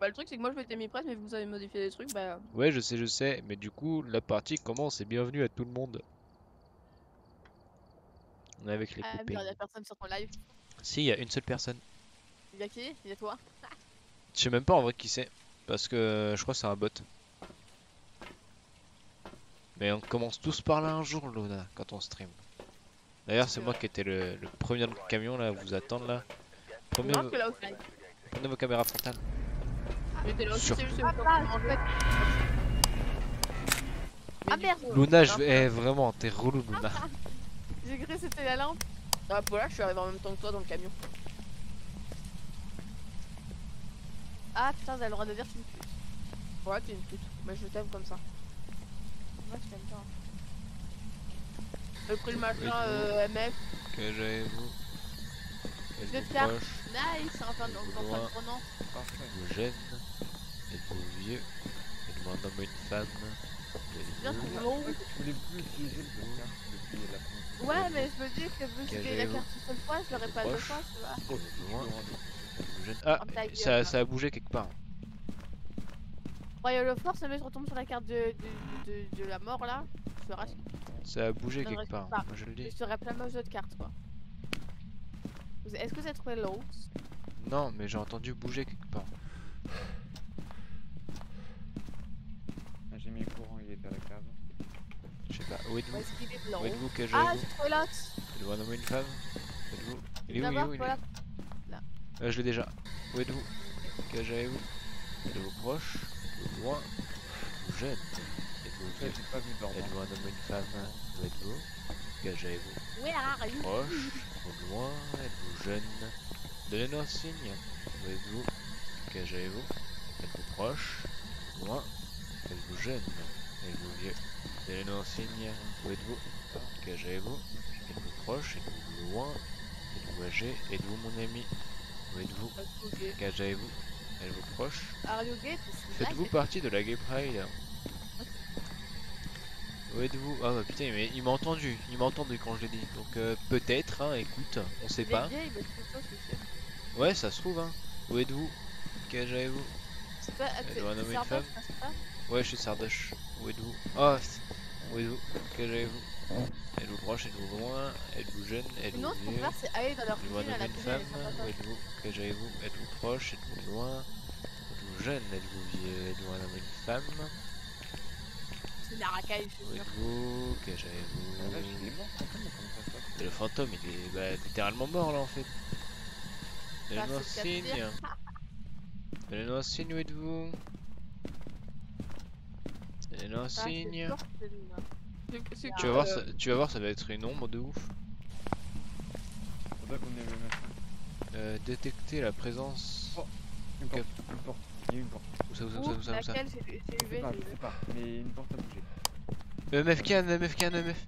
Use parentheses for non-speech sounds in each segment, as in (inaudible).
Bah, le truc, c'est que moi je m'étais mis presse, mais vous avez modifié des trucs, bah. Ouais, je sais, je sais, mais du coup, la partie commence et bienvenue à tout le monde. On est avec les Ah, mais copains. il y a personne sur ton live. Si, il y a une seule personne. Il y a qui? Il y a toi? Je sais même pas en vrai qui c'est, parce que je crois que c'est un bot. Mais on commence tous par là un jour, Luna, quand on stream. D'ailleurs, c'est moi qui étais le, le premier dans le camion là, à vous attendre là. Prenez, Non, vos- que là aussi. prenez vos caméras frontales. J'étais là aussi, Sur- c'est juste Ah, vous ah, mangez. Ah, merde. Luna, je vais. Eh, vraiment, t'es relou, Luna. J'ai cru que c'était la lampe. Ah, voilà, je suis arrivé en même temps que toi dans le camion. Ah putain, vous avez le droit de dire que tu me putes. Ouais, t'es une pute. Mais je t'aime comme ça. Moi je t'aime pas. J'ai pris le machin euh, MF. Que j'avez-vous Vous fiers proche Nice, enfin dans Au le loin. prenant. Êtes-vous Êtes-vous vieux Êtes-vous un homme ou une femme Bien Êtes-vous- trop long. Je voulais plus utiliser le podcast depuis la fin. Ouais, mais je me dis que vu que j'ai la carte une seule fois, je l'aurais pas deux fois, tu vois. Ah, ça, là. ça a bougé quelque part. Royal of Force, mais je retombe sur la carte de, de, de, de la mort là. Je serai, Ça a bougé quelque part, moi je le je dis. serai plein de d'autres cartes quoi. Est-ce que vous avez trouvé l'autre? Non, mais j'ai entendu bouger quelque part. Ah, J'ai mis le courant, il était à la cave. Je sais pas, où Où êtes-vous est-ce qu'il est de Où l'autre êtes-vous Que Ah, j'avez-vous j'ai trouvé l'autre Êtes-vous un homme ou une femme Êtes-vous Il est où Il est où il est voilà. Euh, Je l'ai déjà. Où êtes-vous Que j'avez-vous Êtes-vous proche Êtes-vous loin Êtes-vous jeune Êtes-vous Là, vieux j'ai pas vu d'ordre. Êtes-vous un homme ou une femme Où êtes-vous Que j'avez-vous Where are you Proche Êtes-vous loin Êtes-vous jeune Donnez-nous un signe. Où êtes-vous Que j'avez-vous Êtes-vous proche Loin Êtes-vous jeune Êtes-vous vieux Donnez-nous un signe. Où êtes-vous? Que j'avez-vous Êtes-vous proche? Êtes-vous loin? Êtes-vous âgé? Êtes-vous mon ami? Où êtes-vous? Ok. Quel âge vous Êtes-vous proche Faites-vous partie de la Gay Pride Où êtes-vous? Ah bah putain, mais il m'a entendu, il m'a entendu quand je l'ai dit. Donc euh, peut-être, hein, écoute, on sait pas. mais ça. Ouais, ça se trouve, hein. Où êtes-vous? Avez-vous C'est pas. doit t'es nommer une femme. Ouais, je suis Sardoche. Où êtes-vous? Ah, c'est- où êtes-vous Quel avez-vous Êtes-vous proche Êtes-vous loin? Êtes-vous jeune? Êtes-vous Sinon, ce qu'on peut vieux? faire, c'est aller dans leur Êtes-vous cuisine un à la cuisine femme? et Où êtes-vous Quel avez-vous Êtes-vous proche? Êtes-vous loin? Êtes-vous jeune? Êtes-vous vieux? Êtes-vous un homme, une femme? C'est la racaille, je Où êtes-vous? Quel Ah, avez-vous passe Et Le fantôme, il est bah, littéralement mort là en fait. Donnez-nous un Bah, cas de signe. Donnez-nous un signe, où êtes-vous Donnez-nous un Ah, c'est signe. fort, c'est lui, là. C'est- c'est Tu que, vas, voir, euh, ça, tu vas voir, ça va être une ombre de ouf. Euh, détecter la présence. Oh. Une porte, une porte. Il y a une porte. Où ça, où ça, où ça, où ça, où ça Laquelle j'ai j'ai Je UV, sais pas, j'ai je sais UV. pas. Mais une porte a bougé. EMF can, EMF can, EMF.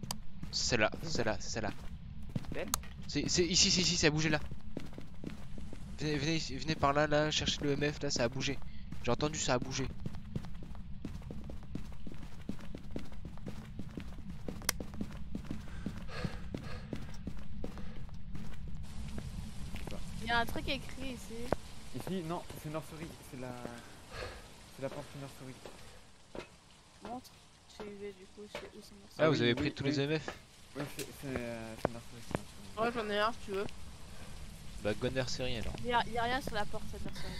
C'est celle-là, c'est celle-là, c'est celle-là. C'est c'est ici, ici, ici, ça a bougé là. Venez, venez, ici, venez par là, là, chercher le EMF, là, ça a bougé. J'ai entendu, ça a bougé. Il y a un truc écrit ici. Ici, non, c'est nursery. C'est la. C'est la porte nursery. Montre. Chez UV, du coup, chez où c'est mon Ah, vous avez oui, pris tous oui. les c'est c'est, euh, c'est nursery. c'est nursery. Ouais, j'en ai un si tu veux. Bah, Gunner série alors. Il y a, rien sur la porte, cette personne.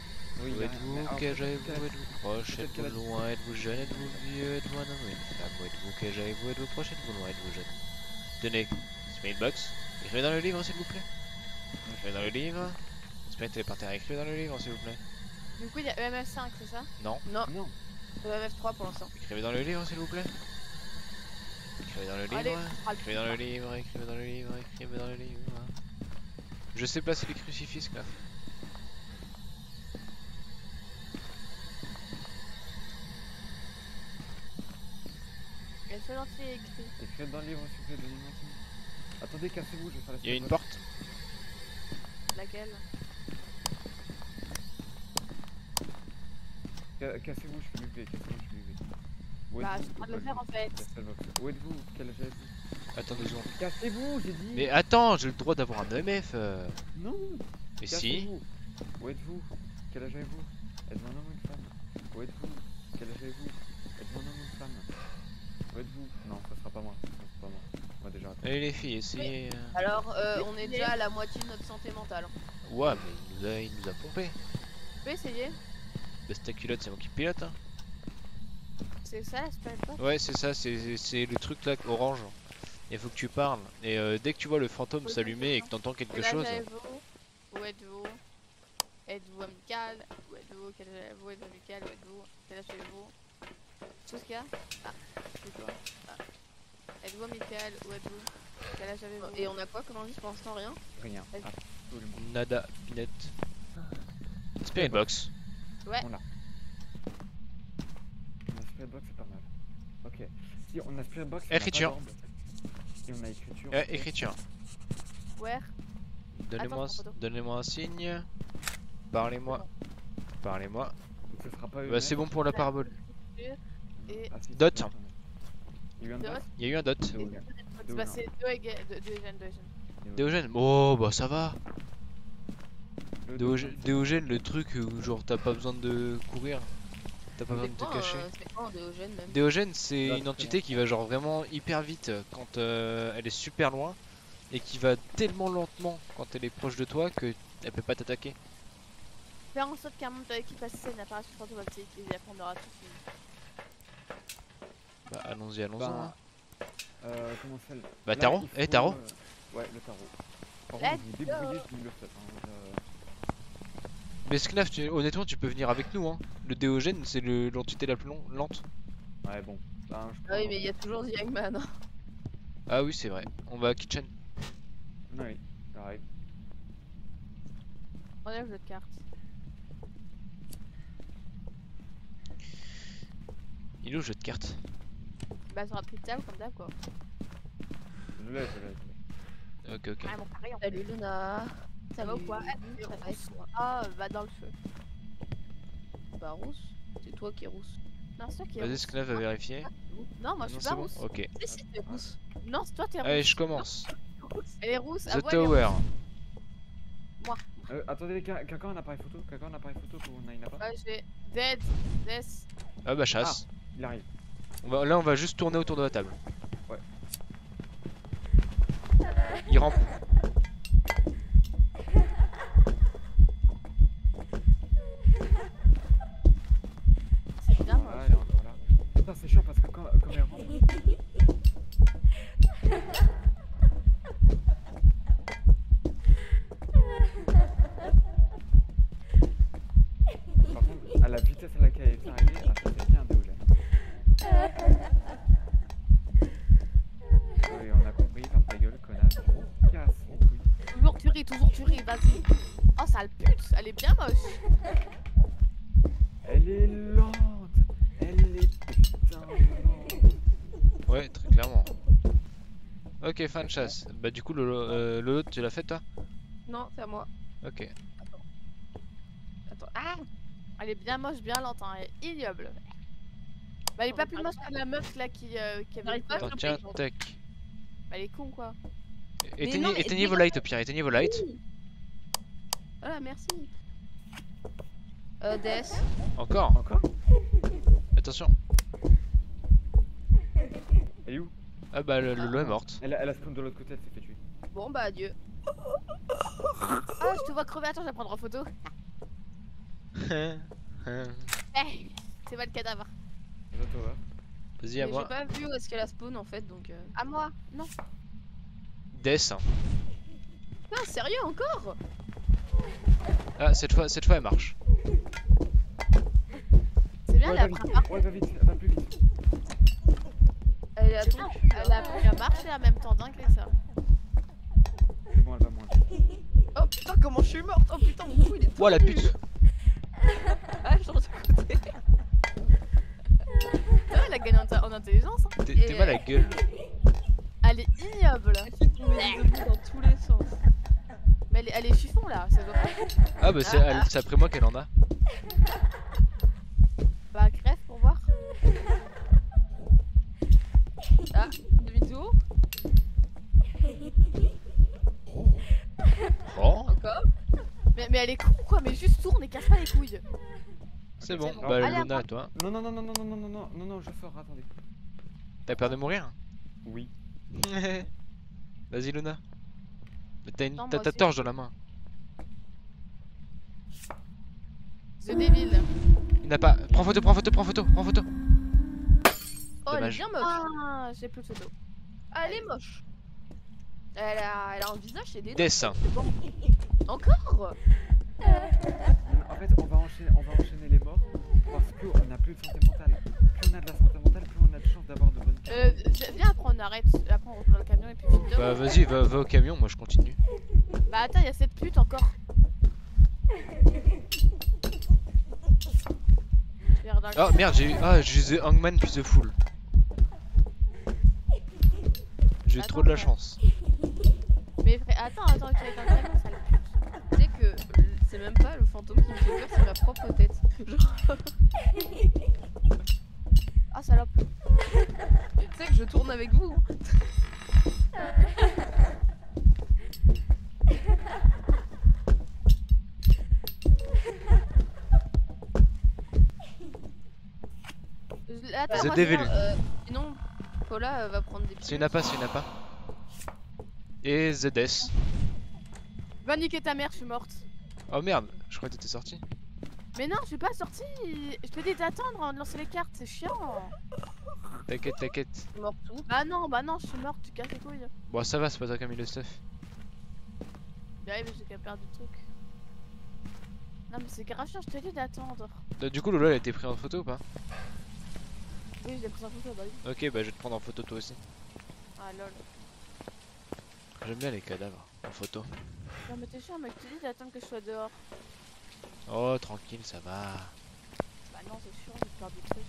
Oui, êtes-vous peut-être avez-vous Êtes-vous proche Êtes-vous loin Êtes-vous jeune Êtes-vous vieux Êtes-vous un homme êtes-vous âge avez-vous Êtes-vous proche Êtes-vous loin Êtes-vous jeune Tenez, Spirit Box. Écrivez dans le livre s'il vous plaît. Écrivez dans le livre. Spirit téléportaire, écrivez dans le livre s'il vous plaît. Du coup, il y a EMF5, c'est ça? Non. Non, Non, c'est la MF3 pour l'instant. Écrivez dans le livre s'il vous plaît. Écrivez dans le livre. Allez, Écrivez dans le livre, écrivez dans le livre, écrivez dans le livre. Je sais placer les crucifixes là. Il y a seul entier écrit. écrivez dans le livre, s'il vous plaît, signe. Attendez, cassez-vous, je vais faire la Il y a une porte. Laquelle Ca- Cassez-vous, je fais l'UV, cassez-vous, je l'UV. Où Bah, je suis en train de le faire en fait. Où êtes-vous Quel âge avez-vous Attends deux secondes. Cassez-vous, j'ai dit Mais attends, j'ai le droit d'avoir un EMF. euh. Non Mais si. Où êtes-vous Quel âge avez-vous Êtes-vous un homme ou une femme Où êtes-vous Quel âge avez-vous Êtes-vous un homme ou une femme Où êtes-vous Non, ça sera pas moi. Ça sera pas moi. Moi déjà. Allez les filles, essayez. euh. Alors, euh, on est déjà à la moitié de notre santé mentale. Ouais, mais il nous a, il nous a pompé. Tu peux essayer Bah, c'est ta culotte, c'est moi qui pilote. Hein. C'est ça, la spell pas Ouais, c'est ça, c'est c'est le truc là orange. Il faut que tu parles. Et euh, dès que tu vois le fantôme s'allumer et que t'entends quelque Quel chose, Où êtes-vous? Êtes-vous amical? Où êtes-vous? Quel âge avez-vous Êtes-vous amical? Où êtes-vous? Quel âge avez-vous? Tout ce qu'il y a? Ah, c'est toi. Êtes-vous amical Où êtes-vous Quel âge avez-vous Et on a quoi comme indice pour l'instant? Rien? Rien. Absolument. nada, pinette. Spirit box. Ouais. On l'a. On a Spirit Box, c'est pas mal. Ok. Si on a Spirit Box, on Écriture. Et on a écriture. Euh, écriture. Where? Donnez-moi donnez-moi un signe. Parlez-moi. Parlez-moi. Donc ce sera pas Bah, c'est bon pour la parabole. Et Ah, Dot. Il y a eu un Dot. Il y a eu un dot. C'est passé. Oh, bah ça va. Déogène, le truc où genre t'as pas besoin de courir. T'as pas besoin de te cacher. euh, déogène Déogène, c'est une entité qui va genre vraiment hyper vite quand euh, elle est super loin et qui va tellement lentement quand elle est proche de toi que elle peut pas t'attaquer. Faire en sorte qu'un membre de l'équipe assassin n'apparaisse sur et il apprendra tout. Bah allons-y, allons-y. Bah, hein. Euh, comment ça Bah, Là, tarot Eh, tarot euh, Ouais, le tarot. Par contre, vous vous débrouillez, je me le fais. Hein, euh, Mais Sknaf, tu- honnêtement, tu peux venir avec nous. Hein. Le Déogène, c'est le- l'entité la plus long- lente. Ouais, bon. Ben, je Ah oui, mais il y a toujours The hein. Ah oui, c'est vrai. On va à Kitchen. Oui, pareil. Prenez le jeu de cartes. Il est où le jeu de cartes? Bah, sur la petite table, comme d'hab, quoi. Je l'ai, je. Ok, ok. Ah, bon, pareil, en fait. Salut Luna. Ça va ou quoi? Ah, Ça va toi? Ah, va dans le feu. Bah rousse. C'est toi qui es rousse. Non, c'est toi qui es Vas-y, rousse. Sknaf va vérifier. Non, moi je suis pas bon rousse. Ok. Mais si t'es rousse. Non, c'est toi qui es Allez, rousse. je commence. (laughs) Elle est rousse. The ah, Tower. rousse. Euh, attendez, quel- quelqu'un a un appareil photo? Quelqu'un a un appareil photo pour Naina pas? Ouais, j'ai Dead, Death. Ah bah chasse. Il arrive. On va, là, on va juste tourner autour de la table. Ouais. Il rampe. C'est bien, moi. Voilà, elle est encore là. Putain, c'est chiant ris, toujours tu ris, vas-y. Oh, sale pute, elle est bien moche. Elle est lente Elle est putain lente Ouais, très clairement. Ok, fin de chasse. Bah du coup, le, euh, tu l'as fait toi? Non, c'est à moi. Ok. Attends. Ah Elle est bien moche, bien lente, hein. elle est ignoble. Bah, elle est pas plus moche que la meuf là qui, euh, qui avait. Attends, tiens, tac. Bah, elle est con quoi. Éteignez, mais éteignez vos lights au pire, éteignez vos lights. Voilà, merci. Euh, DS. Encore Encore Attention. Elle est où? Ah bah le Lolo est morte. elle, a- elle a spawn de l'autre côté, elle s'est fait tuer. Bon, bah adieu. (laughs) Ah, je te vois crever, attends, je vais prendre en photo. (laughs) Eh, c'est pas le cadavre. Vas-y à moi. j'ai pas vu où est-ce qu'elle a spawn en fait, donc. Euh... À moi Non. Death. Ah, sérieux encore? Ah, cette fois, cette fois elle marche. C'est bien, Ouais, elle a va appris vite. à marcher. Ouais, va vite, va plus vite. Elle ton cul. Elle a appris à marcher en même temps, dingue que ça. C'est bon, elle va moins vite. Oh putain, comment je suis morte Oh putain, mon cou il est. Ouah la pute Ah, je change de côté. Ah, elle a gagné en, en intelligence. Hein. T'es t'es mal à la gueule. Elle est ignoble. Elle fait tomber les debout dans tous les sens. Mais elle est, elle est chiffon là, ça doit pas. Ah bah c'est elle- c'est après moi qu'elle en a. Bah, crève pour voir. Ah, demi-tour. Oh Encore. Mais, mais elle est con quoi, mais juste tourne et casse pas les couilles. C'est bon, bon. bah Allez, à Luna, toi. Non, non, non, non, non, non, non, non, non, non, non, je sors, attendez. T'as peur de mourir? Oui. (laughs) Vas-y Luna. Mais t'as une Non, t'as moi ta aussi. torche dans la main. The Devil. Il n'a pas. Prends photo, prends photo, prends photo, prends photo. Oh, elle est Dommage. bien moche. Ah, j'ai plus de photos. Ah, elle est moche. Elle a, elle a un visage, c'est des dents. Dessin. Encore En fait, on va enchaîner, on va enchaîner les morts parce qu'on n'a plus de santé mentale. Plus on a de la santé de chances d'avoir de bonnes Euh, vi- viens après on arrête, après on retourne dans le camion et puis vite Bah vas-y, va, va au camion, moi je continue. Bah attends, il y a cette pute encore. Oh merde, j'ai eu. Ah, j'ai eu The Hangman puis The Fool. J'ai eu trop de la Attends, chance. Mais frère, attends, attends, tu es dans le camion, sale pute. Tu sais que c'est même pas le fantôme qui me fait peur, c'est ma propre tête. Genre, (laughs) Ah salope. tu sais que je tourne avec vous. Je- Attends, The moi, Devil. sinon, Euh, sinon, Paula euh, va prendre des C'est une pas, c'est une pas. Et The Death. Va niquer ta mère, je suis morte. Oh merde, je crois que t'étais sorti. Mais non, je suis pas sortie. Je te dis d'attendre avant de lancer les cartes, c'est chiant. T'inquiète, t'inquiète. mort. Bah non, bah non, je suis morte, tu casses les couilles. Bon, ça va, c'est pas toi qui as mis le stuff. J'arrive, j'ai qu'à perdre du truc. Non mais c'est grave chiant, je te dis d'attendre. Euh, Du coup, Lola, elle a été prise en photo ou pas? Oui, j'ai pris un photo, bah oui. Ok, bah je vais te prendre en photo toi aussi. Ah lol. J'aime bien les cadavres en photo. Non mais t'es chiant, mec, je te dis d'attendre que je sois dehors. Oh, tranquille, ça va. Bah non, c'est chiant, j'ai peur du truc.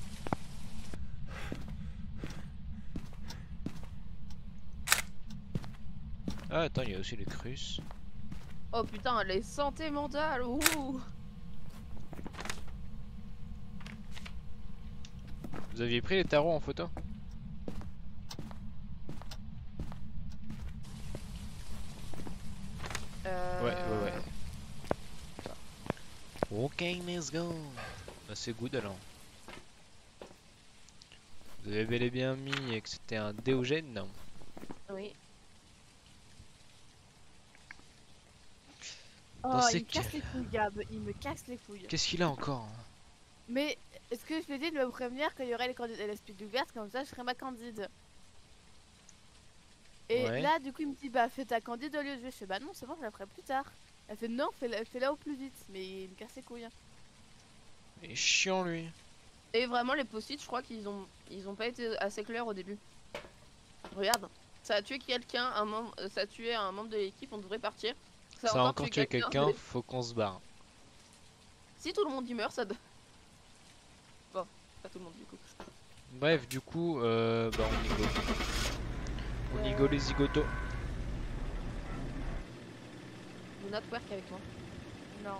Ah, attends, il y a aussi les crus. Oh putain, les santé mentale. Ouh. Vous aviez pris les tarots en photo? Euh... Ouais, ouais. Ok, let's go. Bah, c'est good alors. Vous avez bel et bien mis que c'était un déogène non Oui. Oh, il me casse les couilles, Gab, il me casse les couilles. Qu'est-ce qu'il a encore hein? Mais est-ce que je lui ai dit de me prévenir qu'il y aurait les candidates la speed ouverte, comme ça je serais ma candide Et Ouais. là, du coup, il me dit, bah fais ta candide au lieu de jouer. Je fais, bah non, c'est bon, je la ferai plus tard. Elle fait, non, fais-la fais au plus vite. Mais il me casse les couilles. hein. Il est chiant lui. Et vraiment, les post-it, je crois qu'ils ont, ils ont pas été assez clairs au début. Regarde, ça a tué quelqu'un, un membre, euh, ça a tué un membre de l'équipe, on devrait partir. Ça a encore tué quelqu'un, (laughs) faut qu'on se barre. Si tout le monde y meurt, ça. doit- Bon, pas tout le monde du coup. Bref, du coup, euh, bah on y go. On y go les zigotos. Luna twerk avec moi. Non.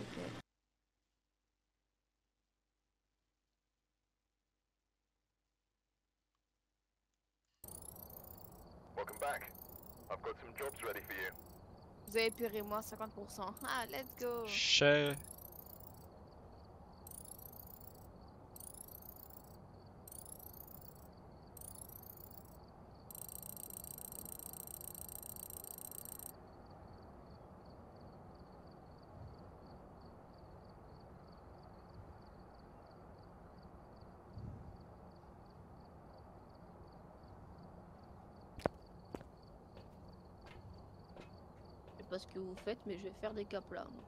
Ok. Welcome back. I've got some jobs ready for you. Vous avez payé moins 50%. Ah, let's go. Chez. Que vous faites, mais je vais faire des là. moi.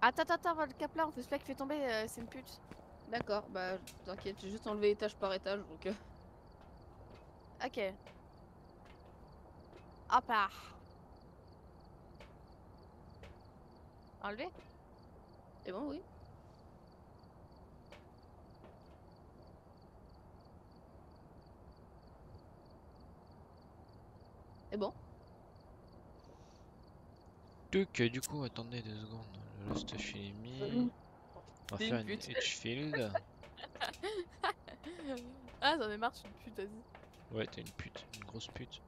Attends, attends, attends, le cap là, on fait celui qui fait tomber, euh, c'est une pute. D'accord, bah t'inquiète, j'ai juste enlevé étage par étage donc. euh, Ok. Hop là. Enlevé? C'est bon, oui. C'est bon. Tuc, du coup, attendez deux secondes. Le est mis. On va faire une. Edgefield. (laughs) Ah, j'en ai marre, je suis une pute, vas-y. Ouais, t'es une pute, une grosse pute.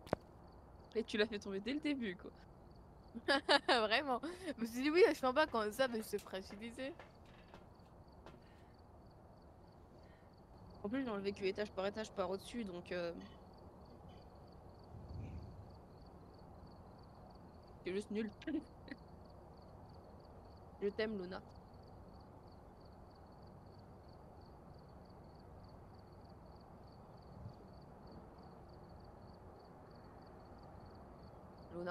Et tu l'as fait tomber dès le début, quoi. (laughs) Vraiment. Je me suis dit, oui, je m'en bats quand ça, mais je suis fragilisé. En plus, j'ai enlevé que étage par étage par au-dessus, donc. Euh... C'est juste nul. (laughs) Je t'aime, Luna.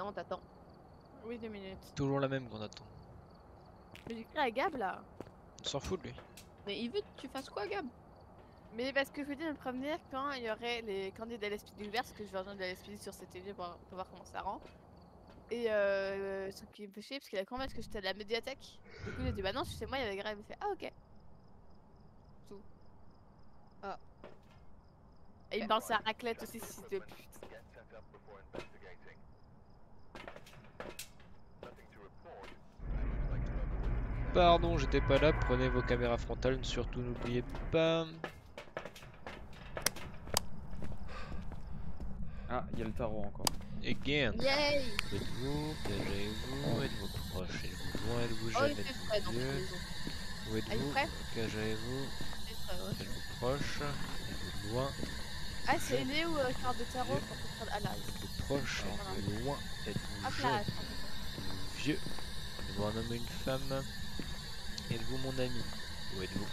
On t'attend. Oui, deux minutes. Toujours la même qu'on attend. Mais j'écris à Gab là. On s'en fout de lui. Mais il veut que tu fasses quoi, Gab? Mais parce que je voulais me prévenir quand il y aurait les candidats LSPD ouverts, parce que je vais rejoindre la LSPD sur cette télé pour, pour voir comment ça rend. Et euh, ce qui me fait chier, parce qu'il a convaincu que j'étais à la médiathèque. Du coup, j'ai dit, bah non, je suis chez moi, il y avait grave. Il me fait, ah ok. Tout. Ah. Et il me pense à raclette aussi, si de pute. Pardon, j'étais pas là. Prenez vos caméras frontales, surtout n'oubliez pas. Ah, il y a le tarot encore. Again. Yay Êtes-vous, cagez-vous, êtes-vous proche, êtes-vous loin, êtes-vous Oh, maison. où Ah, êtes-vous, cagez-vous, ouais. êtes-vous proche, êtes-vous loin, Ah, c'est né ou euh, carte de tarot pour comprendre. Ah là, êtes-vous proche, êtes-vous loin, êtes-vous jeune, êtes-vous vieux, êtes-vous un homme ou une femme, êtes-vous mon ami, où êtes-vous,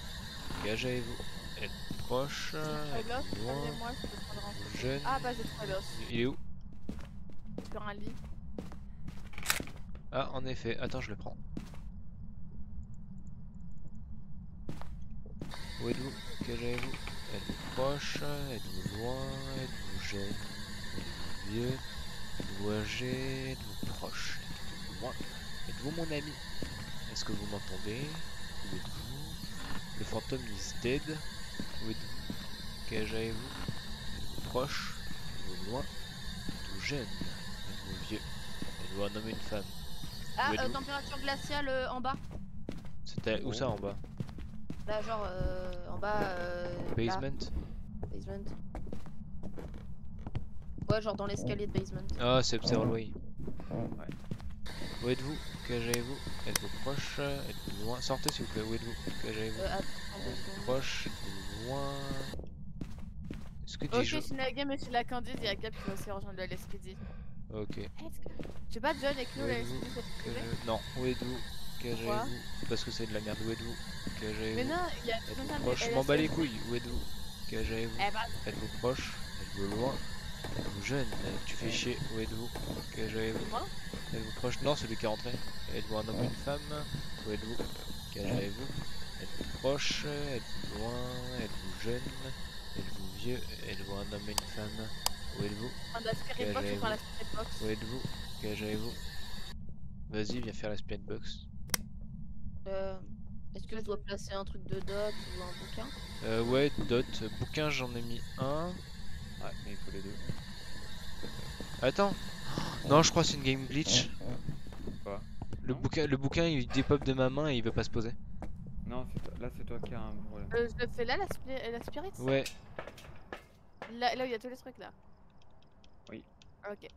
cagez-vous, êtes-vous proche, J'ai trouvé l'os, êtes-vous loin, attendez-moi, je peux prendre êtes-vous jeune, Ah bah j'ai trouvé l'os. il est où? Sur un lit. Ah, en effet, attends, je le prends. Où êtes-vous? Cagez-vous Êtes-vous proche? Êtes-vous loin? Êtes-vous jeune? Êtes-vous vieux? Êtes-vous âgé? Êtes-vous proche? Êtes-vous loin? Êtes-vous mon ami? Est-ce que vous m'entendez? Où êtes-vous? Le fantôme is dead Où êtes-vous? Cagez-vous Êtes-vous proche? Êtes-vous loin? Êtes-vous jeune? Êtes-vous vieux? Êtes-vous un homme et une femme? Ah, euh, température glaciale euh, en bas. C'était où ça en bas? Là, genre, euh, en bas. Euh, là. Basement? Basement. Ouais, genre dans l'escalier de basement. Ah, c'est Observatory. Ouais. Où êtes-vous? Cagez-vous Êtes-vous proche? Êtes-vous loin? Sortez s'il vous plaît, où êtes-vous? Cagez-vous Euh, Êtes-vous proche? Êtes-vous loin? Est-ce que tu Ok, game et je suis la candide, il y a Gab qui va aussi rejoindre le LSPD. Ok. Est-ce que. Je sais pas, John avec nous, êtes-vous LSPD, Cagez- Non, où êtes-vous? Cagez-vous Parce que c'est de la merde, où êtes-vous? Mais Cagez-vous non, il y a Êtes-vous proche? Je m'en bats les couilles, où êtes-vous? Cagez-vous Eh bah, Êtes-vous proche? Êtes-vous loin? Jeune Tu fais chier, où êtes-vous? Cagez-vous moi? Êtes-vous proche? Non, celui qui est rentré. Êtes-vous un homme ou une femme? Où êtes-vous? Cagez-vous Êtes-vous proche? Êtes-vous loin? Êtes-vous jeune? Êtes-vous vieux? Êtes-vous un homme et une femme? Où êtes-vous? Où êtes-vous? Cagez-vous Vas-y, viens faire la spirit box. Euh, Est-ce que je dois placer un truc de dot ou un bouquin? Euh, ouais, dot. Bouquin, j'en ai mis un. Ouais, mais il faut les deux. Attends. Non, je crois que c'est une game glitch. Quoi? Le bouquin, le bouquin il dépop de ma main et il veut pas se poser. Non, là c'est toi qui as un problème. Euh, je le fais là, la, spi- la spirit Ouais, là, là où il y a tous les trucs là. Oui. Ok.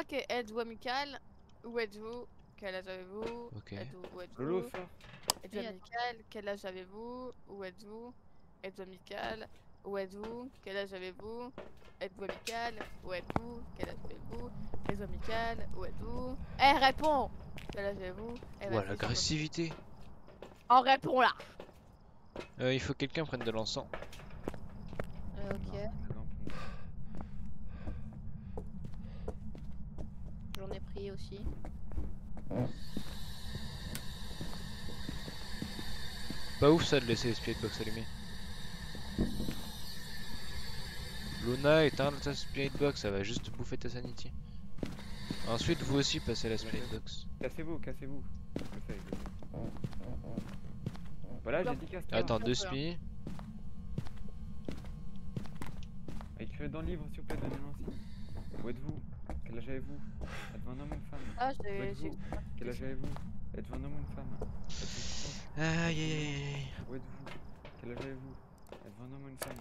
Ok, êtes-vous amical? Où êtes-vous? Quel âge avez-vous? Ok. Êtes-vous Où amical? Quel âge avez-vous? Où êtes-vous? Êtes-vous amical? Où êtes-vous? Quel âge avez-vous? Êtes-vous amical? Où êtes-vous? Quel âge avez-vous? Êtes-vous amical? Où êtes-vous? Eh, réponds! Quel âge avez-vous? Eh, Ouah, l'agressivité. En réponds là. Euh, il faut que quelqu'un prenne de l'encens. Euh, Ok, moi. j'en ai pris aussi. Pas ouf ça de laisser les spirit box allumées. Luna, éteins ta spirit box, ça va juste bouffer ta sanity. Ensuite, vous aussi passez la spirit box. Cassez-vous, cassez-vous. Voilà, j'ai dit casse-toi. Attends, deux spies. Écrivez dans le livre, s'il vous plaît, donnez-moi aussi. Où êtes-vous? Quel âge avez-vous? Êtes-vous un homme ou une femme? Ah, Où j'ai. Quel âge avez-vous? Êtes-vous un homme ou une femme? Aïe aïe aïe. Où êtes-vous? Quel âge avez-vous? Êtes-vous un homme ou une femme?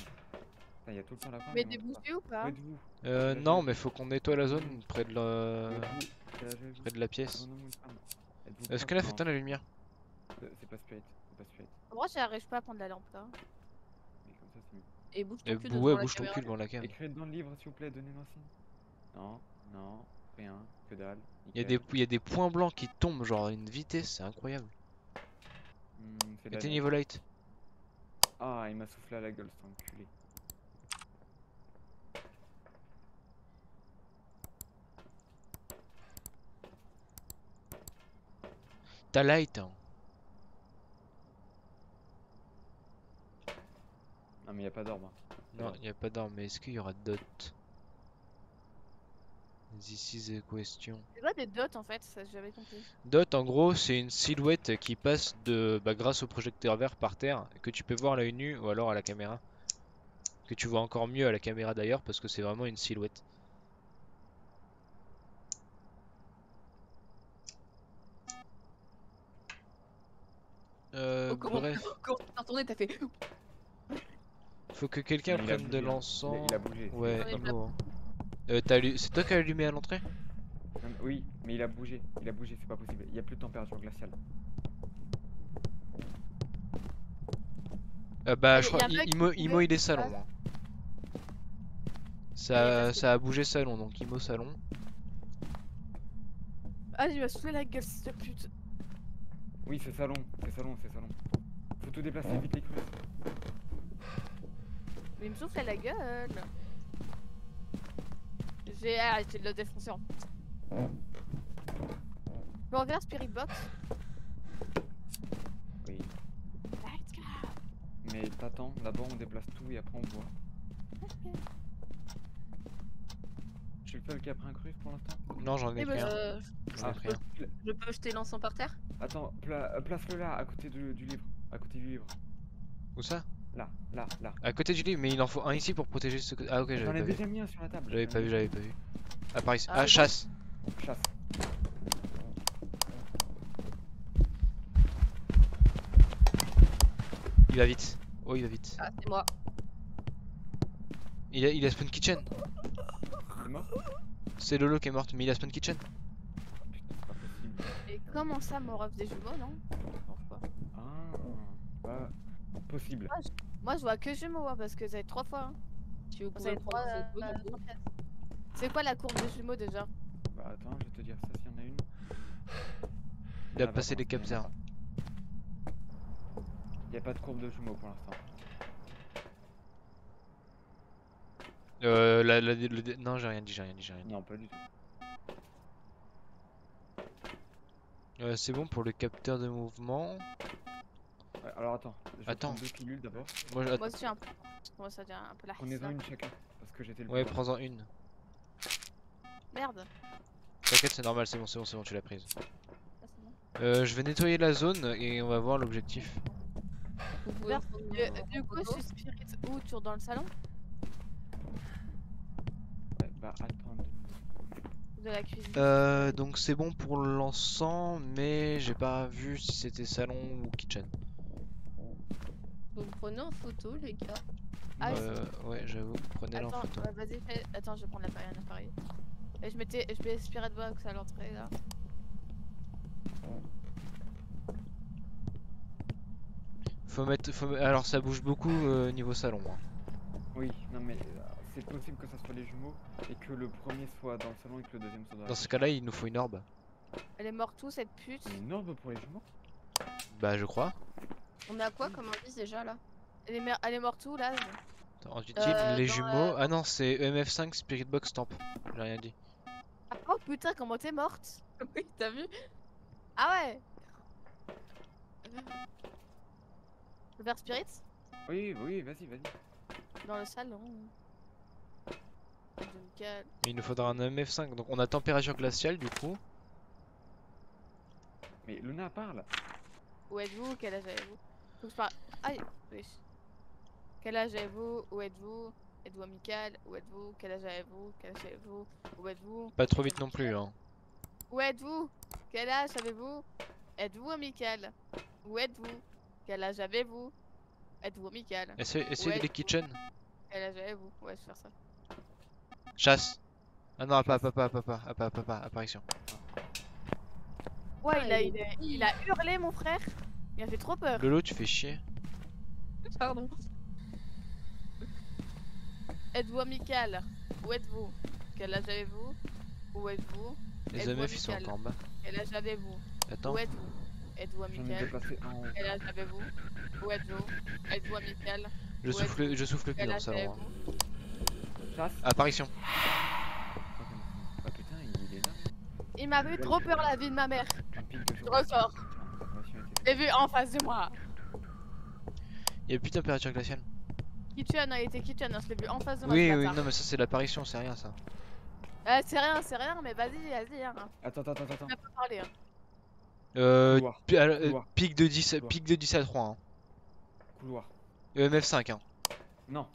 Putain, il y a tout le temps la femme. Mais bougies ou pas Euh, non, mais faut qu'on nettoie la zone près de la, près de la pièce. Êtes-vous Est-ce a Non, fait la lumière c'est- pas spirit. C'est pas spirit. Moi, j'arrive pas à prendre la lampe là. Mais comme ça, c'est mieux. Et bouge ton Eh, cul devant Ouais, la bouge ton cul devant la cam. Écrivez dans le livre, s'il vous plaît, donnez-moi un signe. Non, non, rien, que dalle. Il y, a des, il y a des points blancs qui tombent, genre à une vitesse, c'est incroyable. Éteignez vos lights. Ah, il m'a soufflé à la gueule, cet enculé. Ta light. hein. Ah, mais y a pas d'orbe. Non, il n'y a pas d'arme, mais est-ce qu'il y aura dot This is a question. C'est quoi des dots en fait? Ça, j'avais compris. Dot, en gros, c'est une silhouette qui passe de, bah, grâce au projecteur vert par terre, que tu peux voir à l'œil nu ou alors à la caméra. Que tu vois encore mieux à la caméra d'ailleurs, parce que c'est vraiment une silhouette. Euh, Oh, comment- bref, Quand t'as retourné, t'as fait. faut que quelqu'un prenne de bougé. Il a- l'encens. Il a bougé. Ouais, il a-. Euh, c'est toi qui as allumé à l'entrée? Oui, mais il a bougé. Il a bougé, c'est pas possible. Il y a plus de température glaciale. Euh, bah, Ah, je crois, Imo, Imo, il est salon. Ça, ça a bougé salon, donc Imo salon. Ah, il m'a saoulé la gueule, cette pute. Oui, c'est salon, c'est salon, c'est salon. Faut tout déplacer vite les crues. Mais il me souffle à la gueule. J'ai arrêté de le défoncer en en faire Spirit Box Oui. Let's go. Mais t'attends, d'abord on déplace tout et après on voit. Je suis le un cruise pour l'instant Non, j'en ai Eh ben. Euh, J'en ai Ah, je peux jeter l'encens par terre Attends, pla- euh, place-le là, à côté du, du livre. À côté du livre. Où ça? Là, là, là. À côté du livre, mais il en faut un ici pour protéger ce côté. Ah, ok, J'en j'avais ai pas vu. déjà mis un sur la table. J'avais j'en pas vu, j'avais pas vu. Ah, par ici. Ah, Ah, chasse. Chasse. Il va vite. Oh, il va vite. Ah, c'est moi. Il a, il a Spawn Kitchen. Mort C'est Lolo qui est morte, mais il a Spawn Kitchen. Putain, c'est pas possible. Et comment ça, mon ref des jumeaux, non pas. Ah, bah, possible. Moi, je vois que jumeaux, hein, parce que vous avez trois fois. hein. Si vous avez trois, euh, trois pièces. C'est quoi la courbe des jumeaux déjà Bah attends, je vais te dire ça s'il y en a une. Il a Ah, bah, passé les il capteurs. pas. Il y a pas de courbe de jumeaux pour l'instant. Euh, la, la- le non, j'ai rien dit, j'ai rien dit, j'ai rien dit. Non, pas du tout. Euh, c'est bon pour le capteur de mouvement. Ouais, alors attends, je vais Attends. prendre deux pilules d'abord. Moi, je- Moi aussi, un peu. Moi, ça devient un peu la Prenez-en une chacun, parce que j'étais le Ouais, prends-en une. Merde. T'inquiète, c'est normal, c'est bon, c'est bon, c'est bon, tu l'as prise. Ah, bon. Euh, je vais nettoyer la zone et on va voir l'objectif. Prendre Du, du coup, photo. je suis spirit où Toujours dans le salon? Bah De la cuisine Euh, donc c'est bon pour l'encens, mais j'ai pas vu si c'était salon ou kitchen. Vous me prenez en photo, les gars. Ah, Euh, ouais, j'avoue, prenez-le en Attends, photo. ouais, vas-y, fais... Attends, je vais prendre l'appareil, un appareil. Et je mettais, je mets Spirit Box à l'entrée là. Faut mettre, faut... Alors ça bouge beaucoup euh, niveau salon. hein. Oui, non mais euh, c'est possible que ça soit les jumeaux et que le premier soit dans le salon et que le deuxième soit dans la Dans ce cas-là, il nous faut une orbe. Elle est morte où cette pute. Une orbe pour les jumeaux Bah je crois. On a quoi comme indice déjà là? Elle est, elle est morte où là? Attends, ensuite, Euh, les jumeaux. euh, Ah non, c'est EMF5 Spirit Box Stamp. J'ai rien dit. Ah, Oh putain, comment t'es morte? (laughs) Oui, t'as vu? Ah ouais Le verre Spirit? Oui, oui, vas-y, vas-y. Dans le salon. Calme. Il nous faudra un EMF5. Donc on a température glaciale du coup. Mais Luna parle Où êtes-vous? Quel âge avez-vous? Faut que je parle. Aïe Oui. Quel âge avez-vous? Où êtes-vous? Êtes-vous amical? Où êtes-vous? Quel âge avez-vous? Quel âge avez-vous? Où êtes-vous? Pas trop vite non plus, hein. Où êtes-vous? Quel âge avez-vous? Êtes-vous amical? Où êtes-vous? Quel âge avez-vous? Êtes-vous amical? Essaye, essaye Ouais. les kitchen. Quel âge avez-vous? Ouais, je vais faire ça. Chasse. Ah non, pas, pas, pas, pas, pas, pas, pas, pas, apparition. Ouais, Ah, il, a, il il, a, il a hurlé, mon frère. Il a fait trop peur. Lolo, tu fais chier. Pardon. Êtes-vous amical? Où êtes-vous? Quel âge avez-vous? Où êtes-vous? Les Êtes-vous meufs, ils sont en bas. Quel âge avez-vous? Attends. Où êtes-vous? Êtes-vous amical? Quel âge avez-vous? Où êtes-vous? Êtes-vous amical? Je souffle, je souffle plus dans le salon. Hein. Apparition. Ah putain, il est là. Il m'a fait trop peur la vie de ma mère. Je ressors. J'ai vu en face de moi. Il y a plus de température glaciale. Kitchen, il était kitchen, hein, je l'ai vu en face de moi. Oui, oui, non, mais ça c'est l'apparition, c'est rien ça. Euh, c'est rien, c'est rien, mais vas-y, vas-y. Hein. Attends, attends, attends, attends. On a pas parlé. Hein. Euh, Couloir. euh, Couloir. pic de 10, Couloir. pic de 10 à 3. Hein. Couloir. EMF5. Hein. Non.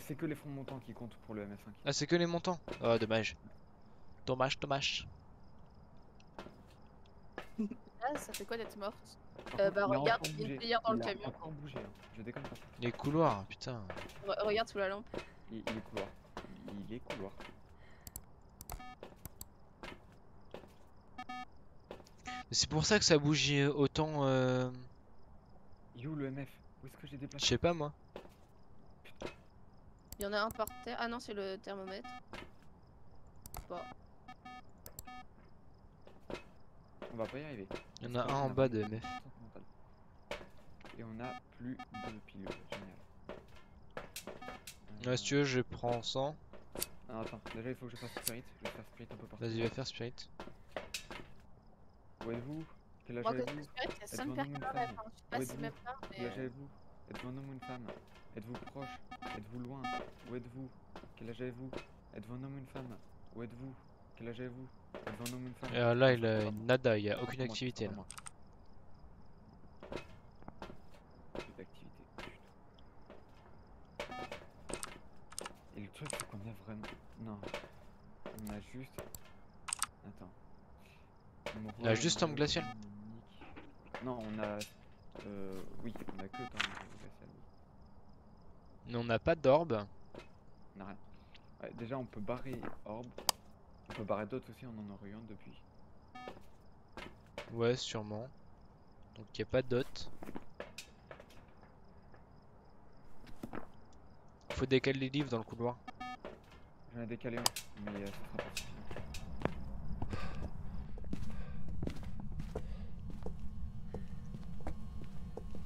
C'est que les fonds montants qui comptent pour le MF5. Ah, c'est que les montants. Oh, dommage. Dommage, dommage. Ah, ça fait quoi d'être morte Euh, bah, regarde, il y a une dans le Il a camion. encore bougé, hein. je déconne pas. Les couloirs, putain. Re- regarde sous la lampe. Il, il est couloir. Il est couloir. C'est pour ça que ça bouge euh, autant. Euh... Il est où le MF Où est-ce que j'ai Je déplacé sais pas moi. Il y en a un par terre. Ah non, c'est le thermomètre. Bon. On va pas y arriver. Il y en a un en bas pas de MF. Et on a plus de pilules. Génial. Ouais, si tu veux, je prends 100. Alors, attends, déjà il faut que je fasse spirit. Je vais faire spirit un peu partout. Vas-y, va faire Spirit. Où êtes-vous? Quel âge Moi, que avez-vous? j'espère qu'il y a 5 Êtes-vous un personnes la fin. Je sais pas si même pas, Quel mais. âge avez-vous? Êtes-vous un homme ou une femme? Êtes-vous proche? Êtes-vous loin? Où êtes-vous? Quel âge avez-vous? Êtes-vous un homme ou une femme? Où êtes-vous? Quel âge avez-vous? Êtes-vous un homme ou une femme? Euh, là, il a nada, il y a aucune activité là. Et le truc, c'est qu'on a vraiment. Non. On a juste. Attends. Il a juste temple glacial. Non, on a. Euh. Oui, on a que temple on n'a pas d'orbe. On a rien. Ouais, déjà, on peut barrer Orb. On peut barrer d'autres aussi, on en aurait eu un depuis. Ouais, sûrement. Donc il y a pas dot. Faut décaler les livres dans le couloir. J'en ai décalé un, mais euh, ça sera pas suffisant.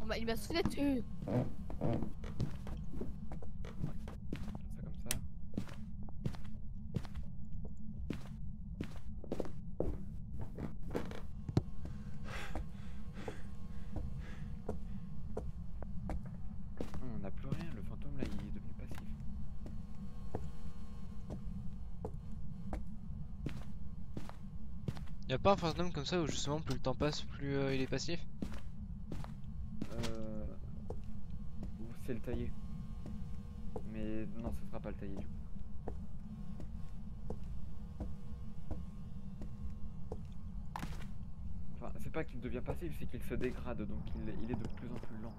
On m'a- Il m'a saoulé dessus. Ça comme ça. Ah, on n'a plus rien, le fantôme là il est devenu passif. Y a pas un fantôme comme ça où justement plus le temps passe, plus euh, il est passif Euh... Ou c'est le taillé. Mais non, ce sera pas le taillé du coup. Enfin, c'est pas qu'il devient passif, c'est qu'il se dégrade, donc il, il est de plus en plus lent.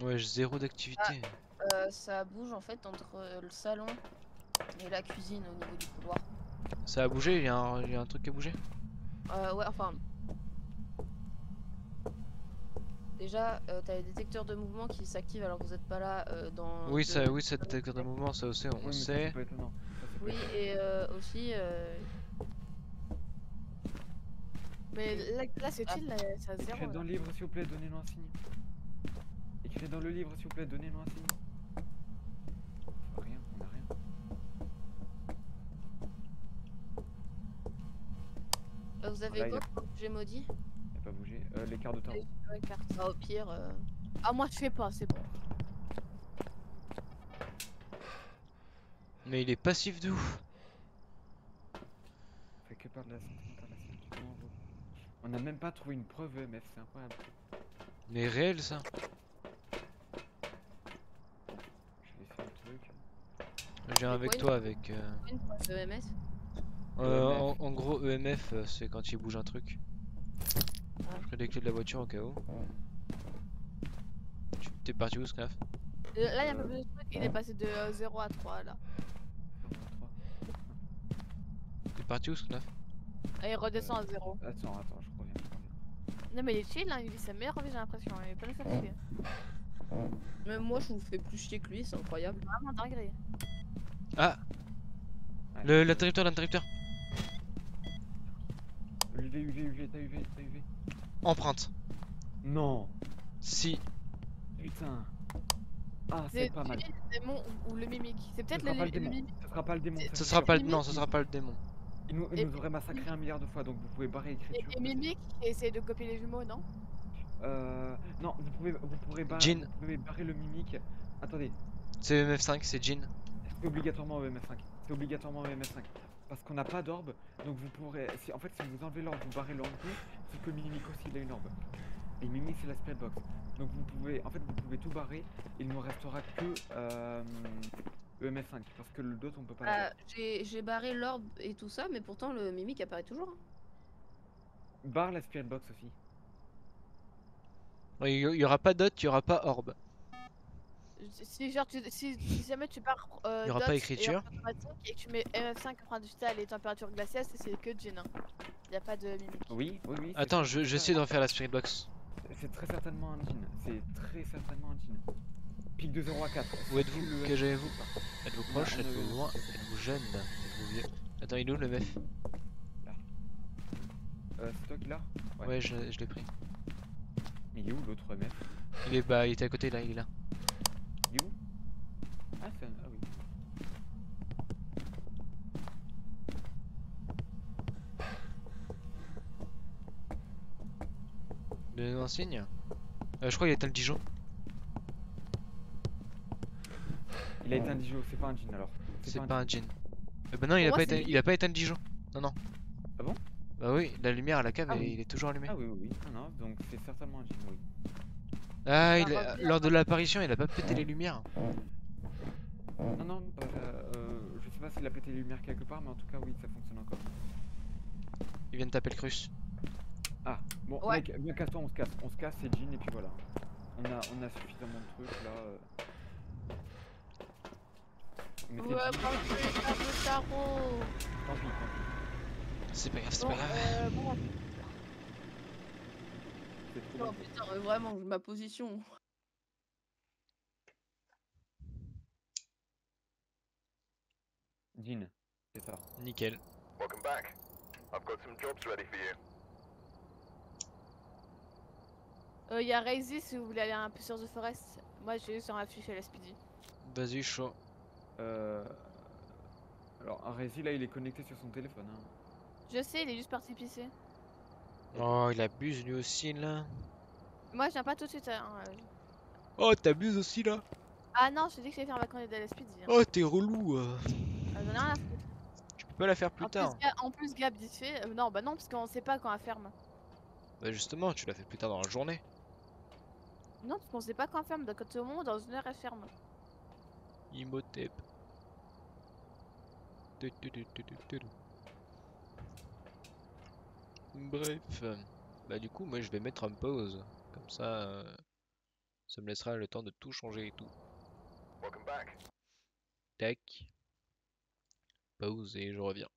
Ouais, j'ai zéro d'activité. Euh, ça bouge en fait entre le salon et la cuisine au niveau du couloir. Ça a bougé, il y, a un- il y a un truc qui a bougé Euh, ouais, enfin. Déjà, euh, t'as les détecteurs de mouvement qui s'activent alors que vous êtes pas là euh, dans. Oui, ça, oui, ça détecteur de mouvement, ça aussi, on Oui, ça, sait. c'est. Ça, c'est Oui, et euh, aussi. euh, Mais là, là c'est Ah. chill, là, c'est à zéro. Écrivez dans le livre s'il vous plaît, donnez-nous un signe. Écrivez dans le livre s'il vous plaît, donnez-nous un signe. Rien, on a rien. Euh, vous avez quoi objet maudit Il a pas bougé. Euh, les quarts de temps. Bah, Au pire. euh, Ah, moi je fais pas, c'est bon. Mais il est passif de ouf. On fait que perdre la. On n'a même pas trouvé une preuve EMF, c'est incroyable. Mais réel ça Je vais faire le truc. Je viens Mais avec quoi, toi avec. euh, Une fois EMS. Euh, EMF. en, en gros, EMF, euh, c'est quand il bouge un truc. Ah. Je ferai les clés de la voiture au cas où. Tu- T'es parti où, Scnaf? Euh, Là, il y a un peu plus de trucs. Il est passé de euh, 0 à 3 là. T'es parti où, Scnaf? Et il redescend à 0. Attends, attends, je reviens. Non, mais il est chill, hein, il vit sa meilleure vie, j'ai l'impression. Il est pas le fatigué. Même moi, je vous fais plus chier que lui, c'est incroyable. Vraiment dinguerie. Ah le- L'interrupteur, l'interrupteur UV, UV, UV, t'as UV, t'as UV. Empreinte. Non Si. Putain Ah, C'est pas mal. le démon ou, le mimique. C'est peut-être le, mimique. Ce sera pas le démon. Ce sera pas le... Non, ce sera pas le démon. Il nous, il Et- nous aurait massacré un milliard de fois, donc vous pouvez barrer l'écriture. et mimique qui essaie de copier les jumeaux, non? Euh... Non, vous pouvez, vous pourrez barrer, Jean. vous pouvez barrer le mimique. Attendez, C'est EMF5, c'est Jean. c'est obligatoirement EMF5. C'est obligatoirement EMF5. Parce qu'on n'a pas d'orbe, donc vous pourrez... Si, en fait, si vous enlevez l'orbe, vous barrez l'orbe tout, c'est que mimique aussi, il a une orbe. Et mimique, c'est la spirit box. Donc vous pouvez... En fait, vous pouvez tout barrer, il ne restera que... Euh... EMF5, parce que le d'autre, on peut pas l'avoir. Ah, j'ai barré l'orbe et tout ça, mais pourtant le mimique apparaît toujours. hein. Barre la spirit box aussi. Il y, il y aura pas dot, il y aura pas orbe. Si, genre, tu, si, si jamais tu pars. Euh, Il y aura pas et écriture. automatique Et que tu mets MF5 empreinte digitale et température glaciaire, c'est- que Jean. Il n'y a pas de mimique. Oui, oui, oui. Attends, je, je sais de refaire la spirit box. C'est très certainement un jean. C'est très certainement un jean. Pic de 0 à 4. Où êtes-vous âge avez-vous Êtes-vous proche Êtes-vous loin Êtes-vous jeune Êtes-vous vieux Attends, il est où le MF Euh, c'est toi qui l'as Ouais. Ouais, je, je l'ai pris. Mais il est où l'autre MF Il est bah, il était à côté là, il est là. Il est où Ah, c'est un... Ah oui. Le un signe euh, Je crois qu'il est à le Dijon. Il a été un Dijon, c'est pas un jean alors. C'est pas un jean. Euh, bah non, il a, pas été, il a pas le Dijon. Non, non. Ah bon? Bah oui, la lumière à la cave, Ah oui. il est toujours allumé. Ah oui, oui, oui. Ah non, donc c'est certainement un jean, oui. Ah, il a- revient. lors de l'apparition, il a pas pété les lumières. Non, non, bah, euh, je sais pas s'il a pété les lumières quelque part, mais en tout cas, oui, ça fonctionne encore. Il vient de taper le crus. Ah, bon, Ouais. mec, bien casse-toi, on se casse. On se casse, c'est jean, et puis voilà. On a, on a suffisamment de trucs là. euh. Ouais, prends le truc, prends le tarot. tant pis, tant pis. C'est pas grave, c'est Bon, pas grave. euh, bon, Trop Oh putain, euh, vraiment, ma position. Jean, c'est ça. Nickel. Welcome back. I've got some jobs ready for you. Il y a Razy si vous voulez aller un peu sur The Forest. Moi, j'ai eu sur affiche à la Speedy. Vas-y, chaud. Euh... Alors, un Rési là, il est connecté sur son téléphone. Hein. Je sais, il est juste parti pisser. Oh, il abuse lui aussi là. Moi, je viens pas tout de suite. hein, euh. Oh, t'abuses aussi là. Ah non, je t'ai dit que j'allais faire ma candidature à la Speedy. Hein. Oh, t'es relou. euh. Ah, J'en ai rien à foutre. Tu peux pas la faire plus En tard. plus, en plus, Gab dit fait. euh, non, bah non, parce qu'on sait pas quand elle ferme. Bah justement, tu l'as fait plus tard dans la journée. Non, parce qu'on sait pas quand elle ferme. Donc, au moment, dans une heure, elle ferme. Imhotep. Bref. Bah du coup, moi je vais mettre en pause. Comme ça, euh, ça me laissera le temps de tout changer et tout. Welcome back. Tac. Pause et je reviens.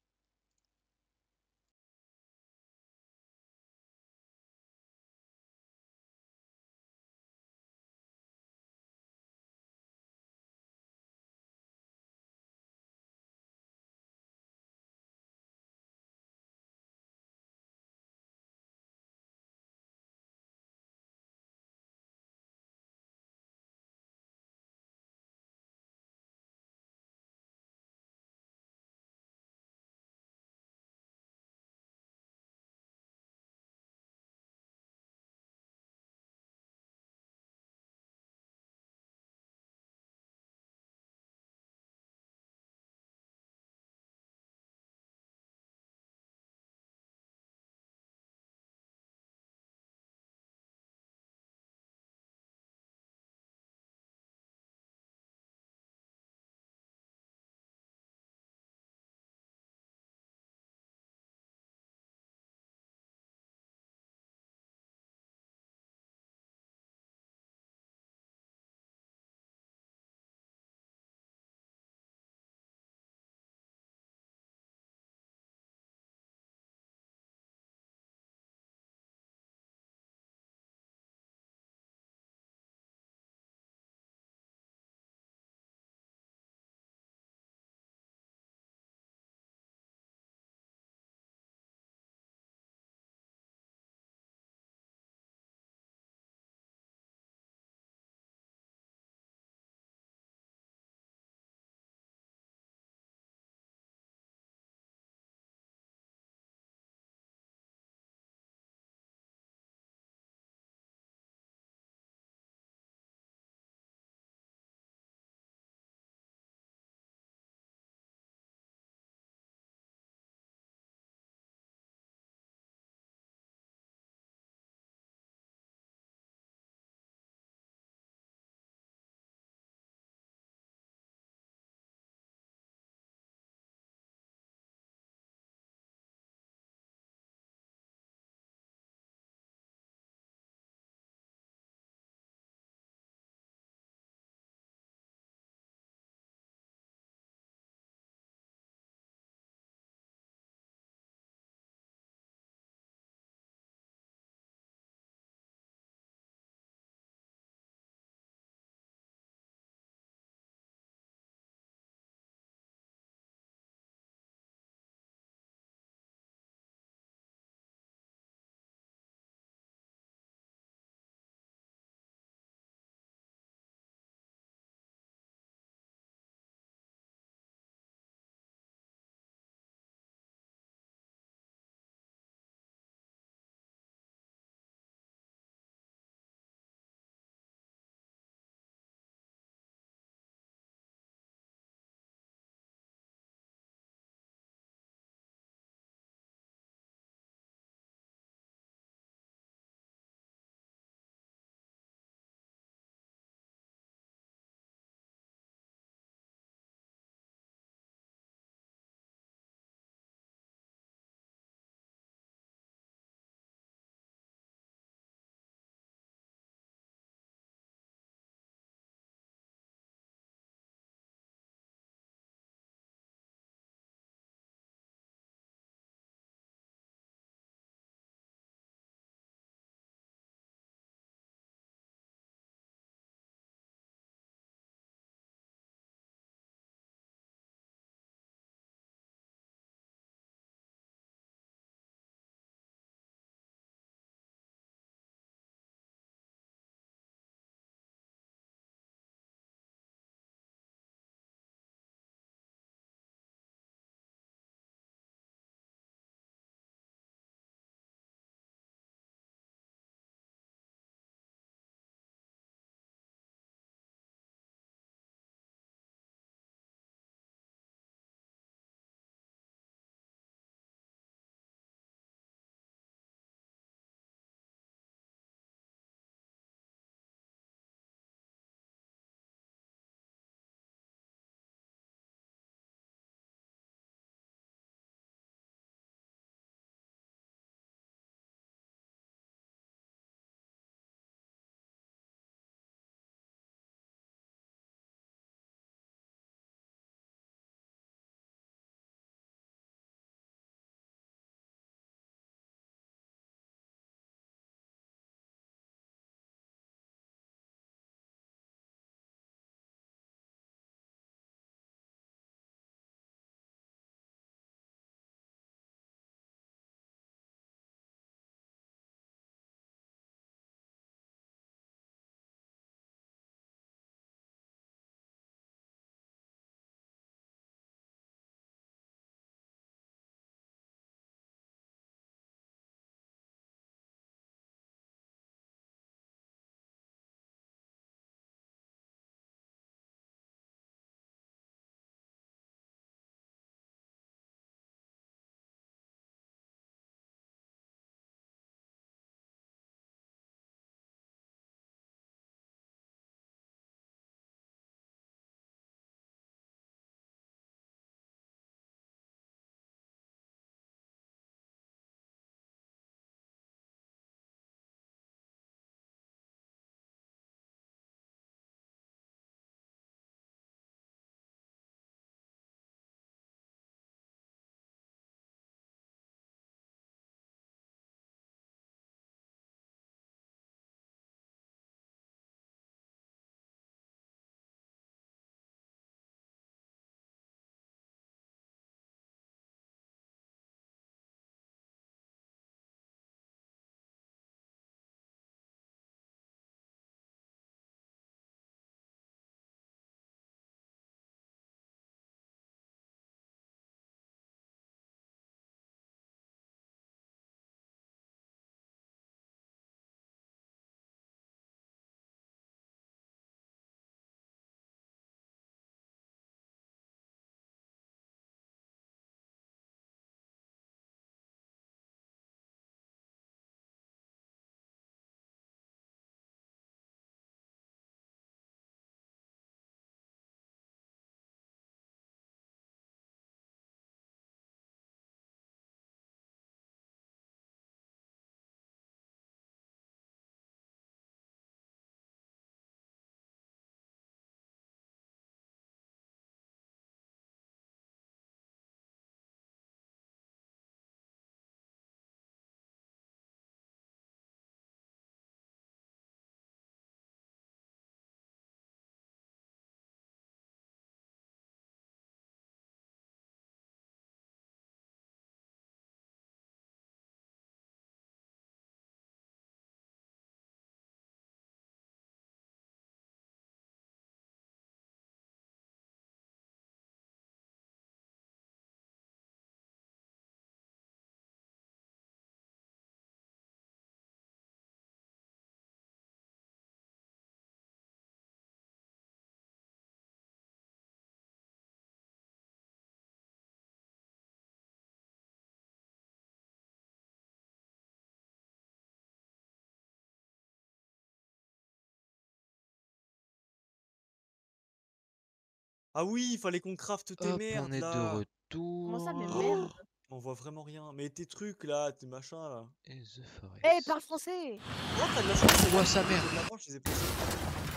Ah oui, il fallait qu'on crafte tes Hop, merdes on est là. de retour. Comment ça, mais Oh merde? On voit vraiment rien. Mais tes trucs là, tes machins là. Et The Forest. Eh, parle français Oh, t'as de la chance. Oh, sa mère. de la planche, je les ai posés.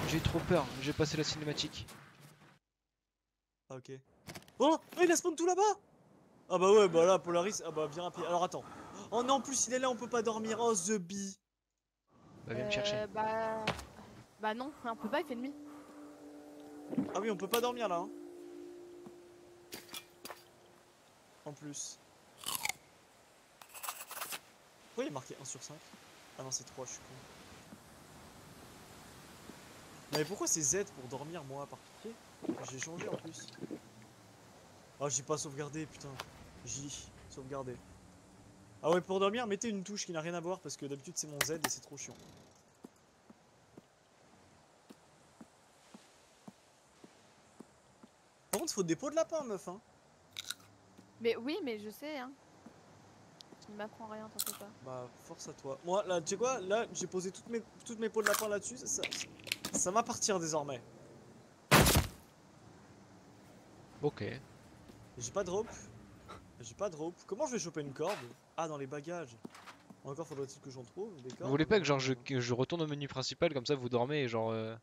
J'ai eu trop peur, j'ai passé la cinématique. Ah, ok. Oh, oh, il a spawn tout là-bas Ah bah ouais, bah là, Polaris, ah bah viens à pied. Alors attends. Oh non, en plus il est là, on peut pas dormir. Oh, The Bee. Bah viens me chercher. Euh, Bah... bah non, on peut pas, il fait nuit. Ah oui, on peut pas dormir là. hein. En plus. Pourquoi il est marqué 1 sur 5 Ah non, c'est 3, je suis con. Mais pourquoi c'est Z pour dormir, moi, par pitié? J'ai changé en plus. Ah, j'ai pas sauvegardé, putain. J, sauvegardé. Ah ouais, pour dormir, mettez une touche qui n'a rien à voir parce que d'habitude c'est mon Z et c'est trop chiant. Contre, faut des pots de lapin, meuf, hein. Mais oui, mais je sais, hein. Tu ne m'apprends rien, t'en fais pas. Bah, force à toi. Moi, là, tu sais quoi? Là, j'ai posé toutes mes, toutes mes pots de lapin là-dessus. Ça, ça, ça m'appartient désormais. Ok. J'ai pas de rope. J'ai pas de rope. Comment je vais choper une corde? Ah, dans les bagages. Encore faudrait-il que j'en trouve des Vous voulez pas que genre je, retourne au menu principal comme ça vous dormez et genre euh...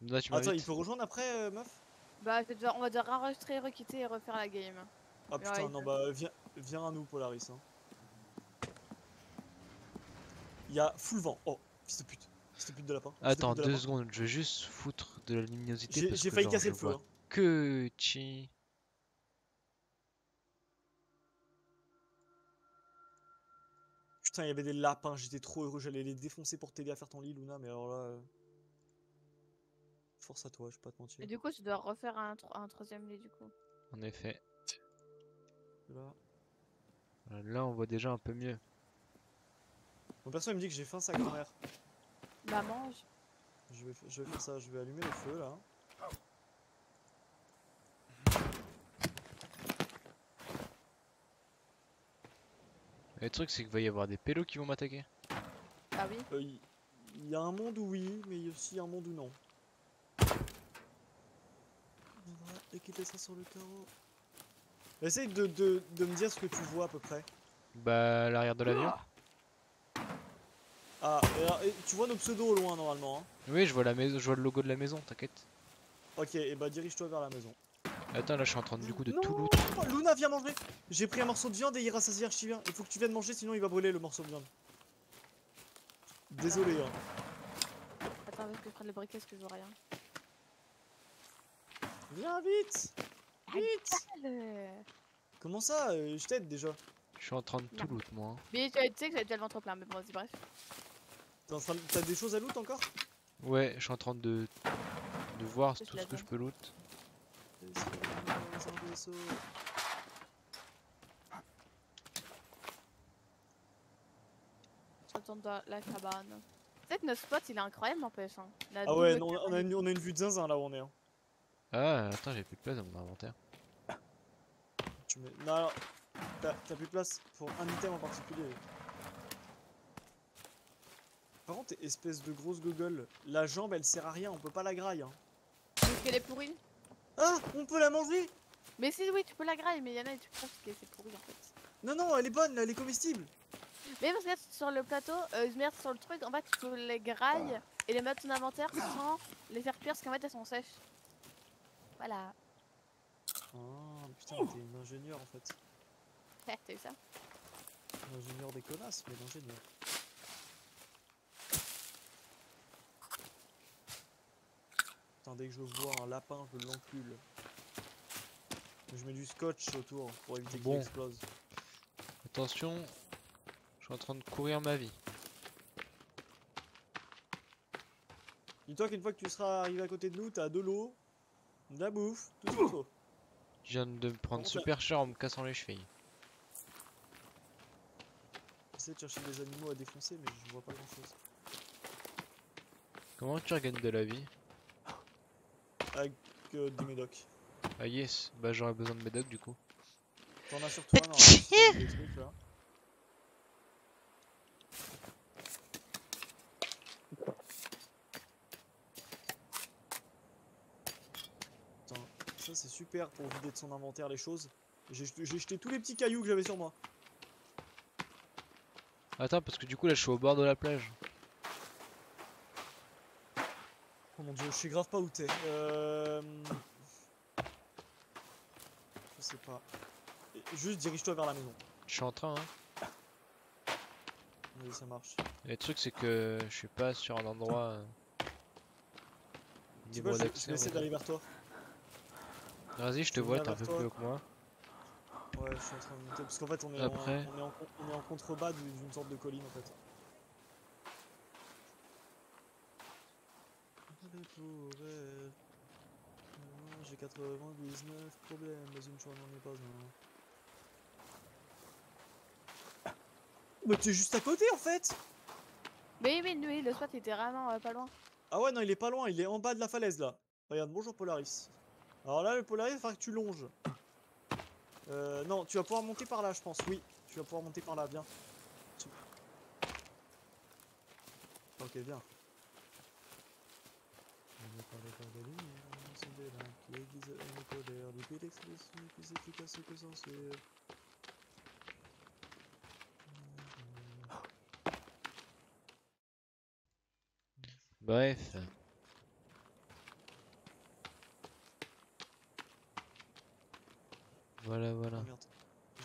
Là tu Attends, il peut rejoindre après, euh, meuf? Bah, on va devoir enregistrer, requitter et refaire la game. Ah putain, Ouais. non, bah, viens, viens à nous, Polaris. Hein. Il y a full vent. Oh, fils de pute. Fils de pute de lapin. Attends de deux lapin. secondes, je vais juste foutre de la luminosité J'ai failli genre, casser le feu. hein. Que chi. Putain, il y avait des lapins, j'étais trop heureux, j'allais les défoncer pour t'aider à faire ton lit, Luna, mais alors là. euh, Force à toi, je vais pas te mentir. Et du coup, je dois refaire un, tro- un troisième lit, du coup. En effet. Là. Voilà, Là on voit déjà un peu mieux. Mon perso, il me dit que j'ai faim, sa grand-mère. Bah, mange. Je vais, je vais faire ça, je vais allumer le feu là. Le truc c'est qu'il va y avoir des pélos qui vont m'attaquer. Ah oui. Euh, il y, a un monde où oui, mais il y a aussi un monde où non. Équiper ça sur le carreau. Essaye de, de, de me dire ce que tu vois à peu près. Bah l'arrière de l'avion. Ah, et alors, et tu vois nos pseudos au loin normalement. Hein. Oui je vois la maison, je vois le logo de la maison, t'inquiète. Ok, et bah dirige-toi vers la maison. Attends là je suis en train de, du coup de non, tout loot. Luna, viens manger J'ai pris un morceau de viande et il rassasie archi bien. Il faut que tu viennes manger sinon il va brûler le morceau de viande. Désolé hein. Attends, parce que je prenne le briquet parce que je vois rien. Viens vite Vite Comment ça euh, Je t'aide déjà? Je suis en train de tout loot moi. Mais tu sais que j'avais déjà le ventre plein, mais bon, vas-y, bref. T'es en train de- T'as des choses à loot encore? Ouais, je suis en train de, de voir tout ce que je peux loot. Vaisseau, un vaisseau. Je retourne dans la cabane. Peut-être notre spot, il est incroyable, n'empêche. Hein. Ah ouais, non, on, a cabane. une, on a une vue de zinzin là où on est. hein. Ah attends j'ai plus de place dans mon inventaire. Tu mets... Non, alors, t'as plus de place pour un item en particulier. Par contre, espèce de grosse gogole, la jambe elle sert à rien, on peut pas la graille. Hein. Parce qu'elle est pourrie. Ah, on peut la manger Mais si, oui, tu peux la grailler, mais il y en a, tu peux pas parce que c'est pourri en fait. Non, non, elle est bonne, elle est comestible. Mais parce que sur le plateau, euh, je merde sur le truc, en fait, tu peux les grailler et les mettre dans ton inventaire sans les faire cuire parce qu'en fait, elles sont sèches. Voilà. Ah, putain, t'es une ingénieure en fait. (laughs) Eh, T'as vu ça Une ingénieure des connasses, mais l'ingénieur. Putain, dès que je vois un lapin, je l'encule. Je mets du scotch autour pour éviter qu'il explose. Attention, je suis en train de courir ma vie. Dis-toi qu'une fois que tu seras arrivé à côté de nous, t'as de l'eau, de la bouffe, tout ce qu'il faut. Je viens de me prendre Comment super cher en me cassant les chevilles. J'essaie de chercher des animaux à défoncer, mais je vois pas grand chose. Comment tu regagnes de la vie? Avec euh, des médocs. Ah yes, bah j'aurais besoin de médoc du coup. T'en as sur toi, normalement, si t'as des trucs là. Attends, pour vider de son inventaire les choses. J'ai jeté tous les petits cailloux que j'avais sur moi. Attends, parce que du coup là je suis au bord de la plage. Oh mon dieu, je sais grave pas où t'es. Euh... Je sais pas. Juste dirige-toi vers la maison. Je suis en train, hein. Oui, ça marche. Et le truc c'est que je suis pas sur un endroit. euh, Libre je, vais essayer d'aller vers toi. Vas-y, je te vois, t'es un peu toi. plus haut que moi. Ouais, je suis en train de monter. Parce qu'en fait, on est, Après. En, on est, en, con- on est en contrebas d'une sorte de colline en fait. J'ai 99 problèmes, mais une fois n'en est pas un. Mais t'es juste à côté en fait Mais oui, oui, le spot était vraiment euh, pas loin. Ah ouais, non, il est pas loin, il est en bas de la falaise là. Regarde, bonjour Polaris. Alors là, le Polaris, il falloir que tu longes. Euh, non, tu vas pouvoir monter par là, je pense. Oui, tu vas pouvoir monter par là, bien. Ok, bien. On va parler par des lumières, sont des lampes qui aiguisent une colère, des pieds d'expression plus efficaces que sensuels. Bref. Voilà, voilà. Ah merde,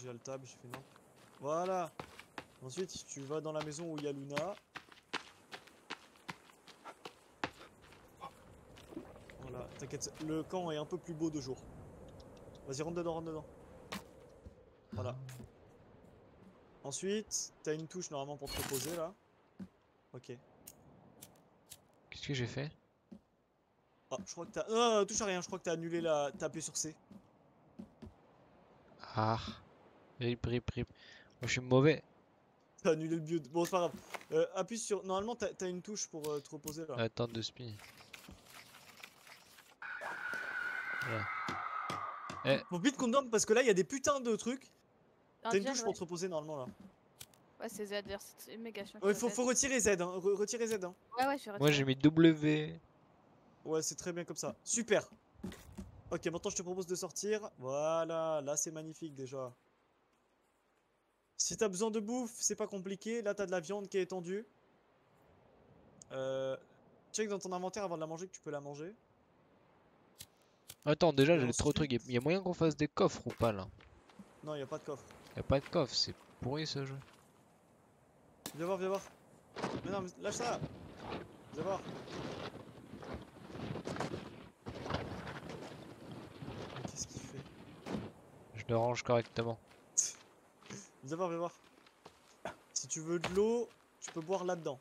j'ai le tab, j'ai fait non. Voilà. Ensuite, tu vas dans la maison où il y a Luna. Voilà, t'inquiète, le camp est un peu plus beau de jour. Vas-y, rentre dedans, rentre dedans. Voilà. Ensuite, t'as une touche normalement pour te reposer là. Ok. Qu'est-ce que j'ai fait? Ah, je crois que t'as. Non, touche à rien, je crois que t'as annulé la. T'as appuyé sur C. Ah. Rip, rip, rip. Moi je suis mauvais. T'as annulé le bio. Bon, c'est pas grave. Euh, appuie sur. Normalement, t'as une touche pour euh, te reposer là. Attends de spi. Voilà. Faut vite qu'on dorme parce que là, il y a des putains de trucs. T'as une touche ouais. pour te reposer normalement là. Ouais, c'est Z, d'ailleurs, c'est méga chiant. Ouais, faut, faut retirer Z, hein. re- retirer Z. Hein. Ouais, ouais, je suis Moi retiré. j'ai mis W. Ouais, c'est très bien comme ça. Super. Ok, maintenant je te propose de sortir. Voilà, là c'est magnifique déjà. Si t'as besoin de bouffe, c'est pas compliqué. Là, t'as de la viande qui est étendue. Euh, check dans ton inventaire avant de la manger que tu peux la manger. Attends, déjà j'ai trop de trucs. Il y a moyen qu'on fasse des coffres ou pas là? Non, y a pas de coffre. Y a pas de coffre, c'est pourri ce jeu. Viens voir, viens voir. Mais non, mais lâche ça. Viens voir. Mais Qu'est-ce qu'il fait Je le range correctement. Viens voir, viens voir. Si tu veux de l'eau, tu peux boire là-dedans.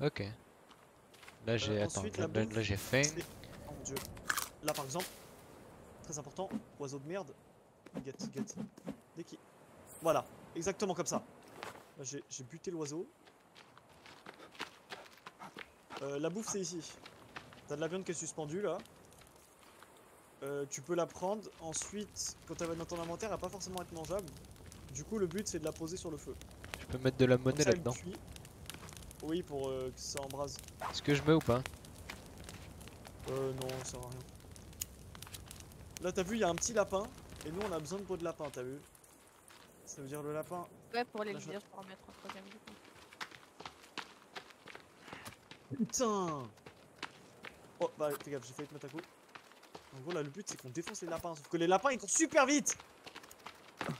Ok. Là j'ai. Attends, Euh, ensuite, là, j'ai faim. c'est- Oh mon dieu. Là par exemple, très important, oiseau de merde. Get, get. Dès. Voilà, exactement comme ça. Là, j'ai buté l'oiseau. Euh, la bouffe c'est ici. T'as de la viande qui est suspendue là. Euh, tu peux la prendre. Ensuite, quand elle va dans ton inventaire, elle va pas forcément être mangeable. Du coup, le but c'est de la poser sur le feu. Je peux mettre de la monnaie là-dedans. cuit. Oui, pour euh, que ça embrase. Est-ce que je mets ou pas? Euh, non, ça sert à rien. Là, t'as vu, il y a un petit lapin. Et nous, on a besoin de peau de lapin, t'as vu? Ça veut dire le lapin. Ouais, pour les Là, je- dire, je peux en mettre en troisième du coup. Putain Oh, bah, fais gaffe, j'ai failli te mettre un coup. En gros, là, le but, c'est qu'on défonce les lapins. Sauf que les lapins, ils courent super vite Oh,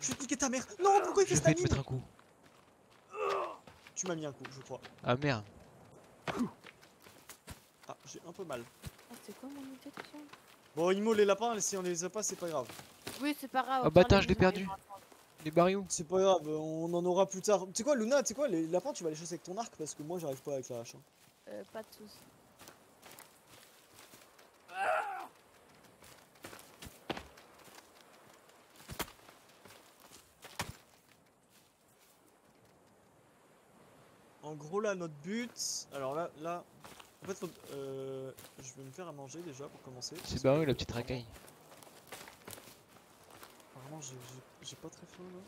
Je vais te niquer ta mère Non, pourquoi il fait Je cette vais te mettre mine un coup. Tu m'as mis un coup, je crois. Ah merde. Ah, j'ai un peu mal. Ah, c'est quoi mon idée de ça Bon, Imo, les lapins, si on les a pas, c'est pas grave. Oui, c'est pas grave. Ah, bâtard, pire, je l'ai perdu. Les barils C'est pas grave, on en aura plus tard. Tu sais quoi, Luna, tu sais quoi, les lapins, tu vas les chasser avec ton arc parce que moi, j'arrive pas avec la hache. hein. Euh, pas de soucis. En gros, là, notre but. Alors là, là. En fait, faut- euh, je vais me faire à manger déjà pour commencer. C'est que où la petite racaille Apparemment, j'ai pas très faim là.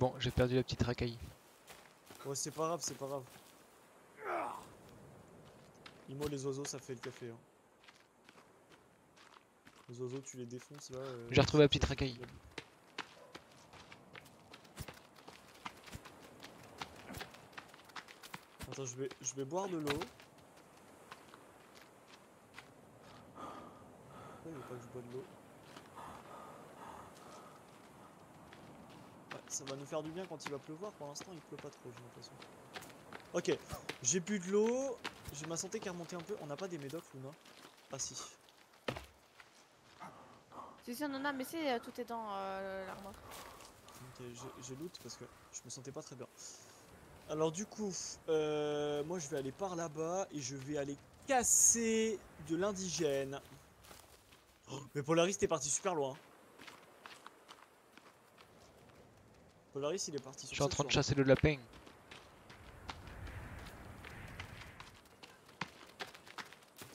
Bon, j'ai perdu la petite racaille. Ouais, c'est pas grave, c'est pas grave. Imo, les oiseaux, ça fait le café. Hein. Les oiseaux, tu les défonces là. euh, J'ai retrouvé la petite racaille. Attends, je vais, je vais boire de l'eau. Pourquoi il veut pas que je bois de l'eau Ouais, ça va nous faire du bien quand il va pleuvoir. Pour l'instant, il pleut pas trop, j'ai l'impression. Ok, j'ai bu de l'eau. J'ai ma santé qui est remontée un peu. On n'a pas des médocs, Luna Ah si. Si, si, on en a, mais c'est euh, tout est dans euh, l'armoire. Ok, j'ai- j'ai loot parce que je me sentais pas très bien. Alors du coup, euh, moi je vais aller par là-bas et je vais aller casser de l'indigène. Oh, mais Polaris t'es parti super loin. Polaris il est parti Je sur suis en train de chasser le lapin.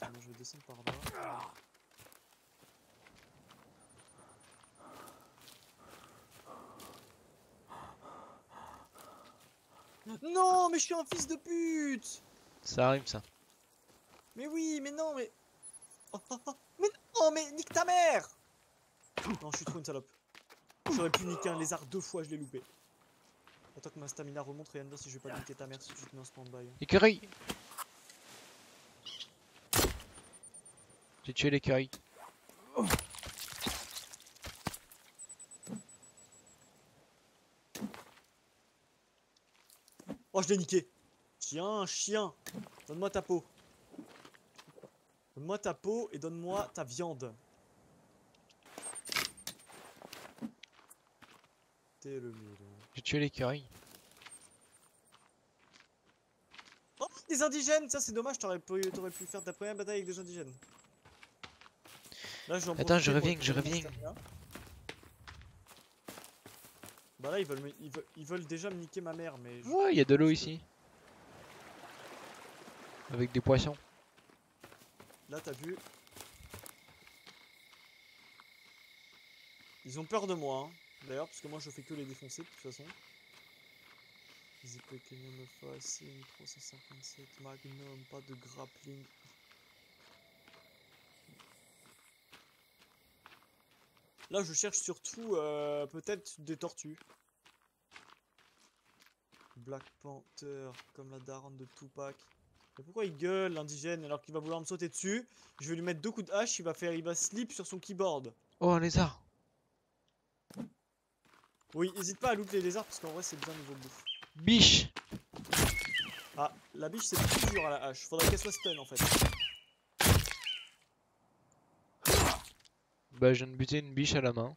Attends, je vais descendre par là. Un fils de pute Ça arrive ça. Mais oui, mais non, mais... Oh, oh, oh, Mais non, mais nique ta mère Non, je suis trop une salope. J'aurais pu niquer un lézard deux fois, je l'ai loupé. Attends que ma stamina remonte, Rihanna, si je vais pas niquer ta mère si tu te mets en stand-by. Écureuil J'ai tué l'écureuil. Oh, je l'ai niqué Chien, chien Donne-moi ta peau. Donne-moi ta peau et donne-moi ta viande. T'es le mieux. J'ai tué l'écureuil. Oh, des indigènes Ça, c'est dommage, t'aurais pu, faire ta première bataille avec des indigènes. Là, je Attends, je reviens, je reviens. Bah là, ils veulent, me- ils, veulent, ils veulent déjà me niquer ma mère, mais... je- Ouais, il y a de l'eau ici. Avec des poissons. Là, t'as vu Ils ont peur de moi, hein, d'ailleurs, parce que moi je fais que les défoncer de toute façon. Pequeño Facile, 357 Magnum, pas de grappling. Là, je cherche surtout euh, peut-être des tortues. Black Panther, comme la daronne de Tupac. Mais pourquoi il gueule l'indigène alors qu'il va vouloir me sauter dessus? Je vais lui mettre deux coups de hache, il va faire, il va slip sur son keyboard. Oh, un lézard Oui, hésite pas à loot les lézards parce qu'en vrai c'est bien niveau bouffe. Biche Ah, la biche c'est plus dur à la hache. Faudrait qu'elle soit stun en fait. Bah, je viens de buter une biche à la main.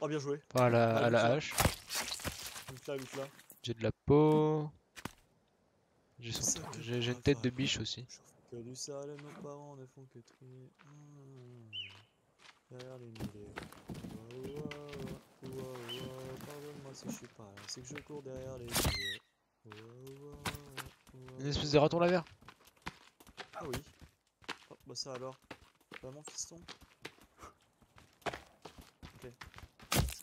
Oh bien joué. Enfin, à la, Ah, à la hache. J'ai de la peau. J'ai son- une tête de biche aussi. Que du sale, nos parents ne font que trier. Mmh. Derrière les milliers. Pardonne-moi si je suis pas là, c'est que je cours derrière les milliers. Une espèce de raton laveur. Ah oui. Oh, bah ça alors. Vraiment fiston.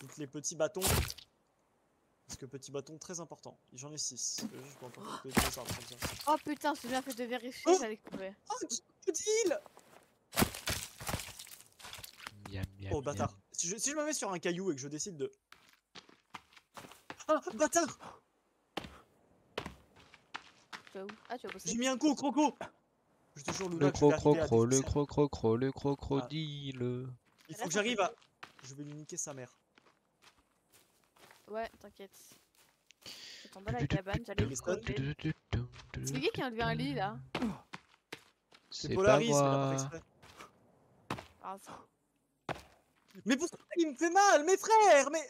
Donc les petits bâtons. Parce que petits bâtons très important. J'en ai 6. Je peux encore couper deux arbres comme ça. Oh putain, c'est bien fait de vérifier, Oh j'allais couper. Oh, good deal Miam, miam, Oh bâtard. miam. Si je, si je me mets sur un caillou et que je décide de... Ah bâtard Ah, tu vas bosser J'ai mis un coup au croco Je te jure Luna Le que je vais cro arriver à cro le défoncer. cro cro cro le crocodile. Il faut que j'arrive à... Je vais lui niquer sa mère. Ouais, t'inquiète. J'attendais la cabane, j'allais Les le couper. C'est qui qui a enlevé un lit là C'est Polaris, mais il a pas fait moi. Mais pourquoi il me fait mal, mes frères Mais.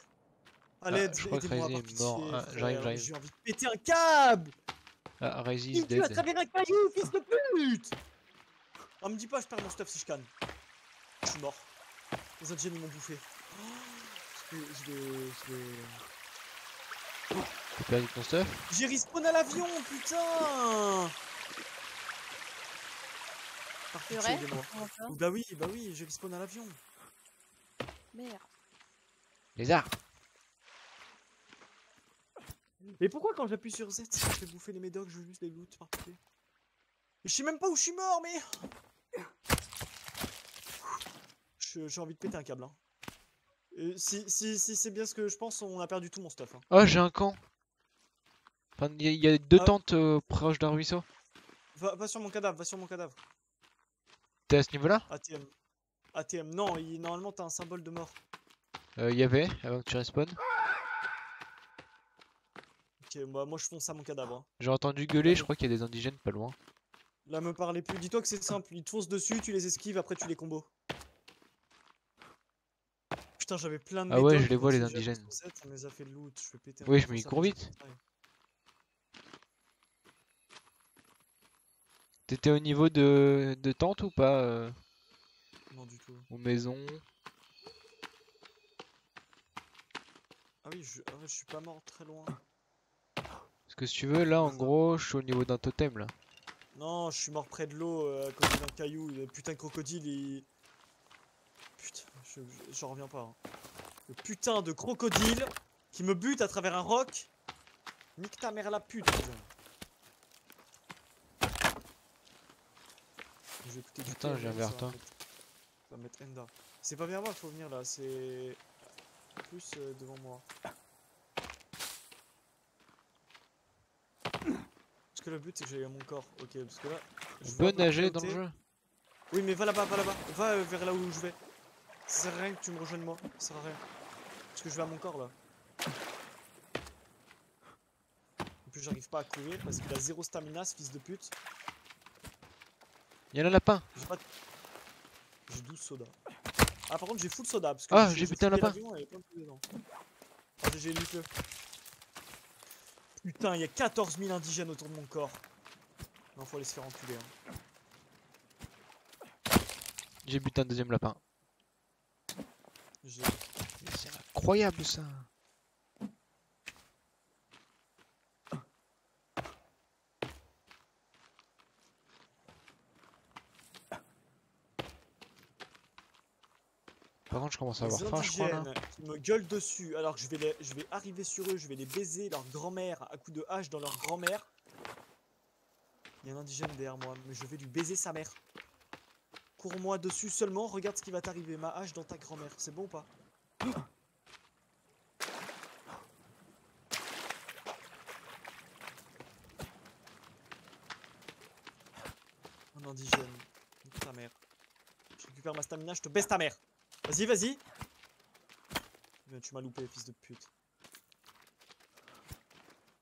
À Ah, l'aide, je crois que aidez-moi Razy est mort. Ah, j'arrive, j'arrive. J'ai envie de péter un câble Ah, Razy Il me tue à travers un caillou, fils de pute Ah, me dis pas, je perds mon stuff si je canne. Je suis mort. Les indigènes, ils m'ont bouffé. Oh, je vais... Je vais... Je vais... T'as perdu ton stuff? J'ai respawn à l'avion, putain Par C'est pitié, vrai? aidez-moi. Bah oui, bah oui, j'ai respawn à l'avion. Merde. Lézard Mais pourquoi quand j'appuie sur Z, ça me fait bouffer les médocs, je veux juste les loot par Je sais même pas où je suis mort, mais. J'ai envie de péter un câble. Hein. Euh, si si, si c'est bien ce que je pense, on a perdu tout mon stuff. hein. Oh, j'ai un camp. Enfin, il y, a- il y a deux Ah. tentes euh, proches d'un ruisseau. Va, va sur mon cadavre, va sur mon cadavre. T'es à ce niveau-là? ATM. ATM, non, il- normalement t'as un symbole de mort. Euh, Il y avait, avant que tu respawns. Ok, bah moi je fonce à mon cadavre. hein. J'ai entendu gueuler, je crois qu'il y a des indigènes pas loin. Là, me parlez plus. Dis-toi que c'est simple. Ils te foncent dessus, tu les esquives, après tu les combos. Putain, j'avais plein de Ah ouais, je les vois, les indigènes. les a fait loot. Je vais péter un Oui, je m'y cours vite. T'étais au niveau de, de tente ou pas euh, Non, du tout. Ou maison? Ah oui, je, ah je suis pas mort très loin. Parce que si tu veux, là en gros, je suis au niveau d'un totem là. Non, je suis mort près de l'eau euh, à cause d'un caillou. Le putain de crocodile, il. J'en reviens pas. hein. Le putain de crocodile qui me bute à travers un roc. Nique ta mère la pute. putain. Je vais écouter du Attends, je viens vers toi. mettre- Ça va mettre Enda. C'est pas vers moi faut venir là, c'est plus euh, devant moi. Parce que le but c'est que j'aille à mon corps. Ok, parce que là. je On peut nager dans le jeu? Oui, mais va là-bas, va là-bas. Va euh, vers là où je vais. Ça sert à rien que tu me rejoignes moi. Ça sert à rien. Parce que je vais à mon corps là. En plus, j'arrive pas à courir parce qu'il a zéro stamina, ce fils de pute. Y'a un lapin J'ai pas. de- J'ai 12 sodas. Ah, par contre, j'ai full soda. Parce que Ah, j'ai- buté un lapin. Ah, j'ai loot-le. Putain, il y a 14 000 indigènes autour de mon corps. Non, faut aller se faire enculer. Hein. J'ai buté un deuxième lapin. C'est incroyable ça Par contre, je commence à Les avoir faim, je crois là. qui me gueulent dessus alors que je vais, les- je vais arriver sur eux, je vais les baiser, leur grand-mère, à coups de hache dans leur grand-mère. Il y a un indigène derrière moi, mais je vais lui baiser sa mère. Cours-moi dessus seulement, regarde ce qui va t'arriver, ma hache dans ta grand-mère, c'est bon ou pas? Un indigène, nique ta mère. Je récupère ma stamina, je te baisse ta mère. Vas-y, vas-y. Mais tu m'as loupé, fils de pute.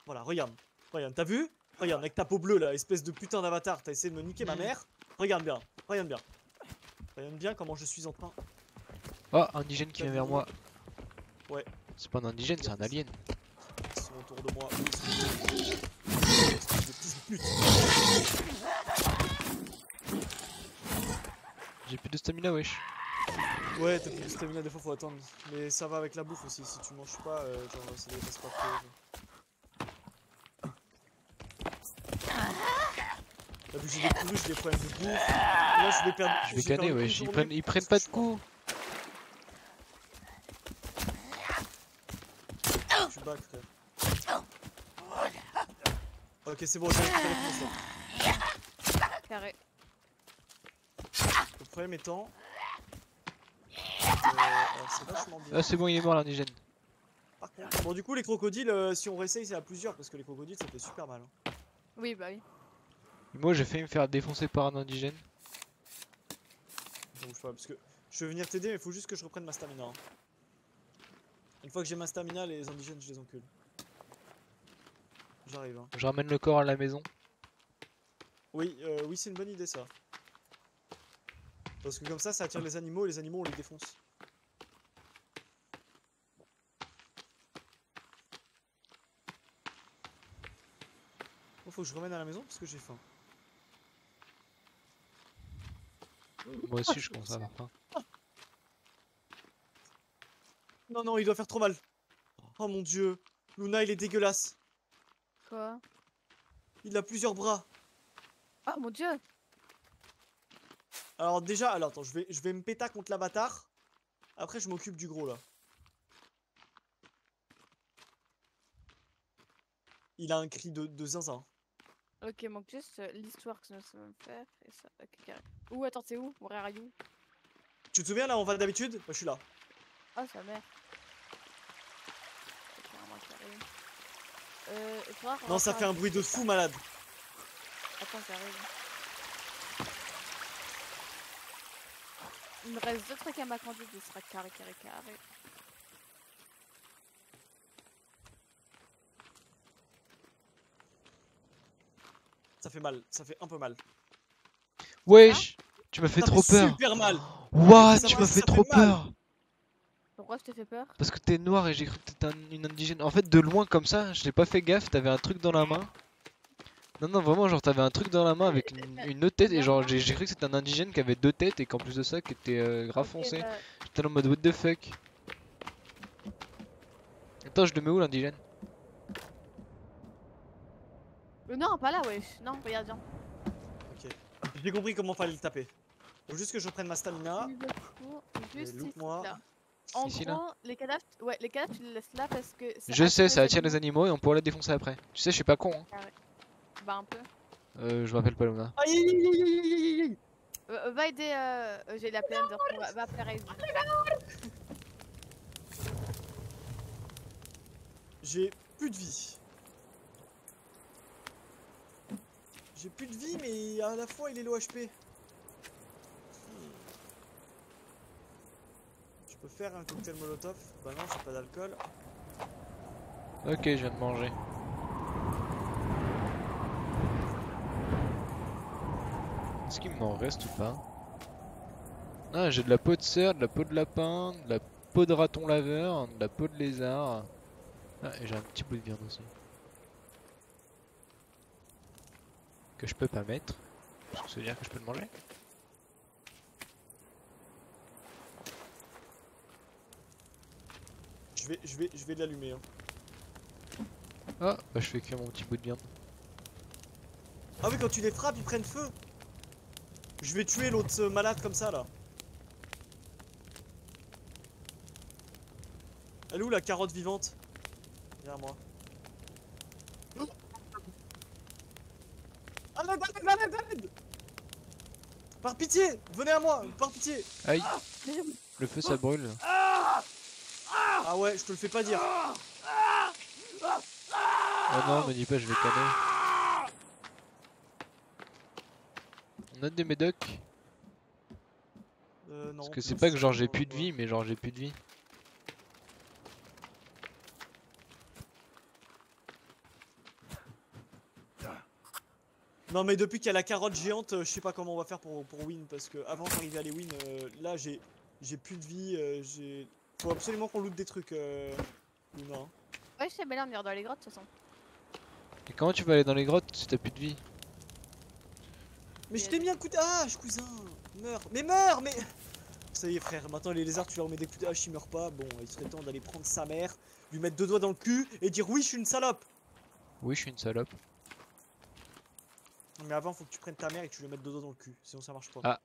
Voilà, regarde. Regarde, t'as vu? Regarde, avec ta peau bleue là, espèce de putain d'avatar, t'as essayé de me niquer ma Mm. mère Regarde bien, regarde bien. Regarde bien comment je suis en train. Oh, un indigène qui vient vers moi. Ouais. C'est pas un indigène, c'est un alien. Ils sont autour de moi. J'ai plus de stamina, wesh. Ouais, t'as plus de stamina, des fois faut attendre. Mais ça va avec la bouffe aussi, si tu manges pas, euh, genre ça dépasse pas trop. T'as vu, j'ai des courus, j'ai des problèmes de bouffe. Là, je vais perdre. Je vais canner, wesh. Ils prennent, ils prennent pas de coups. Je suis back, frère. Ok, c'est bon, j'ai récupéré mon stuff. Carré. Le problème étant. Euh, alors, c'est vachement bien. Ah, c'est bon, il est mort l'indigène. Par contre, bon, du coup, les crocodiles, euh, si on réessaye, c'est à plusieurs parce que les crocodiles, ça fait super mal. hein. Oui, bah oui. Moi, j'ai failli me faire défoncer par un indigène. Donc, parce que je vais venir t'aider, mais il faut juste que je reprenne ma stamina. hein. Une fois que j'ai ma stamina, les indigènes, je les encule. J'arrive. Hein. Je ramène le corps à la maison. Oui, euh, oui, c'est une bonne idée ça. Parce que comme ça, ça attire les animaux et les animaux, on les défonce. Faut que je remène à la maison parce que j'ai faim. Moi aussi, je commence à avoir faim. Non, non, il doit faire trop mal. Oh mon dieu. Luna, il est dégueulasse. Quoi? Il a plusieurs bras. Oh mon dieu Alors déjà, alors attends, je vais, je vais me péta contre l'avatar. Après, je m'occupe du gros là. il a un cri de, de zinzin. Ok, manque juste euh, l'histoire que nous savons faire. Et ça, ok, carré. Où, attends, c'est où? Where are you Tu te souviens là où on va d'habitude? Moi je suis là. Ah, sa mère. Euh, faudra Non, ça fait un bruit de fou malade. Attends, j'arrive. Il me reste deux trucs à ma conduite, il sera carré, carré, carré. Ça fait mal, ça fait un peu mal. Wesh Tu m'as fait Ça trop fait peur super mal. What ça Tu m'as fait trop peur Pourquoi je t'ai fait peur? Parce que t'es noir et j'ai cru que t'étais un- une indigène. En fait, de loin comme ça, je n'ai pas fait gaffe, t'avais un truc dans la main. Non, non, vraiment, genre t'avais un truc dans la main avec une, une autre tête et genre j'ai j'ai cru que c'était un indigène qui avait deux têtes et qu'en plus de ça, qui était euh, grave Ok, foncé. bah, J'étais en mode what the fuck? Attends, je le mets où l'indigène? Euh, non, pas là, wesh. Non, regarde bien. Ok. J'ai compris comment fallait le taper. Faut juste que je prenne ma stamina. Juste ici, loot-moi. là. En Ici, gros, là les cadavres, ouais, les cadavres, tu les laisses là parce que. Je sais, ça attire les animaux et on pourra les défoncer après. Tu sais, je suis pas con. Hein. Bah, un peu. Euh, je m'appelle Paloma. Aïe aïe aïe aïe aïe aïe aïe Euh, euh, va aider. Euh, euh, J'ai la plaine de. Va, va appeler Raze. J'ai plus de vie. J'ai plus de vie, mais à la fois il est low HP. Hmm. Je peux faire un cocktail molotov Bah non, c'est pas d'alcool. Ok, je viens de manger. Est-ce qu'il m'en reste ou pas? Ah, j'ai de la peau de cerf, de la peau de lapin, de la peau de raton laveur, de la peau de lézard. Ah, et j'ai un petit bout de viande aussi. Que je peux pas mettre. Parce que ça veut dire que je peux le manger Je vais, je vais, je vais l'allumer. Hein. Ah, bah je fais cuire mon petit bout de viande. Ah oui, quand tu les frappes, ils prennent feu. Je vais tuer l'autre euh, malade comme ça là. Elle est où la carotte vivante? Viens moi. Ah l'aide, à l'aide, à l'aide, à l'aide Par pitié Venez à moi Par pitié Aïe Le feu ça brûle. Ah ouais, je te le fais pas dire. Oh non, me dis pas, je vais canner. On a des médocs Euh, non. Parce que c'est pas que genre j'ai plus de vie, mais genre j'ai plus de vie. Non mais depuis qu'il y a la carotte géante, euh, je sais pas comment on va faire pour, pour win parce que avant d'arriver à les win, euh, là j'ai j'ai plus de vie, euh, j'ai faut absolument qu'on loot des trucs. Euh... Luna, hein. Ouais, je sais, mais là, on ira dans les grottes de toute façon. Et comment tu vas aller dans les grottes si t'as plus de vie? Mais Et je t'ai mis un coup de hache, cousin. Meurs, mais meurs, mais (laughs) ça y est frère. Maintenant les lézards, tu leur mets des coups de hache, ils meurent pas. Bon, il serait temps d'aller prendre sa mère, lui mettre deux doigts dans le cul et dire oui, je suis une salope. Oui, je suis une salope. Mais avant, faut que tu prennes ta mère et que tu lui mettes deux doigts dans le cul, sinon ça marche pas. Ah.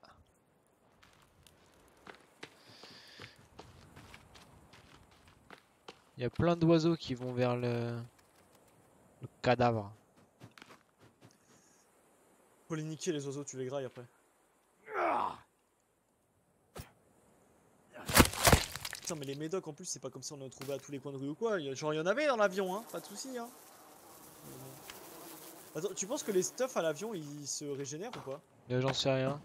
Il y a plein d'oiseaux qui vont vers le... le cadavre. Faut les niquer les oiseaux, tu les grailles après. Putain mais les médocs en plus c'est pas comme si on en trouvait à tous les coins de rue ou quoi, genre il y en avait dans l'avion hein, pas de soucis hein. Attends, tu penses que les stuffs à l'avion ils se régénèrent ou pas Là, j'en sais rien.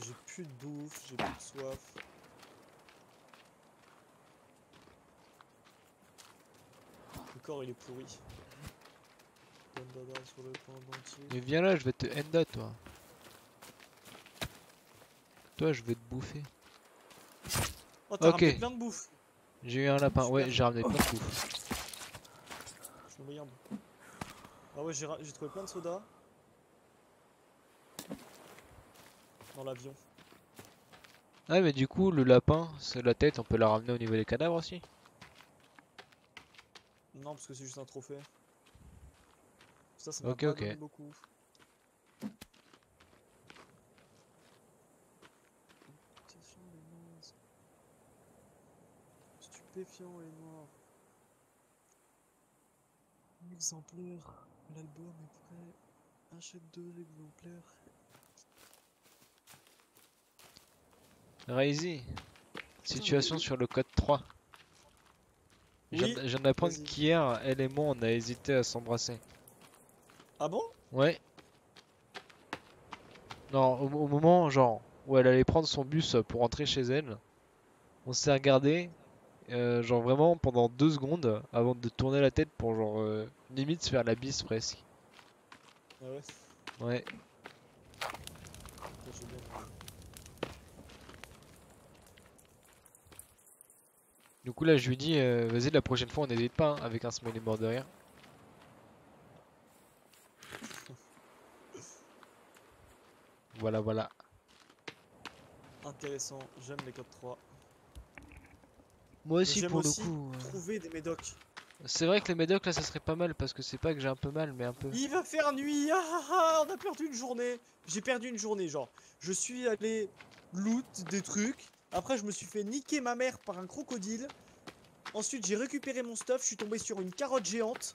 J'ai plus de bouffe, j'ai plus de soif. Le corps il est pourri. Sur le. Mais viens là, je vais te enda. Toi, je vais te bouffer. Oh t'as plein de bouffe J'ai eu un lapin. Ouais, j'ai ramené plein de bouffe. Je me merde. Ah ouais j'ai trouvé plein de sodas. Dans l'avion. Ah, mais du coup, le lapin, c'est la tête, on peut la ramener au niveau des cadavres aussi? Non parce que c'est juste un trophée. Ça ça m'a Ok, pas ok. donné beaucoup. Stupéfiant et noir. Un exemplaire. L'album est prêt. Achète deux exemplaires. Raisy, situation sur le code 3. Je Oui, viens- je viens d'apprendre qu'hier, elle et moi, on a hésité à s'embrasser. Ah bon? Ouais. Non, au, au moment, genre, où elle allait prendre son bus pour rentrer chez elle, on s'est regardé, euh, genre vraiment pendant deux secondes, avant de tourner la tête pour genre euh, limite se faire la bise presque. Ah ouais Ouais. Du coup là, je lui dis, euh, vas-y, la prochaine fois, on n'hésite pas, hein, avec un smiley mort de rire. Voilà, voilà. Intéressant, j'aime les codes 3. Moi aussi, pour aussi le coup. Trouver des médocs. C'est vrai que les médocs là, ça serait pas mal parce que c'est pas que j'ai un peu mal, mais un peu. Il va faire nuit ah, ah, ah, On a perdu une journée J'ai perdu une journée, genre. Je suis allé loot des trucs. Après, je me suis fait niquer ma mère par un crocodile. Ensuite, j'ai récupéré mon stuff. Je suis tombé sur une carotte géante.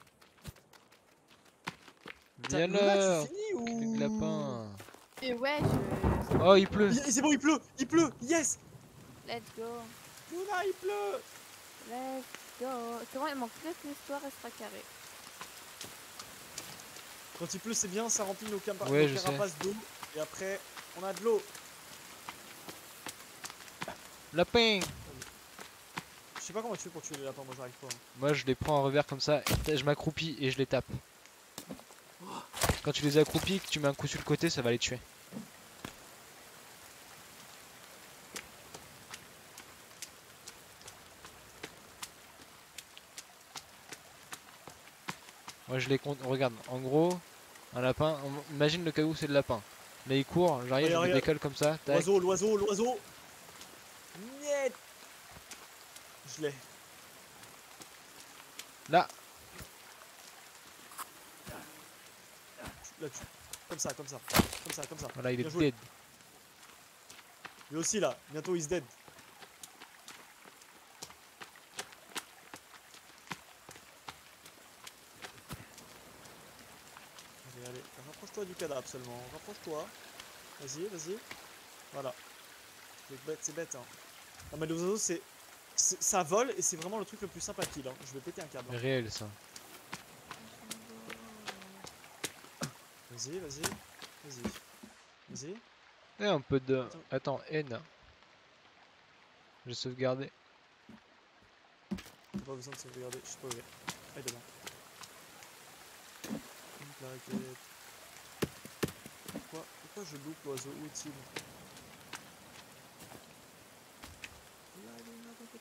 Viens là, tu finis cul ou... lapin. Et ouais, je. Oh, il pleut. C'est bon, il pleut Il pleut Yes Let's go. Luna, il pleut Let's go. C'est bon, il manque plus que l'histoire restera carré. Quand il pleut, c'est bien, ça remplit nos, capa- Ouais, nos je sais. carapaces d'eau. Et après, on a de l'eau. Lapin Je sais pas comment tu fais pour tuer les lapins, moi j'arrive pas. hein. Moi, je les prends en revers comme ça, et je m'accroupis et je les tape. Quand tu les accroupis, que tu mets un coup sur le côté, ça va les tuer. Moi je les compte, regarde, en gros, un lapin, on- imagine le cas où c'est le lapin. Là il court, j'arrive, je regarde. décolle comme ça. L'oiseau, l'oiseau, l'oiseau Niet Je l'ai. Là, Là, tu... Comme ça, comme ça. Comme ça, comme ça. voilà, il est dead. Lui aussi là, bientôt he's dead. Allez, allez, rapproche-toi du cadavre seulement, rapproche-toi. Vas-y, vas-y. Voilà. C'est bête, c'est bête hein. Non mais les oiseaux c'est... Ça vole et c'est vraiment le truc le plus simple à kill hein. Je vais péter un câble. hein. Réel ça. Vas-y, vas-y. Vas-y. Vas-y. Et un peu de... Attends, N. J'ai sauvegardé. T'as pas besoin de sauvegarder, je suis pas ouvert. Allez, demain. Pourquoi, je loupe l'oiseau? Où est-il?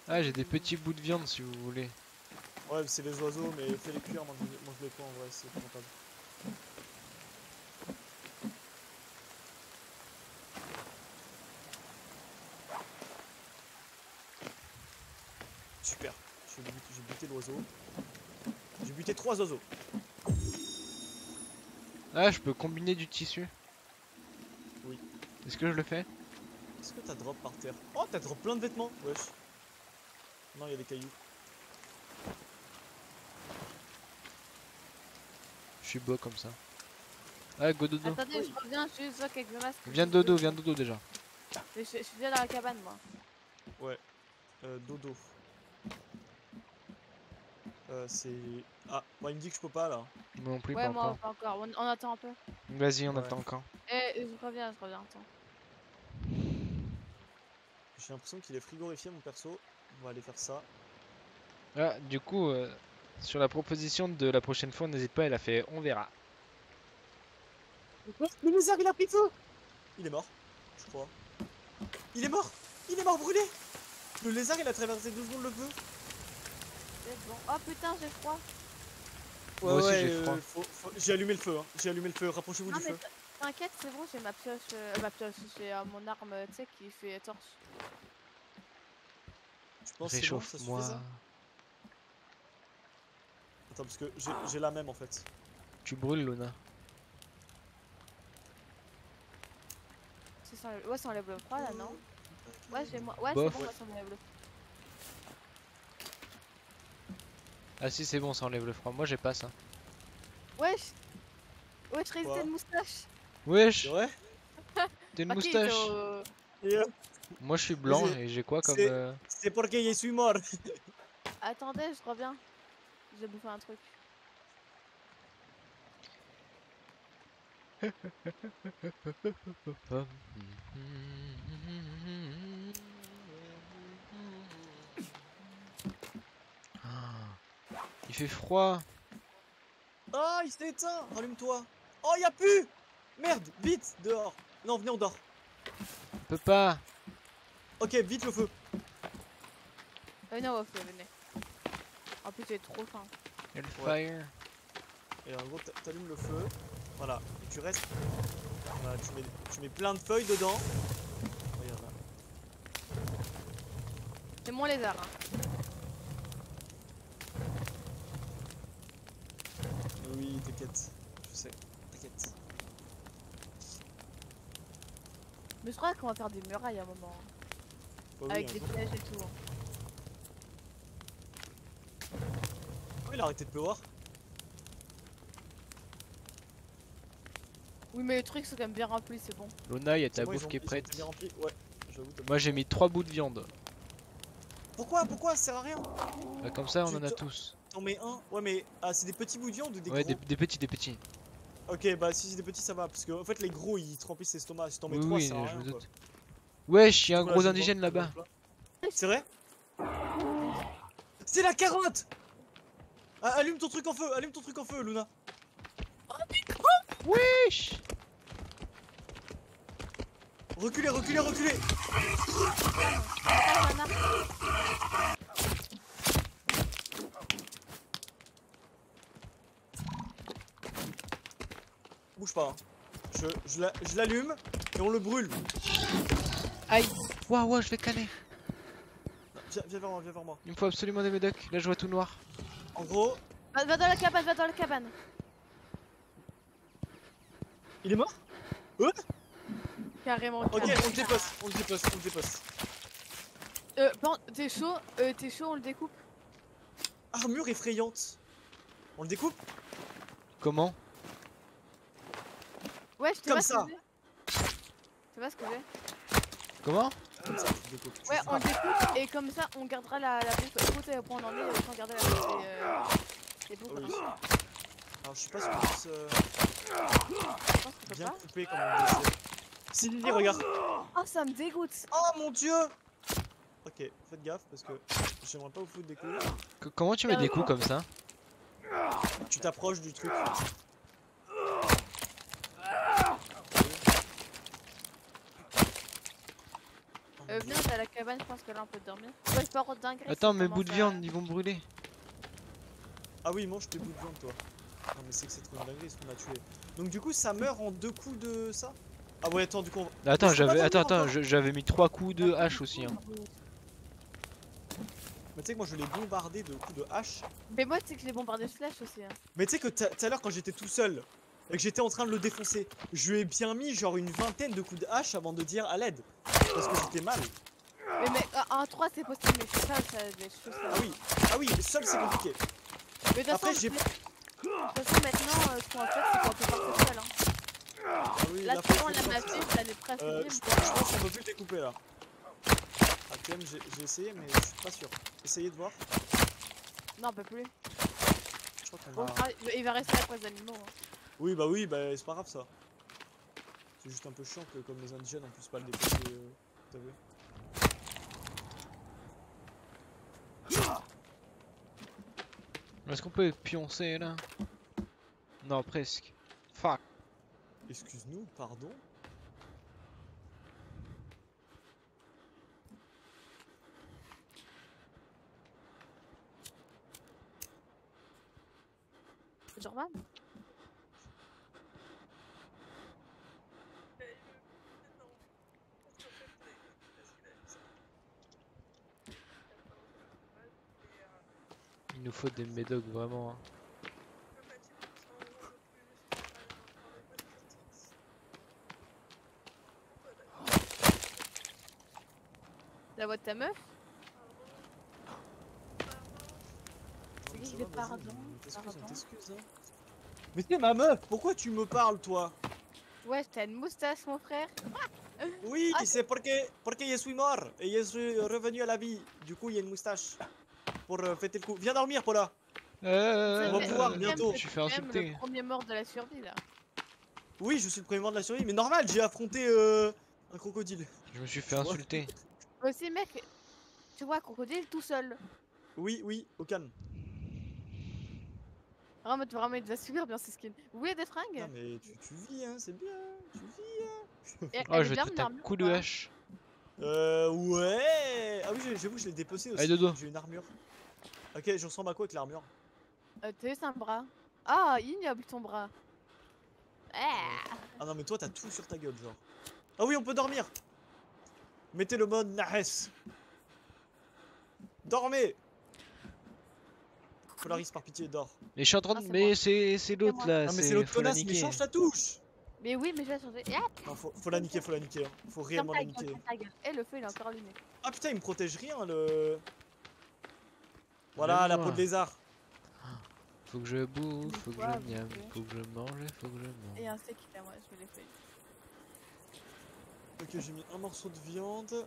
Ah, j'ai des petits bouts de viande si vous voulez. Ouais, c'est les oiseaux, mais fais les cuire, mange, mange les pas en vrai, c'est rentable. Super, j'ai buté, l'oiseau. J'ai buté trois oiseaux. Ah, je peux combiner du tissu. Est-ce que je le fais Est-ce que t'as drop par terre Oh, t'as drop plein de vêtements Wesh. Non, il y a des cailloux. Je suis beau comme ça. Ah, go dodo. Attendez, je reviens, je suis avec le masque. Viens dodo, viens dodo déjà. Je, suis déjà dans la cabane, moi. Euh, dodo. Euh, c'est... Ah, moi il me dit que je peux pas là. Moi non plus, Ouais, pas moi, encore. pas encore. On, on attend un peu. Vas-y, on Ouais. attend encore. Eh, je reviens, je reviens, attends. J'ai l'impression qu'il est frigorifié mon perso. On va aller faire ça. Ah, du coup, euh, sur la proposition de la prochaine fois, n'hésite pas, elle a fait on verra. Le lézard il a pris feu Il est mort, je crois. Il est mort Il est mort brûlé Le lézard il a traversé deux secondes le feu. C'est bon. Oh putain, j'ai froid. Moi aussi, j'ai euh, froid. faut- faut- J'ai allumé le feu, hein. j'ai allumé le feu, rapprochez-vous du feu. T'inquiète, c'est bon, j'ai ma pioche. euh, ma pioche, c'est euh, mon arme, tu sais, qui fait torche. Je pense c'est bon, Réchauffe-moi. ça Attends, parce que j'ai- j'ai la même en fait. Tu brûles, Luna. C'est ça, ouais, ça enlève le froid là, non? Ouais, j'ai moi. Ouais, c'est bon, ça enlève le Ah si c'est bon ça enlève le froid. Moi j'ai pas ça. Wesh Wesh, t'as une moustache Wesh vrai T'as une moustache euh, Moi je suis blanc et j'ai quoi comme... C'est- euh, C'est pour que je suis mort. Attendez, je reviens. J'ai bouffé un truc. Il fait froid. Ah, il s'est éteint. Rallume-toi. Oh, y a plus. Merde, vite, dehors. Non, venez, on dort. On peut pas. Ok, vite le feu. Venez au feu, venez. En plus, j'ai trop faim. Hellfire. Et en gros, t'a- t'allumes le feu. Voilà. Et tu restes. Voilà, tu mets, tu mets plein de feuilles dedans. Regarde là. C'est mon lézard. Hein. Oui, t'inquiète. Je sais. T'inquiète. Mais je crois qu'on va faire des murailles à un moment. oui, avec un des jour. pièges et tout. Oh, il a arrêté de pleuvoir. Oui, mais le truc, c'est quand même bien rempli, c'est bon. Luna, il y a ta bon, bouffe ont- qui est prête. bien rempli. Ouais, Moi j'ai mis 3 bouts de viande. Pourquoi Pourquoi? Ça sert à rien. Bah, comme ça on Tu en a tous. T'en mets un? Ouais, mais. Ah, c'est des petits bouts de viande ou des Ouais, gros? des, des petits, des petits. Ok, bah si c'est des petits, ça va. Parce que en fait, les gros ils te remplissent l'estomac. Si t'en mets Oui, trois, oui, ça sert à je rien. doute. Wesh, il y a un gros indigène là-bas. C'est vrai? C'est la carotte Ah, Allume ton truc en feu, allume ton truc en feu, Luna. Wesh Reculez, reculez, reculez Bouge pas. hein. Je, je la- je l'allume et on le brûle. Aïe Waouh, waouh, je vais canner. Viens, viens vers moi, viens vers moi. Il me faut absolument des médocs. Là je vois tout noir. En gros, Va, va dans la cabane, va dans la cabane. il est mort? Carrément. Ok, carrément. on le dépose, on le dépose, on le dépose. Euh, pan- t'es chaud euh, T'es chaud, on le découpe Armure effrayante. On le découpe? Comment? Ouais, je te Comme vois ce que ça. j'ai. Tu vois ce que j'ai Comment? Comme ça, Ouais, on découpe et comme ça, on gardera la, la point où on en est, sans garder la bouffe. et, euh, C'est beau, oui. Alors je suis pas sûr que ce Je pense qu'on peut bien coupé comme on sait. Si, si, regarde. Oh, ça me dégoûte. Oh mon dieu Ok, faites gaffe parce que j'aimerais pas vous foutre des coups. Comment tu mets des coups comme ça? Tu t'approches du truc. Mon Dieu. viens à la cabane, je pense que là on peut dormir. Ouais, pas rendre dingue. Attends, mes bouts de viande, ils vont brûler. Ah oui, mange tes bouts de viande toi. Non mais c'est que c'est trop une dinguerie ce qu'on a tué. Donc du coup ça meurt en deux coups de ça? Ah ouais attends du coup on va- Attends, j'avais attends, attends, j'avais mis 3 coups de hache aussi. Hein. Mais tu sais que moi je l'ai bombardé de coups de hache. Mais moi, tu sais que je l'ai bombardé de flèches aussi. Hein. Mais tu sais que tout à l'heure quand j'étais tout seul et que j'étais en train de le défoncer, je lui ai bien mis genre une vingtaine de coups de hache avant de dire à l'aide. Parce que j'étais mal. Mais, mais en 3 c'est possible, mais je suis seule, ça ça. Ah oui, ah oui, seul c'est compliqué. Mais de Après, j'ai- de toute façon, maintenant, euh, ce qu'on va faire, c'est qu'on peut partir seul. Hein. Ah oui, Là, c'est bon, la mafie, elle est presque Euh, je pense, je pense qu'on peut plus le découper là. Ah, TM, j'ai essayé, mais je suis pas sûr. Essayez de voir. Non, on peut plus. Je crois qu'on Bon, va. ah, il va rester après les animaux. hein. Oui, bah oui, bah c'est pas grave ça. C'est juste un peu chiant que, comme les indigènes, on puisse pas le déplacer. Euh, t'as vu Est-ce qu'on peut pioncer là? Non, presque. Fuck. Excuse-nous, pardon? Jordan Il nous faut des médocs vraiment. hein. La voix de ta meuf? Oui, mais pardon, pardon. Mais t'es ma meuf, pourquoi tu me parles, toi? Ouais, t'as une moustache, mon frère. Oui, Ah, c'est parce que, parce que je suis mort? Et je suis revenu à la vie. Du coup, il y a une moustache pour euh, fêter le coup. Viens dormir, Paula. Euh, On va Mais- pouvoir mais bientôt. même Je suis que fait tu même insulter. le premier mort de la survie, là. Oui, je suis le premier mort de la survie, mais normal, j'ai affronté euh, un crocodile. Je me suis fait insulter. Moi aussi, mec, tu vois, crocodile tout seul. Oui, oui, au calme. Vraiment, tu- vraiment, il va super bien, ces skins. Vous voulez des fringues? Non, mais tu, tu vis, hein, c'est bien. Tu vis, hein. Et- Oh, je vais te mettre un armure coup ou de hache. Euh, ouais. Ah oui, j'avoue, je l'ai dépecé aussi. J'ai une armure. Ok, je ressemble à quoi avec l'armure Euh, T'as juste un bras. Ah, ignoble ton bras. Ah, Ah non, mais toi, t'as tout sur ta gueule, genre. Ah oui, on peut dormir. Mettez le mode Nares. Dormez. Polaris, par pitié, dors. Mais je suis en train Ah, de. c'est Mais moi. c'est c'est l'autre là. Ah, mais c'est l'autre connasse, mais change ta touche. Mais oui, mais je vais changer. Ah, Non, faut, faut la niquer, faut la niquer. hein. Faut réellement la niquer. Et le feu, il est encore allumé. Ah putain, il me protège rien, le. Voilà, la peau de lézard. Faut que je bouffe, faut que je miam, faut que je mange, faut que je mange. Et un steak, là, moi, je me l'ai fait. Ok, j'ai mis un morceau de viande.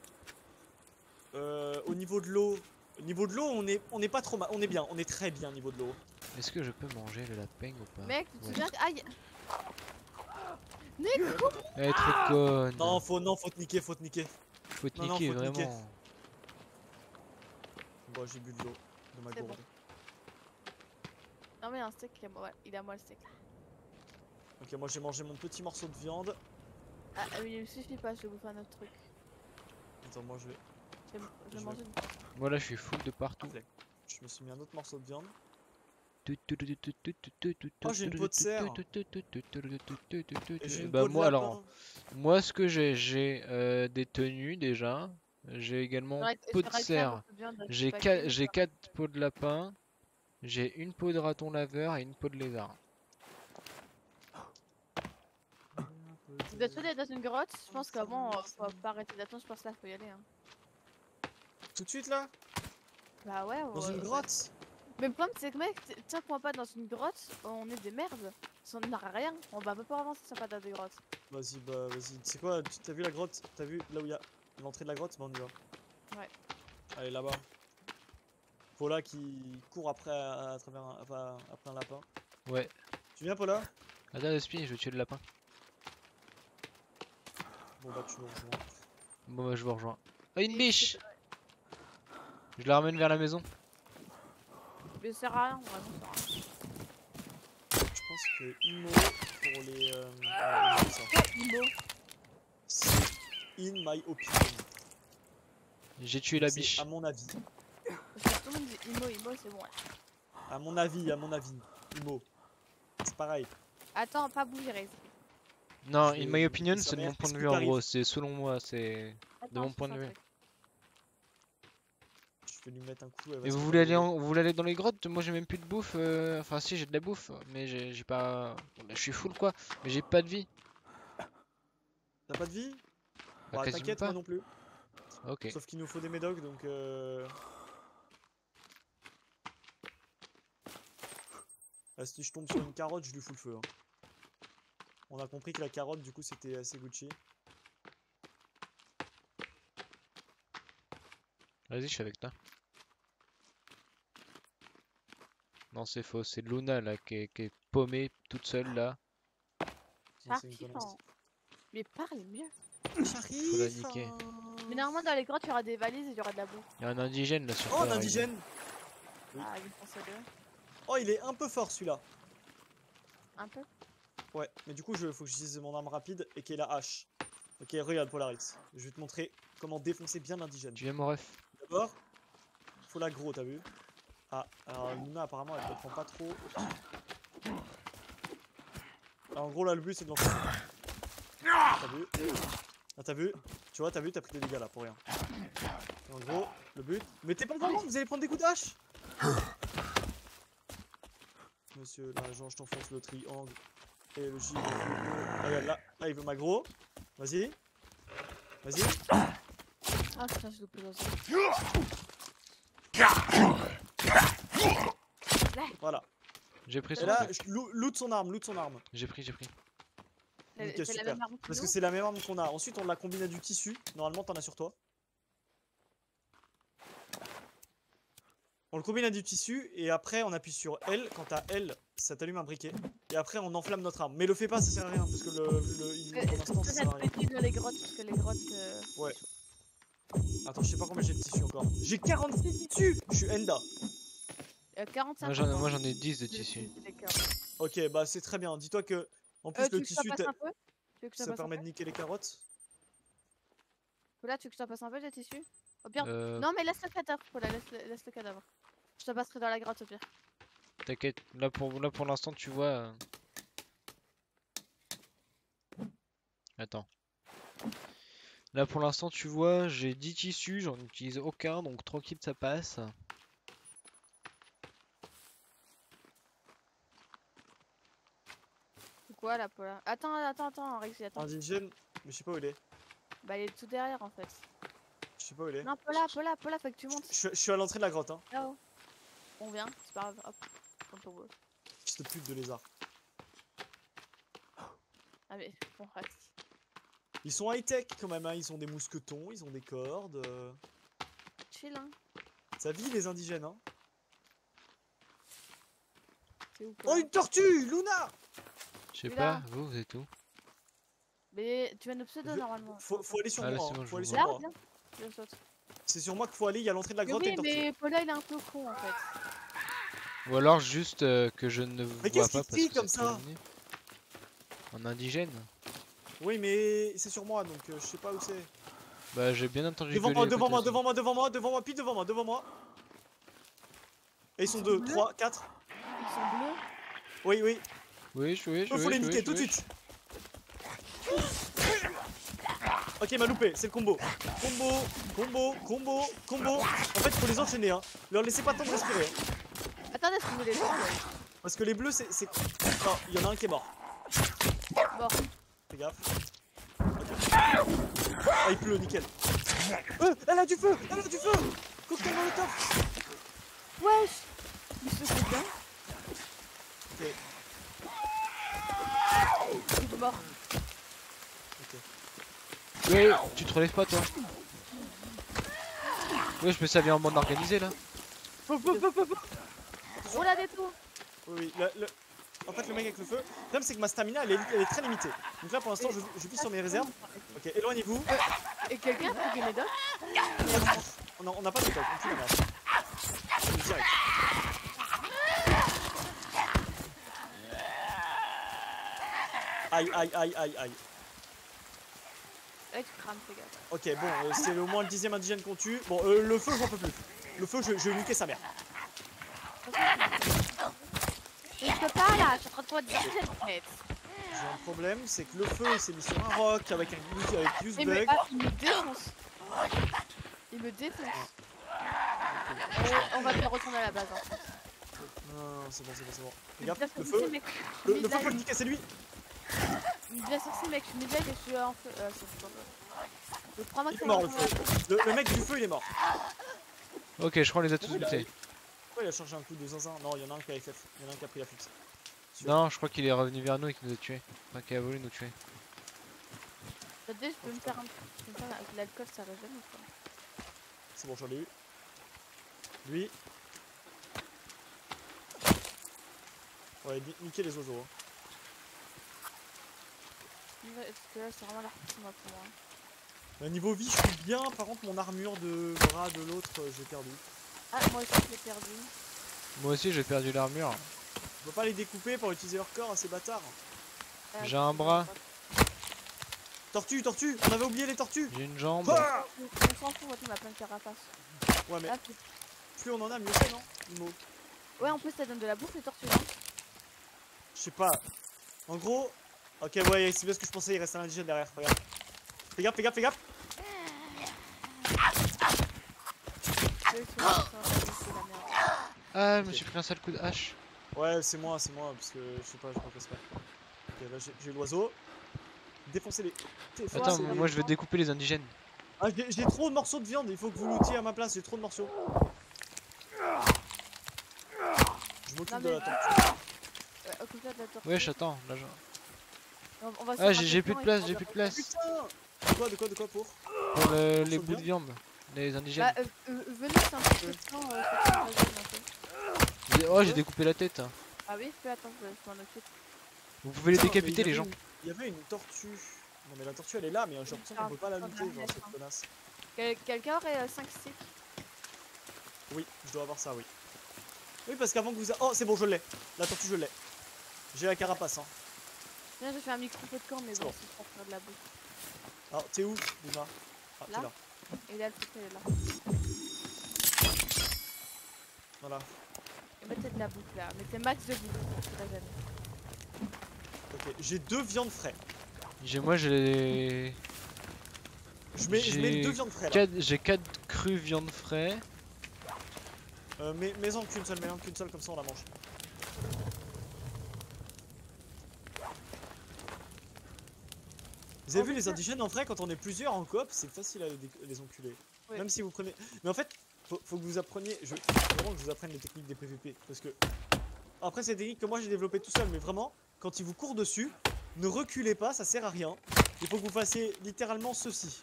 Euh, au niveau de l'eau, au niveau de l'eau, on est, on est pas trop mal, on est bien, on est très bien au niveau de l'eau. Est-ce que je peux manger le lapin ou pas? Mec, tu te Ouais. souviens que- Aïe Nico Elle est trop conne. Non, faut, non, faut te niquer, faut te niquer. Faut te non, non, niquer, faut te niquer. vraiment. Bon, j'ai bu de l'eau de ma gourde. Non, mais un steak, il est à moi, ouais, il à moi le steak. Ok, moi j'ai mangé mon petit morceau de viande. Ah, euh, il me suffit pas, je vais bouffer un autre truc. Attends, moi je vais, Je vais, je vais Je manger une... Moi là, je suis full de partout. je me suis mis un autre morceau de viande. Oh, j'ai une peau de. Et une Bah peau de moi lapin. alors, moi ce que j'ai, j'ai euh, des tenues déjà. J'ai également J'aurais- peau de avec J'ai du qua- paquet, j'ai quoi. quatre peaux de lapin. J'ai une peau de raton laveur et une peau de lézard. Tu dois aller dans une grotte, je pense qu'avant, euh, faut pas arrêter d'attendre, je pense là, faut y aller. Hein. Tout de suite là? Bah ouais, Dans ouais, une grotte? Mais le problème, c'est que mec, t- tant qu'on va pas dans une grotte, on est des merdes. Si on n'a rien, on va pas avancer si on va pas dans des grottes. Vas-y, bah vas-y. C'est quoi? Tu- T'as vu la grotte? T'as vu là où il y a l'entrée de la grotte Bah on y va. Ouais. Allez là-bas. Paula qui court après à, à travers un, enfin, après un lapin. Ouais. Tu viens Paula Attends, Espie, je vais tuer le lapin. Bon bah tu nous rejoins. Bon bah je vous rejoins. Oh, une biche Je la ramène vers la maison. Mais ça sert à rien, vraiment, ça sert à rien. Je pense que Imo pour les. Euh, ah, ça. Imo. In my opinion. J'ai tué la biche. À mon avis. Parce que tout le monde dit Imo, Imo, c'est bon là. À mon avis, à mon avis. Imo. C'est pareil. Attends, pas bouger, Rez. Non, in my opinion, c'est de mon point de vue en gros. C'est selon moi, c'est. Attends, mon point de vue. Je vais lui mettre un coup. Et vous voulez aller, en- vous voulez aller dans les grottes? Moi j'ai même plus de bouffe. euh, Enfin si j'ai de la bouffe, mais j'ai pas. je suis full quoi, mais j'ai pas de vie. T'as pas de vie? Bah, Bah t'inquiète, pas. moi non plus. Ok. Sauf qu'il nous faut des médocs donc. Euh... Ah, si je tombe sur une carotte, je lui fous le feu. hein. On a compris que la carotte, du coup, c'était assez Gucci. Vas-y, je suis avec toi. Non, c'est faux, c'est Luna là qui est, qui est paumée toute seule là. Mais parle mieux. La niquer. Mais normalement, dans les grottes, il y aura des valises et il y aura de la bouffe. Il y a un indigène là sur Oh, un indigène Oui. Ah, il pense à deux. Oh, il est un peu fort celui-là. Un peu. Ouais, mais du coup, il faut que j'utilise mon arme rapide et qui est la hache. Ok, regarde Polaris. Je vais te montrer comment défoncer bien l'indigène. Tu viens mon ref D'abord, faut l'aggro, t'as vu? Ah, alors Luna apparemment elle comprend pas trop. Alors, en gros là le but c'est de l'enfoncer. T'as vu? Ah t'as vu? Tu vois, t'as vu, t'as pris des dégâts là pour rien. Et en gros, le but... Mais t'es pas vraiment, vous allez prendre des coups de hache? Monsieur l'agent, je t'enfonce le triangle. Et le gilet. Regarde là, là il veut m'aggro. Vas-y. Vas-y. Ah putain, j'ai loupé l'oiseau. Voilà. J'ai pris Et son là, je loo- loot son arme, loot son arme. J'ai pris, j'ai pris. C'est Nickel, c'est la super. même arme que Parce que c'est la même arme qu'on a. Ensuite, on la combine à du tissu. Normalement, t'en as sur toi. On le combine à du tissu et après on appuie sur L. Quand t'as L, ça t'allume un briquet. Et après on enflamme notre arme. Mais le fais pas, ça sert à rien parce que le, le- il- Euh, pour l'instant ça sert à rien. dans les grottes, parce que les grottes. euh, Attends, je sais pas combien j'ai de tissu encore. J'ai 46 tissus Je suis Enda. euh, 45 Moi j'en ai 10 de Je tissu. suis d'accord. Ok, bah c'est très bien. Dis-toi que en plus Euh, tu le veux que je t'en tissu passe t'a- un peu? Tu veux que ça permet de niquer les carottes? Là, tu veux que je t'en passe un peu de tissu? Au pire. Euh, Non, mais laisse le cadavre, Paula, laisse le, laisse le cadavre. Je te passerai dans la grotte au pire. T'inquiète, là pour, là pour l'instant tu vois. euh, Attends. Là pour l'instant tu vois, j'ai 10 tissus, j'en utilise aucun, donc tranquille ça passe. Quoi là, Paula Attends, attends, attends, Rexy, attends. Indigène, mais je sais pas où il est. Bah, il est tout derrière en fait. Je sais pas où il est. Non, Paula, Paula, Paula, faut que tu montes. Je, suis- je suis à l'entrée de la grotte, hein. Là-haut. On vient, c'est pas grave, hop. Comme ton beau. Petite pute de lézard. Ah, mais bon, reste. Ils sont high-tech quand même, hein. Ils ont des mousquetons, ils ont des cordes. euh. Chill, hein. Ça vit les indigènes, hein. Où Oh, une tortue Luna Je sais pas, vous, vous êtes où? Mais tu viens de pseudo Je- normalement. faut, faut aller sur Ah, moi, c'est hein. bon, je faut aller vous sur Là, moi. C'est sur qu'il faut aller, il y a l'entrée de la Mais grotte et oui, mais Paula, il est un peu con en fait. Ou alors juste euh, que je ne vous Mais vois qu'est-ce pas qu'il parce crie que comme c'est ça. En indigène Oui, mais c'est sur moi, donc euh, je sais pas où c'est. Bah j'ai bien entendu Devant moi, devant moi, devant moi, devant moi, devant moi, puis devant moi, devant moi. Et ils sont deux, bleus? trois, quatre. Ils sont bleus? Oui, oui. Oui, je oui, je Il faut les niquer tout de suite. Ok, m'a loupé, c'est le combo. Combo, combo, combo, combo. En fait, faut les enchaîner, hein. Leur laissez pas de respirer. hein. Attendez, est-ce que vous les prendre Parce que les bleus, c'est. Non, il y en a un qui est mort. Bon, Fais gaffe. Ah, il pleut, nickel. Euh, elle a du feu Elle a du feu Cocktail molotov wesh Il se fait bien. Ok, Il mort. Ouais, tu te relèves pas toi Ouais, je me savais en bande organisée là. Oh la détour Oui, oui. le- le- En fait, le mec avec le feu, le problème c'est que ma stamina elle est, elle est très limitée. Donc là pour l'instant, je, je vis sur mes réserves. Ok, éloignez-vous. Et quelqu'un a pris des médocs On a- on n'a pas de top, on la merde. Direct. Aïe, aïe, aïe, aïe, aïe. Ouais, tu crames, fais gaffe. Ok, bon, euh, c'est au moins le dixième indigène qu'on tue. Bon, euh, le feu, j'en peux plus. Le feu, je, je vais niquer sa mère. Mais je peux pas là, je suis en train de te dire en fait. J'ai un problème, c'est que le feu, il s'est mis sur un roc avec un use, avec mais bug. ah, il me défonce. Il me défonce. On va faire retourner à la base. Hein. Non, non, c'est bon, c'est bon, c'est bon. Il me Regarde, bien le feu, le, le feu, faut le niquer, c'est lui. Bien sorti, mec. Je me disais que je suis en feu. Euh, c'est. Je Il est c'est mort, le feu. feu. Le, le mec du feu, il est mort. Ok, je crois qu'on les a tous butés. Pourquoi il a chargé un coup de zinzin? Non, il y en a un qui a FF. Il y en a un qui a pris la fuite. Sûr. Non, je crois qu'il est revenu vers nous et qu'il nous a tués. Enfin, qu'il a voulu nous tuer. Attendez, je peux me faire un. Je peux me faire avec l'alcool, ça régène ou pas C'est bon, j'en ai eu. Lui. Ouais, ni- niquer les oiseaux. hein. Parce que là, c'est vraiment pour moi. Mais niveau vie, je suis bien. Par contre, mon armure de bras de l'autre, euh, j'ai perdu. Ah, moi aussi, je l'ai perdu. Moi aussi j'ai perdu l'armure. Je peux pas les découper pour utiliser leur corps à ces bâtards. Ah, J'ai un bras. Tortue, tortue On avait oublié les tortues J'ai une jambe. Ah On s'en fout, moi, tu m'as plein de carapaces. Ouais, mais Ah, plus on en a, mieux c'est, non Imo? Ouais, en plus, ça donne de la bouffe, les tortues. Hein. Je sais pas. En gros. Ok, ouais, c'est bien ce que je pensais, il reste un indigène derrière. Regarde. Fais gaffe, fais gaffe, fais gaffe. Ah, je me suis pris un sale coup de hache. Ouais, c'est moi, c'est moi, parce que je sais pas, je crois que c'est pas. Ok, là j'ai- j'ai l'oiseau. Défoncer les. Attends, les- moi je vais découper les indigènes. Ah, j'ai j'ai trop de morceaux de viande, il faut que vous l'outiez à ma place, j'ai trop de morceaux. Je Je m'occupe de mais- la tortue. Ouais, occupe-toi de la tortue. Wesh, attends, là je... On, on va se Ah, j'ai plus de place, j'ai plus de place. Putain De quoi, de quoi, de quoi pour Pour le- les bouts de viande, les indigènes. Bah, euh, euh, venez, c'est un petit peu de temps. euh, un peu. Oh, j'ai découpé la tête. hein. Ah oui, fais attends, je je m'en occupe. Vous pouvez les décapiter, les gens. Il y avait une tortue. Non mais la tortue elle est là, mais j'ai l'impression qu'on peut pas la Ah, lutter, putain, genre cette connasse. Quel- Quelqu'un aurait 5 sticks? Oui, je dois avoir ça, oui. Oui, parce qu'avant que vous... a- Oh, c'est bon, je l'ai. La tortue, je l'ai. J'ai la carapace, hein. Viens, j'ai fait un micro peu de camp, mais bon, c'est pour faire de la bouffe. Alors, t'es où, Luna Ah, t'es Là là. Et là, le truc, elle est là. Voilà. Et mettez de la bouffe là. Mettez max de bouffe pour la journée. Ok, j'ai deux viandes frais. J'ai moi j'ai les... Je mets, je mets J'ai deux viandes frais, là. quatre- j'ai 4 crus viande frais. Euh, mets, mets-en qu'une seule, mets-en qu'une seule, comme ça on la mange. Vous avez vu les indigènes en vrai quand on est plusieurs en coop c'est facile à les, enculer. Ouais. Même si vous prenez. Mais en fait, faut, faut que vous appreniez. Je faut vraiment que je vous apprenne les techniques des PVP. Parce que. Après c'est des techniques que moi j'ai développées tout seul, mais vraiment, quand ils vous courent dessus, ne reculez pas, ça sert à rien. Il faut que vous fassiez littéralement ceci.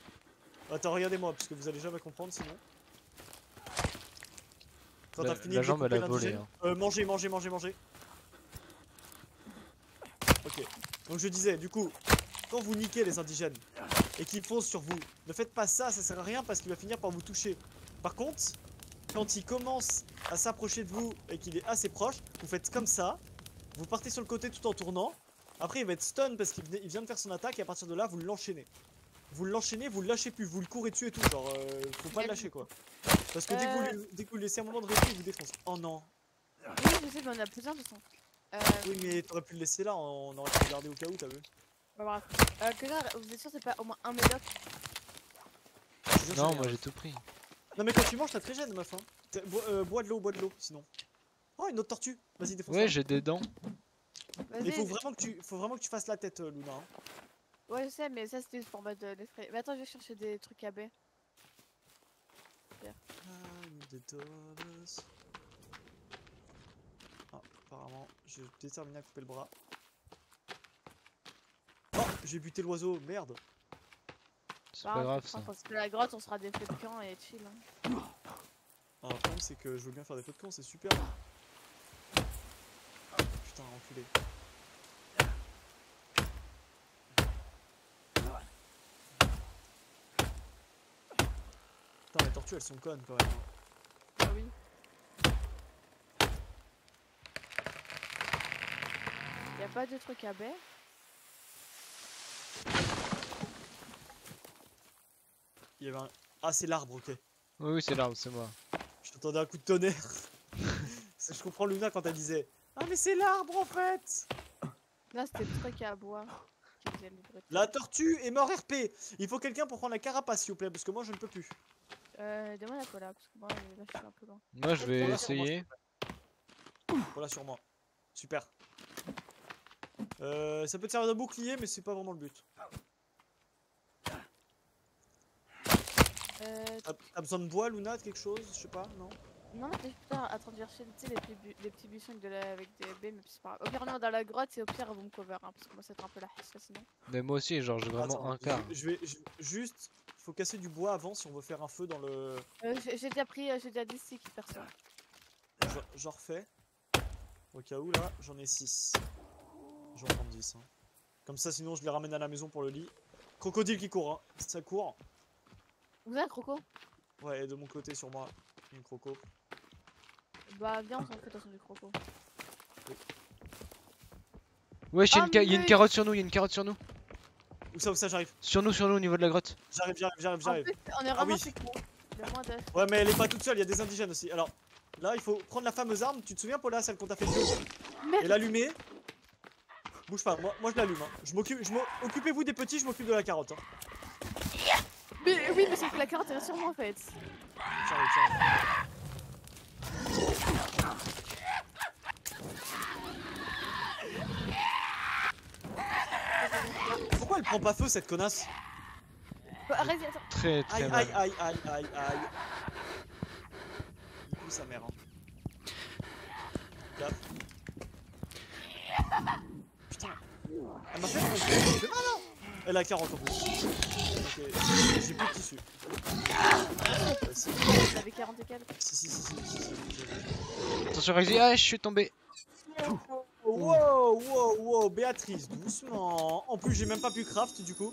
Attends, regardez-moi, parce que vous allez jamais comprendre sinon. Quand t'as fini la de jambe elle a découper volé. l'indigène- hein. euh, mangez, mangez, mangez, mangez. Ok. Donc je disais, du coup, quand vous niquez les indigènes et qu'ils foncent sur vous, ne faites pas ça, ça sert à rien parce qu'il va finir par vous toucher. Par contre, quand il commence à s'approcher de vous et qu'il est assez proche, vous faites comme ça, vous partez sur le côté tout en tournant. Après, il va être stun parce qu'il vient de faire son attaque et à partir de là, vous l'enchaînez. Vous l'enchaînez, vous le lâchez plus, vous le courez dessus et tout, genre, euh, faut pas le lâcher quoi. Parce que dès, que vous, Euh. dès que vous laissez un moment de répit, il vous défonce. Oh non. Oui, je sais, mais on a plusieurs de façon. Euh, Oui, mais t'aurais pu le laisser là, on aurait pu le garder au cas où, t'as vu bah, bref. Euh, quelqu'un, vous êtes sûr c'est pas au moins un médoc Non, moi rien. j'ai tout pris. Non, mais quand tu manges, t'as très gêne, meuf. Hein. Bois, euh, bois de l'eau, bois de l'eau, sinon. Oh, une autre tortue. Vas-y, défonce. Ouais, j'ai des dents. Il faut vraiment, que tu, faut vraiment que tu fasses la tête, euh, Luna. hein. Ouais, je sais, mais ça c'était pour mettre de l'esprit. Mais attends, je vais chercher des trucs à baie. Ah. Ah, apparemment, je suis déterminé à couper le bras. J'ai buté l'oiseau, merde. C'est Bah, pas grave ça. Parce que la grotte, on sera des feux de camp et chill. Hein. Ah, le problème, c'est que je veux bien faire des feux de camp, c'est super. Putain, enculé. Putain, les tortues, elles sont connes quand même. Ah oui. Y'a pas de trucs à baie Il y avait un... Ah, c'est l'arbre, ok. Oui, oui, c'est l'arbre, c'est moi. Je t'attendais un coup de tonnerre. (laughs) Je comprends Luna quand elle disait Ah, mais c'est l'arbre en fait Là, c'était le truc à boire. La tortue est mort RP Il faut quelqu'un pour prendre la carapace, s'il vous plaît, parce que moi je ne peux plus. Euh, demande à Paula, parce que moi, là, je suis un peu loin. Moi je vais essayer. Voilà sur moi. Super. Euh, ça peut te servir de bouclier, mais c'est pas vraiment le but. Euh, T'as besoin de bois, Luna, de quelque chose Je sais pas, non? Non, mais t'es putain en train de chercher les, petits bu- les petits buissons avec, de la... avec des baies, mais c'est pas grave. Au pire, on est dans la grotte et au pire, vous me cover, hein, parce que moi, c'est un peu la haisse là sinon. Mais moi aussi, genre j'ai vraiment Attends, un quart. Je, je vais je- juste. Faut casser du bois avant si on veut faire un feu dans le. Euh, j'ai déjà pris, euh, j'ai déjà 10 sticks perso. J'en- J'en refais. Au cas où, là, j'en ai 6. Je vais en prendre 10. hein. Comme ça, sinon, je les ramène à la maison pour le lit. Crocodile qui court, hein. Ça court. Vous avez un croco? Ouais, et de mon côté, sur moi, une croco. Bah, viens, on s'en fout de toute façon du croco. Ouais, il y a Ah, une, ca- y a une mais- carotte sur nous, il y a une carotte sur nous. Où ça, où ça, j'arrive? Sur nous, sur nous, au niveau de la grotte. J'arrive, j'arrive, j'arrive, En j'arrive. plus, on est vraiment oui. de... Ouais, mais elle est pas toute seule, il y a des indigènes aussi. Alors, là, il faut prendre la fameuse arme. Tu te souviens, Paula, celle qu'on t'a fait le. Et l'allumer. Bouge pas, moi, moi je l'allume. Hein. Je m'occupe, je m'o- Occupez-vous des petits, je m'occupe de la carotte. Hein. Mais oui, mais c'est que la carotte est sur moi en fait. J'arrive, j'arrive. Pourquoi elle prend pas feu cette connasse Bah, Arrête, attends. Très très Aïe mal. aïe aïe aïe aïe aïe. Pousse sa mère. Hein. 4. Putain. Elle m'a fait elle a 40 en plus. Ok, j'ai plus de tissu. Avez 40 et quelques. si, si, si, si, si, si, j'ai- Attention, Rexy, ah, je suis tombé. Wow, wow, wow, Béatrice, doucement. En plus, j'ai même pas pu craft du coup.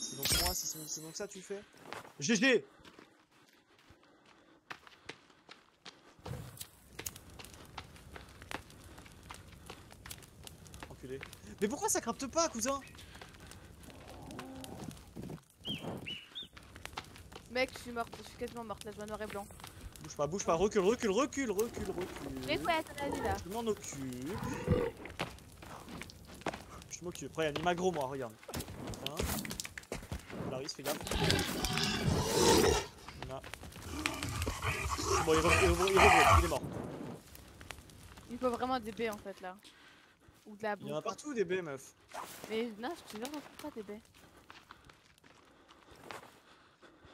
C'est donc moi, c'est c'est donc ça que tu fais GG Enculé. Mais pourquoi ça crafte pas, cousin? Mec, je suis morte, je suis quasiment morte, là je vois noir et blanc. Bouge pas, bouge pas, recule, recule, recule, recule, Mais recule. la vie là. Je m'en occupe. Je m'occupe. Après, il y a magro, moi, regarde. Hein? Clarisse, fais gaffe. Bon, il, il, est mort. Il faut vraiment baies en fait là. Ou de la Il y en a bouffe. partout des baies, meuf. Mais non, je te jure, j'en trouve pas des baies.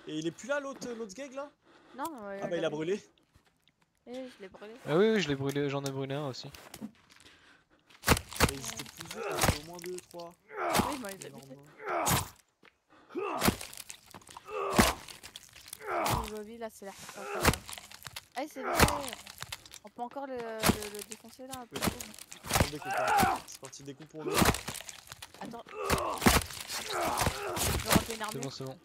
Et il est plus là, l'autre l'autre gag, là? Non, ouais, Ah bah, il a brûlé. Eh, je l'ai brûlé. Ah oui, oui, je l'ai brûlé, j'en ai brûlé un aussi. Et ils étaient plusieurs, il y en avait au moins deux, trois. Oui, moi, il a Énorme. buté. Bobby, là, c'est l'air sympa. Ah, c'est vrai. On peut encore le, le, le défoncer là un peu. Pas. C'est parti, découpe pour nous. Attends. Je C'est bon, c'est bon.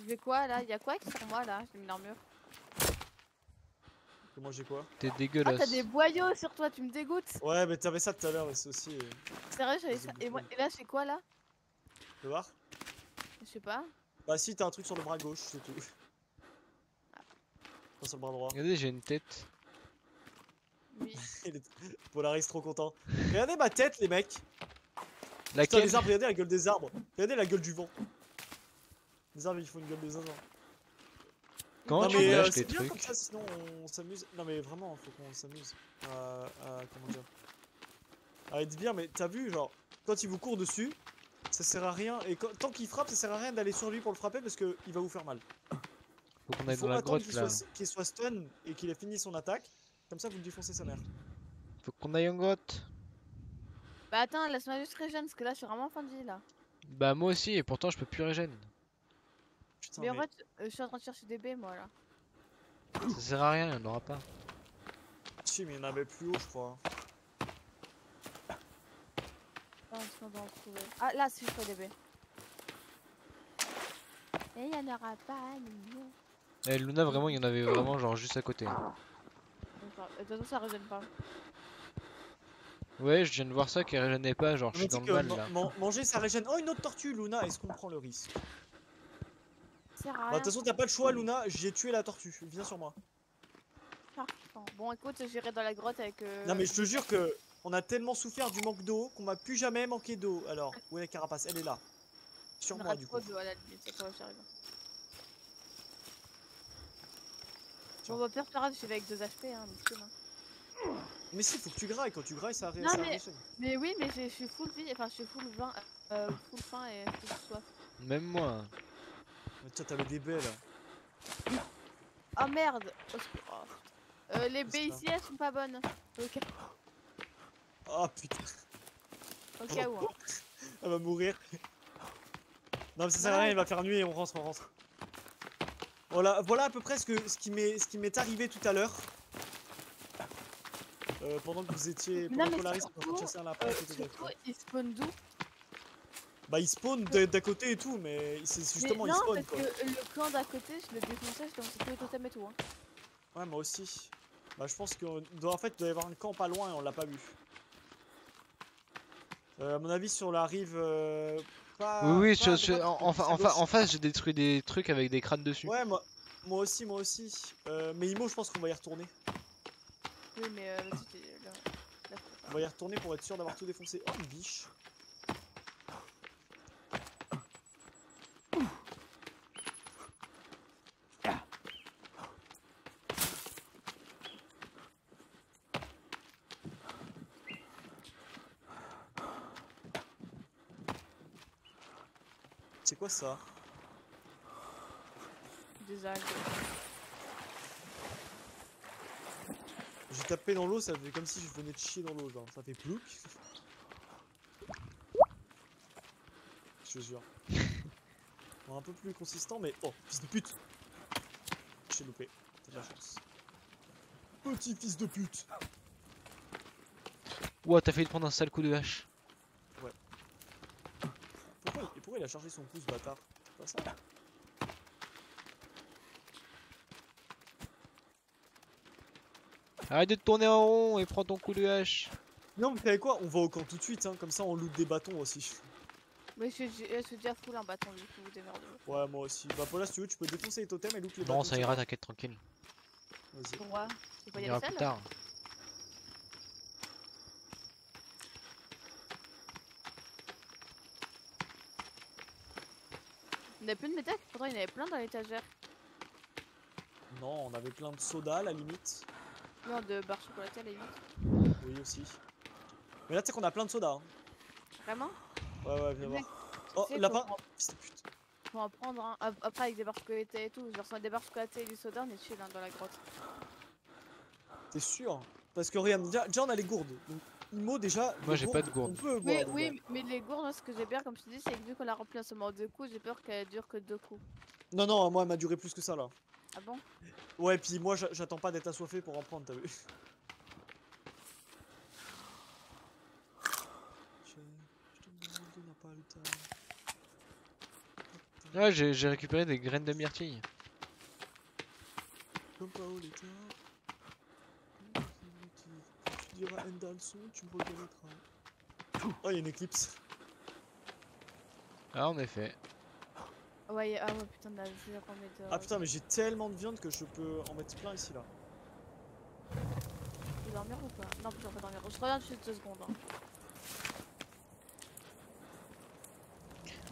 Vais quoi là? Y'a quoi qui sur moi là? J'ai mis une armure. Et moi, j'ai quoi? T'es Ah, dégueulasse. t'as des boyaux sur toi, tu me dégoûtes. Ouais, mais t'avais ça tout à l'heure, c'est aussi. euh, Sérieux, j'avais ça. Et, moi, et là, c'est quoi là? Tu voir Je sais pas. Bah, si, t'as un truc sur le bras gauche, c'est tout. Pas sur le bras droit. Regardez, j'ai une tête. Oui. (laughs) Il est- Polaris trop content. Regardez ma tête, les mecs. Putain, les arbres, regardez la gueule des arbres. Regardez la gueule du vent. Les arbres, ils font une gueule de zinzin. Comment non, tu mais euh, c'est bien trucs comme ça, sinon on s'amuse. Non, mais vraiment, faut qu'on s'amuse. À, à- comment dire À être bien, mais t'as vu, genre, quand il vous court dessus, ça sert à rien. Et quand- tant qu'il frappe, ça sert à rien d'aller sur lui pour le frapper parce qu'il va vous faire mal. Faut qu'on Il aille faut dans la grotte qu'il là. soit, qu'il soit stun et qu'il ait fini son attaque. Comme ça, vous le défoncez sa mère. Faut qu'on aille en grotte. Bah attends, laisse-moi juste régène parce que là, je suis vraiment en fin de vie là. Bah moi aussi, et pourtant je peux plus régène. Putain, Mais en mais- fait, euh, je suis en train de chercher des baies moi là. Ça sert à rien, il y en aura pas. Si, mais il y en avait plus haut, je crois. Ah, on doit en trouver. Ah là, si je trouve des baies. Et il y en aura pas, mignon. Eh Luna, vraiment, il y en avait vraiment genre juste à côté. D'accord. De toute façon, ça régène pas. Ouais, je viens de voir ça qui régénait pas, genre je suis dans le mal là. man- manger ça régène. Oh, une autre tortue, Luna. Est-ce qu'on prend le risque? Bah, de toute façon, t'as pas le choix, Luna. J'ai tué la tortue. Viens sur moi. Bon, écoute, j'irai dans la grotte avec. euh, Non, mais je te jure que on a tellement souffert du manque d'eau qu'on va plus jamais manquer d'eau. Alors, où est la carapace? Elle est là. Sur on moi, du trop coup. d'eau à la limite, ça pourrait j'arrive. Tiens. On va faire grave, je vais avec 2 HP, hein, miskin, hein. Mais si, faut que tu grailles. Quand tu grailles, ça, ré- Non, ça mais- réchauffe. Mais oui, mais je suis full vie, enfin, je suis full vin, euh, full faim et full soif. Même moi. Mais Toi, t'avais des baies là. Oh merde. Oh. Euh, Les baies ici, elles sont pas bonnes. Cas, Oh putain, au cas où. hein. (laughs) elle va mourir. Non, mais ça sert à rien, il va faire nuit et on rentre, on rentre. Voilà, voilà à peu près ce, que, ce qui m'est ce qui m'est arrivé tout à l'heure. Euh, pendant que vous étiez. Non, Pendant mais que Polaris surtout, chasser un lapin Euh, ils spawnent d'où? Bah, il spawn d'à d'à côté et tout, mais c'est Mais justement il Non, spawn parce quoi. que le clan d'à côté, je le défonçais, je défonçais tous les totems et tout. Hein. Ouais, moi aussi. Bah, je pense qu'on doit en fait il doit y avoir un camp pas loin et on l'a pas vu. Euh, à mon avis, sur la rive. Pas. oui, oui, pas droite, en, en, en, face, j'ai détruit des trucs avec des crânes dessus. Ouais, moi, moi aussi, moi aussi. Euh, mais Imo, je pense qu'on va y retourner. Oui, mais euh, vas-y, t'es- là, là, On va y retourner pour être sûr d'avoir tout défoncé. Oh, une biche. Quoi ça Des algues. J'ai tapé dans l'eau, ça fait comme si je venais de chier dans l'eau, genre. Ça fait plouc. Je te jure. (laughs) Un peu plus consistant, mais. Oh, fils de pute J'ai loupé. T'as de la chance. Petit fils de pute Ouah, t'as failli te prendre un sale coup de hache. Pourquoi, il a chargé son coup, ce bâtard C'est pas ça Arrête de te tourner en rond et prends ton coup de hache. Non, mais savez quoi? On va au camp tout de suite, hein, comme ça on loot des bâtons aussi. Mais je suis déjà full un bâton du coup, vous démerdez-vous. Ouais, moi aussi. Bah, Paula, si tu veux, tu peux défoncer les totems et loot les bâtons. Non, ça ira, t'inquiète, tranquille. Vas-y. Pourquoi On y aller plus seul tard. On a plus de métèques Pourtant il y en avait plein dans l'étagère. Non, on avait plein de soda à la limite. Non, de barres chocolatées à la limite. Oui, aussi. Mais là, tu sais qu'on a plein de soda. Hein. Vraiment? Ouais, ouais, viens voir. Oh, lapin. Faut en prendre un. Ap- Après avec des barres chocolatées et tout. Genre sans des barres chocolatées et du soda, on est chill hein, dans la grotte. T'es sûr? Parce que regarde, déjà, déjà, on a les gourdes. Donc, Imo, déjà. Moi, j'ai pas de gourdes, gourde. On peut boire. Oui, mais les gourdes, ce que j'ai bien, comme je te dis, c'est que vu qu'on l'a rempli en seulement deux coups, j'ai peur qu'elle dure que deux coups. Non, non, moi, elle m'a duré plus que ça là. Ah bon? Ouais, puis moi, j'a- j'attends pas d'être assoiffé pour en prendre, t'as vu j'ai j'ai récupéré des graines de myrtille. Tu diras N dans le son, tu me reconnaîtras. Oh, y'a une éclipse. Ah, en effet. Ouais, y a- ah ouais, putain, de met de. Ah putain, mais j'ai tellement de viande que je peux en mettre plein ici là. Tu veux dormir ou pas? Non, plus on va dormir. Je reviens juste deux secondes. hein.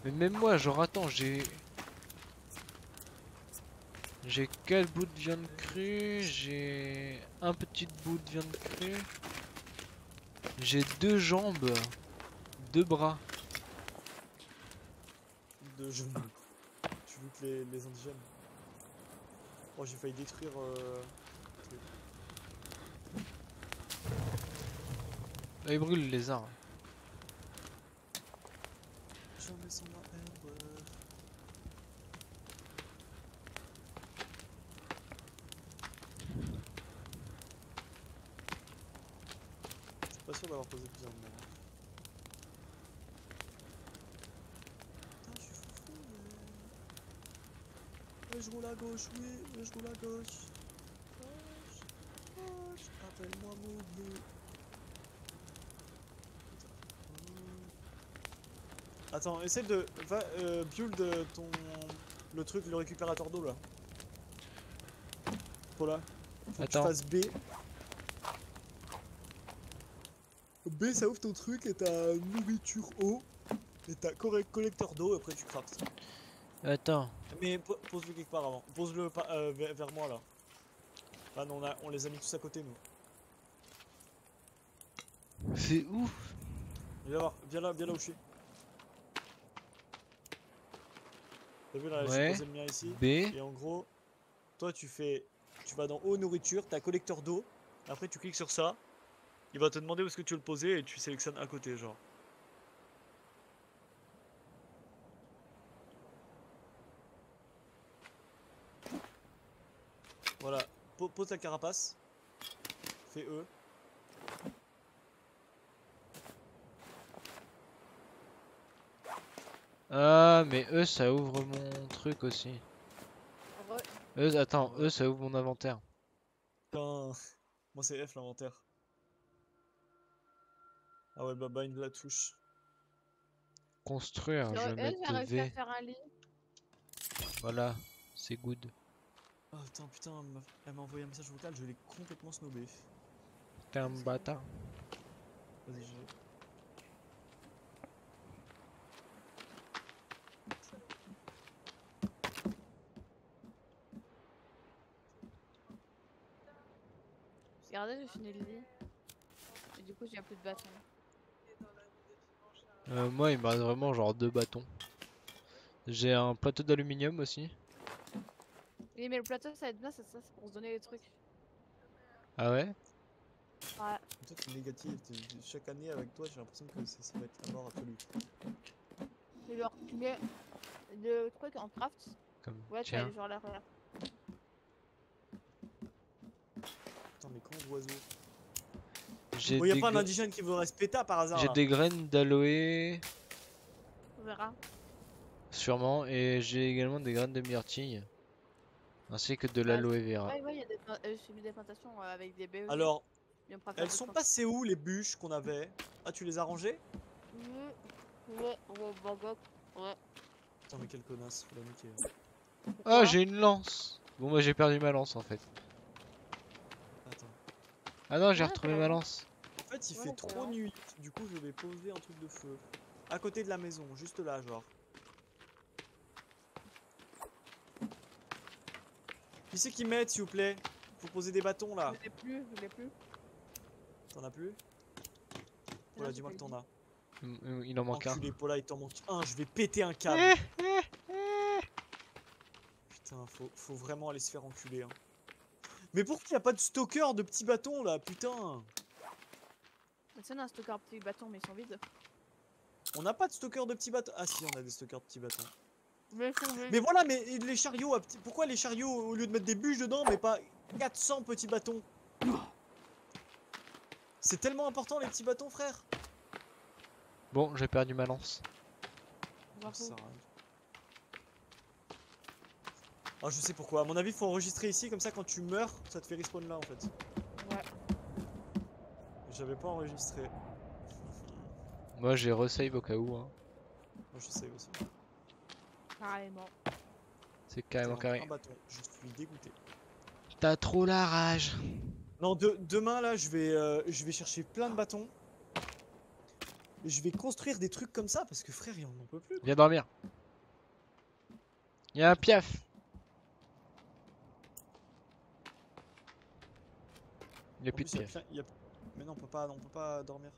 Mais même moi, genre, attends, j'ai. J'ai quel bout de viande crue? J'ai un petit bout de viande crue. J'ai deux jambes, deux bras. De genoux. Tu veux que les, les indigènes. Oh, j'ai failli détruire. Euh... le. Là, ils brûlent les arbres. Jamais sans la herbe. Je suis pas sûr d'avoir posé plusieurs mots. hein. Putain, je suis fou, mais... Ouais, je roule à gauche, oui, ouais, je roule à gauche. Gauche, gauche, appelle-moi Mowgli. Attends, essaie de. Va, euh, build euh, ton. Le truc, le récupérateur d'eau là. Voilà. Faut Attends. que tu fasses B. B, ça ouvre ton truc et t'as nourriture eau. Et t'as correct collecteur d'eau, après tu craftes. Attends. Mais po- pose-le quelque part avant. Pose-le pas- euh, vers, vers moi là. Ah non, on, a, on les a mis tous à côté nous. C'est où Viens voir, viens là, viens là où je suis. T'as vu là, j'ai Ouais. posé le mien ici. B. Et en gros, toi tu fais, tu vas dans eau nourriture, t'as collecteur d'eau. Après tu cliques sur ça. Il va te demander où est-ce que tu veux le poser et tu sélectionnes à côté genre. Voilà, Po- pose la carapace. Fais E. Ah, mais eux, ça ouvre mon truc aussi. Re- Eux, attends, eux, ça ouvre mon inventaire. Putain, moi c'est F l'inventaire. Ah ouais, bah bind la touche. Construire, je vais elle, mettre réussi à V. faire un lit. Voilà, c'est good. Oh attends, putain, elle m'a- elle m'a envoyé un message vocal, je l'ai complètement snobé. T'es un bâtard. Vas-y, je Regardez, j'ai fini le lit. Et du coup, j'ai plus de bâton. Euh, moi, il me reste vraiment genre deux bâtons. J'ai un plateau d'aluminium aussi. Oui, mais le plateau, ça va être bien, c'est ça, c'est pour se donner les trucs. Ah ouais? Ouais. Toi, t'es négatif. Chaque année avec toi, j'ai l'impression que ça va être la mort absolue. Et genre, tu mets le truc en craft. Comme Ouais, tu genre là, regarde. Putain, mais quand d'oiseaux J'ai y a des, pas un indigène qui voudrait se péter par hasard j'ai des graines d'aloe, On verra. sûrement, et j'ai également des graines de myrtille, ainsi que de Ah, l'aloe vera. Ouais, ouais, il y a des, euh, j'ai mis des plantations euh, avec des baies. Alors, elles sont passées où les bûches qu'on avait? Ah, tu les as rangées? Ouais, ouais, ouais, bah, ouais. Putain, mais quelle connasse, faut la niquer. hein. Ah, j'ai une lance Bon, bah j'ai perdu ma lance en fait. Ah non, j'ai Ouais, retrouvé ma lance. En fait, il fait trop nuit. Du coup, je vais poser un truc de feu. À côté de la maison, juste là, genre. Qui c'est qui m'aide, s'il vous plaît Faut poser des bâtons là? Je l'ai plus, je l'ai plus. T'en as plus? Voilà, dis-moi que t'en as. Mm, Il en manque un. Enculé, Paula, il t'en manque un. Je vais péter un câble. Putain, faut, faut vraiment aller se faire enculer. Hein. Mais pourquoi y a pas de stalker de petits bâtons là Putain ça, on a un stocker petit bâton, mais ils sont vides. On n'a pas de stalker de petits bâtons. Ah si, on a des stalkers de petits bâtons. Mais. Mais voilà, mais les chariots, à pourquoi les chariots, au lieu de mettre des bûches dedans, mais pas 400 petits bâtons C'est tellement important les petits bâtons, frère Bon, j'ai perdu ma lance. Ça Ah, je sais pourquoi. À mon avis, faut enregistrer ici, comme ça, quand tu meurs, ça te fait respawn là en fait. Ouais. J'avais pas enregistré. Moi, j'ai resave au cas où. Hein. Moi, je sais aussi. Carrément. C'est carrément carré. Un bâton. Je suis dégoûté. T'as trop la rage. Non, de- demain là, je vais, euh, je vais chercher plein de bâtons. Et je vais construire des trucs comme ça parce que frère, il en peut plus. Viens dormir. Il y a un piaf. Il y a plus de y a a- Mais non, on peut pas, on peut pas dormir.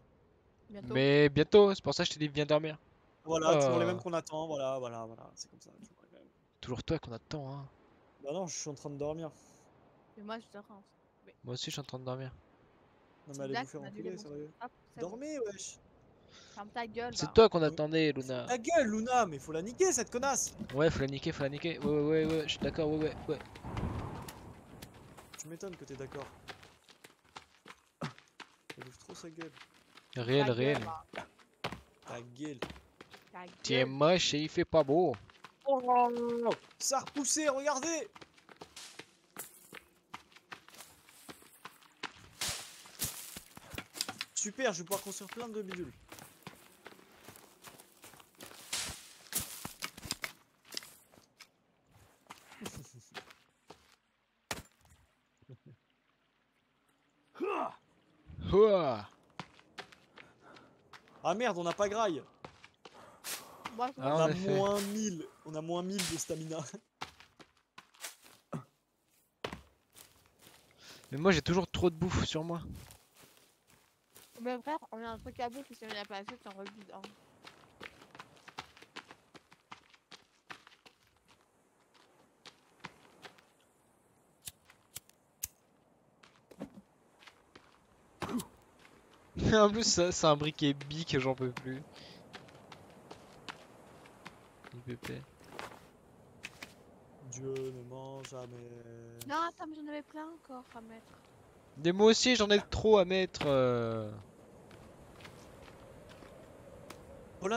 Bientôt. Mais bientôt, c'est pour ça que je t'ai dit viens dormir. Voilà, toujours les mêmes qu'on attend. Voilà, voilà, voilà. C'est comme ça. toujours les mêmes. Toujours toi qu'on attend. Hein. Bah non, je suis en train de dormir. Mais moi, je te rends. Moi aussi, je suis en train de dormir. Non, C'est mais allez vous faire enculer, sérieux. Hop, c'est bon. Dormez, wesh. Ferme ta gueule. C'est bah. toi qu'on Euh, attendait, Luna. Ta gueule, Luna, mais faut la niquer cette connasse. Ouais, faut la niquer, faut la niquer. Ouais, ouais, ouais, ouais, je suis d'accord, ouais, ouais, ouais. Tu m'étonnes que t'es d'accord. Sa gueule. Réel, réel. Ta gueule. Tu es moche et il fait pas beau. Oh Ça a repoussé, regardez Super, je vais pouvoir construire plein de bidules. Ouah. Ah merde, on n'a pas graille. Moi, Ah, on a moins 1000. On a moins 1000 de stamina. Mais moi, j'ai toujours trop de bouffe sur moi. Mais frère, on a un truc à bouffe, si on a pas assez, t'en revides un. (laughs) en plus, ça, c'est un briquet bic, j'en peux plus. IPP. Dieu ne ment jamais. Non, attends, mais j'en avais plein encore à mettre. Mais moi aussi, j'en ai trop à mettre. euh.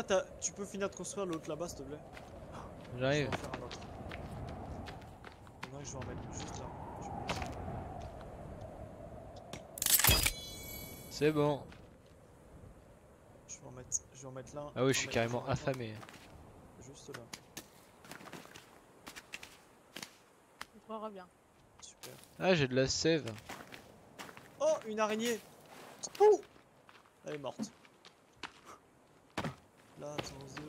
T'as- tu peux finir de construire l'autre là-bas, s'il te plaît? Je vais J'arrive. que je vais en mettre juste là. C'est bon. Vais en mettre, là. Ah oui, je suis carrément affamé. Juste là. Je reviens. Super. Ah, j'ai de la sève. Oh, une araignée Ouh Elle est morte. De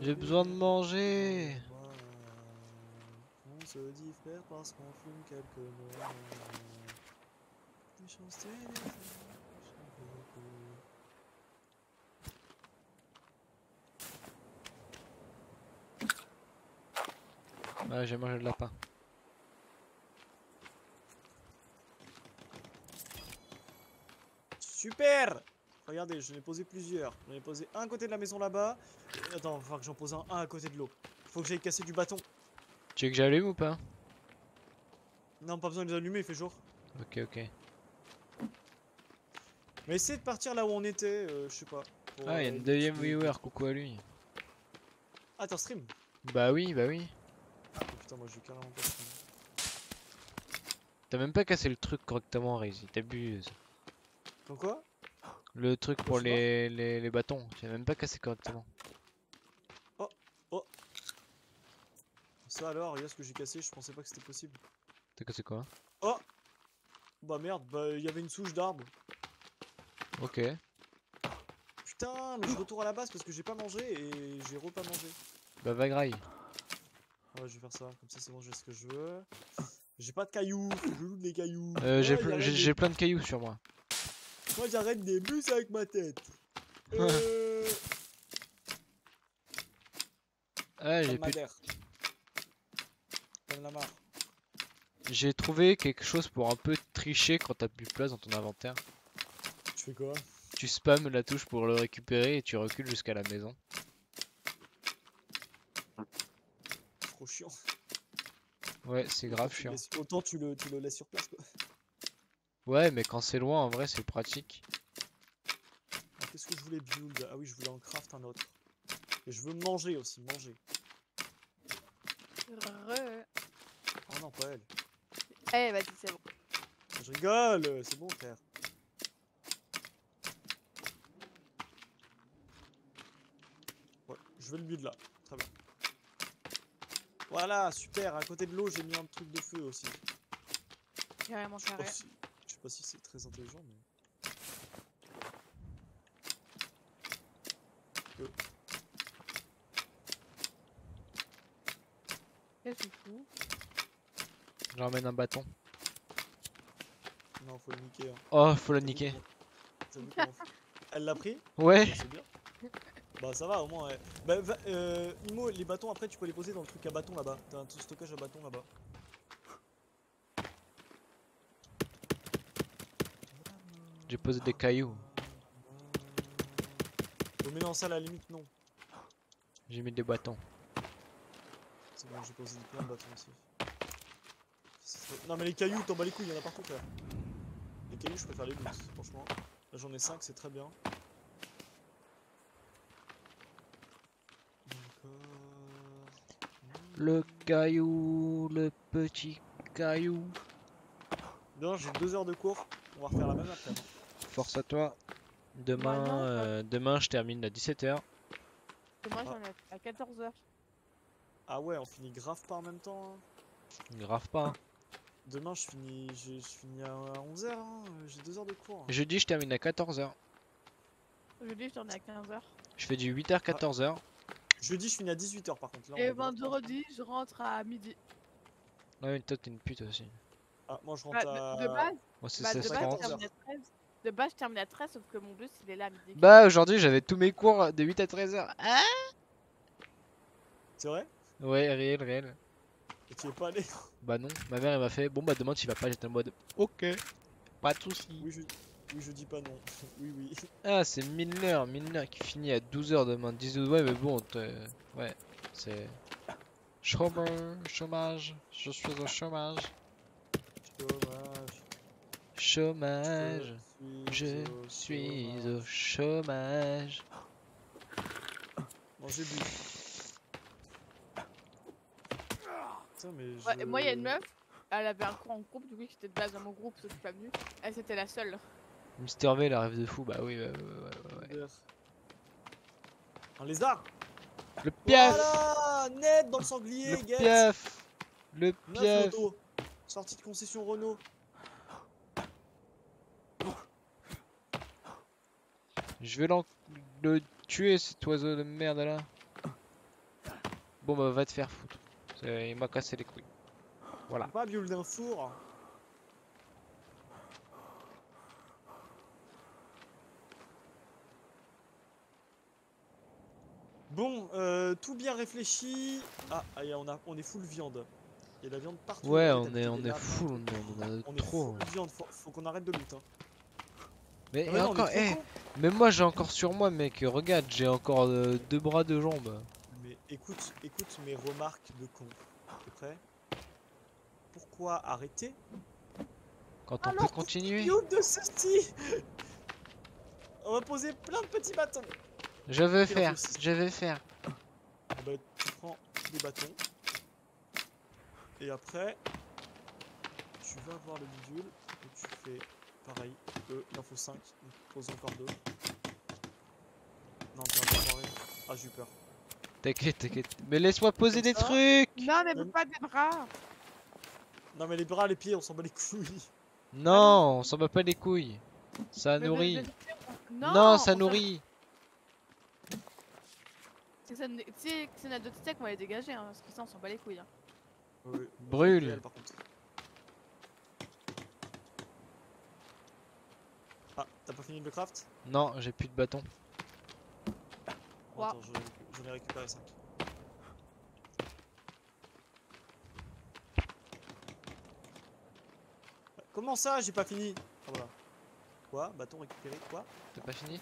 J'ai besoin de manger. On se dit frère parce qu'on fume quelques mois. Méchanceté, Ouais, j'ai mangé le lapin. Super Regardez, je ai posé plusieurs. J'en ai posé un à côté de la maison là-bas. Attends, va falloir que j'en pose un, un à côté de l'eau. Faut que j'aille casser du bâton. Tu veux que j'allume ou pas? Non, pas besoin de les allumer, il fait jour. Ok, ok. Mais essayez de partir là où on était, euh, je sais pas. Ah, il y a une deuxième viewer, coucou à lui. Ah, t'en stream? Bah oui, bah oui. Oh, Putain, moi je vais carrément pas. T'as même pas cassé le truc correctement, Rizzy, t'abuses. Donc quoi? Le truc pour pas. les, les, les bâtons, tu l'as même pas cassé correctement. Ça alors, regarde ce que j'ai cassé, je pensais pas que c'était possible. T'as cassé quoi? Bah merde, bah il y avait une souche d'arbre. Ok. Putain, mais je retourne à la base parce que j'ai pas mangé et j'ai repas mangé. Bah va graille. Ouais, je vais faire ça, comme ça c'est bon, j'ai ce que je veux. J'ai pas de cailloux, faut que je loot des cailloux. Euh, j'ai des- plein de cailloux sur moi. Moi j'arrête des bus avec ma tête. (laughs) Euh... Ah, j'ai mare. j'ai trouvé quelque chose pour un peu tricher quand t'as plus de place dans ton inventaire. Tu fais quoi? Tu spams la touche pour le récupérer et tu recules jusqu'à la maison. Trop chiant. Ouais, c'est grave chiant. laisses- Autant tu le, tu le laisses sur place quoi. Ouais, mais quand c'est loin, en vrai, c'est pratique. Ah, Qu'est-ce que je voulais build? Ah oui, je voulais en craft un autre. Et je veux manger aussi, manger. Re. Oh non, pas elle. Eh, vas-y, c'est bon. Je rigole, c'est bon frère. Ouais, je veux le build là. Très bien. Voilà, super. À côté de l'eau, j'ai mis un truc de feu aussi. Carrément Je sais pas carré. si, je sais pas si c'est très intelligent, mais. Qu'est-ce que tu fous? J'emmène un bâton. Non, faut le niquer. hein. Oh, faut le niquer. Elle l'a pris? Ouais. Bah, C'est bien. Bah ça va au moins. ouais. Bah, va- euh, Imo, les bâtons après tu peux les poser dans le truc à bâton là-bas. T'as un stockage à bâton là-bas. J'ai posé des cailloux. Oh, mais non, ça à la limite non. J'ai mis des bâtons. C'est bon, j'ai posé plein de bâtons aussi. Non mais les cailloux, t'en bats les couilles, y'en a partout frère. Les cailloux, je préfère les loot, franchement. Là j'en ai 5, c'est très bien. Le caillou, le petit caillou. Non, j'ai deux heures de cours. On va refaire la même après. hein. Force à toi. Demain, non, euh, demain je termine à 17h. Moi, Ah. j'en ai à 14h. Ah ouais, on finit grave pas en même temps. hein. Grave pas. hein. Demain, je finis, je, je finis à 11h. J'ai deux heures de cours. hein. Jeudi je termine à 14h. Jeudi, je tourne à 15h. Je fais du 8h 14h. Jeudi, je finis à 18h par contre. Là, Et vendredi, je rentre à midi. Ouais, mais toi t'es une pute aussi. Ah, moi, je Bah, rentre à. de, de base, Moi c'est bah, de, base, je 16h30. termine à 13. de base, je termine à 13, sauf que mon bus, il est là à midi. Bah aujourd'hui j'avais tous mes cours de 8 à 13h. Ah C'est vrai? Ouais, réel, réel. Et tu es pas allé? Bah non, ma mère elle m'a fait bon bah demain tu vas pas, j'étais en mode ok, pas de soucis. oui je... oui, je dis pas non. (laughs) oui, oui. Ah c'est Milner, Milner qui finit à 12h demain, 10 ouais mais bon, ouais, c'est... Chômeur, chômage, je suis au chômage, Dommage. chômage, je suis au chômage. J'ai bu. Putain, mais Ouais, je... et moi, il y a une meuf, elle avait un cours en groupe, du coup, j'étais de base dans mon groupe, sauf que je suis pas venue. Elle, c'était la seule. Mister V, la rêve de fou, bah oui, ouais, ouais, ouais, ouais. Un lézard Le piaf Voilà Net dans le sanglier, Le piaf Le piaf. Sortie de concession Renault. Je vais le tuer cet oiseau de merde là. Bon bah va te faire foutre. Il m'a cassé les couilles. Voilà. Pas build d'un four. Bon, euh, tout bien réfléchi. Ah, ah, y a- on, a, on est full viande. Il y a de la viande partout. Ouais, on est, on est full, on, est- on en a On est trop. full viande, faut, faut qu'on arrête de loot. hein. Mais Ah non, est encore, eh, même moi j'ai encore sur moi, mec. Regarde, j'ai encore euh, deux bras, deux jambes. Mais écoute, écoute mes remarques de con. T'es prêt? Pourquoi arrêter? Quand on Alors, peut continuer. De ceci? On va poser plein de petits bâtons. Je Quel faire, je vais faire. Ah bah, tu prends des bâtons. Et après, tu vas voir le bidule. Et tu fais pareil. Eux, il en faut 5. Donc pose encore deux. Non, t'es un peu foiré. Ah, j'ai eu peur. T'inquiète, t'inquiète. Mais laisse-moi poser des trucs. Non, mais pas des bras. Non, mais les bras, les pieds, on s'en bat les couilles. Non, on s'en bat pas les couilles. Ça nourrit. Non, on ça nourrit. C'est que ça ne- Tu sais que c'est notre steaks, on va les dégager, hein, parce que ça, on s'en bat les couilles. hein. Oui, Brûle. Ah, t'as pas fini de le craft? Non, j'ai plus de bâton. Oh, Attends, j'en ai, j'en ai récupéré 5. Comment ça, j'ai pas fini? Ah voilà. Quoi? Bâton récupéré Quoi? T'as pas fini?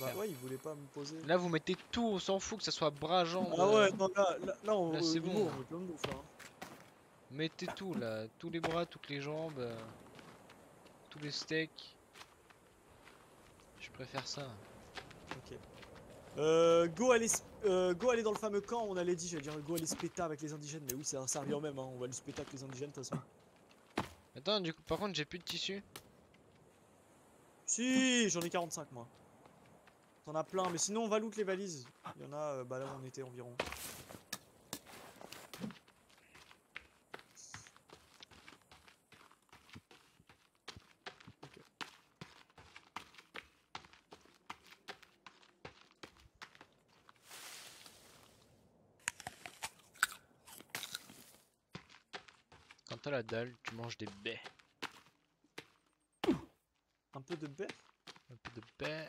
Bah ouais, il voulait pas me poser. Là, vous mettez tout, on s'en fout que ça soit bras, jambes. Ah euh, ouais, non, là, là, là, on, c'est bon. on est plein de bouffe là. hein. Mettez tout là, tous les bras, toutes les jambes, euh, tous les steaks. Je préfère ça. Ok. Euh, go aller, euh, go aller dans le fameux camp, on allait dit, j'allais dire go aller se péter avec les indigènes, mais oui, ça, au même, hein. on va aller se péter avec les indigènes de toute façon. Attends, du coup, par contre, j'ai plus de tissu. Si, j'en ai 45 moi. T'en as plein, mais sinon on va loot les valises. Il y en a, euh, bah là où on était environ. Quand t'as la dalle, tu manges des baies. Un peu de baie. Un peu de baies, baies, baies, baies.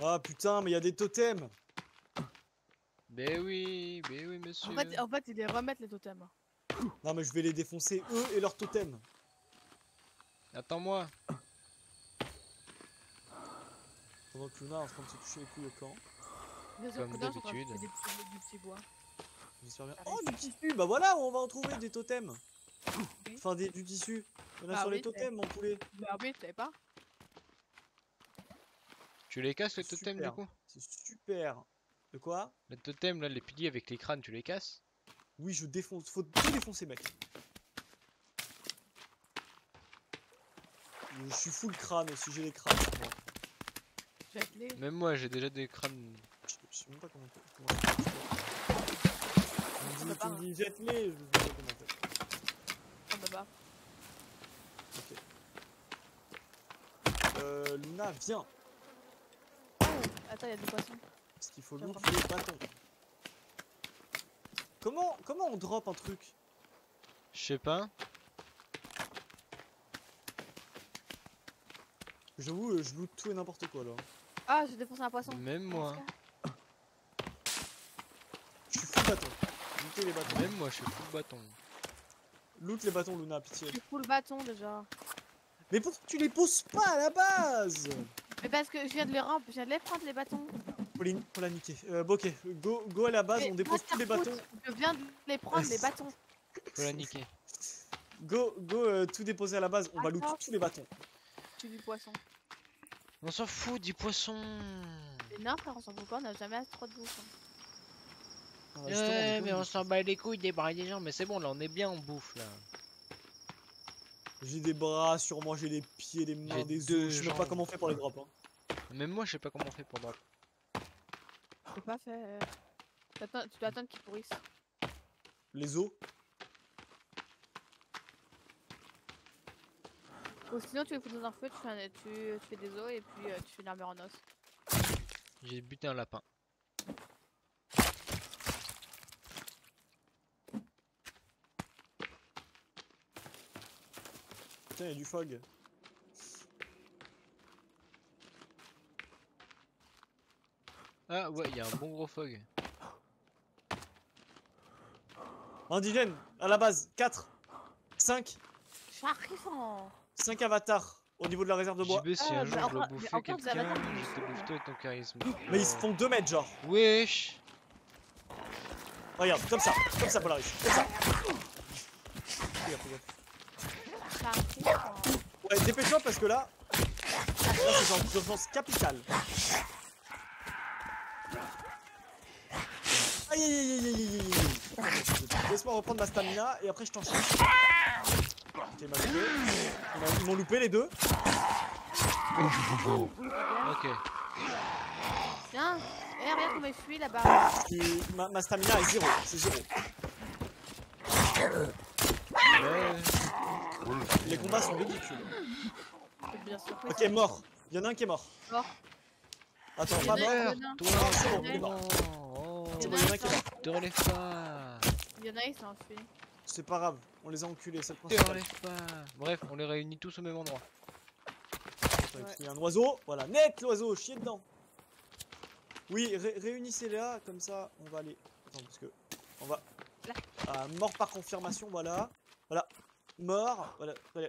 Ah putain, mais il y a des totems. Ben oui, ben oui, monsieur. En fait, en fait, ils les remettent les totems. Non mais je vais les défoncer eux et leurs totems. Attends-moi. Pendant que Luna est en train de se toucher les couilles au camp. Comme d'habitude. couper des petits- du petit bois. J'espère bien. Ah, Oh mais du tissu Bah voilà où on va en trouver des totems Enfin des, du tissu Il y en a sur les oui, totems mon poulet Mais oui, tu savais pas Tu les casses les totems du Super. coup C'est super De quoi Les totems là, les piliers avec les crânes, tu les casses Oui je défonce, faut tout défoncer mec Je suis full crâne aussi, j'ai les crânes moi. Je les. Même moi, j'ai déjà des crânes. Je je sais même pas comment. Tu me dis- dis jette-les, je sais pas comment. On peut pas. Euh, Luna, viens Attends, il y a du poisson. Parce qu'il faut prends. les bâtons. Comment, comment on drop un truc? Je sais pas. J'avoue, euh, je loot tout et n'importe quoi là. Ah, j'ai défoncé un poisson. Même moi. Je suis full bâton. Lootez les bâtons. Même moi, je suis full bâton. Loot les bâtons, Luna, pitié. J'ai full bâton déjà. Mais pourquoi tu les poses pas à la base Mais parce que je viens de les ramper, je viens de les prendre les bâtons. Pauline, on l'a niqué. Euh, bon, ok, go, go à la base, Mais on dépose tous les bâtons. Je viens de les prendre les (laughs) bâtons. Faut la niquer. Go, go, euh, tout déposer à la base, on va loot Attends. tous les bâtons. Tu du poisson. On s'en fout du poisson. Mais non, frère, on s'en fout pas, on a jamais assez trop de bouffe. hein. Ah, on Ouais, mais on s'en bat les couilles des bras et des jambes. Mais c'est bon, là, on est bien en bouffe là. J'ai des bras sur moi, j'ai des pieds, des mains, des deux os. Je sais même pas comment on fait pour les drops. Hein. Même moi, je sais pas comment on fait pour drop. C'est pas. T'attends- Tu dois attendre qu'ils pourrissent. Les os. Ou sinon, tu les fous dans un feu, tu fais, un- tu, tu fais des os et puis euh, tu fais une armure en os. J'ai buté un lapin. Putain, il y a du fog. Ah ouais, il y a un bon gros fog. Indigène, à la base, 4. 5 J'arrive 5 avatars au niveau de la réserve de bois. JB, si Ah, un mais jour je dois bouffer quelqu'un, je te bouffe toi et ton charisme. Mais ils se font 2 mètres, genre. Wesh Regarde, comme ça, comme ça, Polaris. Comme ça. Fais gaffe, Ouais, dépêche-toi parce que là. Là, c'est genre d'urgence capitale. Aïe aïe aïe aïe aïe aïe aïe aïe. Laisse-moi reprendre ma stamina et après je t'enchaîne. Ok, il m'a loupé. Ils m'ont- loupé les deux. Ok. Tiens, eh, regarde comment il fuit là-bas. Ma, ma stamina est zéro. C'est zéro. Ouais. Les combats sont ridicules. C'est. Ok, mort. Il y en a un qui est mort. Mort. Attends, pas mort. il y en a- Toi, c'est bon, il est mort. En bon, il y en a un qui est mort. te relève pas. Il y en a, il s'est enfui. C'est pas grave. On les a enculés, c'est le Te principal. relève pas. Bref, on les réunit tous au même endroit. Il y a un oiseau, voilà, net l'oiseau, chier dedans. Oui, ré- réunissez-les là, comme ça, on va aller. Attends, parce que. On va. Là. Ah, mort par confirmation, voilà. Voilà. Mort, voilà. voilà.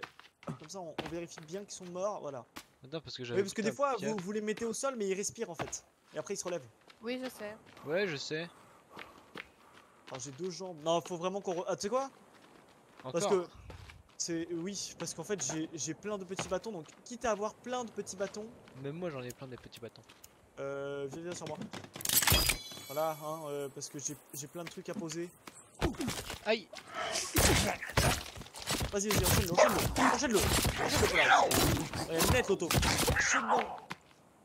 Comme ça, on, on vérifie bien qu'ils sont morts, voilà. Attends, parce que j'avais. Oui, parce que des fois, vous, vous les mettez au sol, mais ils respirent en fait. Et après, ils se relèvent. Oui, je sais. Ouais, je sais. Alors, j'ai deux jambes. Non, faut vraiment qu'on. re- Ah, tu sais quoi? Encore? Parce que. C'est. Oui, parce qu'en fait, j'ai- j'ai plein de petits bâtons, donc quitte à avoir plein de petits bâtons, Même moi, j'en ai plein des petits bâtons. Euh, viens, viens sur moi. Voilà, hein, euh, parce que j'ai j'ai plein de trucs à poser. Aïe Vas-y, vas-y, enchaîne-le, enchaîne-le, enchaîne-le, enchaîne-le, net l'auto.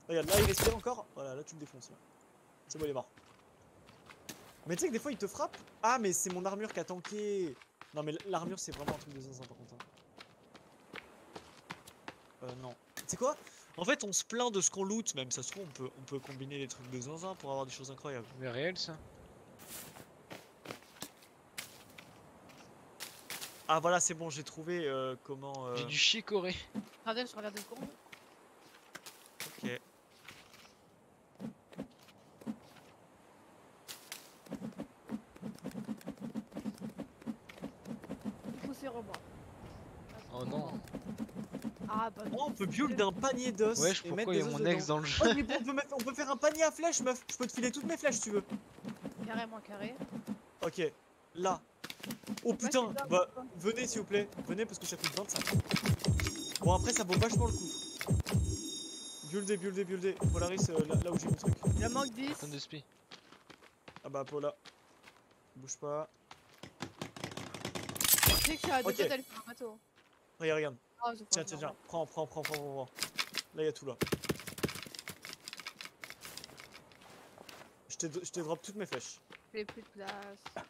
Regarde, là il respire encore. Voilà, là tu le défonces. C'est bon, il est mort. Mais tu sais que des fois il te frappe. Ah, mais c'est mon armure qui a tanké. Non, mais l'armure c'est vraiment un truc de zinzin par contre. hein. Euh, non. Sais quoi? En fait, on se plaint de ce qu'on loot, même ça se trouve, on peut, on peut combiner des trucs de zinzin pour avoir des choses incroyables. Mais réel ça Ah, voilà, c'est bon, j'ai trouvé euh, comment. euh, J'ai du chicorée. Attendez, je regarde le cours. Ok. Poussez au bois. Oh non. Ah bah Oh, on peut build un panier d'os. Wesh, et mettre pourquoi il y a mon ex dans le jeu Oh, mais on peut, mettre- on peut faire un panier à flèches, meuf. Je peux te filer toutes mes flèches si tu veux. carrément carré. Ok, là. Oh putain, bah venez s'il vous plaît. Venez parce que ça coûte 25. Bon, après, ça vaut vachement le coup. Builder, builder, builder. Polaris, euh, là, là où j'ai mon truc. Il en manque 10. Tonne de spi. Ah bah, Paula. Bouge pas. Tu sais que je suis à deux Ok. doigts d'aller faire un bateau. Regarde, regarde. Oh, je Tiens, tiens, tiens. Prends, prends, prends, prends, prends. Là, il y a tout là. Je te, je te drop toutes mes flèches. J'ai plus de place.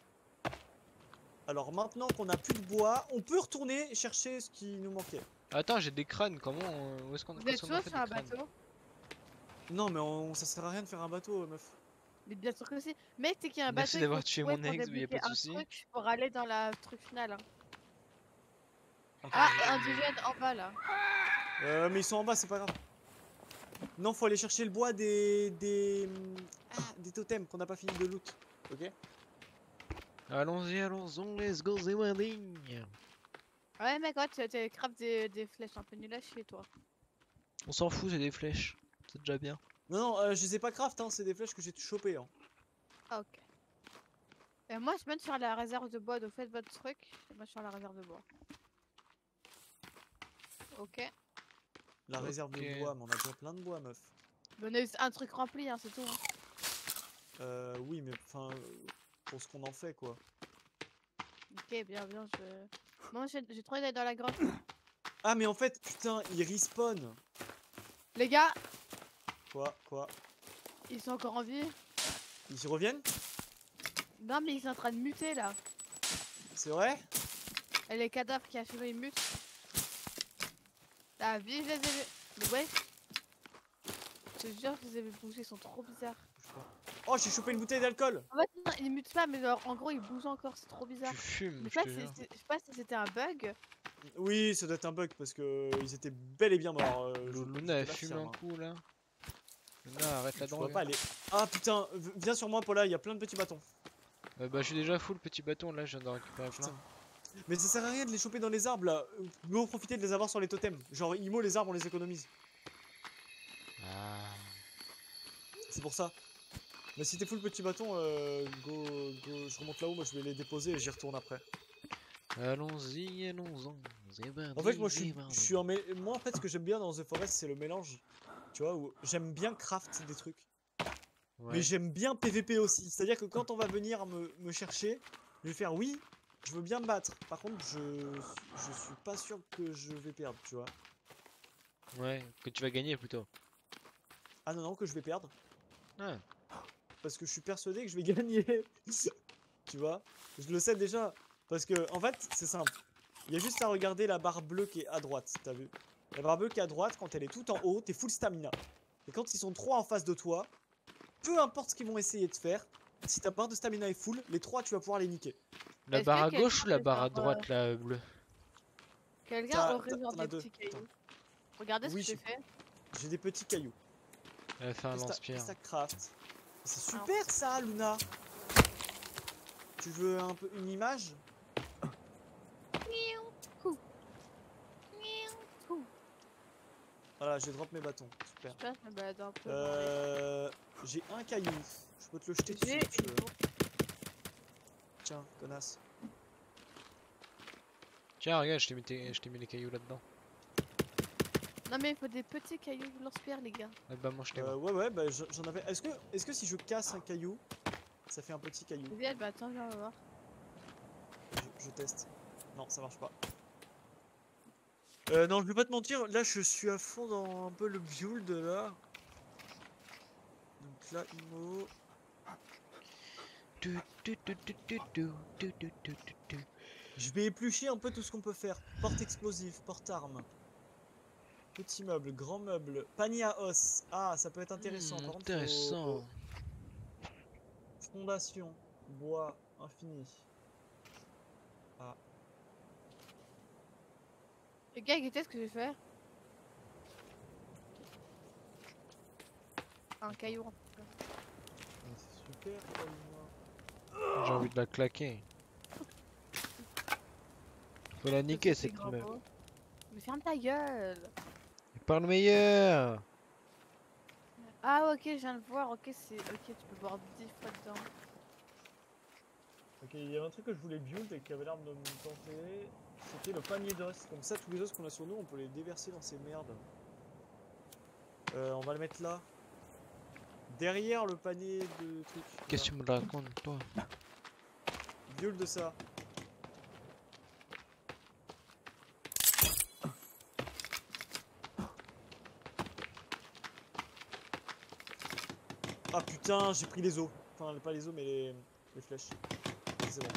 Alors maintenant qu'on a plus de bois, on peut retourner chercher ce qui nous manquait. Attends, j'ai des crânes. Comment on- Où est-ce qu'on a Vous êtes chaud fait sur un bateau? Non mais on, ça sert à rien de faire un bateau meuf. Mais bien sûr que si. Mec, c'est qu'il y a un Merci bateau. il d'avoir tué mon ex, mais y a pas de débloquer un souci. truc Pour aller dans la truc finale. hein. Ah, indigène en bas là. Euh, mais ils sont en bas, c'est pas grave. Non, faut aller chercher le bois des des ah, des totems qu'on n'a pas fini de loot. Ok. Allons-y, allons-y, let's go, the wedding Ouais, mec, ouais, tu tu craft des, des flèches un peu nulles à chier, toi. On s'en fout, c'est des flèches. C'est déjà bien. Non non, euh, je les ai pas craft, hein, c'est des flèches que j'ai chopées. Hein. Ah, ok. Et moi, je mène sur la réserve de bois, donc faites votre truc. Et moi, je suis sur la réserve de bois. Ok. La réserve de bois, mais on a déjà plein de bois, meuf. Mais on a eu un truc rempli, hein, c'est tout. hein. Euh, oui, mais enfin, euh, pour ce qu'on en fait quoi. Ok, bien, bien, je. Moi, j'ai trop d'aller dans la grotte. Ah, mais en fait, putain, ils respawn. Les gars, Quoi, quoi? ils sont encore en vie. Ils y reviennent? Non, mais ils sont en train de muter là. C'est vrai? Et les cadavres qui a fait, ils mutent. La vie, je les ai vus. Mais ouais. Je te jure que je les ai vus bouger, ils sont trop bizarres. Bouge. Oh, j'ai chopé une bouteille d'alcool. En fait, non, ils mutent pas, mais genre, en gros, ils bougent encore, c'est trop bizarre. Tu fumes, Je je sais pas si je sais pas si c'était un bug. Oui, ça doit être un bug parce que ils étaient bel et bien morts. euh, je- Luna, elle fume un hein. coup là. Luna, arrête la Je drogue. pas aller. Ah putain, viens sur moi, Paula, il y a plein de petits bâtons. Euh, bah, je suis déjà full petit bâton là, je viens d'en récupérer plein. Mais ça sert à rien de les choper dans les arbres là. Nous en profiter de les avoir sur les totems. Genre, Imo, les arbres, on les économise. Ah. C'est pour ça. Mais si t'es full petit bâton, euh, go, go, je remonte là-haut, moi je vais les déposer et j'y retourne après. Allons-y, allons-en. En fait, moi je suis, je suis en mé- moi en fait ce que j'aime bien dans The Forest c'est le mélange. Tu vois, où j'aime bien craft des trucs. Mais j'aime bien PVP aussi. C'est-à-dire que quand on va venir me, me chercher, je vais faire oui, je veux bien me battre. Par contre, je, je suis pas sûr que je vais perdre, tu vois. Ouais, que tu vas gagner plutôt. Ah non, non, que je vais perdre. Ah. Parce que je suis persuadé que je vais gagner. (laughs) tu vois Je le sais déjà. Parce que, en fait, c'est simple. Il y a juste à regarder la barre bleue qui est à droite, t'as vu? La barre bleue qui est à droite, quand elle est tout en haut, t'es full stamina. Et quand ils sont trois en face de toi, peu importe ce qu'ils vont essayer de faire, si ta barre de stamina est full, les trois, tu vas pouvoir les niquer. La barre à gauche ou la barre à droite, la bleue? Quelqu'un aurait genre des petits attends. cailloux. Regardez ce Oui, que j'ai fait. J'ai des petits cailloux. Elle fait un lance-pierre. craft C'est super ça, Luna Tu veux un peu une image? Voilà, je drop mes bâtons. Super. Euh, J'ai un caillou. Je peux te le jeter dessus. J'ai si tu veux. Tiens, connasse. Tiens, regarde, je t'ai mis, tes- je t'ai mis les cailloux là-dedans. Non mais il faut des petits cailloux lance-pierre les gars. Bah mange les euh, Ouais ouais bah j'en avais. Est-ce que est-ce que si je casse un caillou, ça fait un petit caillou? Vas-y bah attends viens voir. Je, teste. Non ça marche pas. Euh, non je vais pas te mentir, là je suis à fond dans un peu le build là. Donc là Imo. Je vais éplucher un peu tout ce qu'on peut faire. Porte explosive, porte arme. Petit meuble, grand meuble, panier à os. Ah, ça peut être intéressant. Hmm, Par contre, faut- intéressant. Fondation, bois, infini. Les gars, qu'est-ce que je vais faire Un caillou. en tout cas. Ah, C'est super. J'ai envie de la claquer. (laughs) Faut la niquer C'est cette beau. Mais ferme ta gueule Parle meilleur Ah ok, je viens de voir, ok, c'est... Ok, tu peux boire 10 fois dedans. Ok, il y avait un truc que je voulais build et qui avait l'air de me tenter. C'était le panier d'os. Comme ça, tous les os qu'on a sur nous, on peut les déverser dans ces merdes. Euh, on va le mettre là. Derrière le panier de trucs. Qu'est-ce que tu me racontes toi? Build de ça. Putain, j'ai pris les os. Enfin, pas les os, mais les, les flèches. C'est bon.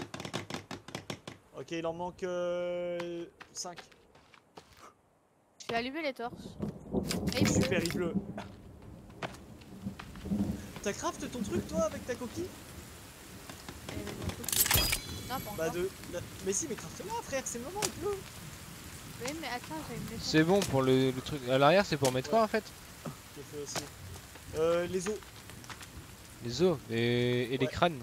Ok, il en manque 5. Je vais allumer les torches. Et il pleut. Super, il pleut. T'as craft ton truc toi avec ta coquille? Non, pas Bah encore. de. la- Mais si, mais craft là frère, c'est le moment, il pleut. Oui, mais attends, j'ai une. C'est bon pour le, le truc. À l'arrière, c'est pour mettre quoi en fait? J'ai fait aussi. Euh, les os. Les os et, et les crânes.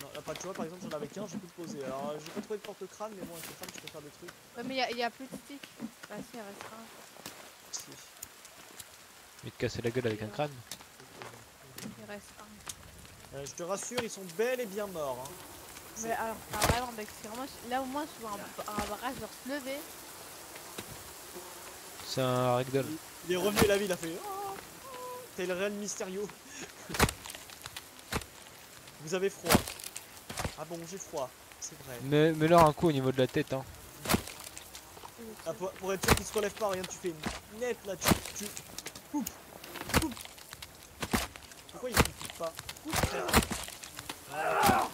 Non, là, pas, tu vois, par exemple, j'en avais qu'un, j'ai pu le poser. Alors, euh, j'ai pas trouvé de porte-crâne, mais bon, avec le crâne, je peux faire des trucs. Ouais, mais il y a- plus de stick. Bah si, il reste un. Si. Mais te casser la gueule avec un crâne. Il reste un. Euh, je te rassure, ils sont bel et bien morts. Hein. Mais alors, ah, vraiment, mec, c'est vraiment... Là, au moins, je vois un, un barrage genre se lever. C'est un ragdoll. Il, il est revenu à la vie, il a fait. Oh, T'es le réel mystérieux. Vous avez froid. Ah bon, j'ai froid. C'est vrai. Mets- Mets-leur un coup au niveau de la tête. Hein. Ah, pour, pour être sûr qu'il se relève pas, regarde, tu fais une net là, tu, tu coupes, coupes. Pourquoi il ne coupe pas? Frère. Voilà.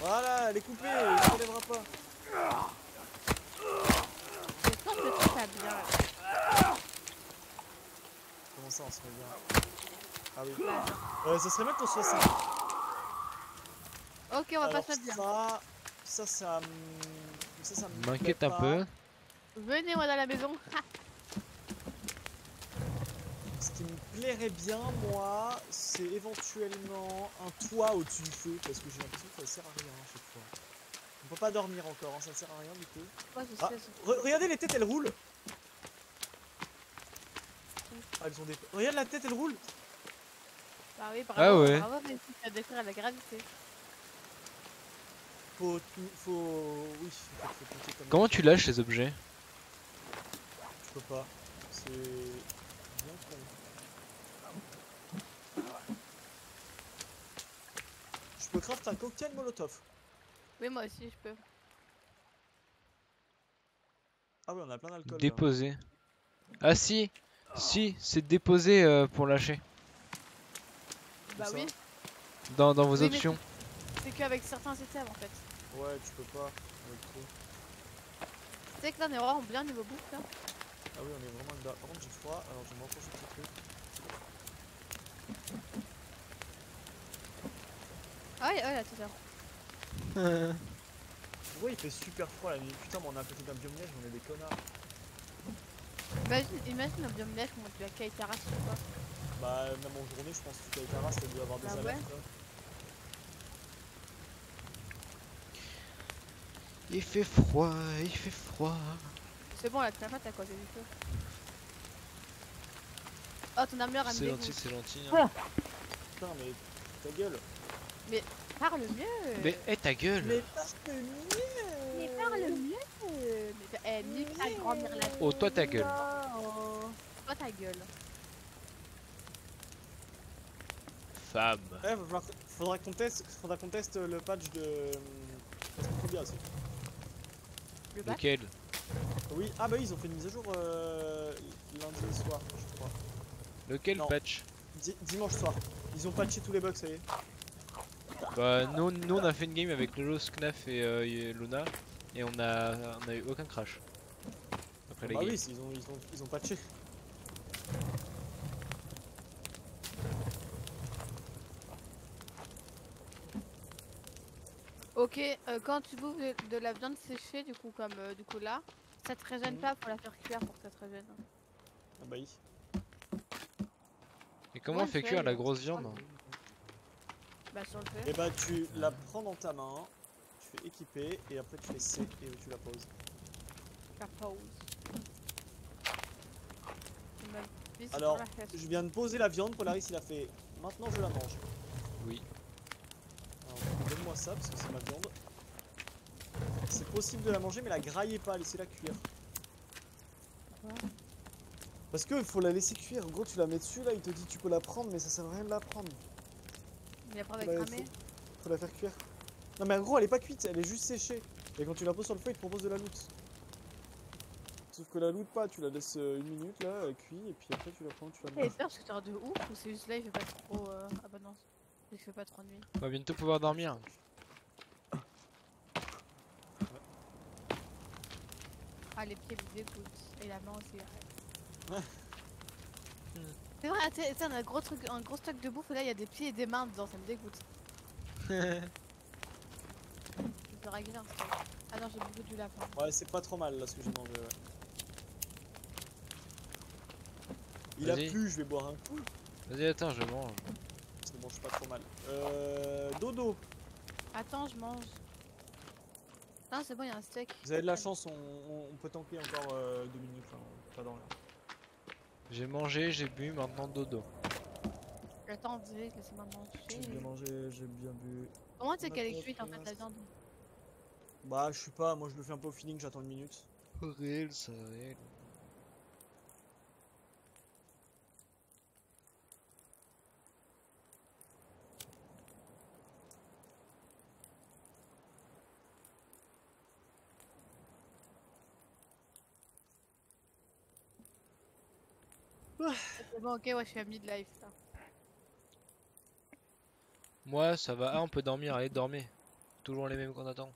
Voilà, elle est coupée, il se relèvera pas. C'est quand que tout va bien. Comment ça, on se met bien Ah oui. Euh, ça serait bien qu'on soit ça. Ok, on va Alors, pas se mettre bien. Ça, ça, ça, me- ça, ça me M'inquiète un pas. peu. Venez, moi, dans la maison. (laughs) Ce qui me plairait bien, moi, c'est éventuellement un toit au-dessus du feu, parce que j'ai l'impression que ça sert à rien à chaque fois. On peut pas dormir encore, hein, ça sert à rien du coup. Ouais, je Ah, sais, je- Re- regardez les têtes, elles roulent Ah, elles ont des... Regarde la tête, elle roule Bah oui, bravo. Ah ouais. Bravo, réussi à décrire la gravité. Faut... tout- faut... Oui, faut, faut compter comme Comment tu lâches les objets? Je peux pas. C'est... bien con. Je peux craft un cocktail molotov. Oui, moi aussi, je peux. Ah oui, on a plein d'alcool. là. Déposer. Ah si Si, c'est déposer euh, pour lâcher. Bah ça oui, Dans, dans vos Oui, options. c'est qu'avec certains items en fait. Ouais, tu peux pas. avec trop. Tu sais que là, on est vraiment bien niveau bouffe là. Ah oui, on est vraiment là. Par contre, j'ai froid, alors je vais m'enfoncer ce petit truc. Ah ouais, ouais, là, tout à l'heure. (laughs) Pourquoi il fait super froid la nuit Putain, mais on est à côté d'un biome neige, on est des connards. Imagine, imagine un biome neige comment tu as Kaitaras ou quoi. Bah, même en journée, je pense que tu Taras, t'as dû avoir des Bah ouais. alertes. là. Il fait froid, il fait froid. C'est bon, la clamate à cause du feu. Oh, ton armure elle me C'est gentil, c'est gentil. hein. Ouais. Putain, mais ta gueule. Parle mieux Mais hé ta gueule Mais parce que mieux Mais parle mieux Mais eh, nique ta grand-mère la Oh toi ta gueule. Oh, toi ta gueule. Femme. Falloir- faudra qu'on teste, faudra qu'on teste le patch de. Phasmophobia aussi. Le bac Lequel Oui, ah bah oui, ils ont fait une mise à jour euh, lundi soir, je crois. Lequel Non. patch Di- dimanche soir. Ils ont patché tous les bugs, ça y est. Bah nous, nous on a fait une game avec Lolo, Knaf et euh, y- Luna et on a on a eu aucun crash. Après les bah games. oui, ils ont, ils ont, ils ont patché. Ok, euh, quand tu bouffes de, de la viande séchée, du coup, comme euh, du coup là, ça te régène Mhm. pas pour la faire cuire pour que ça te régène. Ah bah oui. Et comment Ouais, on fait cuire la grosse viande Bah, sur le Et feu. bah tu la prends dans ta main, tu fais équiper et après tu fais C et tu la poses. Dit, c'est Alors, la. Je viens de poser la viande, Polaris il a fait maintenant je la mange. Ça parce que c'est ma viande. C'est possible de la manger mais la graillez pas, laissez-la cuire. Parce que faut la laisser cuire, en gros tu la mets dessus là, il te dit tu peux la prendre mais ça sert à rien de la prendre. Mais après, Bah, avec il cramé. Faut la faire cuire. Non mais en gros elle est pas cuite, elle est juste séchée. Et quand tu la poses sur le feu il te propose de la loot. Sauf que la loot pas, tu la laisses euh, une minute là, elle cuit et puis après tu la prends, tu la peur parce que t'as de ouf ou c'est juste là il fait pas trop. Euh... Ah bah non, il fait pas trop nuit. On va bientôt pouvoir dormir. Ah, les pieds me dégoûtent. Et la main aussi. Ouais. arrête. (laughs) C'est vrai, tu on a un gros, truc, un gros stock de bouffe et là il y a des pieds et des mains dedans, ça me dégoûte. (laughs) Je peux régler un peu. Ah non, j'ai beaucoup du lapin. Ouais c'est pas trop mal là ce que j'ai mangé ouais. Il a plu, je vais boire un coup. Vas-y attends, je mange. C'est bon, je suis pas trop mal. Euh, dodo, Attends, je mange. Non, c'est bon, il y a un steak. vous avez de la chance, on, on- on peut tanker encore euh, deux minutes là, on peut pas dormir. J'ai mangé, j'ai bu, maintenant dodo. Attends, direct, laissez-moi J'ai bien manger. mangé, j'ai bien bu. Comment tu sais qu'elle est cuite en fait la viande Bah je suis pas, moi je le fais un peu au feeling, j'attends une minute. Réel, ça réel. C'est bon, ok, ouais, je suis à mid-life là. Moi ça va, ah on peut dormir, allez dormez. Toujours les mêmes qu'on attend.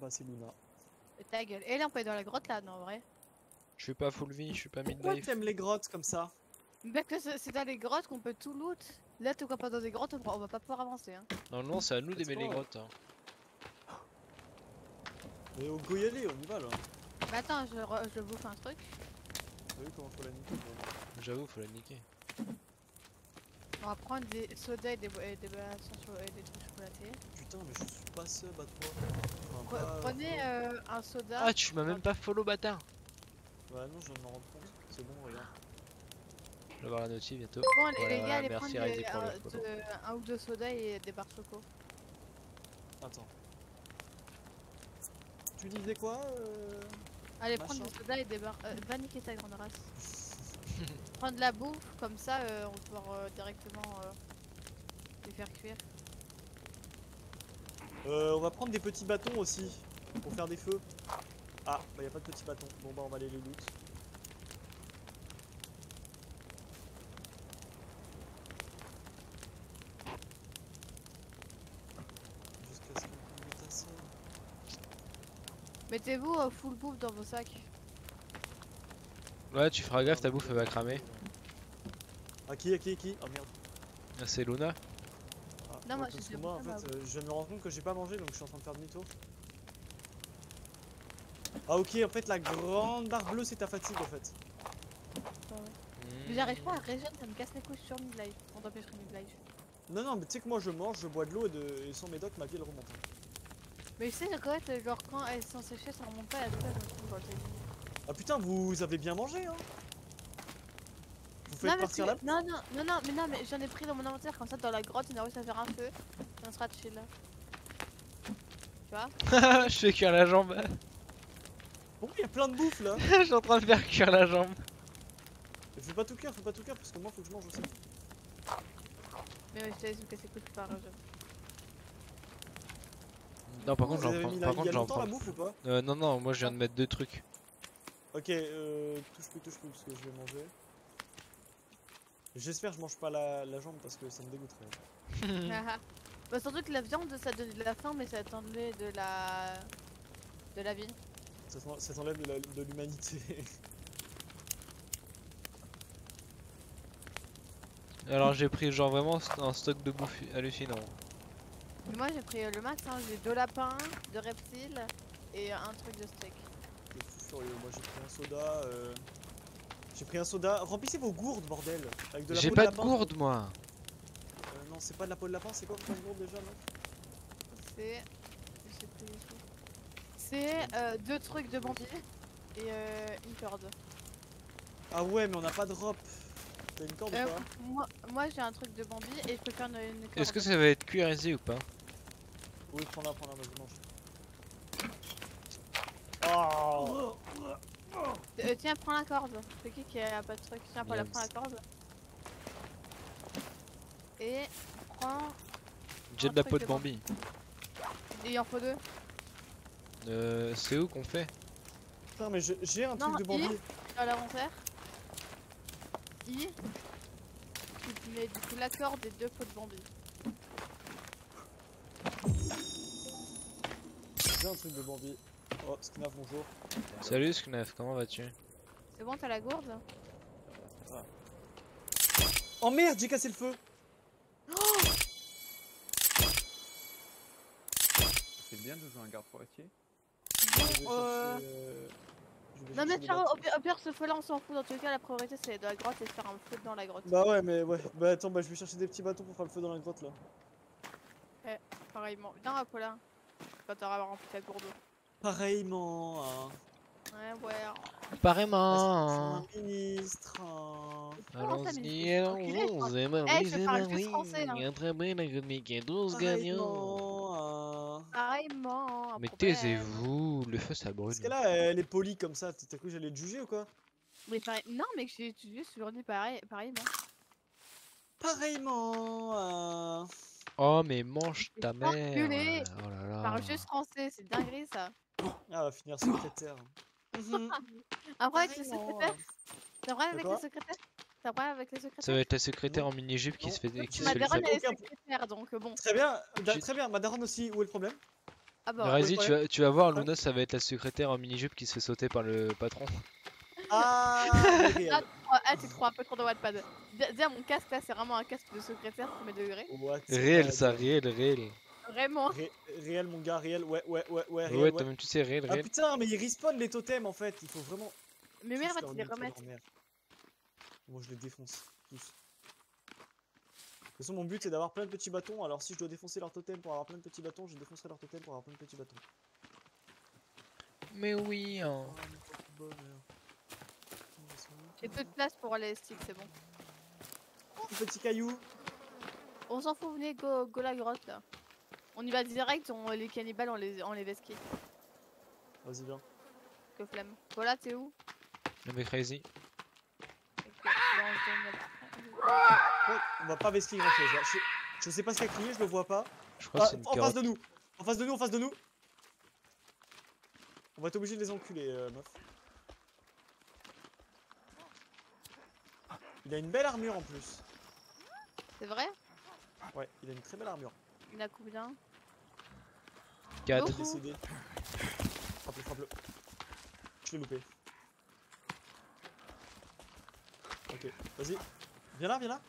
Bah c'est Luna. Et ta gueule. Et là, on peut aller dans la grotte là, non, en vrai Je suis pas full vie, je suis pas Pourquoi midlife. t'aimes les grottes comme ça Parce que c'est dans les grottes qu'on peut tout loot. Là, tu vois pas dans des grottes, on on va pas pouvoir avancer. Hein. Normalement c'est à nous d'aimer les grottes. hein. Mais au go y aller, on y va là. Mais attends, je, re- je bouffe un truc. T'as vu comment faut la niquer. J'avoue, faut la niquer. On va prendre des sodas et des, et des boissons et des trucs chocolatés. Putain, mais je suis pas sub à toi. Enfin, Pre- pas- Prenez euh, un soda. Ah, tu m'as même pas follow, bâtard Ouais, non, je viens de m'en rendre compte. C'est bon, regarde. Je vais voir la notif bientôt. Bon, les, Voilà, les gars, allez merci, prendre des- pour un, de- un ou deux sodas et des barres choco. Attends. Tu disais quoi euh... Allez, prendre des sodas et des barres. Euh, va niquer ta grande race. (laughs) prendre de la bouffe, comme ça euh, on peut pouvoir euh, directement euh, les faire cuire. Euh, on va prendre des petits bâtons aussi pour faire des feux. Ah, bah y a pas de petits bâtons. Bon bah on va aller les loot. Jusqu'à ce qu'on mette à ça. Mettez-vous euh, full bouffe dans vos sacs. Ouais, tu feras gaffe, ta bouffe elle va cramer. Ah qui, à qui, à qui? Ah merde. Ah, C'est Luna Ah, Non, moi, parce que moi en fait euh, je viens de me rendre compte que j'ai pas mangé donc je suis en train de faire demi-tour. Ah ok en fait la grande barre bleue c'est ta fatigue en fait. Mais j'arrive pas à régénérer, ça me casse les couilles sur mid-life. On t'empêcherait mid-life. Non non mais tu sais que moi je mange, je bois de l'eau et, de... et sans médoc ma vie elle remonte. Mais tu sais, genre quand elles sont séchées, ça remonte pas, je me trouve dans le. Ah putain vous avez bien mangé hein Vous faites Non, mais partir tu- la non, non, non, non, mais non, mais j'en ai pris dans mon inventaire, comme ça dans la grotte, on a réussi à faire un feu. Et on sera chill là. Tu vois? (laughs) Je fais cuire la jambe. Bon il y a plein de bouffe là (laughs) Je suis en train de faire cuire la jambe. Fais pas tout cuire, fais pas tout cuire parce que moi faut que je mange aussi. Mais ouais, je te laisse me casser couilles par. Non, par contre, j'en prends. mis Par la- il y contre, a j'en longtemps la prends. bouffe ou pas Euh, non, non, moi je viens de mettre deux trucs. Ok, euh, touche plus, touche plus parce que je vais manger. J'espère que je mange pas la, la jambe parce que ça me dégoûterait. Ah, ah. bah, surtout que la viande, ça donne de la faim, mais ça t'enlève de la. de la vie. Ça t'en- ça t'enlève de l'humanité. Alors j'ai pris genre vraiment un stock de bouffe hallucinant. Mais moi j'ai pris euh, le max, hein. j'ai deux lapins, deux reptiles et un truc de steak. Je suis fou furieux, moi j'ai pris un soda. euh, J'ai pris un soda. Remplissez vos gourdes, bordel Avec de la J'ai peau pas de lapin. gourde moi. Euh, non, c'est pas de la peau de lapin, c'est quoi comme gourde déjà, non? C'est. je sais plus du tout. C'est euh, deux trucs de bandit et euh, une corde. Ah ouais, mais on a pas de rope. T'as une corde Euh, ou pas? moi, moi j'ai un truc de bandit et je peux faire une, une corde. Est-ce que ça va être cuirisé ou pas? Oui, prends-la, prends-la, vas-y, mange. Oh Euh, tiens, prends la corde. C'est qui qui a pas de truc Tiens, Paula, Miams. prends la corde. Et prends. J'ai de la peau de Bambi. Et il en faut deux. Euh, c'est où qu'on fait? Putain, mais je- j'ai un Non, truc de il- Bambi. Dans l'inventaire. I. Tu mets du coup la corde et deux pots de bambi. J'ai un truc de Bambi. Oh, Sknaf, bonjour. Salut Sknaf, comment vas-tu? C'est bon, t'as la gourde? Oh merde, j'ai cassé le feu C'est bien de jouer un garde forestier? Bon, euh... euh, Non mais Charo, au pire, ce feu là on s'en fout, dans tous les cas la priorité c'est de la grotte et de faire un feu dans la grotte. Bah ouais, mais ouais. Bah attends, bah je vais chercher des petits bâtons pour faire le feu dans la grotte là. Pareillement. Viens Paula, quand t'auras rempli ta gourde. Pareillement, hein. Ouais, ouais. Apparemment. Monsieur le ministre. hein. Allons-y, ministre allons-y, Eh, hein. Attrapez la comique et tous gagnants. Pareillement, Mais taisez-vous, le feu ça brûle. Parce que là, elle est polie comme ça. T'as cru que j'allais te juger ou quoi? Mais pareil... Non, mais que j'ai étudié lui pareil, pareillement. Pareillement. Oh mais mange ta mère. enculé. Oh là Je là. parle juste français, c'est dinguerie ça. Ah, elle va finir secrétaire. (laughs) Un problème avec les secrétaires T'as un problème avec les secrétaires T'as un problème avec les secrétaires Ça va être la secrétaire en mini-jupe qui se fait qui se Ma fait le daronne elle est secrétaire donc bon. Très bien, da- très bien. Ma daronne aussi, où est le problème? Ah bah. Vas-y, tu vas, tu vas voir, Luna, ça va être la secrétaire en mini-jupe qui se fait sauter par le patron. Ah. (laughs) Ah, ah, tu te crois un peu trop dans Wattpad. À mon casque là, c'est vraiment un casque de secrétaire premier degré. What Réel, a ça, réel, réel. Vraiment. Ré- réel, mon gars, réel. Ouais, ouais, ouais, ouais, réel. Ouais, ouais. toi-même tu sais, réel, Ah réel. putain, mais ils respawn les totems en fait. Il faut vraiment. Mais merde, va leurs les remettre. Moi je les défonce, tous. De toute façon, mon but c'est d'avoir plein de petits bâtons. Alors, si je dois défoncer leur totem pour avoir plein de petits bâtons, je défoncerai leur totem pour avoir plein de petits bâtons. Mais oui, hein. Oh. J'ai peu de place pour les sticks, c'est bon. Petit caillou. On s'en fout, venez, go, go la grotte là. On y va direct, on, les cannibales, on les, on les vesquille. Vas-y, viens. Que flemme. Voilà, t'es où? Le mec crazy. Ouais, on va pas vesquer grand chose là. Je, je sais pas ce qu'il a crié, je le vois pas. Je crois Ah, que c'est une en face de nous En face de nous, en face de nous On va être obligé de les enculer, euh, meuf. Il a une belle armure en plus. C'est vrai Ouais, il a une très belle armure. Il a combien Il est Quatre. Beaucoup. décédé. Frappe-le, frappe-le. Je l'ai loupé. Ok, vas-y. Viens là, viens là.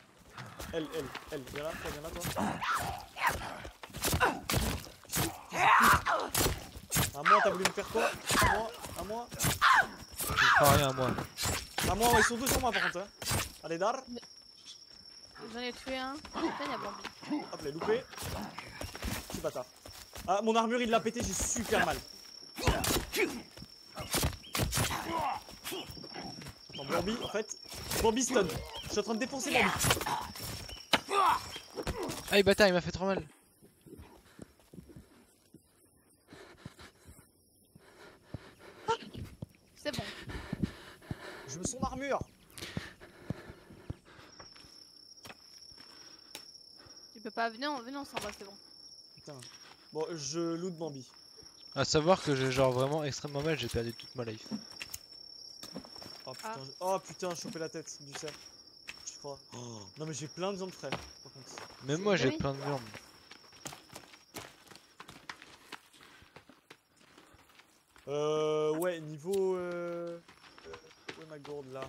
Elle, elle, elle, viens là, toi, viens là, toi. À moi, t'as voulu me faire quoi À moi, à moi, Je rien, moi. à moi, ils sont deux sur moi par contre. Hein. Allez, Dar, J'en ai tué un. Putain, il y a Bambi. hop, les loupé. Petit bâtard. Ah, mon armure, il l'a pété, j'ai super mal. Attends, Bambi, en fait, Bambi stun. Je suis en train de défoncer Bambi. Ah, bâtard, il m'a fait trop mal. C'est bon. Je me son armure. Tu peux pas venir, on, venez, on s'en va, c'est bon. Putain. Bon, je loot Bambi. À savoir que j'ai genre vraiment extrêmement mal, j'ai perdu toute ma life. Oh putain, Ah. je- oh putain, j'ai chopé la tête du cerf. Je crois. Oh. Non mais j'ai plein de zones frère. Par contre. Même moi, j'ai plein de viande. Euh, ouais, niveau. Euh... euh, Où est ma gourde là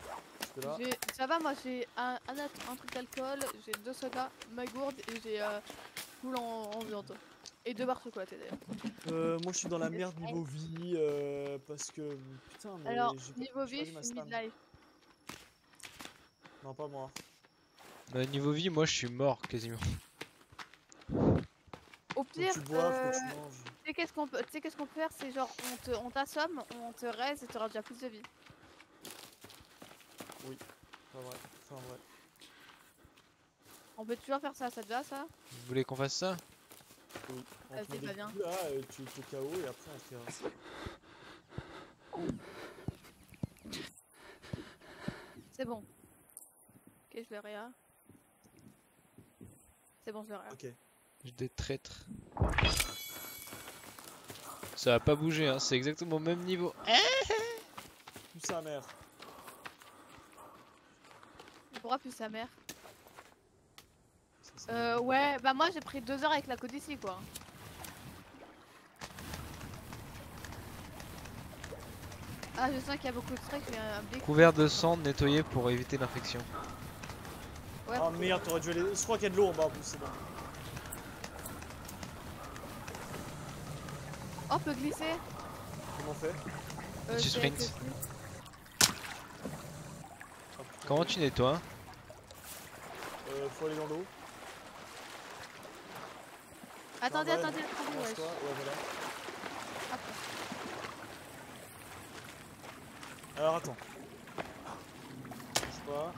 là. Ça va, moi j'ai un, un, truc d'alcool, j'ai deux sodas, ma gourde et j'ai euh, full en, en viande. Et deux barres chocolatées d'ailleurs. Euh, moi je suis dans la merde niveau vie. Euh, parce que. Putain, mais. Alors, niveau vie, je suis midlife. Non, pas moi. Bah, niveau vie, moi, je suis mort quasiment. Au pire, tu euh, tu sais qu'est-ce qu'on peut, tu sais qu'est-ce qu'on peut faire C'est genre, on te- on t'assomme, on te raise et t'auras déjà plus de vie. Pas vrai. Enfin, vrai. On peut toujours faire ça, ça te va ça? Vous voulez qu'on fasse ça? Oui. On des bah, viens. coups, là, euh, tu te KO et après on. C'est bon. Ok, je l'ai rien. C'est bon, je l'ai rien. Ok. J'ai des traîtres. Ça va pas bouger, hein, c'est exactement au même niveau. Tout sa mère. Pourquoi plus sa mère Euh, ouais, bah moi j'ai pris deux heures avec la code ici quoi. Ah, je sens qu'il y a beaucoup de trucs, mais un big. Couvert de sang, nettoyé pour éviter l'infection. Ouais, Ah merde, t'aurais dû aller. Je crois qu'il y a de l'eau en bas en plus, c'est bon. Oh, on peut glisser. Comment on fait? Euh, Tu sprints. Comment tu nettoies Euh, faut aller dans l'eau. Attendez, ouais, attendez, attendez. Lance-toi, ouais, voilà. Alors attends. Pas.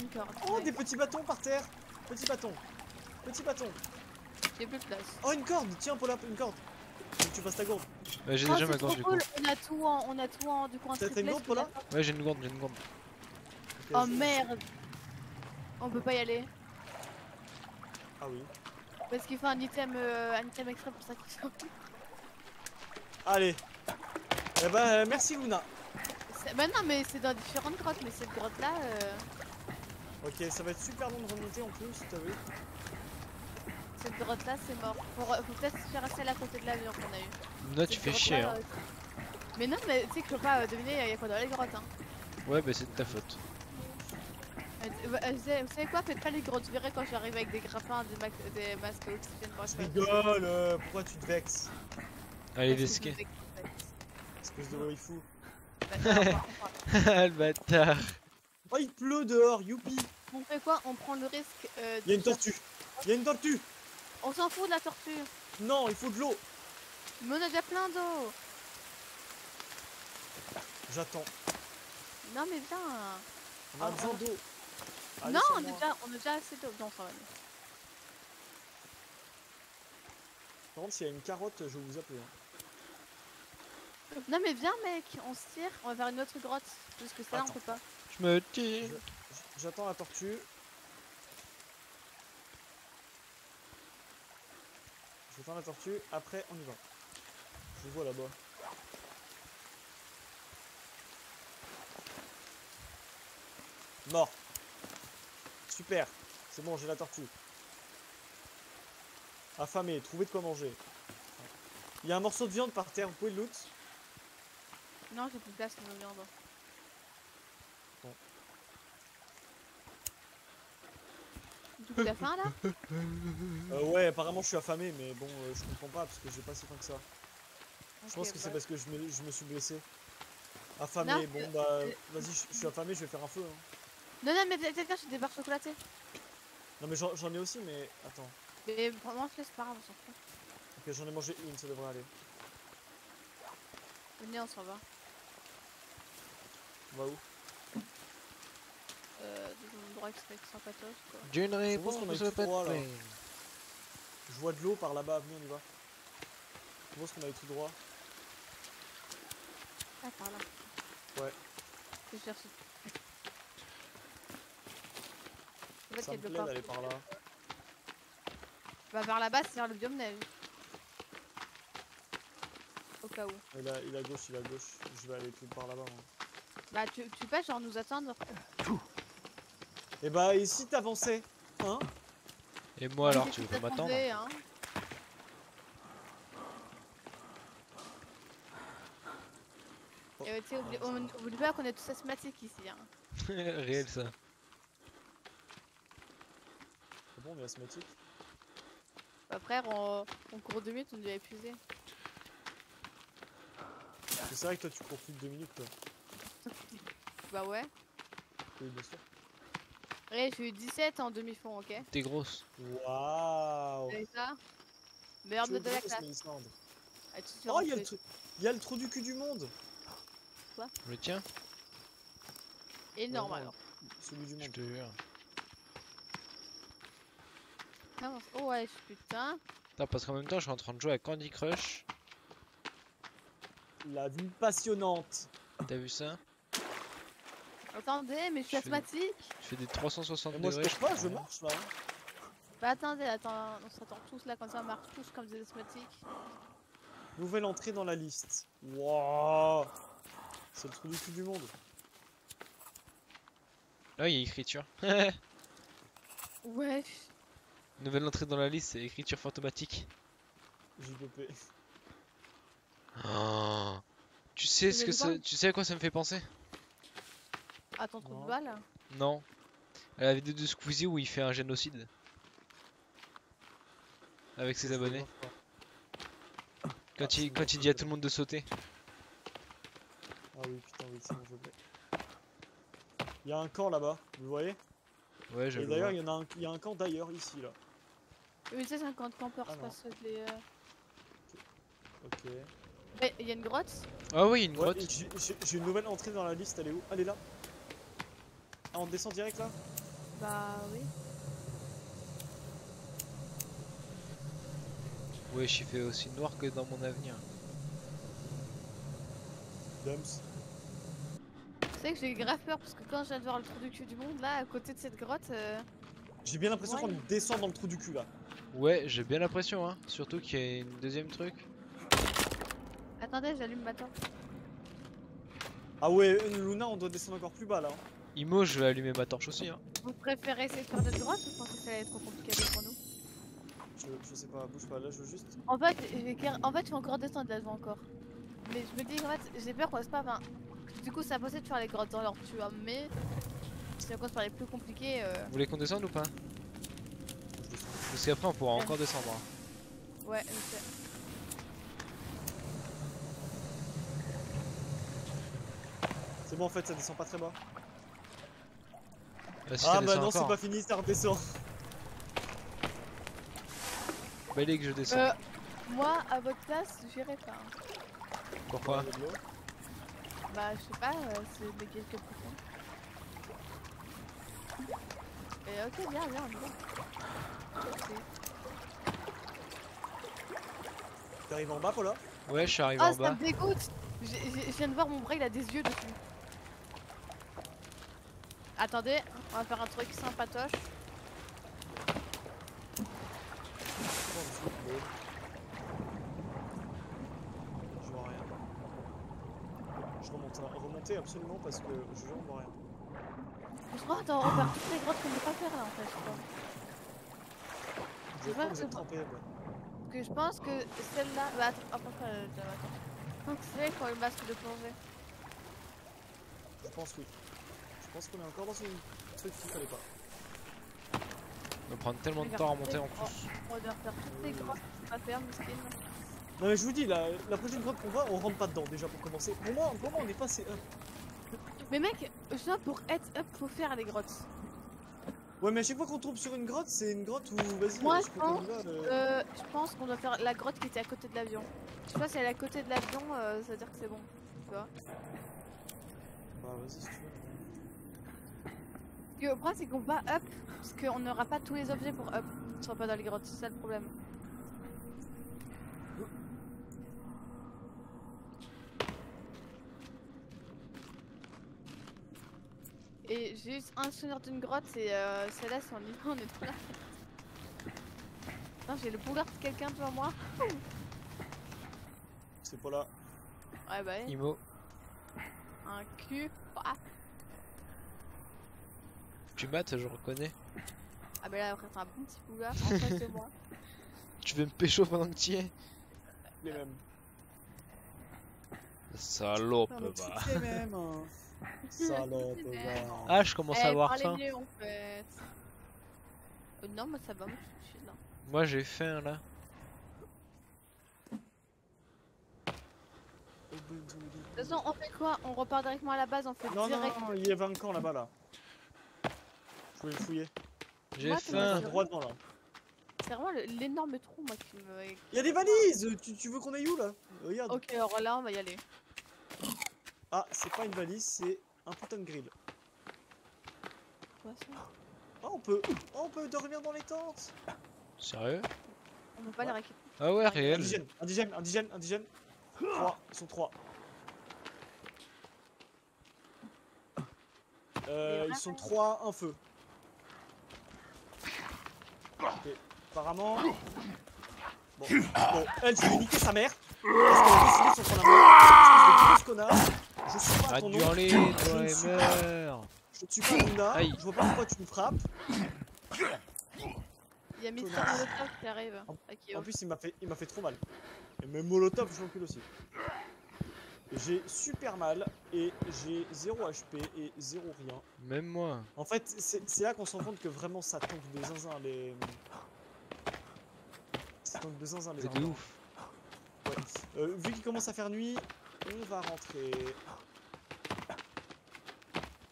Une corde. Oh, ouais. des petits bâtons par terre Petit bâton Petit bâton J'ai plus de place. Oh, une corde Tiens, Paul, une corde Faut que tu passes ta gourde. Bah, J'ai Oh, déjà ma gourde du coup. cool. On a tout en, on a tout en, du coup en T'as- t'as une triplex, gourde, d'accord. Ouais, j'ai une gourde, j'ai une gourde. Oh merde. On peut pas y aller. Ah oui. Parce qu'il faut un item, euh, un item extra pour ça qu'il soit. Allez Eh bah, euh, merci Luna Bah non, mais c'est dans différentes grottes, mais cette grotte là. Euh... Ok, ça va être super long de remonter en plus, t'as vu Cette grotte là c'est mort. Faut, re- faut peut-être faire celle à côté de l'avion qu'on a eu. Là, tu fais chier. là, Hein. euh, Mais non mais tu sais que je peux pas euh, deviner y'a quoi dans les grottes hein. Ouais, bah, c'est de ta faute. Euh, euh, vous savez- quoi Faites pas les grottes, vous verrez quand j'arrive avec des grappins, des, des masques à oxygène. moi, Je je fais- rigole, euh, pourquoi tu te vexes? Allez, fait. Espèce de waifu. Va- le bâtard. Oh, il pleut dehors, youpi on fait quoi? On prend le risque. euh, Il y a une tortue Il y a une tortue On s'en fout de la tortue. Non, il faut de l'eau Mais on a déjà plein d'eau. J'attends. Non, mais viens. On a besoin d'eau. Non, on a, déjà, on a déjà assez d'eau. Non, ça va. aller. Par contre, s'il y a une carotte, je vais vous appeler. hein. Non, mais viens, mec. On se tire. On va faire une autre grotte. Parce que ça, là, on peut pas. Je me tire. J'attends la tortue. J'attends la tortue, après on y va. Je vois là-bas. Mort. Super. C'est bon, j'ai la tortue. Affamé, trouver de quoi manger. Il y a un morceau de viande par terre, vous pouvez le loot Non, j'ai plus de place pour ma viande. Du coup, t'as faim là (laughs) Euh, Ouais, apparemment je suis affamé, mais bon, euh, je comprends pas parce que j'ai pas si faim que ça. Je pense que c'est bah. parce que je me, je me suis blessé. Affamé, Non, bon euh, bah euh, vas-y, je je suis affamé, je vais faire un feu. hein. Non, non, mais peut-être j'ai des barres chocolatées. Non mais j'en j'en ai aussi, mais attends. Mais vraiment, c'est pas grave, on s'en fout. Ok, j'en ai mangé une, ça devrait aller. Venez, on s'en va. On va où? 114, quoi. D'une pense réponse, qu'on a de là. Je vois de l'eau par là-bas, venez on y va. Je pense qu'on allait tout droit. Ah, par là. Ouais. Je cherche. En fait, Ça il y me a de plaît l'eau d'aller par là. Bah, vers là-bas, c'est vers le biome neige. Au cas où. Il est, il à gauche, il est à gauche. Je vais aller tout par là-bas. moi. Bah, tu, tu peux genre nous attendre Et bah ici t'avançais, hein? Et moi alors, On tu veux pas m'attendre hein? Et tu sais, oublie, on- oublie pas qu'on est tous asthmatiques ici. Hein. (laughs) Réel ça. C'est bon, on est asthmatique. Bah, frère, on, on court deux minutes, on devient épuisé. C'est vrai que toi tu cours plus de deux minutes toi. Bah ouais. Oui, bien sûr. Ouais, j'ai eu 17 en demi-fond, ok T'es grosse. Waouh C'est ça? Note de la classe. Ah, Oh, il y, a le a le trou du cul du monde Le tien? Énorme Ouais, alors. Celui du Je monde. te jure. Avance. Oh ouais, putain. Non, parce qu'en même temps, je suis en train de jouer à Candy Crush. La vie passionnante T'as vu ça? Attendez, mais je suis asthmatique. Je fais des 360 Et moi je degrés. touche pas, je marche là. hein. Bah attendez, attends, on s'attend tous là comme ça, on marche tous comme des asthmatiques. Nouvelle entrée dans la liste. Waouh C'est le trou du cul du monde. Là, il y a écriture. (laughs) Ouais. Nouvelle entrée dans la liste, c'est écriture fantomatique. JPP. Oh. Tu sais ce que ça, tu sais à quoi ça me fait penser? À ton trou Non. de balle. Non. À la vidéo de Squeezie où il fait un génocide. Avec ses abonnés. Quand Ah, il, c'est quand bon, il dit à tout le monde de sauter. Ah oui, putain, oui, c'est bon, je. Il y a un camp là-bas, vous voyez? Ouais, je Et le d'ailleurs, il y, a un, il y a un camp d'ailleurs ici là. Oui, tu sais, 50 campeurs Ah se non. passent des. euh, Ok. Ouais, il y a une grotte? Ah oui, une grotte. j'ai une nouvelle entrée dans la liste, elle est où? Elle est là Ah, on descend direct là? Bah oui. Ouais, j'y fait aussi noir que dans mon avenir. Dumps. Tu sais que j'ai grave peur parce que quand je viens de voir le trou du cul du monde là, à côté de cette grotte. euh, J'ai bien l'impression Ouais. qu'on descend dans le trou du cul là. Ouais, j'ai bien l'impression, hein. Surtout qu'il y a une deuxième truc. Attendez, j'allume ma torche. Ah ouais, euh, Luna, on doit descendre encore plus bas là. hein. Imo, je vais allumer ma torche aussi, hein. Vous préférez essayer de faire de grotte ou pensez que ça va être trop compliqué pour nous Je, je sais pas, bouge pas, là je veux juste. En fait, en fait, je vais encore descendre là, je vais encore. Mais je me dis qu'en fait, j'ai peur qu'on reste pas. Enfin, du coup, ça possible de faire les grottes dans l'ordre, tu vois. Mais si on compte faire les plus compliqués, euh... Vous voulez qu'on descende ou pas? Parce qu'après, on pourra Ouais. encore descendre. hein. ouais, je sais. C'est bon en fait, ça descend pas très bas. Ah, si, ah ça bah non, c'est pas fini, ça redescend. Bah, il est que je descends. Euh, moi, à votre place, j'irai pas. hein. Pourquoi? L'eau. Bah, je sais pas, euh, c'est des quelques profond. Et ok, viens, viens, on y va. Ok. T'arrives en bas, Paula? Ouais, je suis arrivé Ah, en ça bas. me dégoûte J'ai- j'ai- Je viens de voir mon bras, il a des yeux dessus. Attendez, on va faire un truc sympatoche. Je vois rien. Je remonte, hein. remontez absolument parce que je jure, je vois rien. Je crois attends, on va faire toutes les grottes qu'on peut pas faire là en fait. je crois. Je vois crois que vous êtes ouais. Parce que je pense que celle-là. Bah attends, attends, attends. attends. Que c'est faut le masque de plongée. Je pense oui. Je pense qu'on est encore dans une truc qu'il fallait pas. On va prendre tellement de temps à remonter en plus. On doit faire toutes les grottes qu'on peut pas faire, miskin. Non mais je vous dis, la, la prochaine grotte qu'on voit, on rentre pas dedans déjà pour commencer. Pour moi, pour moi on est passé up. Mais mec, je sais pour être up, faut faire les grottes. Ouais mais à chaque fois qu'on tombe sur une grotte, c'est une grotte où vas-y, Moi, euh, je pense, va, euh. Euh, je pense qu'on doit faire la grotte qui était à côté de l'avion. Je sais pas si elle est à côté de l'avion, euh, ça veut dire que c'est bon. Tu vois Bah vas-y si tu veux. Que le problème, c'est qu'on va up, parce qu'on n'aura pas tous les objets pour up. On sera pas dans les grottes, c'est ça le problème. Et j'ai juste un souvenir d'une grotte, c'est euh, celle-là, c'est en on est trop là. Non, j'ai le boulard de quelqu'un devant moi. C'est pas là. Ouais, bah, ouais. Imo, un cul. Ah, tu mates, je reconnais. ah bah là, après, t'as un bon petit boulard en face de moi. (laughs) Tu veux me pécho pendant que tu y es? Les mêmes. Salope, Ah, bah. c'est les mêmes. hein. (laughs) Salope. Ah, je commence à Eh, avoir parlez faim. mieux, en fait. Euh, non, moi ça va, moi je suis là. Moi, j'ai faim là. De toute façon, on fait quoi? On repart directement à la base, on fait Non, non, direct. non, il y avait un camp là-bas là. Je voulais le fouiller. J'ai faim. Droit devant là. C'est vraiment l'énorme trou, moi qui me. Il y a des valises tu, tu veux qu'on aille où là? Regarde. Ok, alors là, on va y aller. Ah, c'est pas une valise, c'est un putain de grill. Quoi ça Ah, on peut, oh, on peut dormir dans les tentes. Sérieux? On peut pas les récupérer. Ah ouais, réel. Indigène, indigène, indigène, indigène. Trois, ils sont trois. Euh, ils sont trois, un feu. Ok, apparemment. Bon, bon, elle, je vais niquer sa mère. Parce qu'elle a décidé prendre à moi. Espèce de grosse connard. Je suis pas ton nom. Je toi et suis pas- meurs. Je suis pas Luna. Aïe. Je vois pas pourquoi tu me frappes. Il y a Mister. Molotov qui arrive. En- plus, il m'a fait, il m'a fait trop mal. Et même Molotov, je l'encule aussi. J'ai super mal et j'ai 0 HP et 0 rien. Même moi. En fait, c'est là qu'on se rend compte que vraiment ça tank de zinzin les. Ça tank de zinzin les C'est de ouf. Ouais. Euh, vu qu'il commence à faire nuit, on va rentrer.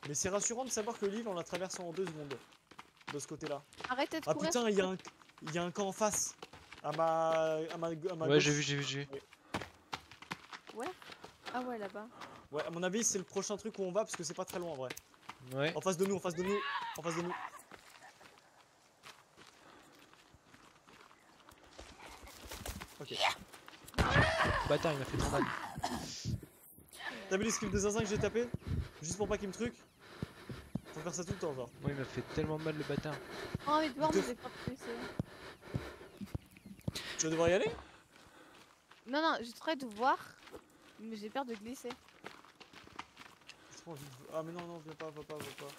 Mais c'est rassurant de savoir que l'île on la traverse en deux secondes. De ce côté-là. Arrêtez de Ah courir. putain, il y, a un- il y a un camp en face. À ma. À ma, à ma Ouais, j'ai vu, j'ai vu, j'ai vu. Ah ouais, là-bas. Ouais, à mon avis, c'est le prochain truc où on va parce que c'est pas très loin en vrai. Ouais. En face de nous, en face de nous, en face de nous. Ok. Bâtard, il m'a fait trop mal. T'as vu les skills de zinzin que j'ai tapé Juste pour pas qu'il me truc? Faut faire ça tout le temps, genre. Moi, il m'a fait tellement mal le bâtard. J'ai envie de voir, mais j'ai pas de PC. Tu vas devoir y aller? Non, non, j'ai trop hâte de voir, mais j'ai peur de glisser. J'ai trop envie de- Ah, mais non, non, viens pas, viens pas, viens pas.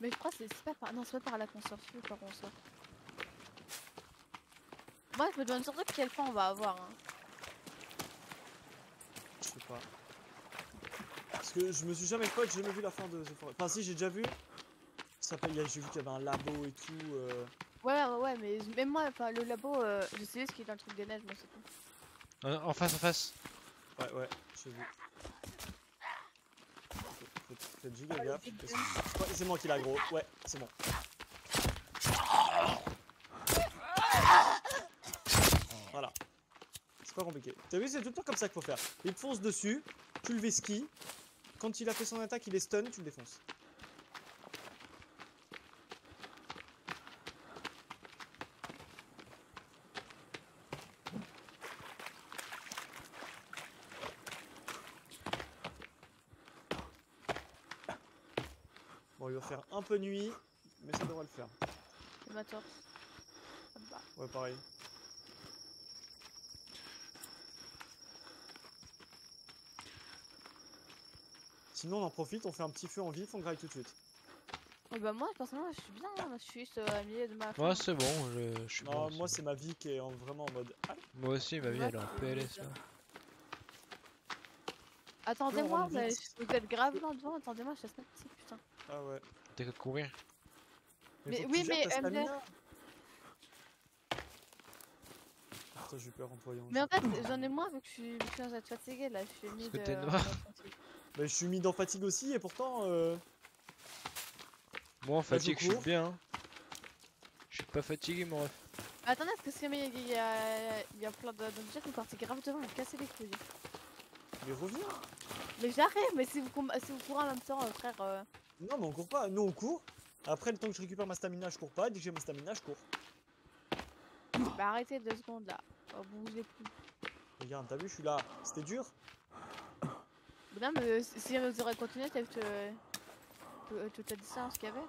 Mais je crois que c'est pas par. Non, c'est pas par là qu'on sort, c'est par où on sort. Moi, je me demande surtout quel point on va avoir. Hein. Je sais pas. Parce que je me suis jamais fait, j'ai jamais vu la fin de The Forest. Enfin, si, j'ai déjà vu. Ça J'ai vu qu'il y avait un labo et tout. euh. Ouais, ouais, ouais, mais même moi, enfin, le labo, euh, je sais ce qui est dans le truc des neiges, moi c'est tout. En en face, en face. Ouais, ouais, j'ai vu. Faites, faites giga gaffe. c'est moi qui l'a gros. Ouais, c'est bon. Voilà. C'est pas compliqué. T'as vu, c'est tout le temps comme ça qu'il faut faire. Il te fonce dessus, tu le vesquilles. Quand il a fait son attaque, il est stun, tu le défonces. Faire un peu nuit, mais ça devrait le faire. C'est ma torse. Ça me va. Ouais, pareil. Sinon, on en profite, on fait un petit feu en vif, on graille tout de suite. Oh, bah, moi, personnellement, je suis bien. hein, Je suis juste euh, à milieu de ma. Moi, c'est bon, je, je suis Non, bon. moi, c'est ma vie qui est en- vraiment en mode. Ah. Moi aussi, ma vie, elle est en PLS là. Attendez-moi, vous, êtes gravement devant. Attendez-moi, je chasse ma petite. Ah ouais. T'as qu'à courir. Mais que oui, mais MDR. Putain, j'ai peur en voyant. Mais en fait, j'en ai moins vu que je suis, que je suis fatiguée là. Je suis mis que de. t'es noir. Mais je suis mis dans fatigue aussi, et pourtant. Euh... Moi, en Bah, fatigue, je suis bien. hein. Je suis pas fatigué, mon ref. Attendez, parce que si jamais il y a, il y a plein de d'objets qui sont partis grave devant, me casser les couilles. Mais reviens Mais j'arrive, mais si vous, si vous courez en même temps, euh, frère. euh, Non, mais on court pas. Nous, on court. Après, le temps que je récupère ma stamina, je cours pas. Dès que j'ai ma stamina, je cours. Bah arrêtez deux secondes là. Oh, vous bougez plus. Regarde, t'as vu, je suis là. C'était dur Mais non, mais euh, si vous aurez continué, t'as vu toute la distance qu'il y avait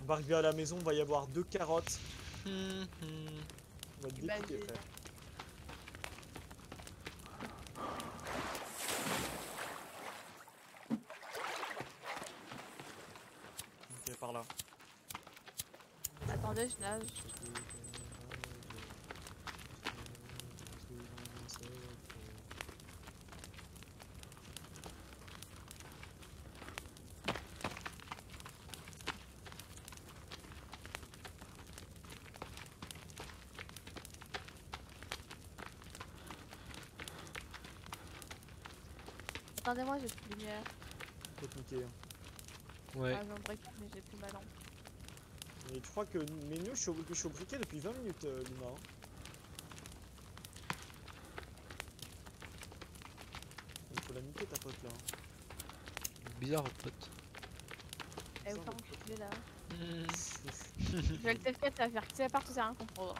On va arriver à la maison, va y avoir deux carottes. Hum, On va te découper, j'ai- frère. Ok, par là. Attendez, je nage. Attendez-moi, j'ai plus de lumière. Faut hein. Ouais. Ah, j'ai un brick, mais j'ai plus ma lampe. Et tu crois que mais nous, je suis je suis au briquet depuis 20 minutes, euh, Luna. hein. Il faut la niquer ta pote là. hein. Bizarre, votre pote. Eh, vous Ça, faire enculer là. (laughs) Je vais le TF4, ça va faire que c'est partout, c'est rien comprendre.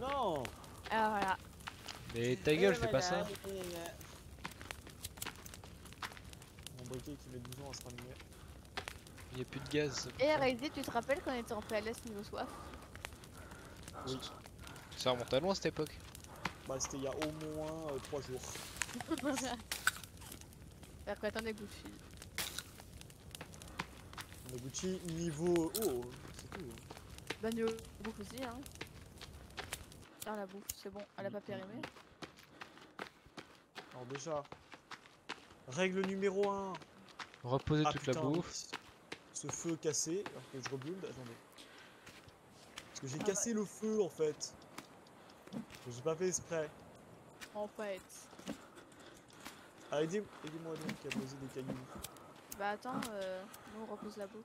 Non Ah voilà. Mais ta gueule, fais pas ça. Briquet qui met 12 ans à se rallumer. Il y a plus de gaz. Et Razy, tu te rappelles quand on était en PLS niveau soif Oui. Ça remonte à loin cette époque. Bah c'était il y a au moins 3 jours. (laughs) Alors que attendez, Gucci. On a Gucci niveau... Oh, c'est tout. hein. Bah, niveau bouffe aussi, hein. Ah, la bouffe, c'est bon, elle a pas périmé. Alors déjà, règle numéro 1. Reposer Ah, toute la bouffe. Ce feu cassé, alors que je rebuild, attendez. Parce que j'ai Ah cassé le feu en fait. J'ai pas fait exprès. En fait. Ah, aidez- aidez-moi donc à poser des cailloux. Bah, attends, euh, nous on repose la bouffe.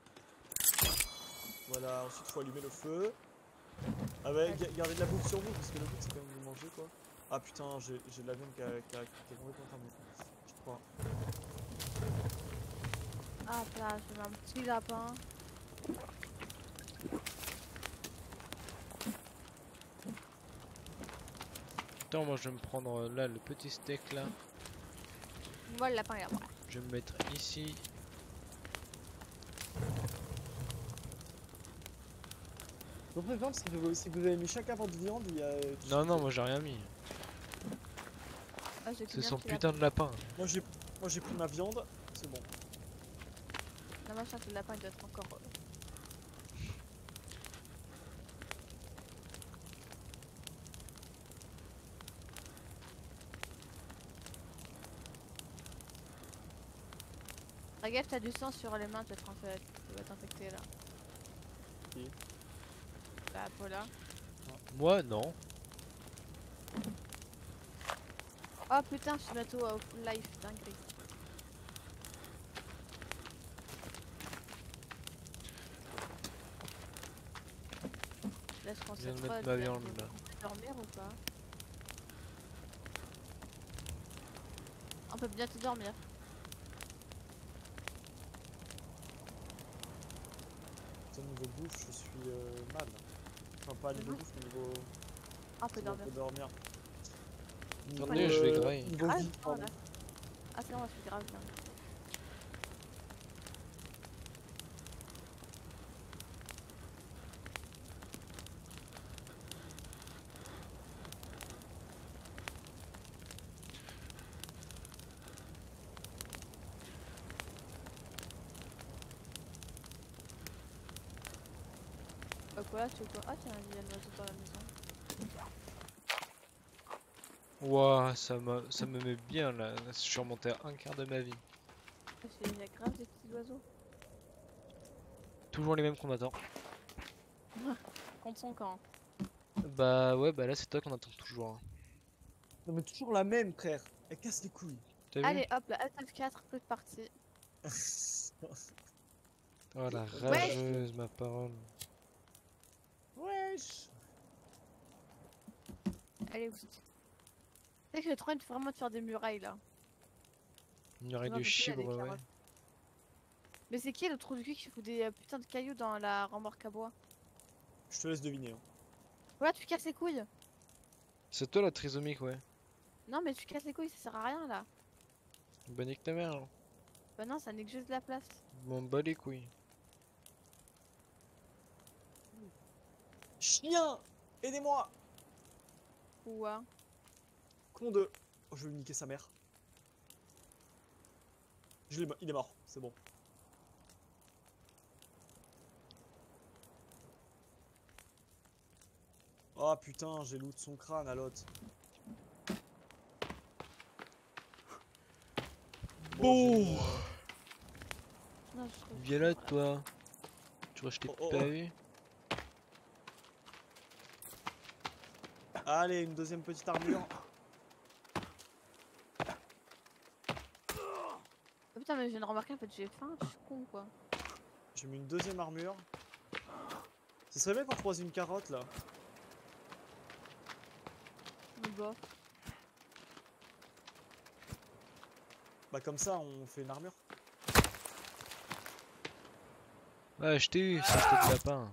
Voilà, ensuite faut allumer le feu. Ah ouais, ga- gardez de la bouffe sur vous parce que le but c'est quand même de manger quoi. Ah putain, j'ai de la viande qui, a, qui, a, qui complètement. Je crois. Ah, là, je mets un petit lapin. Attends, moi je vais me prendre euh, là le petit steak là. Moi, le lapin est à moi. Je vais me mettre ici. Donc par exemple, si vous, si vous avez mis chacun votre viande, il y a... Non, non, moi j'ai rien mis. Ah, j'ai C'est qu'une son un petit lapin. putain de lapin. Moi j'ai moi j'ai pris ma viande, c'est bon. Machin, le lapin il doit être encore. euh, Regarde, t'as du sang sur les mains, tu vas être en fait- tu vas t'infecter là. Qui? Bah, Paula. Moi non. Oh putain, je suis bientôt au full life, dinguerie. Là, je pense Je viens de à mettre toi, ma viande, là. dormir ou pas On peut bientôt dormir. Putain, niveau bouffe, je suis euh, mal. Enfin, pas niveau bouffe, mais niveau. Ah, on peut dormir. peut dormir. Attendez, je vais euh, grailler. Là. Ah, c'est bon, c'est grave. Là. Quoi, Ah tiens, il y a un oiseau dans la maison. Ouah, ça, m'a- ça me met bien là. Je suis remonté à un quart de ma vie. Ah, Il y a grave des petits oiseaux. Toujours les mêmes combattants. Contre son camp. Bah ouais, bah là c'est toi qu'on attend toujours. hein. Non, mais toujours la même, frère. Elle casse les couilles. T'as vu Allez hop, la F4, coup de partie. (laughs) Oh la rageuse, ma parole. Wesh. Allez, vous. Tu sais que j'ai trop envie vraiment de faire des murailles là. Une Non, de chibre, ouais. Mais c'est qui le trou du cul qui fout des euh, putains de cailloux dans la remorque à bois? Je te laisse deviner. hein. Ouais, tu casses les couilles C'est toi la trisomique, ouais. Non, mais tu casses les couilles, ça sert à rien là. Bah nique ta mère. hein. Bah non, ça n'est que juste de la place. M'en bats les couilles. Chien Aidez-moi Ouah. Con de. Oh, je vais lui niquer sa mère. Je l'ai mo- Il est mort, c'est bon. Oh putain, j'ai loot son crâne à l'autre. Bon. trouve Viens là, toi. Tu vois, je t'ai Oh, oh, pas oh. eu. Allez, une deuxième petite armure. Oh, putain, mais je viens de remarquer en fait, j'ai faim, je suis con quoi. J'ai mis une deuxième armure. Ce serait bien qu'on croise une carotte là. Bah comme ça on fait une armure. Ouais, je t'ai eu, c'est un de lapin.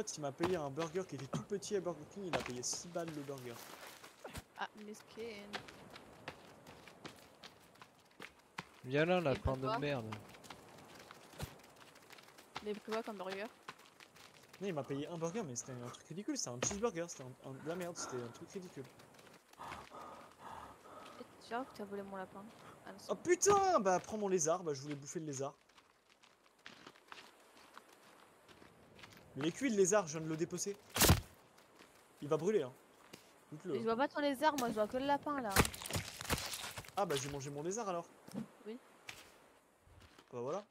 Pote qui m'a payé un burger qui était tout petit à Burger King, il a payé 6 balles le burger. Ah, mesquine. Viens là, lapin pourquoi de merde. Mais quoi comme burger Non, il m'a payé un burger, mais c'était un truc ridicule, c'était un cheeseburger, c'était un, un- de la merde, c'était un truc ridicule. Tu vois que t'as volé mon lapin. Ah, Oh putain Bah prends mon lézard, bah je voulais bouffer le lézard. Mais il est cuit le lézard, je viens de le dépecer. Il va brûler hein. Mais je vois pas ton lézard, moi je vois que le lapin là. Ah bah j'ai mangé mon lézard alors. Oui. Bah voilà.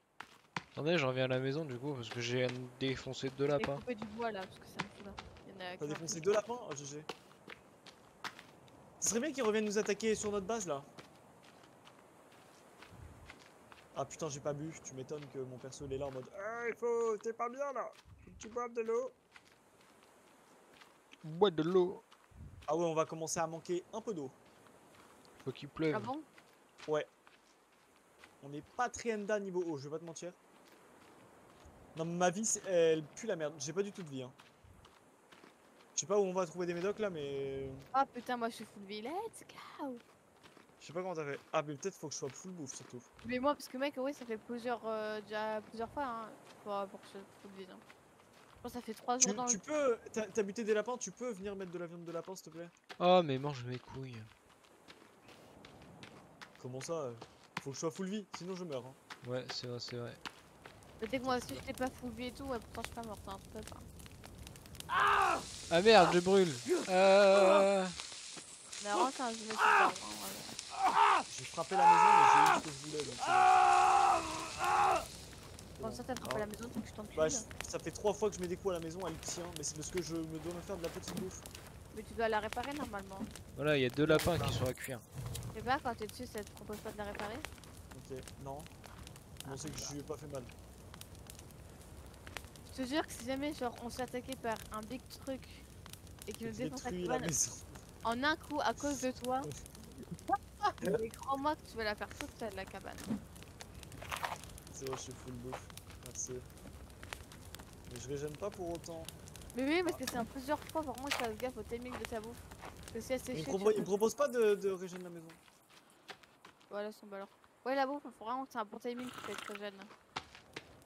Attendez, je reviens à la maison du coup, parce que j'ai défoncé deux J'ai lapins. coupé du bois là, parce que ça me fout là. Il y en a T'as défoncé deux lapins Oh GG. Ce serait bien qu'ils reviennent nous attaquer sur notre base là. Ah putain j'ai pas bu, tu m'étonnes que mon perso il est là en mode Eh il faut, t'es pas bien là Faut que tu boives de l'eau Bois de l'eau. Ah ouais on va commencer à manquer un peu d'eau. Faut qu'il pleuve. Ah bon? Ouais. On est pas très enda niveau eau, je vais pas te mentir. Non mais ma vie elle pue la merde, j'ai pas du tout de vie hein. Je sais pas où on va trouver des médocs là mais... Ah putain, moi je suis full vie. Let's go Je sais pas comment t'as fait. Ah mais peut-être faut que je sois full bouffe surtout. Mais moi, parce que mec, oui, ça fait plusieurs, euh, déjà plusieurs fois hein, pour, pour que je sois full vie. hein. Je pense que ça fait 3 Tu, jours dans tu le. peux... T'as buté des lapins, tu peux venir mettre de la viande de lapin s'il te plaît? Oh, mais mange mes couilles. Comment ça? Euh Faut que je sois full vie, sinon je meurs. Hein. Ouais, c'est vrai, c'est vrai. Dès que moi aussi j'étais pas full vie et tout, ouais, pourtant je suis pas morte, hein, pas. Ah merde, je brûle. Euh... Mais alors, ça, je me suis pas, hein, voilà. J'ai frappé la maison mais j'ai eu ce que je voulais donc c'est bon. Ça t'as frappé Ah. la maison, faut que je t'empile. Bah, ça fait trois fois que je mets des coups à la maison, elle tient, mais c'est parce que je me dois me faire de la petite bouffe. Mais tu dois la réparer normalement. Voilà, il y a deux lapins qui sont à cuire. Et pas quand t'es dessus, ça te propose pas de la réparer? Ok, non. Bon, c'est que je lui ai pas fait mal. Je te jure que si jamais genre on se fait attaquer par un big truc et qu'il nous défonce la détruit la cabane maison. en un coup à cause de toi, (laughs) (laughs) mais crois-moi que tu vas la faire toute seule la cabane. C'est vrai, je suis full bouffe. Merci. Mais je régène pas pour autant. Mais oui, parce que c'est en plusieurs fois vraiment que tu fasses gaffe au timing de ta bouffe. Parce que si elle Il propo- il me propose pas de, de régénérer la maison. Voilà son alors. Ouais, la bouffe, faut vraiment que c'est un bon timing pour être jeune.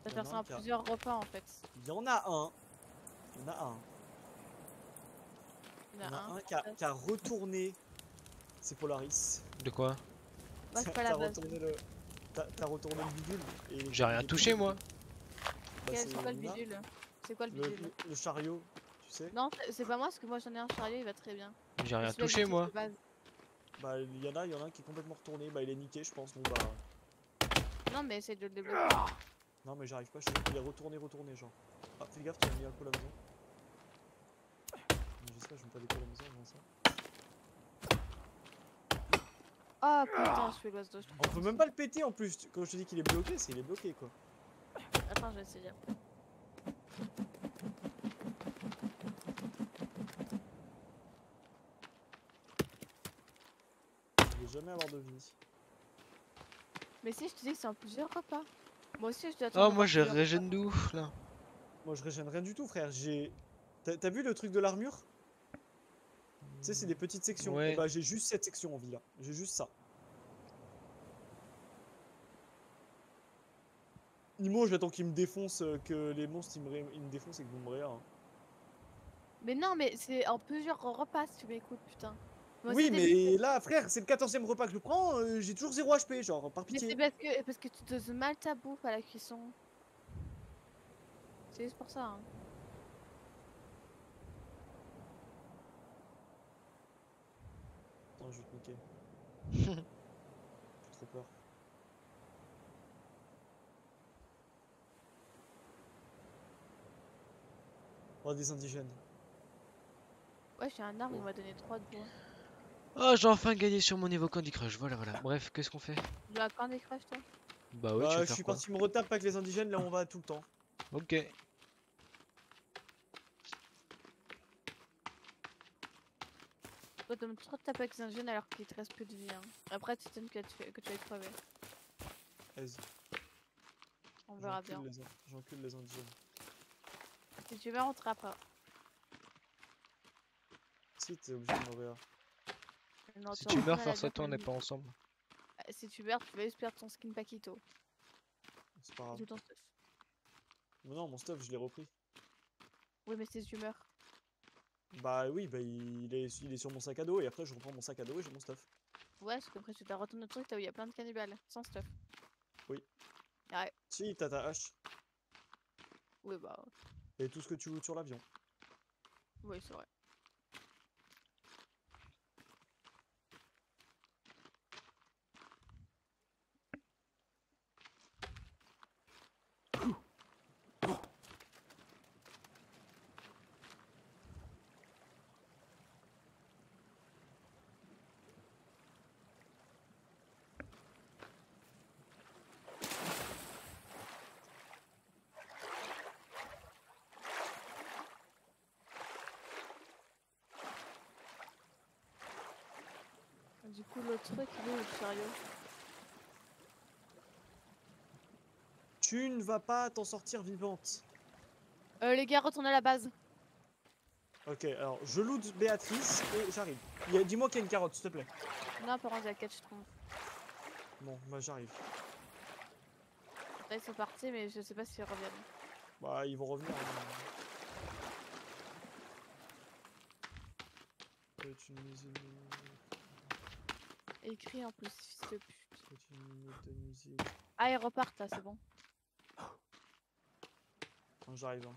Ça faire ça un a- plusieurs repas en fait. Il y en a un. Il y en a un. Il y en a un. un qui a, qui a retourné. C'est Polaris. De quoi Moi, c'est (laughs) pas la t'as base. retourné le. T'as retourné le bidule. et- J'ai rien touché moi. Bah, c'est quoi le bidule C'est quoi le Le, bidule le- le chariot, tu sais. Non, c'est- pas moi, parce que moi j'en ai un chariot, il va très bien. J'ai rien touché moi. Bah, il y en a, il y en a un qui est complètement retourné. Bah, il est niqué, je pense. Donc, bah. Non, mais essaye de le débloquer. Non, mais j'arrive pas. Je sais qu'il est retourné, retourné, genre. Ah, fais gaffe, tu as mis un coup à la maison. Mais J'espère que je mets pas à la maison avant ça. Oh putain, je suis l'oiseau d'eau. je On peut même pas le péter en plus. Quand je te dis qu'il est bloqué, c'est qu'il est bloqué quoi. Attends, je vais essayer. Je vais jamais avoir de vie. Mais si, je te dis que c'est en plusieurs repas. Moi aussi, je dois Oh, attendre moi d'avoir j'ai plusieurs régène de ouf là. Moi, je régène rien du tout, frère. J'ai. T'as vu le truc de l'armure? Sais, c'est des petites sections. Ouais. Bah, j'ai juste cette section en vie là. J'ai juste ça. Nimo, j'attends qu'il me défonce, euh, que les monstres ils me, ré- ils me défoncent et que vous me réa. hein. Mais non, mais c'est en plusieurs repas si tu m'écoutes, putain. Moi, Oui, mais là, frère, c'est le 14 e repas que je prends, euh, j'ai toujours 0 HP, genre, par Mais c'est pitié. parce que, parce que tu doses mal ta bouffe à la cuisson. C'est juste pour ça. Hein. Attends, je vais te niquer. J'ai trop peur. Oh, des indigènes. Ouais, j'ai un arbre, il m'a donné 3 de bois. Oh, j'ai enfin gagné sur mon niveau Candy Crush. Voilà, voilà. Bref, qu'est-ce qu'on fait? Tu as quand des crushs, toi? Bah ouais, Bah, tu veux je faire suis quoi? parti me retape avec les indigènes, là on va tout le temps. Ok. Toi, t'aimes trop te taper avec un jeune alors qu'il te reste plus de vie. Hein. Après, tu t'aimes que tu, que tu vas crever. On verra bien. J'encule les indigènes. Si tu meurs, on te rattrape. Si, t'es obligé de mourir. Non, Si tu meurs, maladie force-toi, on n'est pas ensemble. Euh, Si tu meurs, tu vas juste perdre ton skin Paquito. C'est pas grave. Tout ton stuff. Mais non, mon stuff, je l'ai repris. Oui, mais si tu meurs. Bah oui, bah il est, il est sur mon sac à dos et après je reprends mon sac à dos et j'ai mon stuff. Ouais, parce qu'après, tu dois retourner au truc là où il y a plein de cannibales. Sans stuff. Si, t'as ta hache Oui, bah. et tout ce que tu veux sur l'avion. Oui, c'est vrai. Le chariot Tu ne vas pas t'en sortir vivante. Euh, les gars, retournez à la base. Ok, alors je loot Béatrice et j'arrive. Dis-moi qu'il y a une carotte, s'il te plaît. Non, par contre, il y a 4, je trouve. Bon, bah j'arrive. Là, ils sont partis, mais je sais pas s'ils reviennent. Bah ils vont revenir. hein écrit en plus, fils de Ah, ils repartent là, c'est bon. J'arrive. Hein.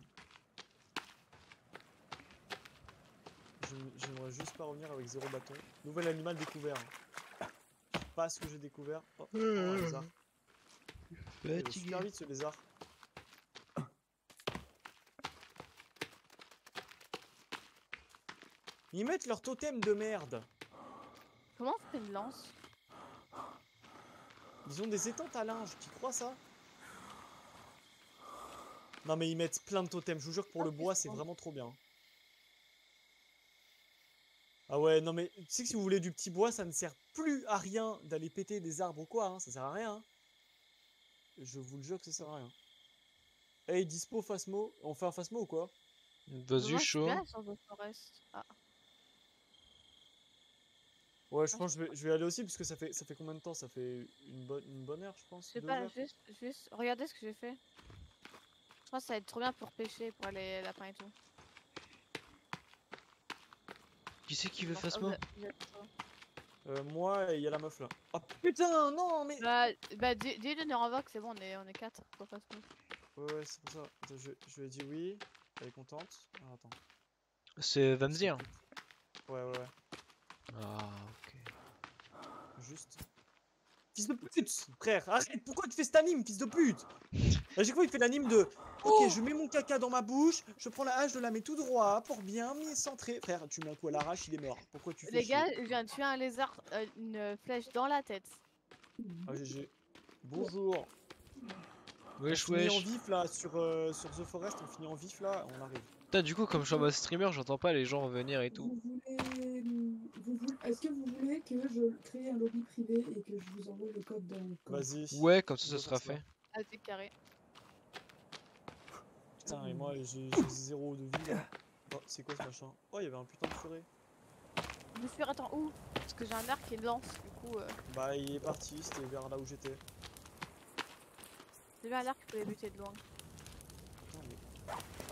J'aimerais juste pas revenir avec zéro bâton. Nouvel animal découvert. Hein. Pas ce que j'ai découvert. Oh, oh un euh. lézard. Bah, euh, Vite ce lézard. Ils mettent leur totem de merde. Comment on fait une lance Ils ont des étantes à linge, tu crois ça Non mais ils mettent plein de totems, je vous jure que pour Ah, le c'est bois c'est vraiment trop bien. Ah ouais, non mais tu sais que si vous voulez du petit bois, ça ne sert plus à rien d'aller péter des arbres ou quoi, hein, ça sert à rien. hein. Je vous le jure que ça sert à rien. Hey, dispo Phasmo, on fait un Phasmo ou quoi Vas-y, chaud. Ah, Ouais, je Ah, pense que je vais, je vais aller aussi parce que ça fait ça fait combien de temps? Ça fait une bonne une bonne heure, je pense. je sais pas, heures juste, juste, regardez ce que j'ai fait. Je pense que ça va être trop bien pour pêcher, pour les lapins et tout. Qui c'est qui veut oh, moi. Euh, moi, il y a la meuf là. Oh putain, non mais. Bah, bah dis- dis-le de Neurovox, c'est bon, on est, on est 4 pour se mouiller. Ouais, ouais, c'est pour ça. Attends, je, je lui ai dit oui. Elle est contente. Alors, attends. C'est Vamzir. Ouais, ouais, ouais. Ah, ok. Juste. Fils de pute Frère, arrête Pourquoi tu fais cet anime, fils de pute? À chaque fois, il fait l'anime de Ok, je mets mon caca dans ma bouche, je prends la hache, je la mets tout droit pour bien m'y centrer. Frère, tu mets un coup à l'arrache, il est mort. Pourquoi tu fais Les gars, je viens de tuer un lézard, euh, une flèche dans la tête. Ah, GG. Bonjour. Wesh, on finit en vif là sur, euh, sur The Forest, on finit en vif là, on arrive. Putain, du coup, comme je suis en mode streamer, j'entends pas les gens venir et tout. Est-ce que vous voulez que je crée un lobby privé et que je vous envoie le code dans le code? Vas-y. Ouais, comme ça, ça sera fait. Ah, c'est carré. Putain, et moi j'ai j'ai zéro de vie là. Oh, c'est quoi ce machin? Oh, il y avait un putain de furet. Je me suis attends où? Parce que j'ai un arc et une lance, du coup, euh, Bah, il est parti, c'était vers là où j'étais. j'ai vu un arc, je les buter de loin.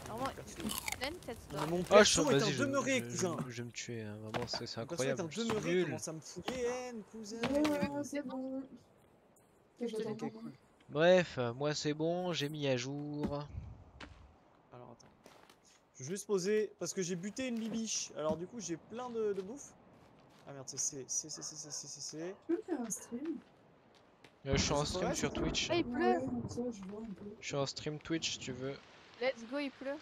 Vraiment, une mon Ah, je perso est un demeuré, cousin. je- vais me tuer, hein, vraiment, c'est c'est Mon perso est un incroyable. je suis demeuré, nul. commence à me fouiller, haine, cousin. Ouais, c'est bon. Bref, euh, moi c'est bon, j'ai mis à jour. Alors attends. Je vais juste poser, parce que j'ai buté une bibiche. Alors du coup, j'ai plein de, de bouffe. Ah merde, c'est C, C, C, C, C, C, C, C. Tu peux faire un stream Euh, je suis en C'est stream sur Twitch. Ah, il pleut peu. Je suis en stream Twitch si tu veux. Let's go, il pleut.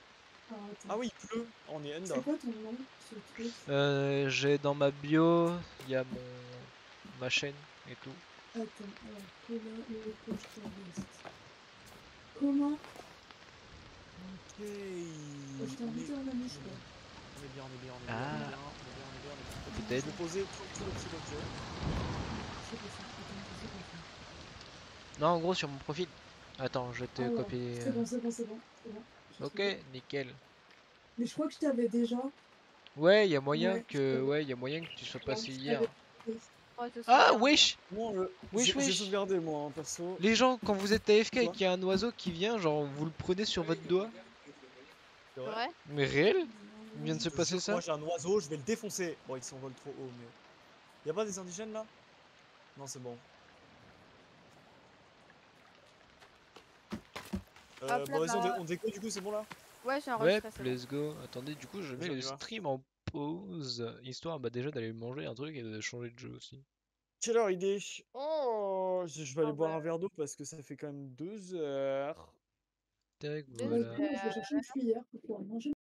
Ah. Ah oui, il pleut. On est Enda. C'est quoi ton nom sur Twitch Euh, j'ai dans ma bio, il y a mon ma chaîne et tout. Attends, alors, comment Ok. Je On t'ai est, invité en ami, je crois. on est bien, on est bien, on est bien, on est Ah. bien, on est bien, on est bien, on est bien. Peut-être. Je vais poser tout, le petit. Je je. Non, en gros sur mon profil. Attends, je vais te Ah copier. C'est bon, c'est bon, c'est bon. Bon. Ok, nickel. Mais je crois que je t'avais déjà. Ouais, il y a moyen Ouais, que ouais, il y a moyen que tu sois Ouais, passé hier. Ah wesh, Moi, euh, Wesh, j'ai j'ai wesh. sauvegardé moi, en perso. les gens quand vous êtes AFK et qu'il y a un oiseau qui vient, genre vous le prenez sur votre doigt. Vrai? Mais réel? Il vient de se passer ça? Moi j'ai un oiseau, je vais le défoncer. Bon, il s'envole trop haut, mais. Y'a pas des indigènes là? Non, c'est bon. Euh, bon, vas-y, on, dé- là-bas. on déco du coup, c'est bon là? Ouais, j'ai Ouais, enregistré, bon. let's go. Attendez, du coup, je mets le stream en pause, histoire bah déjà d'aller manger un truc et de changer de jeu aussi. Quelle heure il est? Oh, je vais aller Oh, boire bah. un verre d'eau parce que ça fait quand même deux heures. Tac, voilà. Je vais chercher une cuillère pour pouvoir manger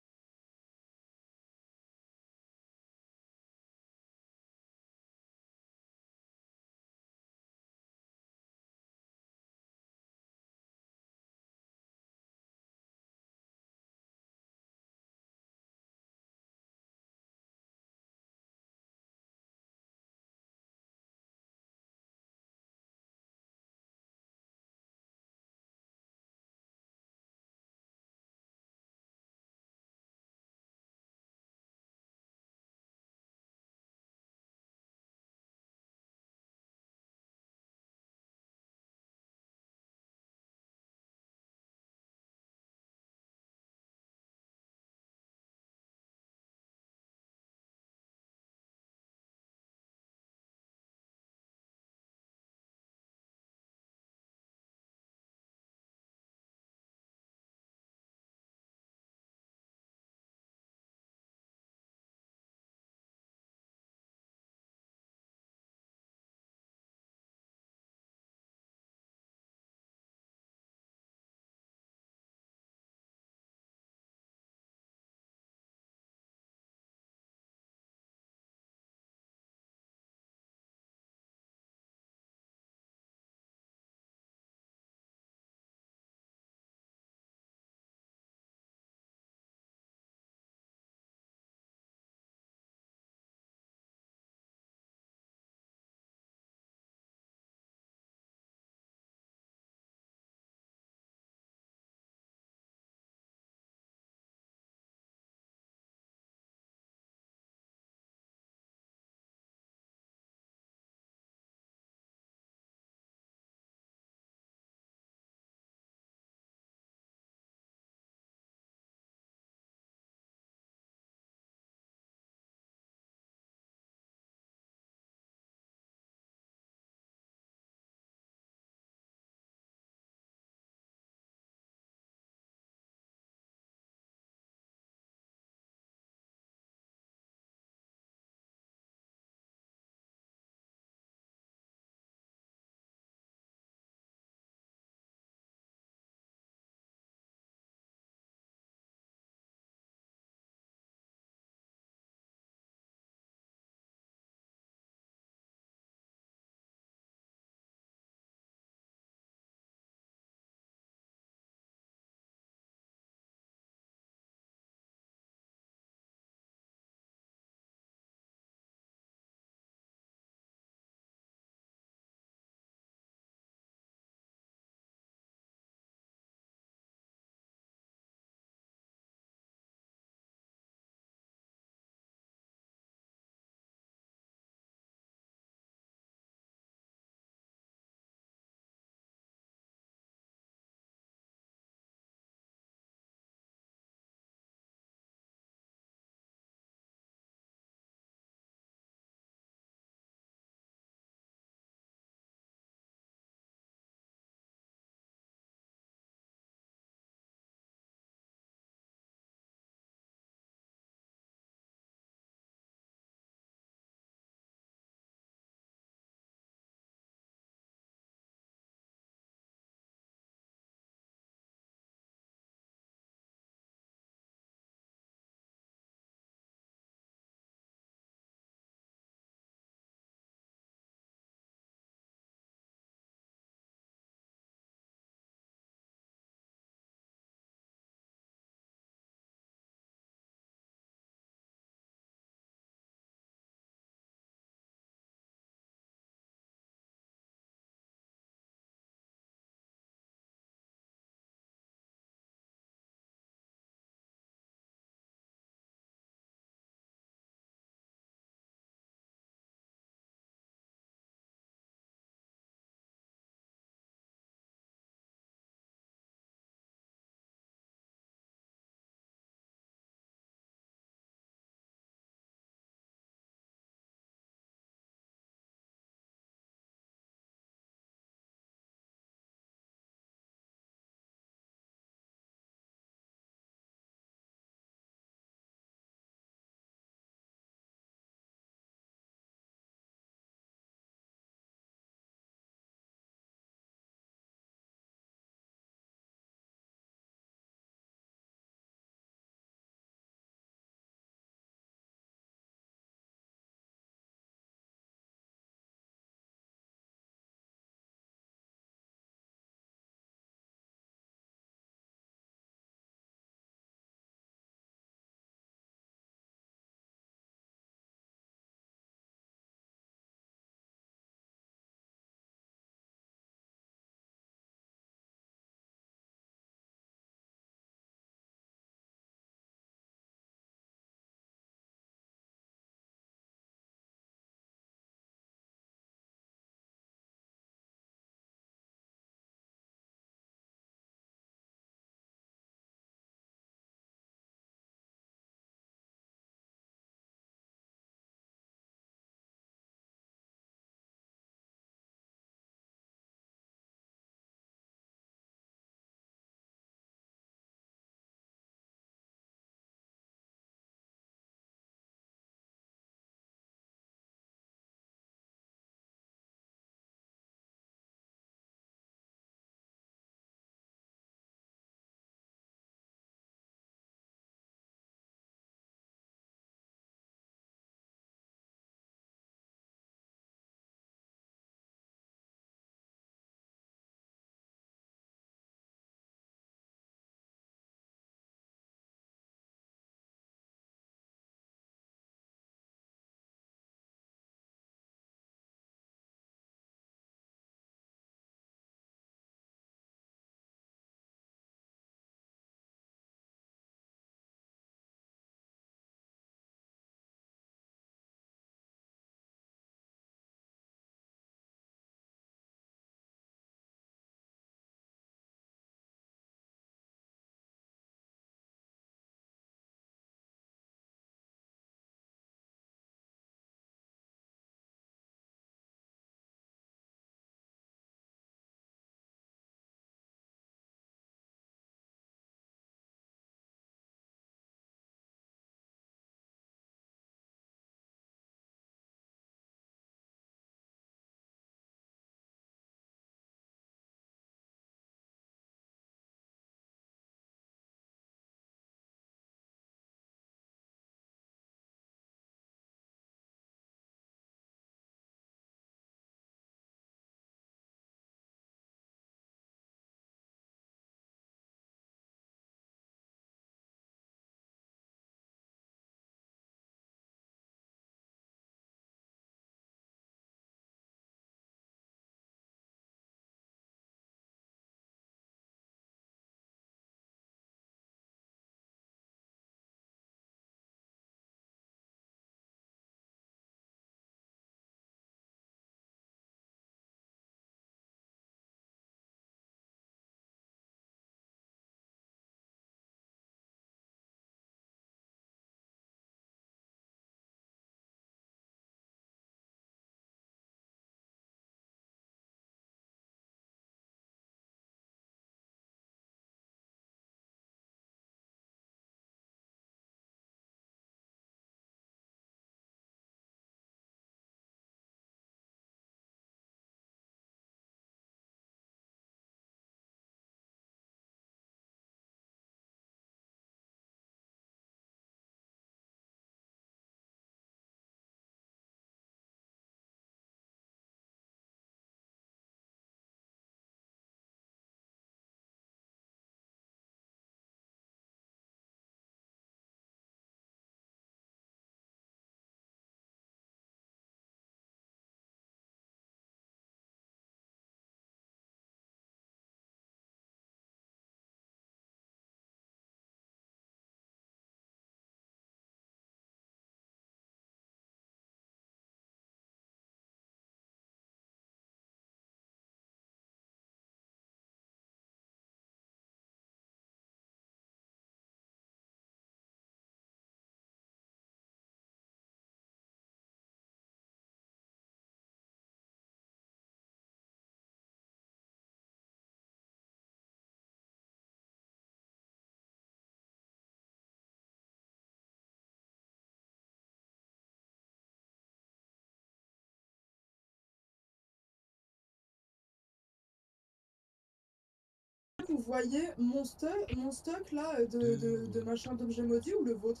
vous voyez mon stock, mon stock là de, de, de machin d'objets maudits ou le vôtre?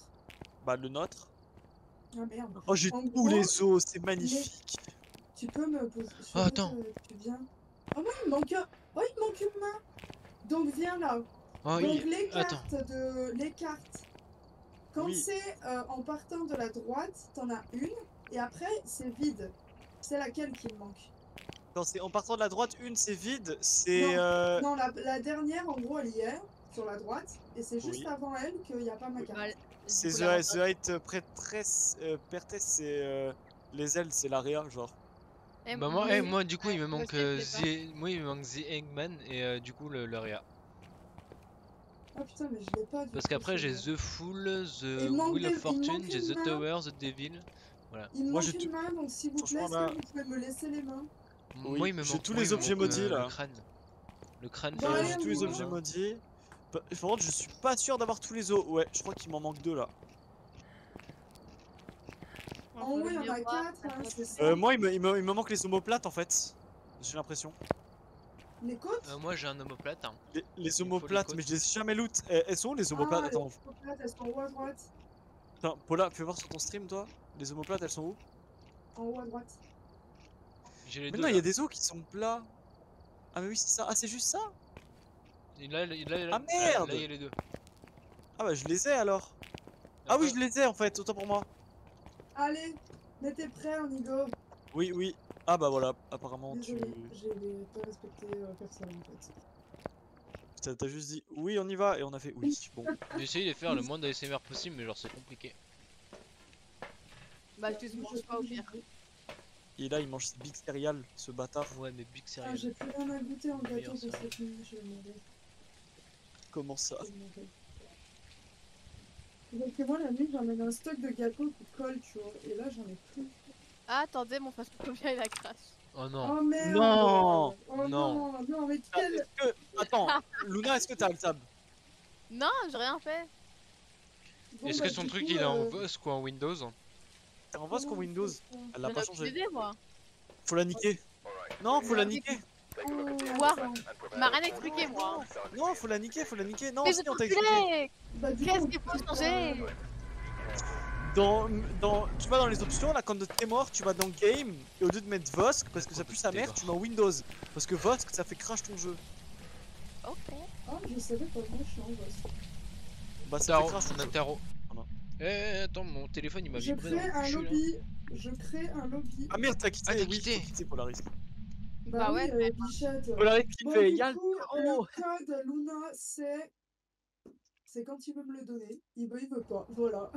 Bah, le nôtre. Ah merde. Oh, j'ai tous gros, les os, c'est magnifique. Tu peux me poser. Oh, attends. que Tu viens. Oh moi il manque un. Oh il manque une main. Donc viens là. Oh, Donc il- les Attends. cartes de les cartes. Quand Oui. c'est euh, en partant de la droite, t'en as une et après c'est vide. C'est laquelle qui me manque? Quand c'est en partant de la droite, une c'est vide, c'est. Non. euh, Non, la, la dernière en gros elle y est sur la droite et c'est juste Oui. avant elle qu'il n'y a pas ma carte. C'est The, The Height Prêtresse. Euh, c'est. euh, les ailes, c'est l'area, genre. Eh, Bah moi, Oui. eh, moi du coup il me manque je euh, l'ai The... moi il me manque The Eggman et euh, du coup le l'area. Ah putain mais je l'ai pas du Parce qu'après j'ai. The Fool, The Il manque Wheel of il Fortune, manque j'ai The. Tower, The Devil. Il me Moi, manque une main donc s'il vous plaît, là- vous pouvez me laisser les mains? Oui, moi il me j'ai manque tous les objets maudits, euh, là. Le crâne. Le crâne. Euh, j'ai on tous les objets maudits. Bah, Par contre, je suis pas sûr d'avoir tous les os. Ouais, je crois qu'il m'en manque deux là. En haut il y en a quatre, hein, c'est ça. Euh, moi, il me, il, me, il me manque les omoplates en fait. J'ai l'impression. Les côtes Euh, moi j'ai un omoplate. Hein. Les, les faut les omoplates, mais je les ai jamais loot. Eh, Elles sont où les omoplates? Ah, Attends, les omoplates, elles sont en haut à droite? attends, Paula, fais voir sur ton stream toi. Les omoplates, elles sont où? En haut à droite. J'ai les Mais deux. non, il y a là. des os qui sont plats. Ah, mais oui, c'est ça. Ah, c'est juste ça Et là, là, là, là, Ah, merde Là il y a les deux. Ah, bah je les ai alors. Ah, oui, je les ai en fait, autant pour moi. Allez, mettez prêt, on y go. Oui, oui. Ah, bah voilà, apparemment tu. J'ai pas respecté euh, personne en fait. T'as t'as juste dit oui, on y va, et on a fait oui. Bon. (laughs) J'ai essayé de faire le moins d'ASMR possible, mais genre c'est compliqué. Bah tu te manges pas au pire. Et là, il mange ses big céréales, ce bâtard. Ouais, mais Big Ah, Cereal. j'ai plus rien à goûter en gâteau de cette nuit, je vais demander. Comment ça. Donc que moi la nuit j'emmène un stock de gâteaux qui colle, tu vois, et là j'en ai plus. Ah attendez, mon face combien il a crash. Oh non. Oh merde Non Oh Non. non, non mais Ah, quel... est-ce que- Attends, (laughs) Luna, est-ce que t'as le tab Non, j'ai rien fait. Bon, Est-ce bah, que son truc coup, il est en euh, VOS ou en Windows T'as en voix ce qu'on Windows on Elle l'a pas changé. moi. Faut la niquer. Non, faut la niquer. Tu m'as rien expliqué, moi. Non, faut la niquer, faut la niquer. Non, Mais si on t'a expliqué. Bah, Qu'est-ce qu'il on faut changer Dans, dans, tu vas dans les options, là, quand t'es mort, tu vas dans Game, et au lieu de mettre Vosk, parce que ça pue sa mère, tu mets Windows. Parce que Vosk, ça fait crash ton jeu. Ok. Ah, je savais pas, moi je suis en boss. Bah, ça fait crash ton on jeu. Eh, attends, mon téléphone il m'a Je vibré dans crée le un cul lobby. Je crée un lobby. Ah merde, t'as quitté, Ah, t'as oui, quitté. quitter Polaris. Bah, Bah oui, ouais, euh, Bichette. Polaris qui Bon, fait du coup, Oh. le code Luna, c'est... C'est quand il veut me le donner. Il veut, il veut pas. Voilà.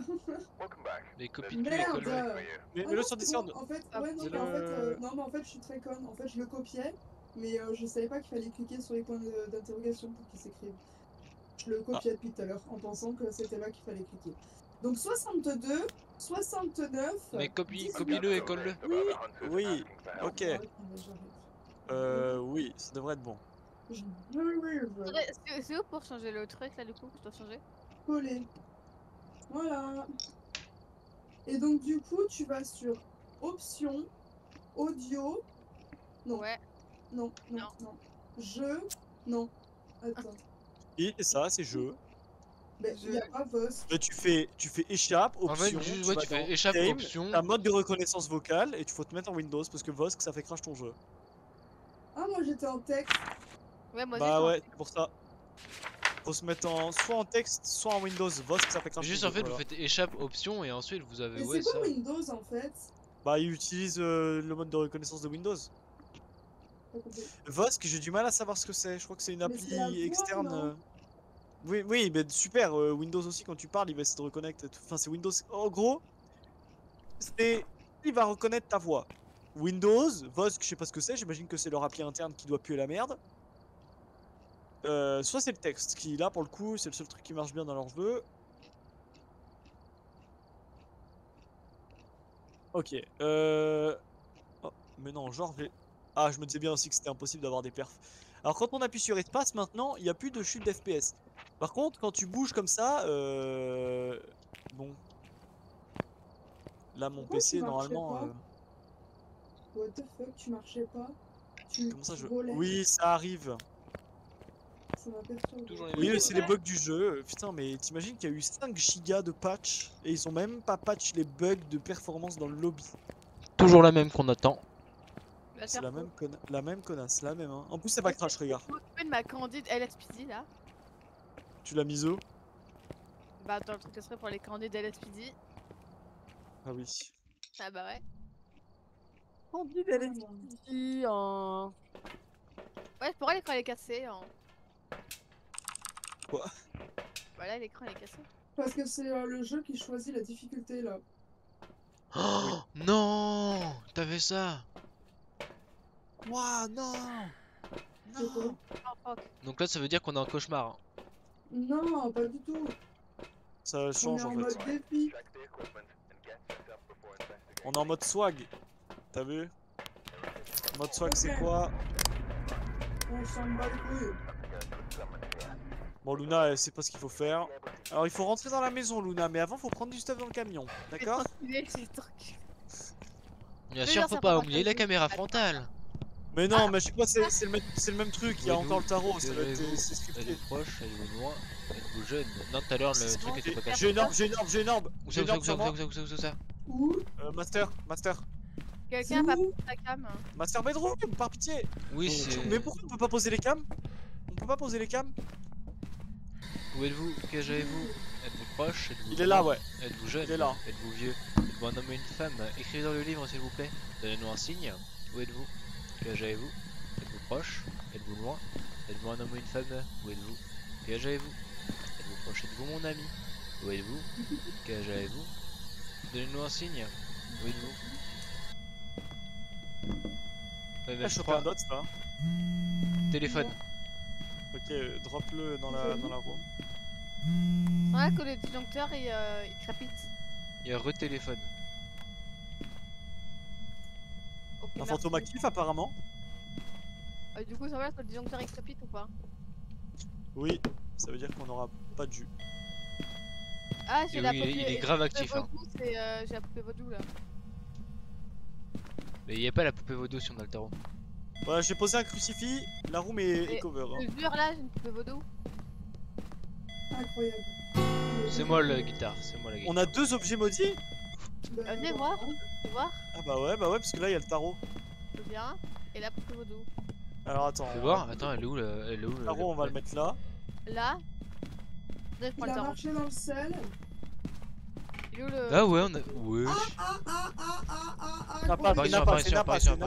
Welcome (laughs) back. Les copies There's de Merde. Mais Ah mets-le non, sur c'est Discord. bon, En fait, Ah, ouais, non, c'est mais en fait, le- euh, non, mais en fait, je suis très conne. En fait, je le copiais, mais euh, je savais pas qu'il fallait cliquer sur les points de- d'interrogation pour qu'ils s'écrivent. Je le copiais depuis tout à l'heure en pensant que c'était là qu'il fallait cliquer. Donc 62, 69. Mais copie, 19. copie-le et colle-le. Hunters Oui, help. ok. Euh, oui, ça devrait être bon. C'est c'est où pour changer le truc là du coup que je dois changer? Coller. Voilà. Et donc du coup, tu vas sur options, audio. Non, Ouais. non, non, Non. non. Je, non. Attends. Et ça, c'est jeu. Mais il n'y a pas Vosk. Là, tu fais, tu fais échappe, option. En fait, juste, ouais, tu fais échappe, Game, option. T'as mode de reconnaissance vocale et tu faut te mettre en Windows parce que Vosk ça fait crash ton jeu. Ah, moi j'étais en texte. Ouais, moi bah ouais, c'est pour ça. Faut se mettre en soit en texte, soit en Windows. Vosk ça fait crash Juste ton en jeu. fait, vous voilà. faites échappe, option et ensuite vous avez Mais ouais c'est quoi ça. Windows en fait? Bah il utilise euh, le mode de reconnaissance de Windows. Vosk, j'ai du mal à savoir ce que c'est. Je crois que c'est une Mais appli externe. Oui, oui, mais super. euh, Windows aussi, quand tu parles, il va de reconnecter. Enfin, c'est Windows. En gros, c'est. Il va reconnaître ta voix. Windows, Vosk, je sais pas ce que c'est. J'imagine que c'est leur appli interne qui doit puer la merde. Euh, soit c'est le texte qui, là, pour le coup, c'est le seul truc qui marche bien dans leur jeu. Ok. Euh... oh, mais non, genre, ah, je me disais bien aussi que c'était impossible d'avoir des perfs. Alors quand on appuie sur espace maintenant, il n'y a plus de chute d'FPS. Par contre, quand tu bouges comme ça, euh... bon. Là, mon Pourquoi PC, normalement... euh, What the fuck, tu marchais pas tu, Comment ça, tu je... volais. Oui, ça arrive. Ça. Toujours les Oui, c'est les bugs du jeu. Putain, mais t'imagines qu'il y a eu 5 gigas de patch et ils ont même pas patch les bugs de performance dans le lobby. Toujours la même qu'on attend. Bah, C'est la même, conna- la même connasse, la même. Hein. En plus, c'est pas crash, regarde. Je de ma candide LSPD là. Tu l'as mise où Bah, dans le truc que ce serait pour les candides LSPD. Ah oui. Ah bah ouais. Candide Ah, LSPD en. Ouais, je pourrais l'écran est cassé. Hein. Quoi? Voilà, l'écran il est cassé. Parce que c'est euh, le jeu qui choisit la difficulté là. Oh non T'as fait ça Ouah, non quoi? Oh. Donc là, ça veut dire qu'on est en cauchemar. hein. Non, pas du tout. Ça On est change en en fait. mode défi. On est en mode swag. T'as vu? Mode swag, c'est quoi? On s'en bat les couilles. Bon, Luna, elle sait pas ce qu'il faut faire. Alors, il faut rentrer dans la maison, Luna, mais avant, faut prendre du stuff dans le camion. D'accord? Bien sûr, faut pas oublier la caméra frontale. Mais non, mais je sais pas, c'est c'est le, même- c'est le même truc. Il y a encore le tarot, ça doit être scripté. Êtes-vous proche, êtes-vous loin, êtes-vous jeune Non, tout à l'heure, le truc était pas J'ai caché. une orbe, j'ai une orbe, j'ai une orbe. Où J'ai une orbe sur ça, où Euh, master, master. Quelqu'un va prendre ta cam. hein. Master bedroom, par pitié. Oui, Oh, c'est... Mais pourquoi on peut pas poser les cams On peut pas poser les cams Où êtes-vous Quel âge avez-vous Êtes-vous proche Il est là, ouais. Êtes-vous jeune Il est là. Êtes-vous vieux Êtes-vous un homme ou une femme Écrivez dans le livre, s'il vous plaît. Donnez-nous un signe. Où êtes-vous Avez-vous Êtes-vous proche? Êtes-vous loin? Êtes-vous un homme ou une femme? Où êtes-vous? Avez-vous Êtes-vous proche? Êtes-vous mon ami? Où êtes-vous? (laughs) Avez-vous Donnez-nous un signe. Où êtes-vous? Ouais, Ah, je chopé un crois. dot, là. Téléphone. Ok, euh, drop-le dans la, dans la room. Ouais, que le disjoncteur il, euh, il crépite. Il y a re-téléphone. Ok, Un merci. fantôme actif, apparemment. Euh, du coup, ça va le disjoncteur il crépite ou pas? Oui, ça veut dire qu'on aura pas de jus. Ah, j'ai la oui, il est- poupée. il est grave la actif, hein. euh, j'ai la poupée vaudou là. Mais il n'y a pas la poupée vaudou sur notre tarot. Voilà, j'ai posé un crucifix, la room est, cover. hein. Je jure là, j'ai une poupée vaudou. Incroyable. C'est moi le guitare, c'est moi la guitare. On a deux objets maudits? Euh, venez voir. Tu voir Ah bah ouais, bah ouais, parce que là il y a le tarot. Je viens. Et la poupée vaudou. Alors attends. Fais voir, attends, elle est où le, elle est où Le le, tarot, on va le mettre là. Là. Là, Il le a marché dans le sel. Il est où le. Ah ouais, on a. Ouais. Ah ah ah ah ah ah ah. C'est Apparition.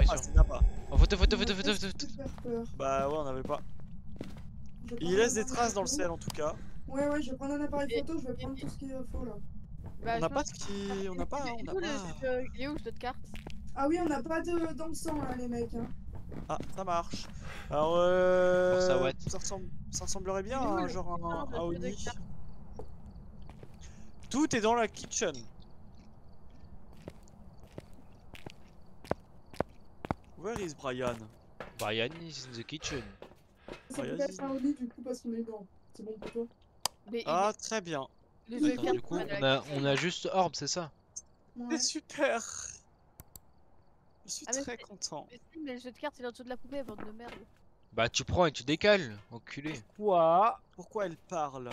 Oh, photo, photo, photo, photo, photo. Bah ouais, on avait pas. Il laisse des traces dans le sel en tout cas. Ouais, ouais, je vais prendre un appareil photo, je vais prendre tout ce qu'il faut là. Bah, On n'a pas ce qui. On n'a pas, on Il est n'a où le pas. de- Il est où le jeu de cartes? Ah oui, on n'a pas de dans le sang là, les mecs. Hein. Ah, ça marche. Alors euh. À Watt. Ça, ressemble... ça ressemblerait bien est à un le genre un, un cartes Tout est dans la kitchen. Where is Brian? Brian is in the kitchen. Ça Ouais, peut vas-y. être un lit du coup parce qu'on est dedans. C'est bon pour toi? Mais Ah, très bien. Attends, du coup, on a, on a juste Orb, c'est ça? Ouais. C'est super. Je suis Ah, très content. Mais si, mais le jeu de cartes il est en dessous de la poupée, bande de merde. Bah, tu prends et tu décales, enculé. Quoi Pourquoi elle parle?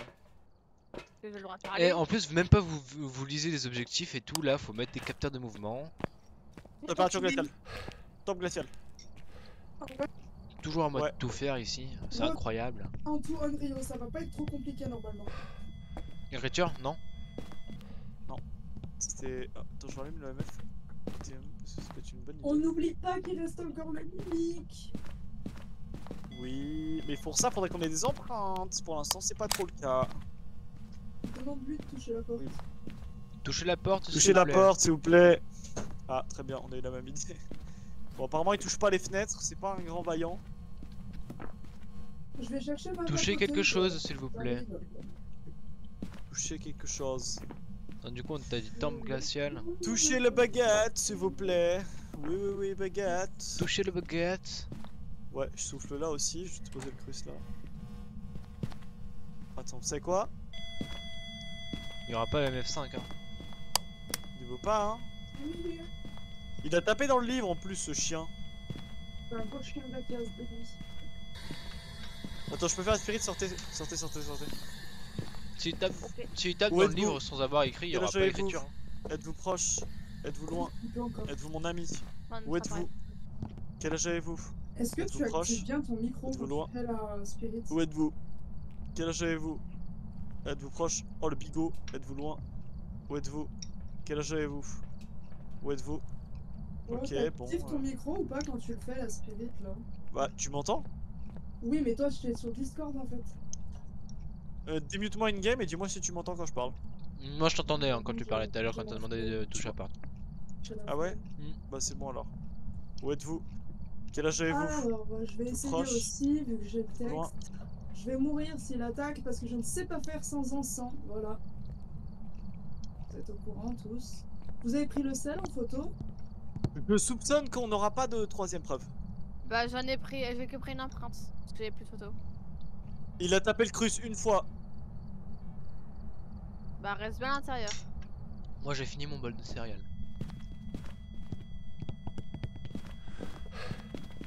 Et parler. en plus, même pas vous, vous vous lisez les objectifs et tout, là, faut mettre des capteurs de mouvement. Température glaciale. Temple glaciale. Toujours en mode Ouais. tout faire ici, c'est Ouais. incroyable. En tout Unreal, ça va pas être trop compliqué normalement. Écriture Non C'était. ah, attends, je rallume le MF. Une bonne idée. On n'oublie pas qu'il reste encore le mimique. Oui, mais pour ça, faudrait qu'on ait des empreintes. Pour l'instant, c'est pas trop le cas. Demande-lui de toucher la porte. Oui. Touchez la porte, s'il Touchez vous la plaît. porte, s'il vous plaît. Ah, très bien, on a eu la même idée. Bon, apparemment, il touche pas les fenêtres, c'est pas un grand vaillant. Je vais chercher ma Touchez quelque chose, s'il vous plaît. Touchez quelque chose. Du coup, on t'a dit temple glacial. Touchez le baguette, s'il vous plaît. Oui, oui, oui, baguette. Touchez le baguette. Ouais, je souffle là aussi, je vais te poser le cruce là. Attends, savez quoi? Il y aura pas MF5, hein. Il veut pas, hein Il a tapé dans le livre en plus, ce chien. C'est un beau chien de la case, dégueulasse. Attends, je peux faire un spirit, sortez, sortez, sortez, sortez. Ok. s'il tape Où dans le livre sans avoir écrit, il y Quel aura pas d'écriture. Êtes-vous proche? Êtes-vous loin? Êtes-vous mon ami? Non, Où êtes-vous? Quel âge avez-vous? Est-ce que Êtes-vous tu proche? actives bien ton micro Êtes-vous quand loin? tu fais la spirit Où êtes-vous? Quel âge avez-vous? Êtes-vous proche? Oh le bigot. Êtes-vous loin? Où êtes-vous? Quel âge avez-vous? Où êtes-vous? Ok, bon, ton euh. micro ou pas quand tu le fais la spirit là? Bah, tu m'entends? Oui, mais toi, tu es sur Discord en fait. Euh, Démute-moi in-game et dis-moi si tu m'entends quand je parle. Moi je t'entendais hein, quand tu parlais tout à l'heure quand t'as demandé de toucher à part. J'ai Ah ouais flemme. Bah c'est bon alors. Où êtes-vous? Quel êtes-vous Alors, bah, je vais essayer proche aussi, vu que j'ai le Loin. texte. Je vais mourir s'il attaque parce que je ne sais pas faire sans encens. Voilà. Vous êtes au courant tous. Vous avez pris le sel en photo? Je soupçonne qu'on n'aura pas de troisième preuve. Bah j'en ai pris, j'ai que pris une empreinte. Parce que j'avais plus de photos. Il a tapé le crus une fois. Bah reste bien à l'intérieur. Moi j'ai fini mon bol de céréales.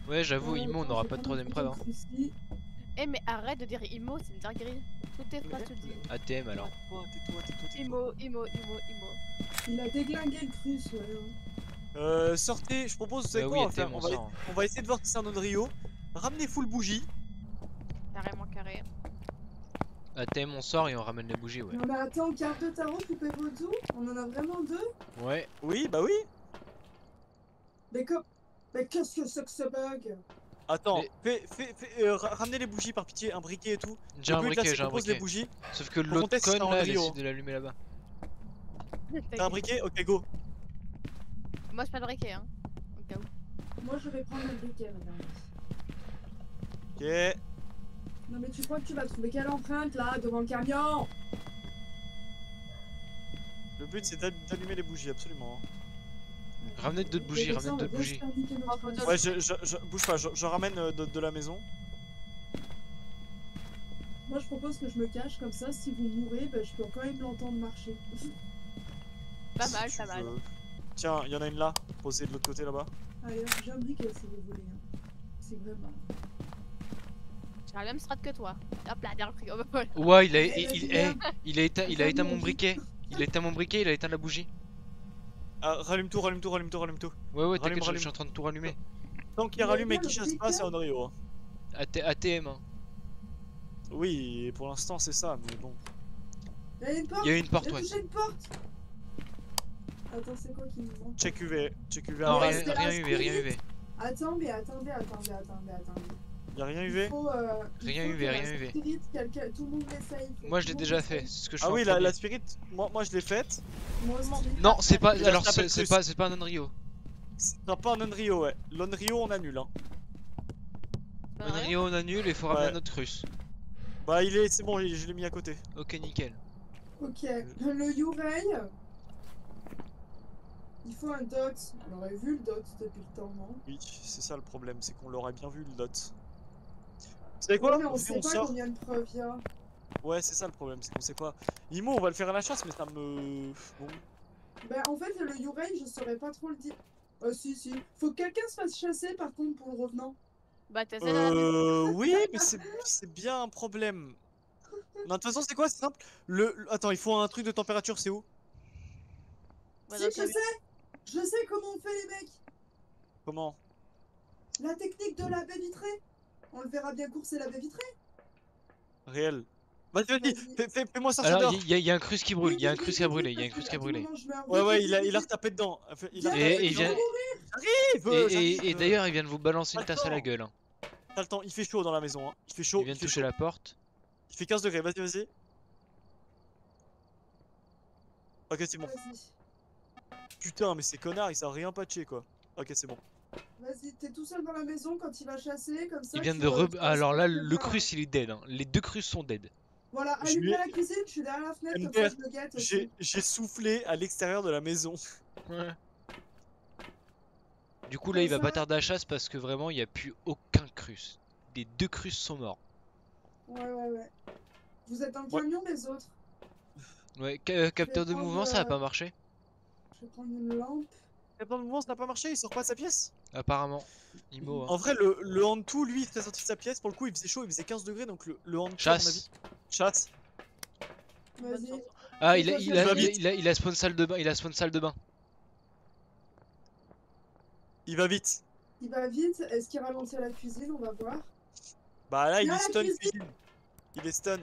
Ouais, j'avoue, Euh, Imo, on n'aura pas de troisième preuve. Hein. Eh mais arrête de dire Imo, c'est une dinguerie. Toutes tes phrases te disent ATM alors. Tais-toi, tais-toi. Imo, Imo, Imo, Imo. Il a déglingué le crus, ouais. ouais. Euh, sortez, je propose, vous savez Euh, quoi oui, on, va faire on, va, sort. hein. on va essayer de voir si c'est un Onryo. Ramenez full bougie. Carrément carré. ATM, on sort et on ramène les bougies, ouais. Non, mais attends, carte de tarot, poupée vaudou On en a vraiment deux Ouais, Oui, bah oui. Mais qu'est-ce que c'est que ce bug? Attends, Mais- fais, fais, fais, euh, ra- ramenez les bougies par pitié, un briquet et tout. j'ai un briquet, j'ai un pose les briquet. bougies. Sauf que l'autre conne là, elle essaie de l'allumer là-bas. T'as un briquet? Ok, go. Moi j'ai pas de briquet hein. Au cas où. Moi, je vais prendre le briquet, regarde. Ok. Non, mais tu crois que tu vas trouver quelle empreinte là, devant le camion? Le but c'est d'al- d'allumer les bougies, absolument. hein. Ramenez d'autres Et bougies, ramenez bien bougies. Ouais, je, je, je- bouge pas, je, je ramène euh, de, de la maison. Moi, je propose que je me cache comme ça. Si vous mourrez, ben, je peux quand même l'entendre marcher. Pas mal, pas mal. veux. Tiens, il y en a une là, posée de l'autre côté là-bas. Allez, hop, j'ai un briquet si vous voulez. hein. C'est vraiment. J'ai la même strat que toi. Hop là, dernier briquet. Oh, bah, voilà. Ouais, il a, il, il- eh, il a éteint, il a éteint nous, mon on briquet. Il a éteint mon briquet, il a éteint la bougie. Ah, rallume tout, rallume tout, rallume tout, rallume tout. Ouais, ouais, t'inquiète, je- suis en train de tout rallumer. Tant qu'il rallume et qu'il le chasse pas, c'est hein. AT- ATM, hein. Oui, pour l'instant c'est ça, mais bon. Il y a une porte Il y a une porte, ouais. touché une porte Attends, c'est quoi qui me manque Check UV, check UV. Non, rien, rien UV, rien. UV. Attendez, attendez, attendez, attendez, attendez. Y'a rien Il UV faut, euh, Rien faut UV, rien UV. spirit, quelqu'un- tout le monde l'essaye. faut Moi je l'ai déjà fait, c'est ce que je Ah oui, la, spirit, moi, moi je l'ai faite. Non, c'est pas, alors c'est pas, c'est pas un Unrio. Sera pas un Unryo, ouais. L'Unryo on annule, hein. Vrai Unrio on annule et faut ramener Ouais. notre russe. Bah il est, c'est bon, je l'ai mis à côté. Ok, nickel. Ok, le Yurei. Il faut un dot. On aurait vu le dot depuis le temps, non? Oui, c'est ça le problème, c'est qu'on l'aurait bien vu le dot. Vous savez quoi mais on sait pas sort. combien de preuves il y a. Ouais, c'est ça le problème, c'est qu'on sait pas. Imo, on va le faire à la chasse, mais ça me. Bon. Bah, en fait, le Yurei, je saurais pas trop le dire. Oh, si, si. Faut que quelqu'un se fasse chasser, par contre, pour le revenant. Bah la maison. Euh. Oui, mais c'est c'est bien un problème. Non, de toute façon, c'est quoi C'est simple. Le, le- Attends, il faut un truc de température, c'est où? Bah, si, je sais Je sais comment on fait, les mecs Comment? La technique de la baie vitrée On le verra bien courser la baie vitrée Réel. Vas-y, vas-y, Vas-y. fais- fais- fais-moi sortir Alors, il y, a- il y a un crus qui brûle, il y a un crus qui a brûlé, il y a un crus qui a brûlé. Ouais, ouais, il a, il a retapé dedans. Il a Et- il vient- J'arrive, Et, j'arrive. et- et d'ailleurs, il vient de vous balancer une tasse à la gueule. hein. T'as le temps, il fait chaud dans la maison. Hein. Il fait chaud. Il vient de toucher chaud. la porte. Il fait 15 degrés, vas-y, vas-y. Ok, c'est bon. Putain, mais ces connards, ils savent rien patcher quoi. Ok, c'est bon. Vas-y, t'es tout seul dans la maison quand il va chasser, comme ça. Il vient de re- Alors là, le crus il est dead. hein. Les deux crus sont dead. Voilà, Je allume lui ai- bien la cuisine, je suis derrière la fenêtre, comme ça je me guette. J'ai soufflé à l'extérieur de la maison. Du coup, là, il va pas tarder à chasse parce que vraiment, il n'y a plus aucun crus. Les deux crus sont morts. Ouais, ouais, ouais. Vous êtes dans le Ouais. camion, les autres Ouais, euh, capteur de mouvement, ça a pas marché? Je vais prendre une lampe. Captain Mouvement, ça n'a pas marché, il sort pas de sa pièce Apparemment. Imo. hein. En vrai, le, le Hantou, lui, il serait sorti de sa pièce. Pour le coup, il faisait chaud, il faisait 15 degrés. Donc le, le Hantou, à mon avis. Chasse. Chasse. Vas-y. Ah, il a, il, a, il, a, vite. il a- il a spawn salle de bain. Il a spawn salle de bain. Il va vite. Il va vite. Est-ce qu'il ralentit à la cuisine? On va voir. Bah là, il Ah, est stun cuisine. cuisine. Il est stun.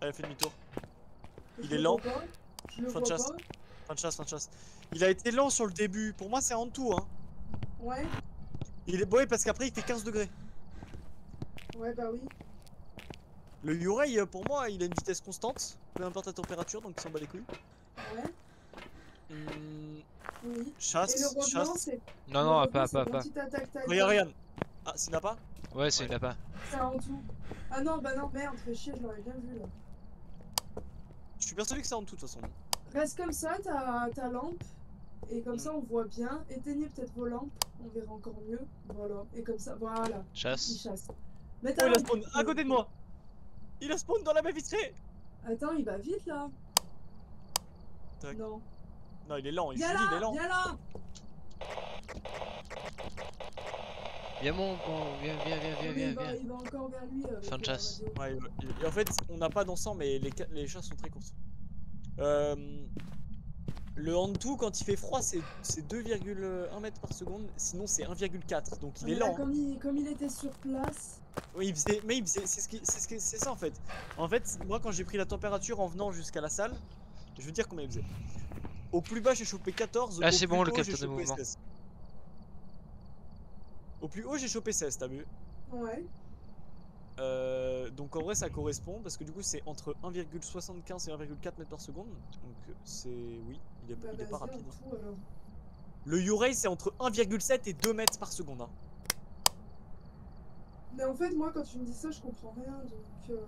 Elle a fait demi-tour. Il le est lent. le Fin de chasse. Fin de chasse, fin de chasse. Il a été lent sur le début. Pour moi, c'est Hantou. Hein. Ouais. Il est ouais, parce qu'après, il fait 15 degrés. Ouais, bah oui. Le Yurei, euh, pour moi, il a une vitesse constante. Peu importe la température, donc il s'en bat les couilles. Ouais. Hum, Oui. chasse, Et le chasse. c'est. Non, le non, pas, c'est pas, pas. Regarde, regarde. Ah, s'il n'a pas Ouais, c'est Ouais. il n'a pas. C'est en tout. Ah non, bah non, merde, fais chier, je l'aurais bien vu là. Je suis persuadé que c'est Hantou de toute façon. Reste comme ça, ta, ta lampe. Et comme Mm. ça, on voit bien. Éteignez peut-être vos lampes. On verra encore mieux. Voilà. Et comme ça, voilà. Il Chasse. chasse. Mais Oh, il a spawn à côté de moi Il a spawn dans la baie vitrée Attends, il va vite là. Tac. Non. Non, il est lent, il Viens dis, il est là, lent. viens là. Viens, mon. mon- Viens, viens, viens, viens, Oui, viens. il, va, viens. il va encore vers lui. avec Fin de chasse. Ouais, il- il- et en fait, on n'a pas d'encens, mais les, les chasses sont très courtes. Euh, le Hantou, quand il fait froid, c'est c'est 2,1 mètres par seconde, sinon c'est 1,4. Donc il Mais est là, lent. hein. comme, il, comme il était sur place. Oui, il faisait, mais il faisait, c'est ce qui- c'est ce ça en fait. En fait, moi quand j'ai pris la température en venant jusqu'à la salle, je veux dire combien il faisait. Au plus bas, j'ai chopé 14. Ah, au c'est plus bon, le haut, capteur j'ai de chopé mouvement. 16. Au plus haut, j'ai chopé 16, t'as vu Ouais. Euh, donc en vrai ça correspond parce que du coup c'est entre 1,75 et 1,4 mètres par seconde. Donc c'est oui, il est, Bah, il est pas rapide. tout, alors. Le Yurei c'est entre 1,7 et 2 mètres par seconde. hein. Mais en fait, moi, quand tu me dis ça, je comprends rien. Donc. euh,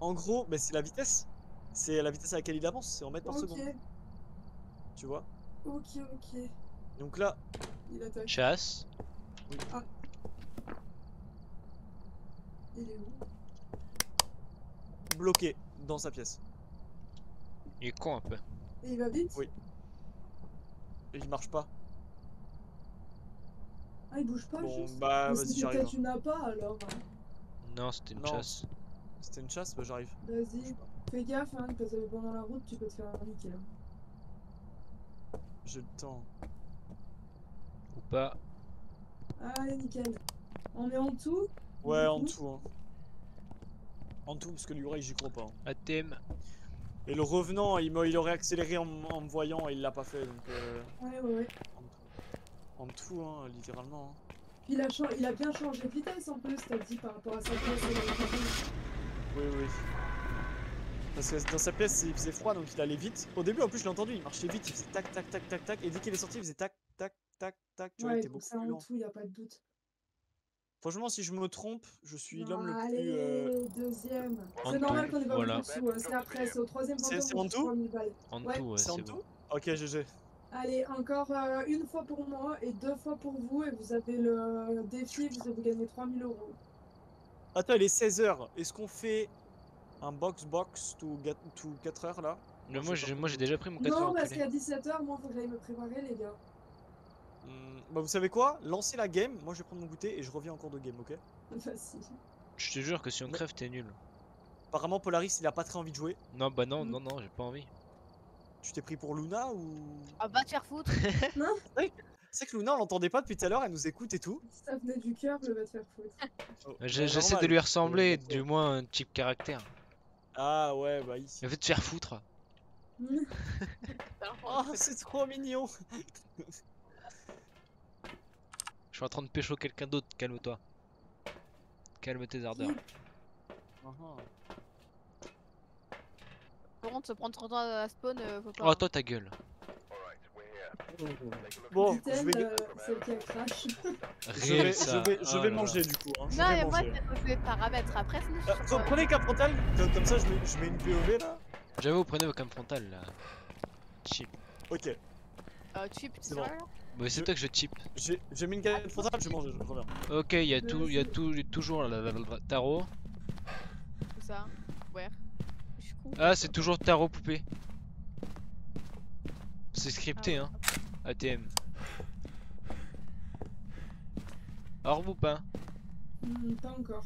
En gros, bah, c'est la vitesse. C'est la vitesse à laquelle il avance, c'est en mètres par Ok. seconde. Tu vois? Ok, ok. Donc là, Il attaque. Chasse. Il est où? Bloqué dans sa pièce. Il est con un peu. Et il va vite Oui. Et il marche pas. Ah, il bouge pas Bon juste bah vas-y j'arrive. peut-être une appât alors. hein. Non, c'était une Non. chasse. C'était une chasse, bah j'arrive. Vas-y, fais gaffe, hein, parce que pendant la route, tu peux te faire niquer. hein. J'ai le temps. Ou pas. Allez, nickel. On est en tout? Ouais, en tout. Hein. En tout, parce que l'Urei j'y crois pas. hein. À thème. Et le revenant, il, il aurait accéléré en, me voyant et il l'a pas fait. Donc euh, Ouais, ouais, ouais. en tout, hein, littéralement. hein. Il a, il bien changé de vitesse en plus, t'as dit, par rapport à sa pièce. Oui, oui. Parce que dans sa pièce, il faisait froid, donc il allait vite. Au début, en plus, je l'ai entendu, il marchait vite, il faisait tac, tac, tac, tac, tac. Et dès qu'il est sorti, il faisait tac, tac, tac, tac. Tu vois, il Ouais, était beaucoup ça plus en lent. tout, y a pas de doute. Franchement, si je me trompe, je suis l'homme le Allez, plus. euh, deuxième. C'est normal tout, qu'on ait pas voilà. beaucoup de sous, hein, c'est après, c'est au troisième C'est- en tout prends 1000 balles. En Ouais. tout, ouais, C'est en tout bon. Ok, GG. Allez, encore euh, une fois pour moi et deux fois pour vous, et vous avez le défi, vous, vous gagnez 3000 euros. Attends, il est 16h. Est-ce qu'on fait un box-box to, get- to 4 heures là? Mais je moi, j'ai pas moi, j'ai déjà pris mon 4 Non, parce qu'à 17h, moi, faut que j'aille me préparer, les gars. Bah, vous savez quoi? Lancez la game. Moi, je vais prendre mon goûter et je reviens en cours de game, ok? Facile. Je te jure que si on Mais- crève, t'es nul. Apparemment, Polaris, il a pas très envie de jouer. Non, bah non, Mm. non, non, j'ai pas envie. Tu t'es pris pour Luna ou? Ah, va te faire foutre. (laughs) C'est que Luna, on l'entendait pas depuis tout à l'heure, elle nous écoute et tout. Ça venait du cœur, je vais te faire foutre. Oh, bah, J'essaie de lui ressembler, du moins un type caractère. Ah ouais, bah ici. Il veut te faire foutre. (laughs) Oh, c'est trop mignon. (laughs) Je suis en train de pécho quelqu'un d'autre, calme-toi. Calme tes ardeurs. Par contre, se prendre 30 ans à spawn, euh, faut pas. Oh, toi ta gueule. Bon, Dit-elle, je vais, euh, je vais, ça. je vais, je Oh vais là manger du coup. Hein. Je non, mais moi, c'est les paramètres. Après, sinon, je Ah, pre- pas- prenez cap frontal, comme, ça je mets, je mets une POV là. J'avoue, prenez vos cam frontales là. Chip. Ok, Euh, chip, tu C'est sais bon. Bah, c'est toi que je chip. j'ai mis une canette frontale, je mange, je reviens. Ok, il y a Mais tout, il y a tout, toujours la, la- la- la- tarot. Tout ça. Ouais. Ah, c'est toujours tarot poupée. C'est scripté, Ah, hein. ATM. Orbe ou pas Hmm, pas encore.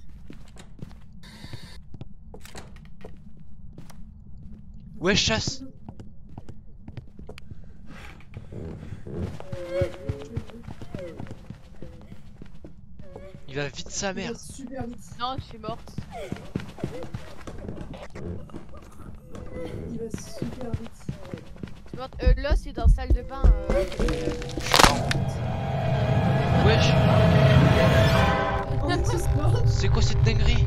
Ouais, chasse Il va vite sa Il mère va super vite. Non, je suis morte. Il va super vite. Euh, Lost, il est dans la salle de bain. Euh, Wesh. C'est quoi cette dinguerie?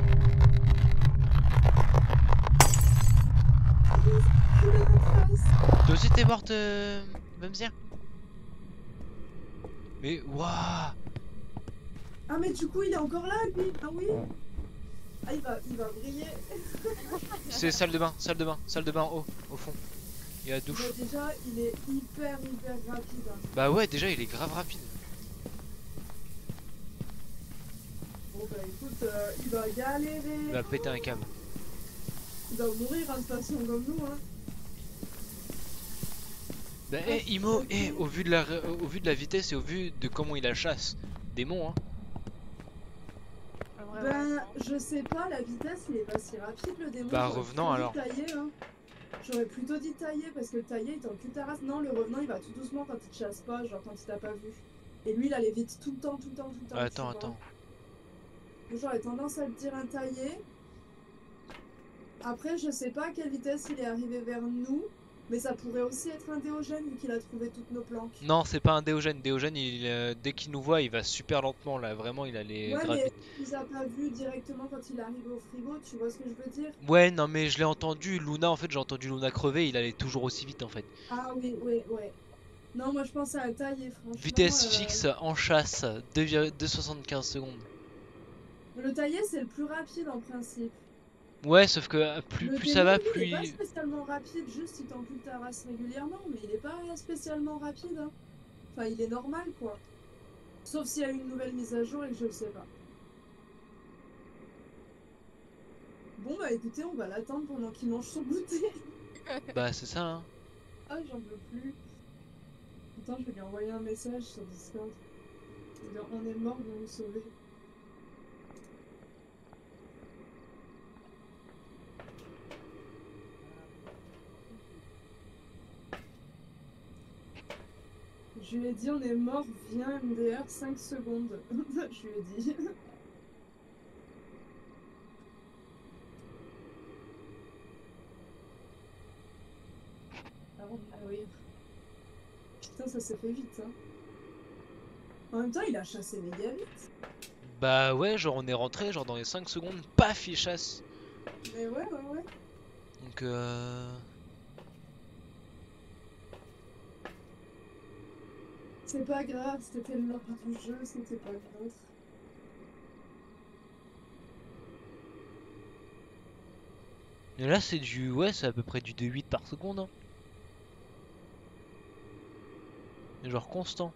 Toi aussi t'es morte, euh, Memzia Mais waouh Ah mais du coup il est encore là lui. Ah oui. Ah il va, il va briller. (laughs) C'est salle de bain, salle de bain, salle de bain en haut, au fond. Il y a la douche. Bah, déjà il est hyper hyper rapide. hein. Bah ouais, déjà il est grave rapide. Bon bah écoute, euh, il va galérer. Il va péter un câble. Il va mourir hein, de toute façon comme nous hein. Bah eh Imo, eh, au vu de la ré- au vu de la vitesse et au vu de comment il la chasse, démon hein. Ben ouais. je sais pas, la vitesse il est pas si rapide le démon. Bah, revenant, alors. tailler, hein. J'aurais plutôt dit tailler parce que le tailler il t'encule ta race. Non le revenant il va tout doucement quand il te chasse pas, genre quand il t'a pas vu. Et lui il allait vite tout le temps, tout le temps, tout le temps. Attends, attends. Donc, J'aurais tendance à te dire un taillé. Après, je sais pas à quelle vitesse il est arrivé vers nous, mais ça pourrait aussi être un déogène vu qu'il a trouvé toutes nos planques. Non, c'est pas un Déogène. Déogène, il, euh, dès qu'il nous voit, il va super lentement là. Vraiment, il a les ouais, mais il nous a pas vu directement quand il est arrivé au frigo, tu vois ce que je veux dire? Ouais, non, mais je l'ai entendu. Luna, en fait, j'ai entendu Luna crever. Il allait toujours aussi vite en fait. Ah oui, oui, ouais. Non, moi je pense à un taillé, franchement. Vitesse euh, fixe en chasse, 2,- 2,75 secondes. Le taillé, c'est le plus rapide en principe. Ouais, sauf que euh, plus, Le plus ça va, plus. Il est pas spécialement rapide, juste il t'encule ta race régulièrement, mais il est pas spécialement rapide. Hein. Enfin, il est normal quoi. Sauf s'il y a eu une nouvelle mise à jour et que je le sais pas. Bon bah écoutez, on va l'attendre pendant qu'il mange son goûter. (laughs) Bah, c'est ça, hein. ah, j'en peux plus. Attends, je vais lui envoyer un message sur Discord. On est mort de nous sauver. Je lui ai dit on est mort, viens MDR 5 secondes. (laughs) je lui ai dit. Ah bon, ah oui. Putain, ça s'est fait vite. Hein. En même temps, il a chassé méga vite. Bah, ouais, genre, on est rentré, genre, dans les 5 secondes, paf, il chasse. Mais ouais, ouais, ouais. Donc, euh. C'est pas grave, c'était le lobby du jeu, c'était pas le nôtre. Et là, c'est du. Ouais, c'est à peu près du 2,8 par seconde. Hein. Genre constant.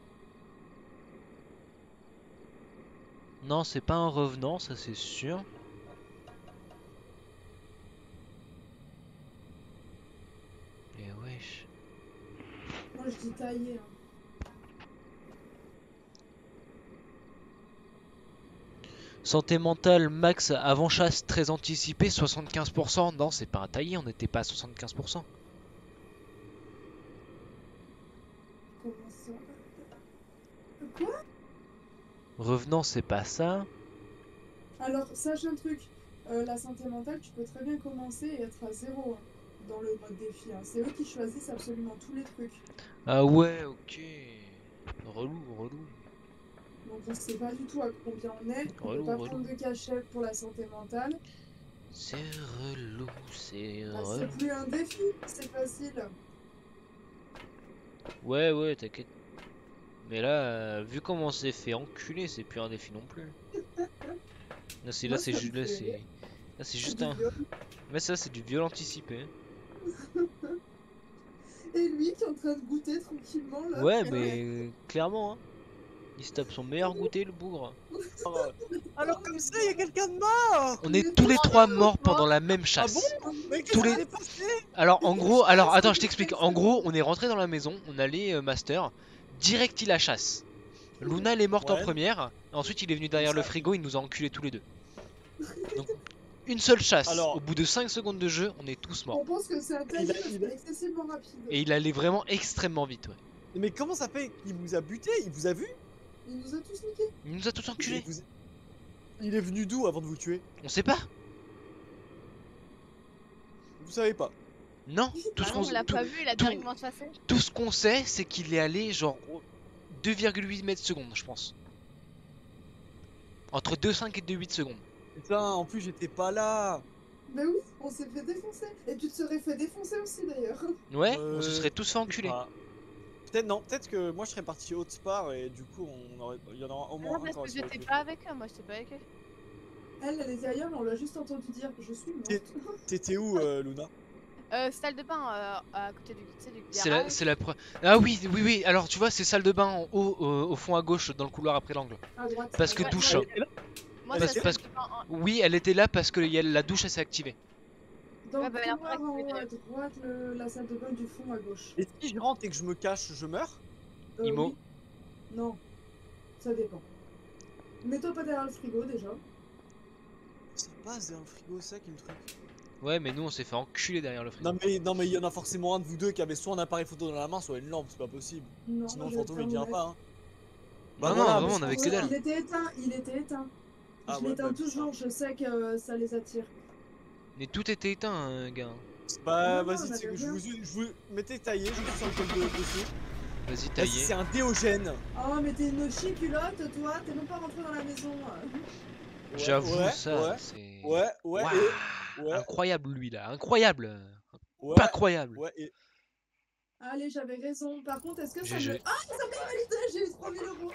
Non, c'est pas un revenant, ça c'est sûr. Et wesh. Moi, je dis taillé. Hein. Santé mentale max avant chasse très anticipé 75%. Non, c'est pas un taillé, on n'était pas à 75%. Comment ça Quoi Revenant, c'est pas ça. Alors, sache un truc. euh, la santé mentale, tu peux très bien commencer et être à zéro hein, dans le mode défi. hein. C'est eux qui choisissent absolument tous les trucs. Ah ouais, ok. Relou, relou. Donc, on sait pas du tout à combien on est. On Relou, peut pas relou. prendre de cachet pour la santé mentale. C'est relou, c'est Bah, relou. c'est plus un défi, c'est facile. Ouais, ouais, t'inquiète. Mais là, euh, vu comment on s'est fait enculer, c'est plus un défi non plus. Là, c'est là, c'est juste là, c'est rire. là, c'est juste un. Mais ça, c'est du viol anticipé. (laughs) Et lui qui est en train de goûter tranquillement là. Ouais, mais clairement, hein. Il se tape son meilleur goûter, le bougre. Alors comme ça, il y a quelqu'un de mort On est tous les trois morts pendant la même chasse. Mais Tous qu'est-ce les- Alors en gros, alors attends, je t'explique. En gros, on est rentré dans la maison, on allait euh, master. direct il la chasse. Luna elle est morte en première, ensuite il est venu derrière le frigo, il nous a enculés tous les deux. Donc une seule chasse, Alors- au bout de 5 secondes de jeu, on est tous morts. On pense que c'est excessivement rapide. Et il allait vraiment extrêmement vite, ouais. Mais comment ça fait? Il vous a buté Il vous a vu? Il nous a tous niqués. Il nous a tous enculés. vous- il est venu d'où avant de vous tuer? On sait pas Vous savez pas. Non, tout Ah ce non, qu'on on l'a tout- pas vu, il a tout- directement chassé. tout ce qu'on sait, c'est qu'il est allé genre au 2,8 mètres secondes, je pense. Entre 2,5 et 2,8 secondes. Putain, en plus j'étais pas là. Mais oui, on s'est fait défoncer. Et tu te serais fait défoncer aussi d'ailleurs. Ouais, on se Euh, serait tous fait enculer. Ah. Peut-être non, peut-être que moi je serais parti haute spar et du coup on aurait, il y en aura au moins Non, un parce qui aurait que j'étais pas avec eux, moi j'étais pas avec eux. Elle, ailleurs, mais on l'a juste entendu dire Je suis morte. T'étais où euh, Luna? Euh, salle de bain euh, à côté du, tu sais, du C'est la, garage. c'est la preuve. Ah oui, oui, oui. Alors tu vois, c'est salle de bain en haut, euh, au fond à gauche, dans le couloir après l'angle. Parce que Ouais, douche. ouais. Moi, parce- parce en- Oui, elle était là parce que la douche elle s'est activée. Dans Ouais, bah, elle a couloir pas en haut activé, à droite, le- la salle de bain du fond à gauche. Et si je rentre et que je me cache, je meurs Euh, Imo oui. Non, ça dépend. Mets-toi pas derrière le frigo déjà. Ça passe derrière un frigo sec une truc. Ouais, mais nous on s'est fait enculer derrière le frigo. Non mais non mais il y en a forcément un de vous deux qui avait soit un appareil photo dans la main, soit une lampe, c'est pas possible. Non, Sinon moi, le je vais fantôme il mon pas. Hein. Non, non, voilà, vraiment, mais on c'est avait que dalle. Il était éteint, il était éteint. Ah je ouais, l'éteins bah, toujours, je sais que ça les attire. Mais tout était éteint, hein, gars. Bah vas-y, je vous, je vous mettez taillé, je vous sur le col de dessus. Vas-y, taillé. c'est un déogène. Oh, mais t'es une chiculotte, toi, t'es même pas rentré dans la maison. Ouais, J'avoue, ouais, ça, Ouais, c'est. ouais, ouais, et, ouais, Incroyable lui là, incroyable. ouais, Pas incroyable. ouais, et Allez, j'avais raison. Par contre, est-ce que ça GG. me. Ah, ça m'a validé, j'ai eu 3000 euros.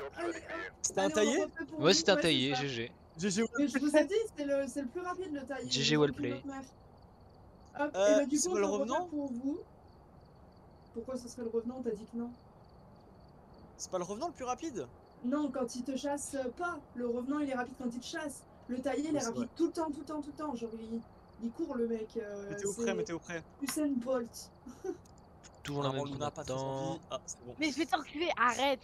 C'était un taillé Ouais, c'est un taillé, ça. GG. GG Mais je vous ai dit, c'est le, c'est le plus rapide le taillé. GG ils ont well pris play. notre mère. Hop, Euh, et bah, du c'est coup, pas on le revenant pour vous. Pourquoi ce serait le revenant T'as dit que non? C'est pas le revenant le plus rapide? Non, quand il te chasse pas. Le revenant, il est rapide quand il te chasse. Le taillé, il est rapide vrai. tout le temps, tout le temps, tout le temps. Genre, il, il court le mec. euh, Mettez au près, mettez au près. Usain Bolt. Toujours la Vraiment, même a pas temps. Ah, c'est bon. Mais je vais t'enculer, arrête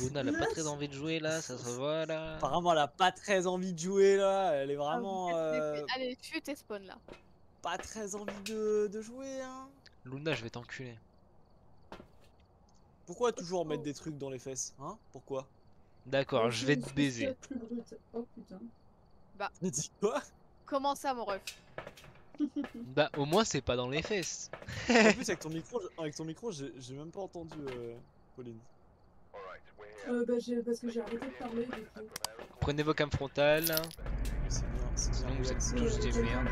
Luna elle a pas très envie de jouer là, ça se voit là. Apparemment, elle a pas très envie de jouer là. Elle est vraiment Ah, euh. Allez, chute et spawn là. pas très envie de, de jouer. Hein. Luna, je vais t'enculer. Pourquoi toujours mettre des trucs dans les fesses Hein? Pourquoi? D'accord, je vais te baiser. peut-être plus brute. Oh putain. (laughs) T'as dit quoi? Comment ça, mon ref? (laughs) Bah, au moins c'est pas dans les fesses. En (laughs) plus, avec ton micro, je- avec ton micro, j'ai j'ai même pas entendu euh, Pauline. Euh, bah, j'ai- parce que j'ai arrêté de parler. Du coup. Prenez vos cams frontales. Sinon, vous êtes y tous des merdes.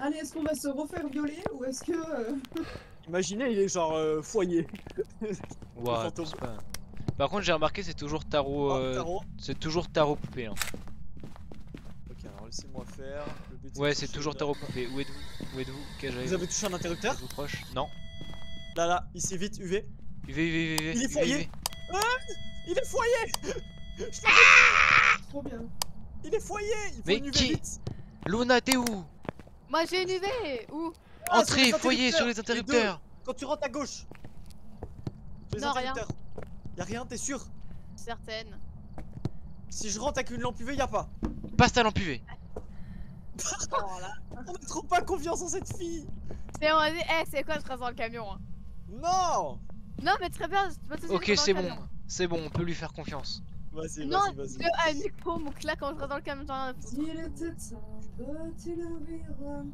Allez, est-ce qu'on va se refaire violer ou est-ce que. euh, (laughs) Imaginez, il est genre euh, foyer. (laughs) Ouah, pas- Par contre, j'ai remarqué c'est toujours tarot. Oh, euh, tarot. C'est toujours tarot poupée. Hein. Ok, alors laissez-moi faire. Le but, Ouais, c'est toujours tarot poupée. Où êtes-vous? Où êtes-vous? Vous avez touché un interrupteur? Êtes-vous proche? Non. Là, là, ici, vite, UV. UV, UV, UV. Il est foyer. Il est foyer Trop bien. Il est foyer Il faut Mais une UV qui vite Luna, t'es où? Moi j'ai une UV Où? Ah, Entrez, sur les foyer sur interrupteurs, les interrupteurs. Quand tu rentres à gauche Sur les Non, rien. interrupteurs. Y'a rien, t'es sûr? Certaine. Si je rentre avec une lampe UV, y'a pas. Passe ta lampe UV. Alors (laughs) là. On a trop pas confiance en cette fille C'est eh, c'est quoi, je reste dans le camion hein? Non Non, mais très bien, c'est pas de Ok, c'est bon. C'est bon, on peut lui faire confiance. Vas-y, Non, vas-y, vas-y. le ah, micro, mon claque quand je reste dans le camion, à petit navire.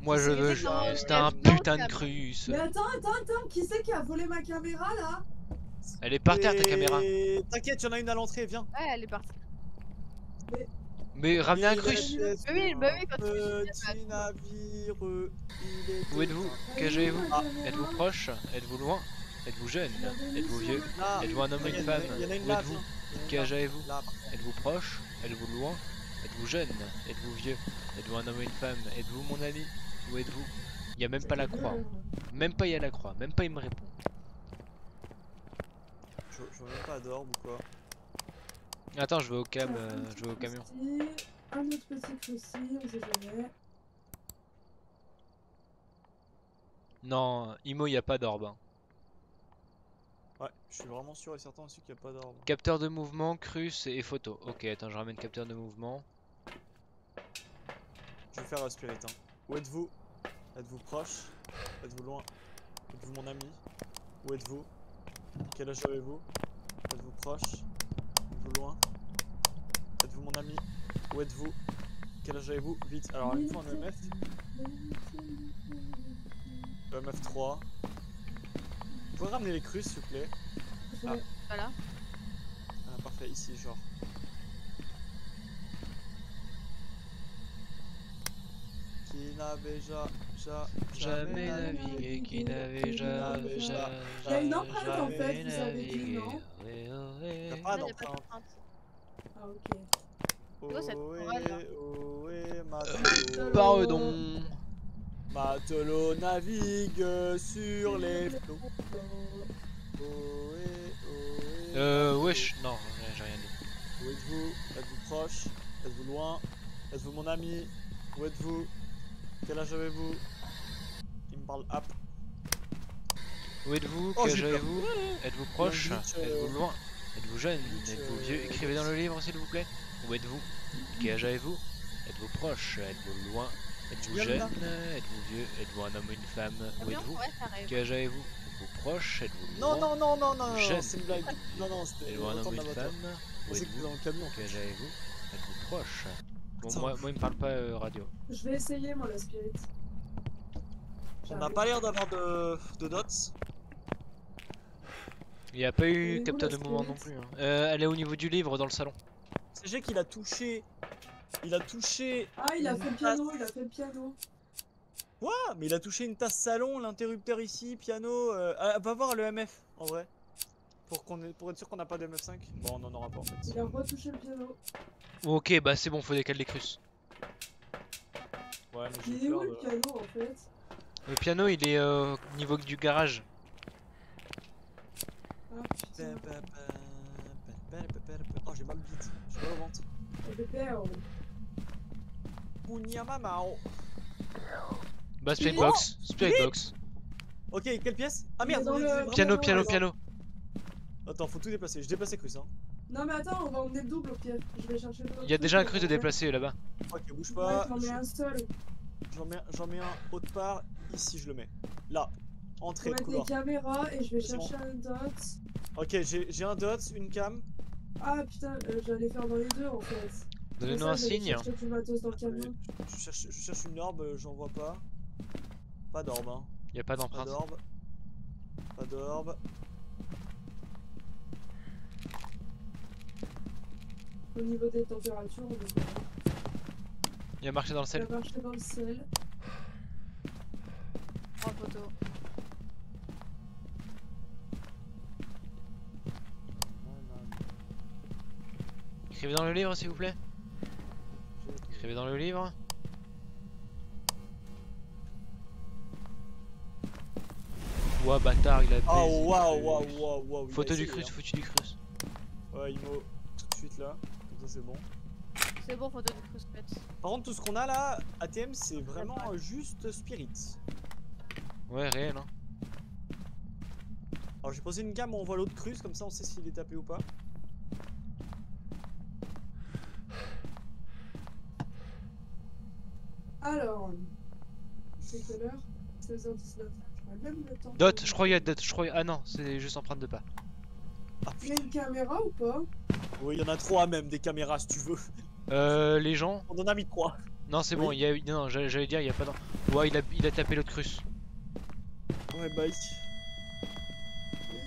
Moi, je veux. C'était un putain de cruce. Mais attends, attends, attends, qui c'est qui a volé ma caméra là? Elle est par terre ta caméra. T'inquiète, y'en a une à l'entrée, viens. Ouais, elle est partie. Mais ramenez un était Oui, bah oui, que suis Petit navire, il était Où êtes-vous? êtes-vous? ma Ah. Êtes-vous proche? Êtes-vous loin? Êtes-vous jeune Êtes-vous vieux Là, Êtes-vous un homme ou une femme Où êtes-vous Quel âge avez-vous. Êtes-vous proche Êtes-vous loin Êtes-vous jeune Êtes-vous vieux Êtes-vous un homme ou une femme Êtes-vous mon ami Où êtes-vous Il y a même pas la croix. Même pas il y a la croix. Même pas il me répond. Je, je vois même pas d'orbe ou quoi. Attends, je vais au cam, euh, je vais au camion. Un autre petit cruci, on sait jamais. Non, Imo, il y a pas d'orbe. hein. Je suis vraiment sûr et certain aussi qu'il n'y a pas d'orbe. Capteur de mouvement, cruce et photo. Ok, attends, je ramène capteur de mouvement. Je vais faire la spirit. Hein. Où êtes-vous? Êtes-vous proche? Êtes-vous loin? Êtes-vous mon ami? Où êtes-vous? Quel âge avez-vous? Êtes-vous proche? Êtes-vous loin? Êtes-vous mon ami? Où êtes-vous? Quel âge avez-vous? Vite, alors il me faut un EMF. EMF 3. Vous pouvez ramener les cruces s'il vous plaît Ah. Voilà. Ah parfait, ici genre. Qui n'avait ja, ja, Jamais navigué, qui n'avait jamais, jamais, Il y a une empreinte, en fait, jamais vous avez dit, navigué. non Ohé, Y'a ohé. pas Non, y a pas d'empreinte. Ah, ok. Ohé, là ohé, matelot. Pardon. Matelot navigue sur les flots. Euh, wesh, non, j'ai rien dit. Où êtes-vous? Êtes-vous proche? Êtes-vous loin? Êtes-vous mon ami? Où êtes-vous? Quel âge avez-vous? Il me parle app. Où êtes-vous? Oh, Quel âge avez-vous? Êtes-vous proche? euh, Êtes-vous loin? Êtes-vous jeune? Êtes-vous euh, vieux? Écrivez dans le livre s'il vous plaît. Où êtes-vous? Quel âge avez-vous? Êtes-vous proche? Êtes-vous loin? Êtes-vous jeune Êtes-vous vieux Êtes-vous un homme ou une femme Où Bien, êtes-vous. Quel âge avez-vous Êtes-vous proche Êtes-vous Non, loin non, non, non, non, c'est une blague. Non, non, c'était Êtes-vous un homme ou une la femme Où êtes-vous dans le camion. Quel âge avez-vous Êtes-vous proche Bon, moi, moi, il me parle pas euh, radio. Je vais essayer, moi, la spirit. On n'a pas l'air d'avoir de, de dots. Il n'y a pas eu où, capteur la de mouvement non plus. hein. Euh, elle est au niveau du livre dans le salon. CG qu'il a touché. Il a touché. Ah, il a fait le tasse. piano, il a fait le piano. Quoi Mais il a touché une tasse salon, l'interrupteur ici, piano. Euh... ah, va voir le MF en vrai. Pour, qu'on ait- pour être sûr qu'on n'a pas de MF5. Bon, on en aura pas en fait. Il a retouché le piano. Ok, bah c'est bon, faut décaler les crusses. Ouais, mais Il est où le piano, en fait? Le piano, il est euh, au niveau du garage. Ah, putain. Oh, j'ai mal au bide. J'ai mal au ventre. Bah, Spirit. Box. Spirit Box. Ok, quelle pièce? Ah merde, on est le- Piano, non, piano, piano. Attends, faut tout déplacer. Je déplace les crus, hein. Non, mais attends, on va emmener le double au pire. Je vais chercher le Il y a déjà un crus de déplacer là-bas. Ok, bouge pas. j'en mets un seul. J'en mets, un autre part. Ici, je le mets. Là. On Entrée mettre couloir. des caméras et je vais chercher un dot. Ok, j'ai j'ai un dot, une cam. Ah putain, euh, j'allais faire dans les deux en fait. Donnez-nous un signe. Je cherche, je cherche une orbe, j'en vois pas. Pas d'orbe, hein. Il y a pas Pas d'empreinte. d'orbe. Pas d'orbe. Au niveau des températures, on est. Il a marqué dans le Ça sel. va marcher dans le sel. Prends photo. Écrivez dans le livre s'il vous plaît. Écrivez dans le livre. Ouah bâtard, il a baisé. Oh waouh, waouh, waouh, Photo du crus, hein. photo du crus. Ouais, il m'a tout de suite là. Comme ça, c'est bon. C'est bon, photo du cruise pet. Par contre, tout ce qu'on a là, ATM, c'est vraiment euh, juste Spirit. Ouais, réel hein. Alors, j'ai posé une gamme où on voit l'autre crus, comme ça on sait s'il est tapé ou pas. Alors, c'est quelle heure? 16h19. J'aurais même le temps. Dot, je crois qu'il y a dot, je crois. Ah non, c'est juste empreinte de pas. Ah Il y a une caméra ou pas? Oui, il y en a trois même, des caméras si tu veux. Euh, les gens? On en a mis trois. Non, c'est bon, il y a. Non, j'allais j'allais dire, il y a pas d'en- Ouais, il a, il a tapé l'autre crus. Ouais, bye.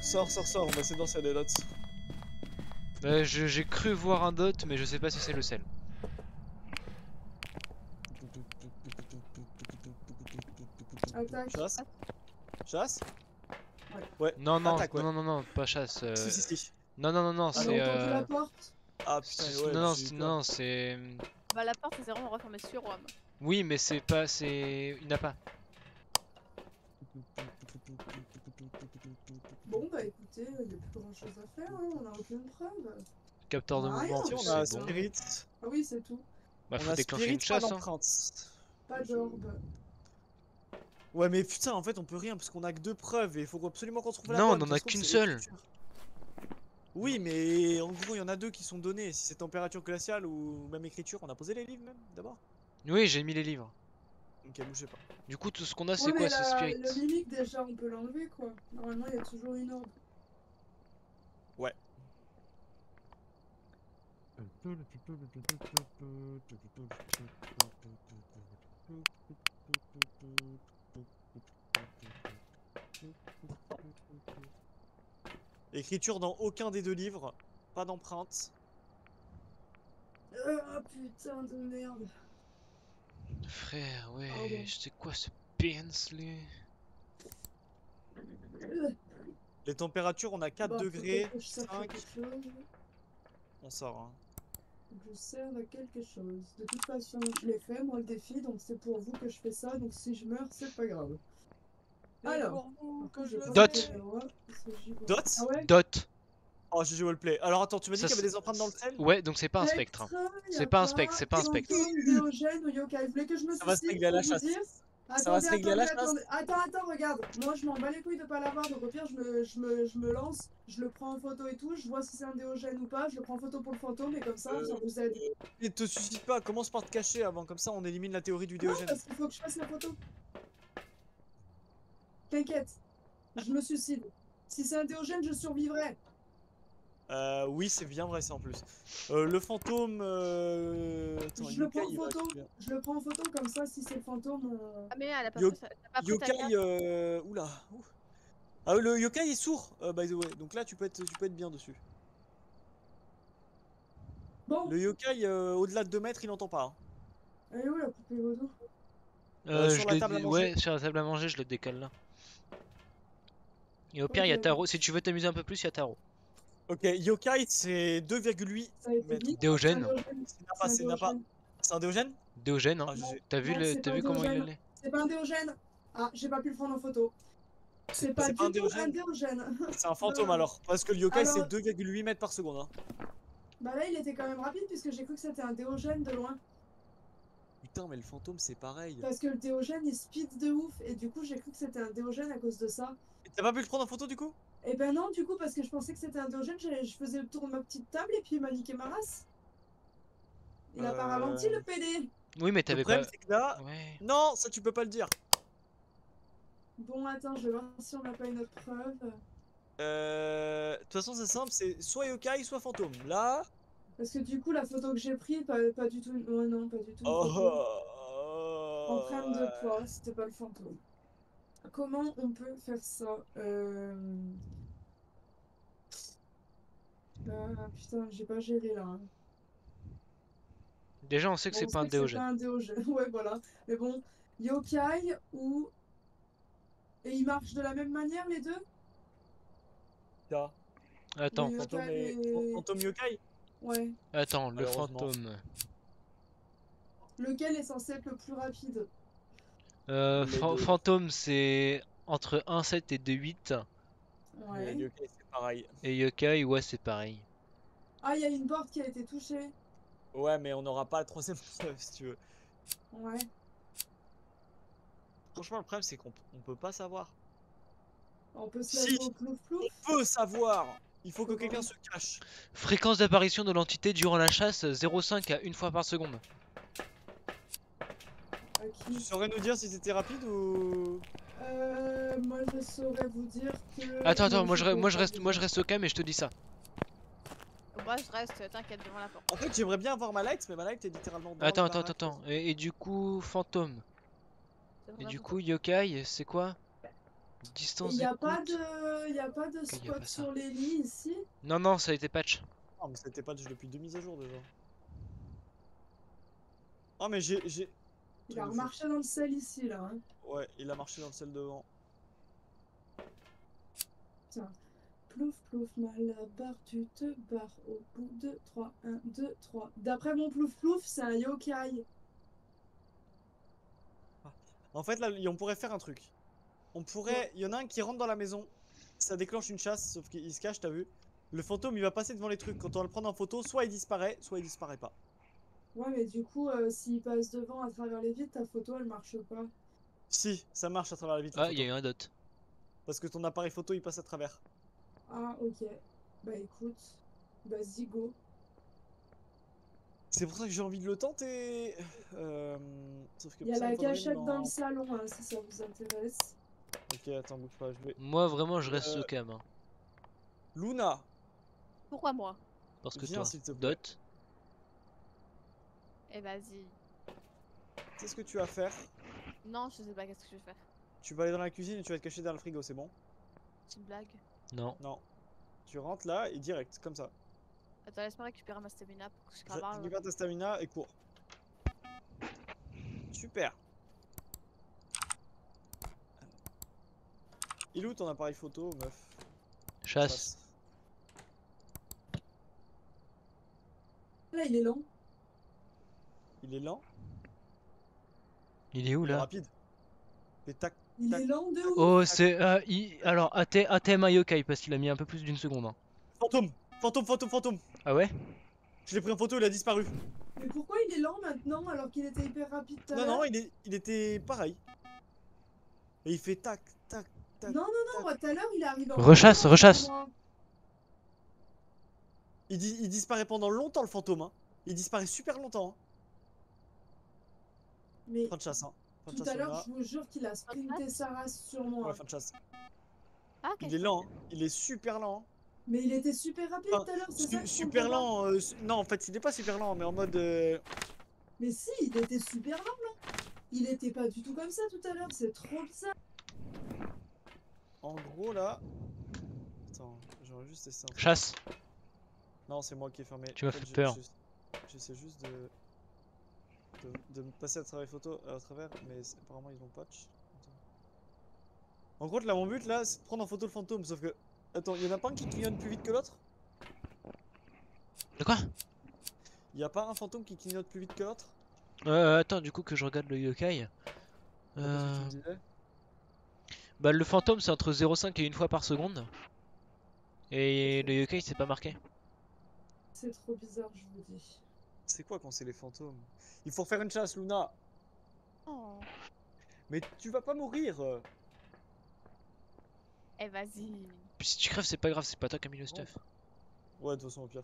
Sors, sors, sors, on va essayer de lancer des dots. Euh, je- J'ai cru voir un dot, mais je sais pas si c'est le sel. Attaque. Chasse Chasse Non, non, Attaque, ouais. non, non, non, pas chasse. euh, Si, si, si. Non, non, non, non, On a c'est. entendu euh, la porte Ah putain, c'est- ouais. non, non, c'est- non. Bah, la porte, c'est vraiment refermée sur WAM. Oui, mais c'est pas. C'est. Il n'a pas. Bon bah écoutez, il n'y a plus grand chose à faire, hein, on n'a aucune preuve. Capteur de Ah, mouvement, Si, on a bon. Spirit. Ah oui, c'est tout. Bah, on faut a déclencher Spirit, une pas chasse. Hein. d'empreinte. Pas d'orbe. Ouais, mais putain, en fait, on peut rien parce qu'on a que deux preuves et il faut absolument qu'on trouve la Non, bonne. on en a qu'une seule. Oui, mais en gros, il y en a deux qui sont donnés. Si c'est température glaciale ou même écriture, on a posé les livres même d'abord. Oui, j'ai mis les livres. Ok, bougez pas. Du coup, tout ce qu'on a, Ouais, c'est quoi la- Spirit? Le mimique, déjà, on peut l'enlever, quoi. Normalement, il y a toujours une orbe. (laughs) Écriture dans aucun des deux livres, pas d'empreinte. Ah, putain de merde. Frère, ouais, Pardon. c'est quoi ce Bensley Les températures, on a 4 Bon, faut degrés, que je serve 5, quelque chose. on sort. Hein. Je serve à quelque chose. De toute façon, je l'ai fait, moi, le défi, donc c'est pour vous que je fais ça, donc si je meurs, c'est pas grave. Alors, que je vais Dot. vois. Dot Ah Dot. Oh, GG Wallplay. Alors attends, tu m'as dit qu'il y avait des empreintes dans le sel Ouais, donc c'est pas un spectre. hein. Spectre, C'est pas un spectre, c'est pas un spectre. fantôme, Diogène ou yokai. Vous voulez que je me Ça va se régler à la chasse. Ça va se régler à la attendez. Attends, attends, regarde. Moi, je m'en bats les couilles de pas l'avoir, donc au pire, je me, je, me, je me lance, je le prends en photo et tout, je vois si c'est un Diogène ou pas, je le prends en photo pour le fantôme, et comme ça, Euh, ça vous aide. Et te suicide pas, commence par te cacher avant, comme ça on élimine la théorie du Non, Diogène. parce qu'il faut que je fasse la photo. T'inquiète, je me suicide. Si c'est un Diogène, je survivrai. Euh, oui, c'est bien vrai ça en plus. Euh, le fantôme. Euh... Attends, je le prends en va photo. Je le prends en photo, comme ça, si c'est le fantôme. Ah mais elle a pas Yo- pas ta Yokai. Euh... Oula. ouh. Ah, le yokai est sourd, euh, by the way. Donc là, tu peux être, tu peux être bien dessus. Bon, Le yokai, euh, au-delà de 2 mètres, il n'entend pas. hein. elle est où la poupée Euh, Euh, sur la le table à manger. Ouais, sur la table à manger, je le décale là. Et au pire, il y a. Taro. Si tu veux t'amuser un peu plus, il y a Taro. Ok, yokai, c'est 2,8. Ça a été Mètre. dit Diogène. C'est un Diogène Diogène, hein. Ah. T'as vu, le... pas vu comment il est C'est pas un Diogène. Ah, j'ai pas pu le prendre en photo. C'est pas pas un tout un Diogène. Diogène. (laughs) C'est un fantôme alors. Parce que le yokai, c'est Alors- 2,8 mètres par seconde. Hein. Bah là, il était quand même rapide puisque j'ai cru que c'était un Diogène de loin. Putain, mais le fantôme, c'est pareil. Parce que le Diogène, il speed de ouf. Et du coup, j'ai cru que c'était un Diogène à cause de ça. Et T'as pas pu le prendre en photo du coup? Et ben non, du coup, parce que je pensais que c'était un Diogène, j'ai- je faisais le tour de ma petite table et puis il m'a niqué ma race. Il a pas Euh. ralenti le PD. Oui, mais Le t'avais problème, pas. c'est que là. Ouais. Non, ça tu peux pas le dire. Bon, attends, je vais voir si on n'a pas une autre preuve. Euh, De toute façon, c'est simple, c'est soit yokai, soit fantôme. Là. Parce que du coup, la photo que j'ai prise, pas, pas du tout. Ouais, non, pas du tout. une Oh. photo. oh, Empreinte de poids, c'était pas le fantôme. Comment on peut faire ça euh... Ah putain, j'ai pas géré là. hein. Déjà, on sait que Bon, c'est pas pas un Diogène. (laughs) ouais, voilà. Mais bon, yokai ou. Et ils marchent de la même manière les deux? Là. Attends, Fantôme, et... et- fantôme yokai? Ouais. attends, le fantôme. Lequel est censé être le plus rapide Euh, fa- fantôme, c'est entre 1,7 et 2,8. Mais Ouais. le yokai, c'est pareil. Et yokai, ouais, c'est pareil. Ah, il y a une porte qui a été touchée. Ouais, mais on n'aura pas la troisième (laughs) preuve si tu veux. Ouais. Franchement, le problème, c'est qu'on on peut pas savoir. On peut se Si. laver au plouf plouf. On peut savoir Il faut que quelqu'un se cache. Fréquence d'apparition de l'entité durant la chasse 0,5 à 1 fois par seconde. À Tu saurais nous dire si c'était rapide ou. Euh, moi je saurais vous dire que. Attends, attends, moi je, moi, reste, moi je reste au calme et je te dis ça. Moi, je reste, t'inquiète, devant la porte. En fait, j'aimerais bien avoir ma light, mais ma light est littéralement dans Attends, attends, baraque. attends. Et, et du coup, fantôme. Et du coup, yokai, c'est quoi? Distance Il n'y a pas de, y a pas de a spot pas ça. sur les lits ici? Non, non, ça a été patch. Ah, mais c'était pas depuis deux mises à jour déjà. Ah, mais j'ai. j'ai- Il a remarché dans le sel ici là. hein. Ouais, il a marché dans le sel devant. Plouf plouf malabar, tu te barres au bout de 3, 1, 2, 3. D'après mon plouf plouf, c'est un yokai. En fait, là, on pourrait faire un truc. On pourrait. Il y en a un qui rentre dans la maison, ça déclenche une chasse, sauf qu'il se cache, t'as vu Le fantôme, il va passer devant les trucs. Quand on va le prendre en photo, soit il disparaît, soit il disparaît pas. Ouais, mais du coup, euh, s'il passe devant à travers les vitres, ta photo elle marche pas. Si, ça marche à travers la vitre. Ah, il y a eu un dot. Parce que ton appareil photo il passe à travers. Ah, ok. Bah écoute, vas-y, go. C'est pour ça que j'ai envie de le tenter. Euh, Sauf que Il y a ça la cachette dans le salon, hein, si ça vous intéresse. Ok, attends, bouge pas, je vais. Moi, vraiment, je reste Euh, au cam. hein. Luna, Pourquoi moi? Parce que viens toi, s'il te plaît. dot. Eh vas-y. Qu'est-ce que tu vas faire? Non, je sais pas qu'est-ce que je vais faire. Tu vas aller dans la cuisine et tu vas te cacher derrière le frigo, c'est bon? C'est une blague. Non. Non. Tu rentres là et direct, comme ça. Attends, laisse-moi récupérer ma stamina pour que je. Récupère ta stamina et cours. Super. Il est où ton appareil photo, meuf Chasse. Là, il est lent. Il est lent, Il est où il est là rapide. Et tac. Il est lent de ouf. Oh, c'est. euh, il- Alors, AT, ATM yokai parce qu'il a mis un peu plus d'une seconde. hein. Fantôme Fantôme, fantôme, fantôme Ah ouais Je l'ai pris en photo, il a disparu. Mais pourquoi il est lent maintenant alors qu'il était hyper rapide Non, non, il, est, il était pareil. Et il fait tac. Non, non, non, moi tout à l'heure il est arrivé en Rechasse, rechasse. Il, di- il disparaît pendant longtemps, le fantôme. Hein. Il disparaît super longtemps. Hein. Mais Fin de chasse. Hein. Fin de tout chasse, à l'heure, je vous jure qu'il a sprinté sa race sur moi. Ouais, fin de chasse. Ah, Il est lent, hein. il est super lent. hein. Mais il était super rapide tout à l'heure, c'est Su- ça que je super lent. euh, su- non, en fait, il est pas super lent, mais en mode. euh, Mais si, il était super lent là. Il était pas du tout comme ça tout à l'heure, c'est trop bizarre. En gros, là. Attends, j'aurais juste testé un truc. Chasse. Non, c'est moi qui ai fermé. Tu m'as En fait je- peur. je- J'essaie juste de... de. de me passer à travers les photos à travers, mais apparemment ils ont patch. Attends. En gros, là, mon but là, c'est de prendre en photo le fantôme, sauf que. Attends, il y en a pas un qui clignote plus vite que l'autre? De quoi? Il y a pas un fantôme qui clignote plus vite que l'autre? Euh, attends, du coup, que je regarde le yokai. Que tu Euh, me disais Bah, le fantôme, c'est entre 0,5 et 1 fois par seconde. Et le yokai, c'est pas marqué. C'est trop bizarre, je vous dis. C'est quoi quand c'est les fantômes? Il faut refaire une chasse, Luna Oh. Mais tu vas pas mourir. Eh vas-y. Puis si tu crèves, c'est pas grave, c'est pas toi qui as mis le stuff. Ouais, de toute façon, au pire.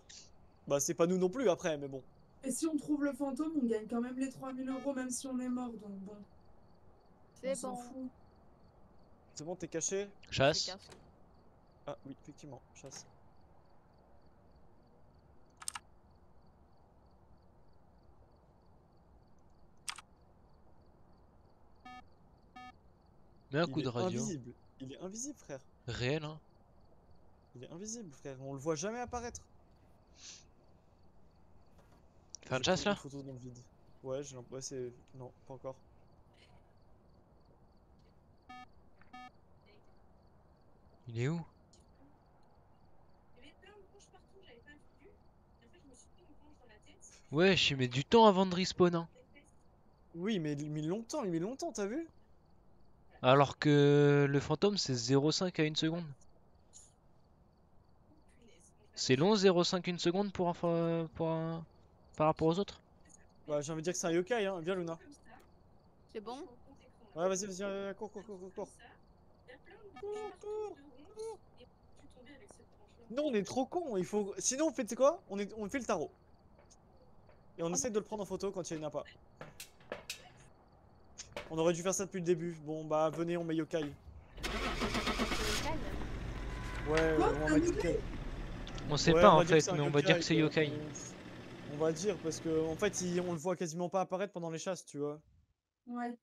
Bah, c'est pas nous non plus après, mais bon. Et si on trouve le fantôme, on gagne quand même les 3000 euros, même si on est mort, donc bon. on C'est s'en bon. fout. C'est bon, t'es caché Chasse. Ah oui, effectivement, chasse. Mets un Il coup de est radio. invisible. Il est invisible, frère. Réel, hein. Il est invisible, frère. On le voit jamais apparaître. Faire une chasse là une photo dans le vide. Ouais, j'ai l'impression. Ouais, c'est. Non, pas encore. Il est où? Ouais, je mets du temps avant de respawn. Hein. Oui, mais il met longtemps, il met longtemps, t'as vu? Alors que le fantôme, c'est 0,5 à 1 seconde. C'est long 0,5 1 seconde pour un, pour un- par rapport aux autres? Bah, j'ai envie de dire que c'est un yokai, hein. Viens, Luna. C'est bon? Ouais, vas-y, vas-y, euh, cours, cours, cours, cours, cours. Non, on est trop con. Il faut. Sinon, on fait, quoi? On, est... on fait le tarot. Et on essaie de le prendre en photo quand il n'y en a pas. On aurait dû faire ça depuis le début. Bon, bah, venez, on met yokai. Ouais, Quoi? on va. On sait Ouais, pas on en fait, mais on va dire que c'est yokai. On va dire parce que en fait, il- on le voit quasiment pas apparaître pendant les chasses, tu vois. Ouais.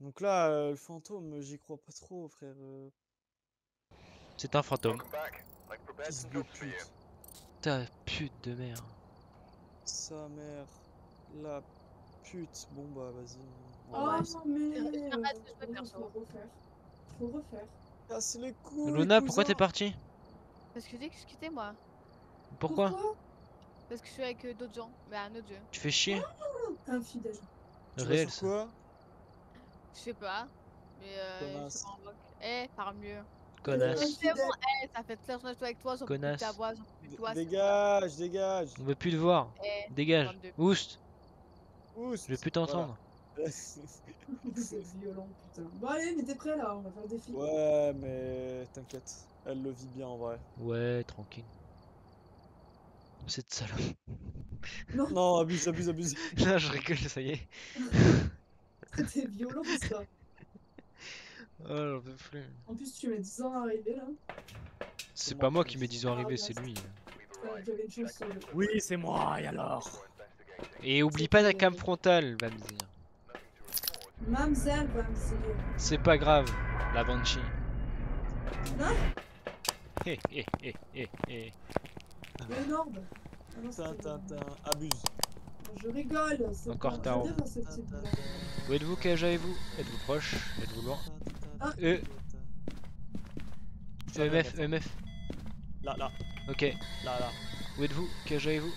Donc là, euh, le fantôme, j'y crois pas trop, frère. C'est un fantôme. Fils de pute. Ta pute de merde. Sa mère. La pute. Bon bah vas-y. Oh, va mais. Arrête, je vais faire ça. Faut refaire. Faut refaire. les couilles. Luna, pourquoi t'es parti Parce que j'ai quitté moi. Pourquoi? Parce que je suis avec euh, d'autres gens. Mais un autre jeu. Tu fais chier Infidèle. Tu vas Réel quoi? Je sais pas. Mais euh, je. Eh, parle mieux. Connasse. C'est bon, eh, ça fait 13 ans que je suis avec toi, j'en peux plus de Connasse. ta voix, j'en peux plus de toi. c'est Dégage, dégage. On veut plus te voir. Eh, Dégage. 22. Oust Oust. Je veux plus Voilà. t'entendre. (laughs) C'est violent, putain. Bon, allez, mais t'es prêt là, on va faire le défi. ouais, mais t'inquiète. Elle le vit bien en vrai. Ouais, tranquille. Cette salope. Non, abuse, abuse, abuse. (laughs) Là, je rigole, ça y est. (laughs) C'était violent ça. Oh, j'en peux plus. En plus, tu mets 10 ans à arriver là. C'est pas moi me qui mets dis 10 ans Ah, arrivé, bien c'est lui. Une chance le. Oui, c'est moi, et alors? Et oublie pas ta cam frontale, va me dire. Mamselle va me dire. C'est pas grave, la Banshee. Non Hé hé hé hé hé. Le Nord. Ah Tintin, abuse. Je rigole. c'est Encore pas- Taro. j'adore ce type de- Où êtes-vous, quel âge avez-vous Êtes-vous proche? Êtes-vous loin? Ah. Euh, EMF, EMF. Là, là, Ok. là, là. Où êtes-vous? Quel âge avez-vous?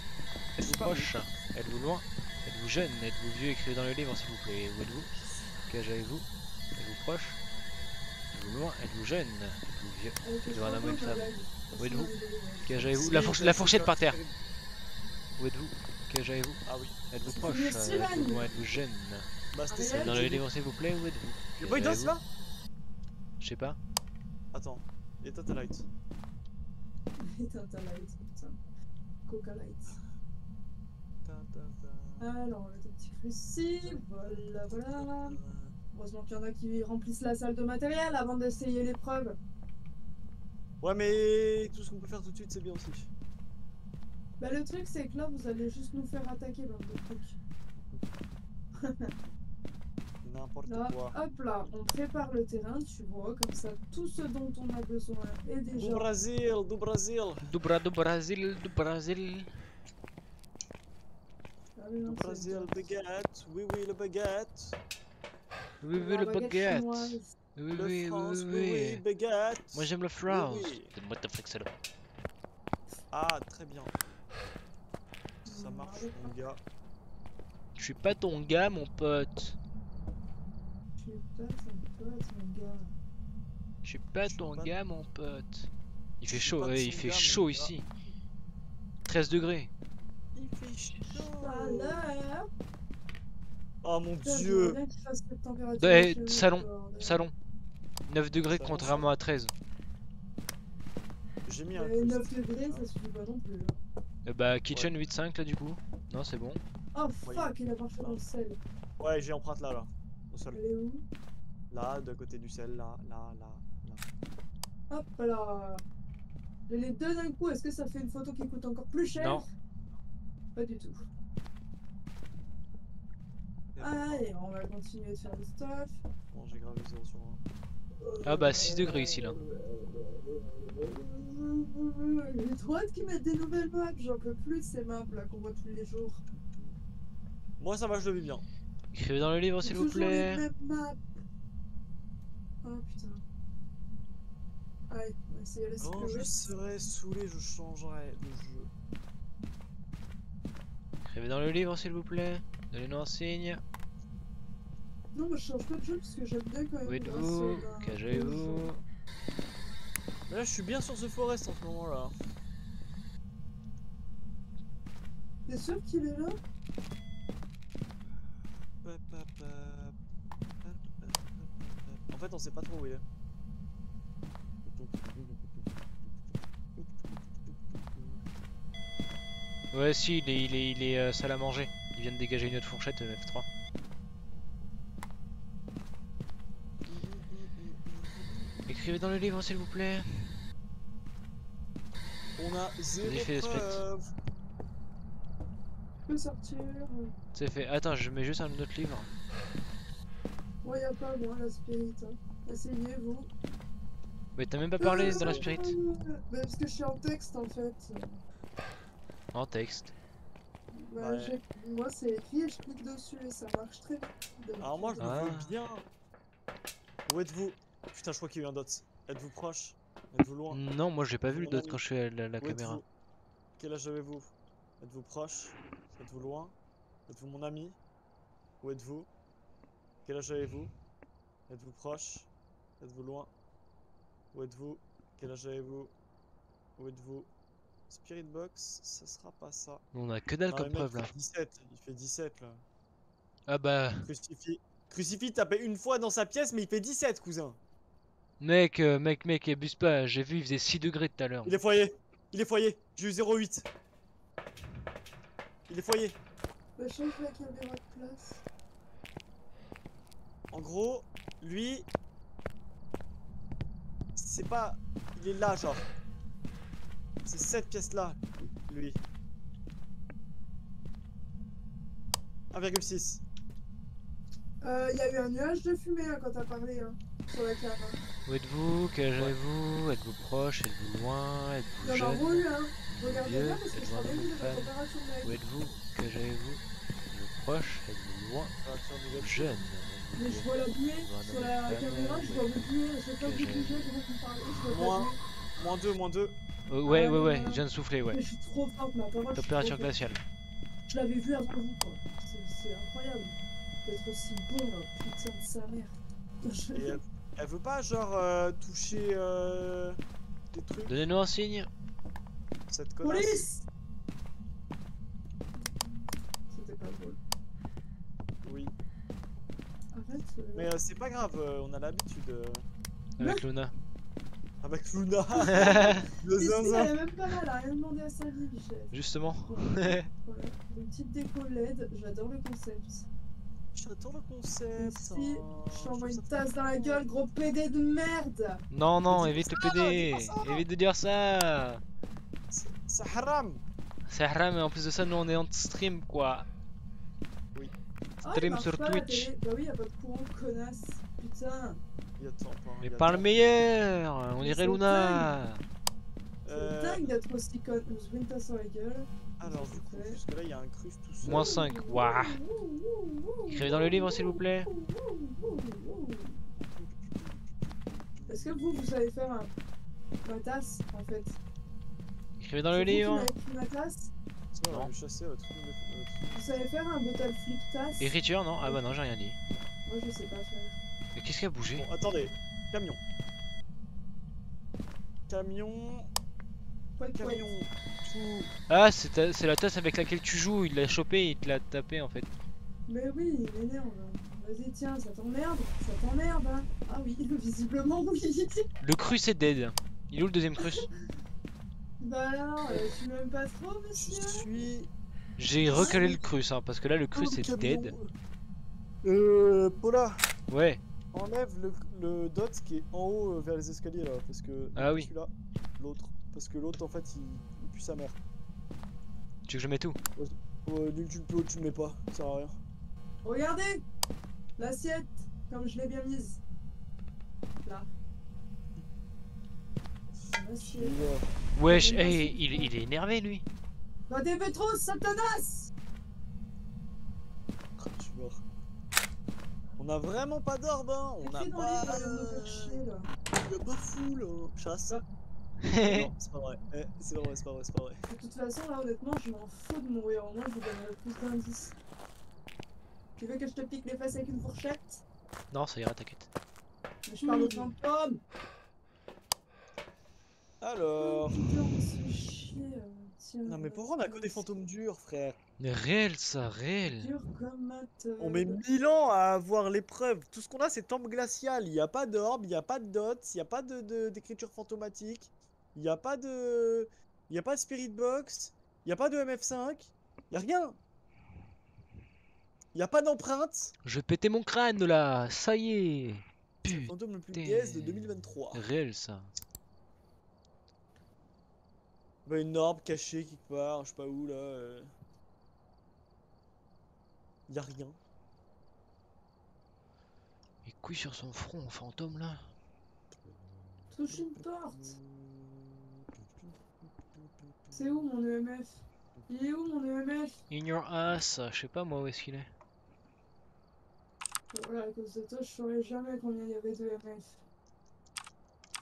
Êtes-vous proche? Êtes-vous loin? Êtes-vous jeune? Êtes-vous vieux? Écrivez dans le livre, s'il vous plaît. Où êtes-vous? Quel âge avez-vous? Êtes-vous proche? Êtes-vous loin? Êtes-vous jeune? Êtes-vous vieux? Doit y en avoir trois une femme. Où êtes-vous? Euh, Quel âge avez-vous? la, fourche- fourchette par terre. Où êtes-vous? Quel âge avez-vous? Ah oui. Êtes-vous proche? Euh. Êtes-vous loin? Êtes-vous jeune? Bah, ça. Dans le livre, s'il vous plaît? Où êtes-vous? Le boy danse là Je sais pas. Attends. Éteins ta light. Éteins ta light, putain. Coca light. Alors, on va mettre un petit crucifix. Voilà, voilà. Heureusement qu'il y en a qui remplissent la salle de matériel avant d'essayer l'épreuve. Ouais, mais tout ce qu'on peut faire tout de suite, c'est bien aussi. Bah, le truc, c'est que là, vous allez juste nous faire attaquer, bande de trucs. (laughs) N'importe Là, quoi. hop là, on prépare le terrain, tu vois, comme ça, tout ce dont on a besoin est Du déjà. Brésil, du Brésil. Du bras du Brésil, du Brésil. Ah oui, non, Du c'est Brésil, baguette. Oui, oui, le baguette. Oui, oui, le baguette. chinoise. Oui, Le oui, oui, France, oui, oui, oui, oui. baguette. Moi j'aime le France. oui. Donne-moi ta fric Ah, très bien. Ça marche, mon gars. Je suis pas ton gars, mon pote. Tu es pas ton pote, mon gars. Je suis pas ton pas- gars, mon pote. Il fait chaud, ouais, il fait gars, chaud ici. 13 degrés. Il fait chaud. Voilà. Oh mon Putain, dieu. Eh, salon, bordel. Salon. 9 degrés Salon, contrairement à 13. J'ai mis un coup. 9 degrés, ça suffit pas non plus. hein. Euh, bah, Kitchen 8.5 là du coup. Non, c'est bon. Oh Ouais. fuck, il a marché dans le sel. Ouais, j'ai empreinte là, là. Au sol. Elle est où? Là, de côté du sel, là, là, là, là. Hop là. J'ai les deux d'un coup, est-ce que ça fait une photo qui coûte encore plus cher? Non. Pas du tout. Allez, on va continuer de faire le stuff. Bon, j'ai gravé 0 sur 1. Ah bah 6 degrés ici là. J'ai trop hâte qu'ils mettent des nouvelles maps, j'en peux plus de ces maps là qu'on voit tous les jours. Moi, ça va, je le vis bien. Écrivez dans le livre s'il vous les plaît. mêmes maps. Oh putain. Allez, on va essayer la Quand je sécurité. serai saoulé, je changerai de jeu. Écrivez dans le livre s'il vous plaît. Donnez-nous un signe. Non, moi je change pas de jeu parce que j'aime bien quand même. Où êtes-vous. Mais là, je suis bien sur ce forest en ce moment là. T'es sûr qu'il est là? Fait, on sait pas trop où il est. Ouais, si, il est, il est, il est euh, salle à manger. Il vient de dégager une autre fourchette euh, F3. Écrivez dans le livre s'il vous plaît. On a zéro preuve. Je peux sortir C'est fait. Attends, je mets juste un autre livre. Moi, y a pas moi, la spirit. Hein. Asseyez-vous. Mais t'as même pas parlé dans la spirit Euh, bah, parce que je suis en texte en fait. En texte. Bah, Ouais. Moi, c'est écrit et je clique dessus et ça marche très bien. Alors moi, je le Ah. veux bien. Où êtes-vous? Putain, je crois qu'il y a eu un dot. Êtes-vous proche? Êtes-vous loin? Non, moi j'ai pas vu le dot quand je suis à la, la Où caméra. êtes-vous? Quel âge avez-vous? Êtes-vous proche? Êtes-vous loin? Êtes-vous mon ami? Où êtes-vous? Quel âge avez-vous Êtes-vous proche? Êtes-vous loin? Où êtes-vous? Quel âge avez-vous Où êtes-vous? Spirit Box, ça sera pas ça. On a que dalle Non, comme preuve il là. fait 17, il fait 17 là. Ah bah, Crucifix. Crucifix tapait une fois dans sa pièce, mais il fait 17, cousin. mec, euh, mec, mec, abuse pas. J'ai vu, il faisait 6 degrés tout à l'heure. Il est foyer. Il est foyer. J'ai eu 0,8. Il est foyer. Bah, je de place. En gros, lui. C'est pas. Il est là, genre. C'est cette pièce-là, lui. 1,6. Euh, y a eu un nuage de fumée hein, quand t'as parlé hein, sur la cam. hein. Où êtes-vous? Quel âge avez-vous Êtes-vous proche? Êtes-vous loin? Il Êtes-vous y en a jeune? encore eu, hein. Regardez vieux, bien parce que je la température de Où êtes-vous? Quel âge avez-vous Êtes-vous proche? Êtes-vous loin? Jeune? Mais je vois la buée sur la caméra, je vois le buée. Fois que Que vous bougez, je vois que vous parlez, je vois pas Moins, moins 2, moins 2. Euh, Ouais, Ah, ouais, ouais, je viens de souffler, ouais. Mais je suis trop forte, ma parole. je Température glaciale. Je l'avais vu avant vous, quoi. C'est- incroyable. D'être aussi bon, là. Putain de sa mère. Je- Et elle, elle veut pas, genre, euh, toucher euh, des trucs? Donnez-nous un signe. Cette connasse. Police C'était pas drôle. Oui. Arrête. euh, Mais euh, c'est pas grave, euh, on a l'habitude. euh, Avec Luna. avec Luna. (laughs) le Christine, elle zinzin. est même pas mal, elle a rien demandé à sa vie, Michel. Justement. Voilà, (laughs) une petite déco LED, j'adore le concept. J'adore le concept. Hein, je t'envoie trouve une tasse dans la gueule, gros PD de merde Non, non, évite le PD. dis pas ça. Évite de dire ça. C'est- C'est haram. C'est haram, et en plus de ça, nous on est en stream quoi. Ah, Stream sur pas, Twitch. Bah oui, y'a pas de courant, connasse. Putain. Il y a temps, pas, Mais pas le meilleur. On Mais c'est Luna. C'est Euh, dingue d'être aussi con. Je vais une tasse dans la gueule. Alors, du coup, là, il y a un cruce tout seul. Moins 5. Waouh. Écrivez dans le livre, s'il vous plaît. Est-ce que vous, vous savez faire un... ma tasse, en fait? Écrivez dans le vous livre. écrit ma tasse Non. chasser votre truc de- Vous savez faire un bottle flip tasse Écriture, non? Ah bah non, j'ai rien dit. Moi, je sais pas faire. Mais qu'est-ce qui a bougé Bon, attendez. Camion. Camion. Pouet. Camion. Tout. Ah, c'est ta- c'est la tasse avec laquelle tu joues. Il l'a chopé, il te l'a tapé en fait. Mais oui, il m'énerve. Vas-y, tiens, ça t'emmerde Ça t'emmerde, hein Ah oui, (laughs) visiblement, oui Le cru c'est dead. Il est où le deuxième cru Bah alors, euh, tu m'aimes pas trop, Je monsieur suis. J'ai recalé le cru, hein, parce que là le cru dans le c'est camion. dead. Euh. Paula, Ouais. enlève le, le dot qui est en haut euh, vers les escaliers là. Parce que. Ah oui. Celui-là. L'autre. Parce que l'autre, en fait, il, il pue sa mère. Tu veux que je mette tout Ouais, nul, tu le peux, tu le mets pas. Ça sert à rien. Regardez L'assiette, comme je l'ai bien mise. Là. Ouais. Wesh, mais hey, il, il est énervé lui. Bah des Petros, Satanas Ah, je suis mort. On a vraiment pas d'orbe, hein. On a dans le pas. me faire chier, là. Il y a pas full. Chasse. non, (laughs) c'est pas vrai. Eh, c'est pas vrai, c'est pas vrai, c'est pas vrai. De toute façon, là, honnêtement, je m'en fous de mourir. Au moins, je vous donnerai plus d'indices. Tu veux que je te pique les fesses avec une fourchette non, ça ira, t'inquiète. Mais je parle au fantôme Alors. Putain, on se fait chier. euh, Non, mais pourquoi on a que des fantômes durs, frère Mais réel ça, réel. On met 1000 ans à avoir l'épreuve. Tout ce qu'on a, c'est temple glacial. Il n'y a pas d'orbe, il n'y a pas de dot, il n'y a pas de- de- d'écriture fantomatique, il n'y a pas de. Il n'y a pas de spirit box, il n'y a pas de MF5, il n'y a rien. Il n'y a pas d'empreinte. Je vais péter mon crâne là, ça y est. Le fantôme le plus gaze de 2023. réel ça. Bah, une orbe cachée quelque part, je sais pas où là. euh. Y a rien. Et couille sur son front, fantôme là. Touche une porte. C'est où mon EMF Il est où mon EMF In your ass, je sais pas moi où est-ce qu'il est. Voilà, à cause de toi, je saurais jamais combien il y avait de EMF.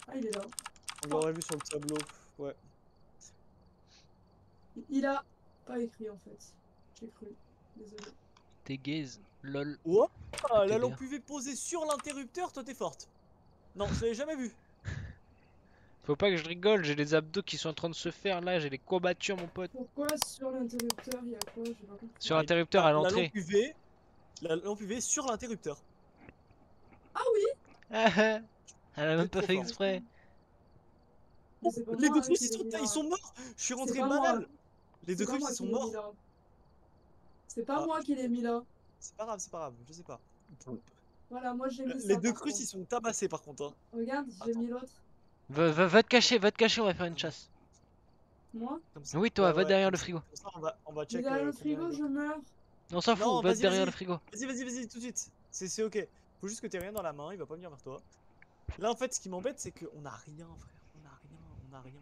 Ah, il est là. On l'aurait vu sur le tableau. Ouais. Il a pas écrit en fait. J'ai cru. Désolé. T'es gaze, lol. Oh Ah, la lampe. UV posée sur l'interrupteur, toi t'es forte. Non, je l'avais jamais vu. (laughs) Faut pas que je rigole, j'ai les abdos qui sont en train de se faire là, j'ai les courbatures mon pote. Pourquoi sur l'interrupteur il y a quoi? J'ai pas compris. Sur l'interrupteur à La l'entrée. lampe UV, la lampe UV sur l'interrupteur. Ah oui (laughs) Elle a même pas fait fort. exprès. Les moi deux ils sont, morts Je suis rentré banal Les deux qui sont morts. C'est pas Ah. moi qui l'ai mis là. C'est pas grave, c'est pas grave, je sais pas. Voilà, moi j'ai mis ça. Les deux par Crus, contre. ils sont tabassés par contre. hein. Regarde, j'ai mis l'autre. Va, va, va te cacher, va te cacher, on va faire une chasse. Moi ça. Oui, toi, Ouais, va ouais, derrière le ça- frigo. ça, on va, on va check. derrière euh, le frigo, je meurs. On s'en fout, va vas-y, derrière vas-y. le frigo. Vas-y, vas-y, vas-y, tout de suite. C'est c'est ok. Faut juste que t'aies rien dans la main, il va pas venir vers toi. Là, en fait, ce qui m'embête, c'est qu'on a rien, frère. On a rien, on a rien.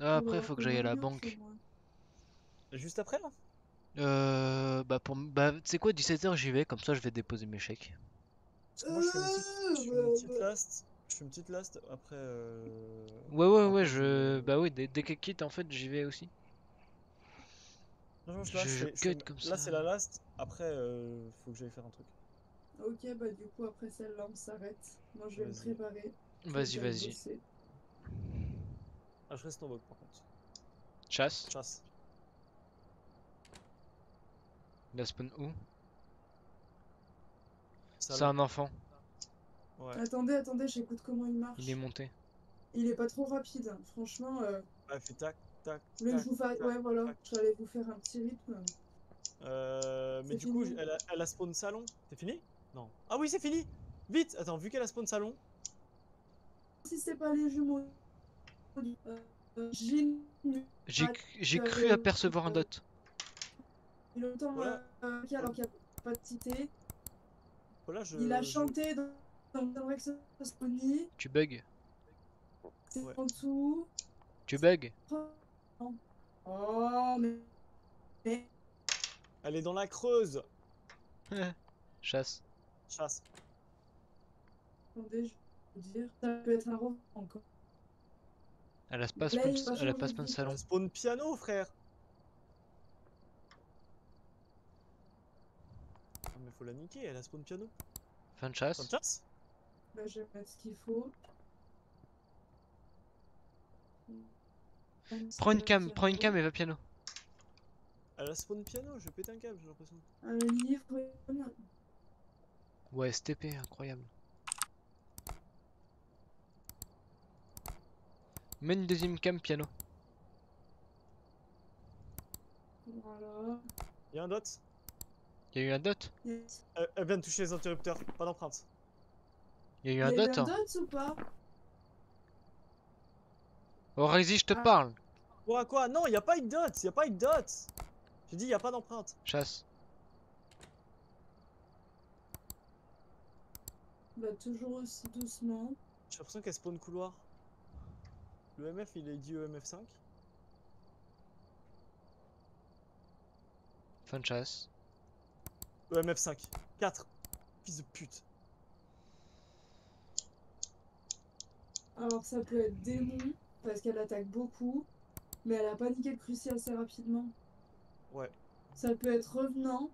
Ah, après, Ouais, faut que j'aille à la banque. Juste après, là? Euh. Bah, pour. Bah, tu sais quoi, 17h, j'y vais, comme ça, je vais déposer mes chèques. Parce que moi, je fais une petite, je fais une Euh, petite last. Je fais une petite last après. Euh... Ouais, ouais, ouais, je. Bah, oui, dès, dès qu'elle quitte, en fait, j'y vais aussi. Non, non, je, je- là, je cut comme Là, ça. c'est la last. Après, euh, faut que j'aille faire un truc. Ok, bah du coup, après celle-là, on s'arrête. Moi, je vais me préparer. Vas-y, vas-y. Ah, je reste en vogue par contre. Chasse. Chasse. La spawn où? C'est un enfant. Ouais. Attendez, attendez, j'écoute comment il marche. Il est monté. Il est pas trop rapide. hein. Franchement, euh, Ouais, fais tac, tac. que tac. je vous tac, Ouais, voilà. J'allais vous faire un petit rythme. Euh, mais du coup, elle a, elle a spawn salon? C'est fini? Non. Ah oui, c'est fini Vite Attends, vu qu'elle a spawn salon. Si c'est pas les jumeaux. Euh, euh, j'ai j'ai euh, cru apercevoir un euh, dot. il a longtemps Voilà. euh, ok, alors qu'il n'y a pas de cité. Voilà, je. Il a chanté dans, dans Rex Sony. Tu bugs C'est Ouais. en dessous. Tu bugs Oh, mais. Mais. Elle est dans la creuse (laughs) Chasse. Chasse. Attendez, je vais vous dire. Ça peut être un roman encore. Elle a pas spawn, elle a pas de spawn salon. Piano, frère mais faut la niquer, elle a spawn piano. Fin de chasse. te chasse Là, je vais mettre ce qu'il faut. Prends une cam, prends une cam et va piano. Elle a spawn piano, je vais péter un câble, j'ai l'impression. Un livre. Ouais, STP, incroyable. Mets une deuxième cam piano. Voilà. Y'a un dot? Il y a eu un dot? Yes. elle, elle vient de toucher les interrupteurs, pas d'empreinte. Il y a eu un a eu dot un hein. dot ou pas? Oh, Rizzy, je te Ah. parle. Quoi, quoi? Non, y a pas eu de dot, y a pas eu de dot J'ai dit y a pas d'empreinte. Chasse. Bah, toujours aussi doucement. J'ai l'impression qu'elle spawn couloir. Le MF il est dit EMF 5. Fin de chasse. EMF 5. 4. Fils de pute. Alors, ça peut être démon, parce qu'elle attaque beaucoup, mais elle a paniqué le crucial assez rapidement. Ouais. Ça peut être revenant.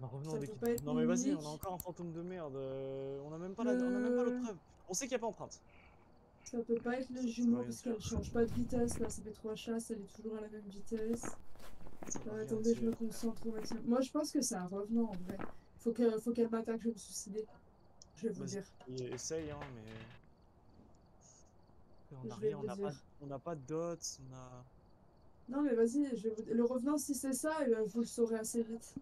Non, Ça peut pas être Non mais vas-y, on a encore un fantôme de merde. euh, On a même pas la, on a même pas Le- l'autre preuve. On sait qu'il y a pas empreinte. Ça peut pas être veut rien parce qu'elle change pas de vitesse. Là, ça fait trois chasses, elle est toujours à la même vitesse. Rien attendez, je me concentre au maximum. Moi, je pense que c'est un revenant en vrai. Faut que- faut qu'elle m'attaque, je vais me suicider. Je vais vous dire. Essaye hein, mais. On a rien, on vous a pas, dire. on a pas de dots, on a. Non, mais vas-y, je vais vous... le revenant, si c'est ça, eh ben, vous le saurez assez vite.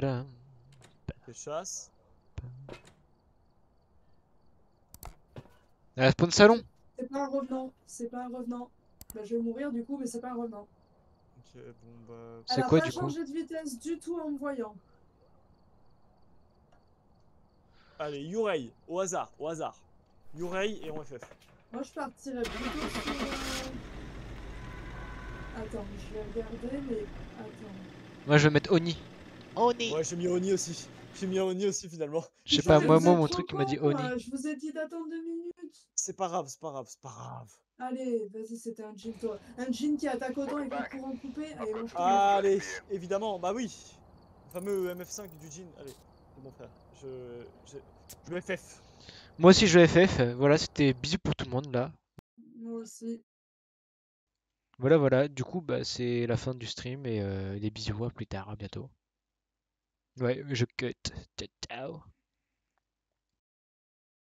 Fait chasse. Elle a spawn salon C'est pas un revenant, c'est pas un revenant. Bah, je vais mourir du coup, mais c'est pas un revenant. Ok, bon bah. C'est Elle a quoi, pas du coup changé de vitesse du tout en me voyant. Allez, Yurei, au hasard, au hasard. Yurei et on FF. Moi, je partirais plutôt sur. euh, Attends, je vais regarder, mais. Attends. Moi, je vais mettre Oni. Oni Ouais, j'ai mis Oni aussi. J'ai mis Oni aussi finalement. Je sais pas, moi, moi mon truc il m'a dit Oni. Je vous ai dit d'attendre deux minutes. C'est pas grave, c'est pas grave, c'est pas grave. Allez, vas-y, c'était un jean, toi. Un jean qui attaque autant et qui courant coupé. Allez, mange Allez, évidemment, bah oui. Le fameux MF5 du jean. Allez, c'est mon frère. Je, je, je le FF. Moi aussi je FF. Voilà, c'était bisous pour tout le monde là. Moi aussi. Voilà, voilà. Du coup, bah, c'est la fin du stream et euh, des bisous. À plus tard. À bientôt. Ouais, je cut. Ciao.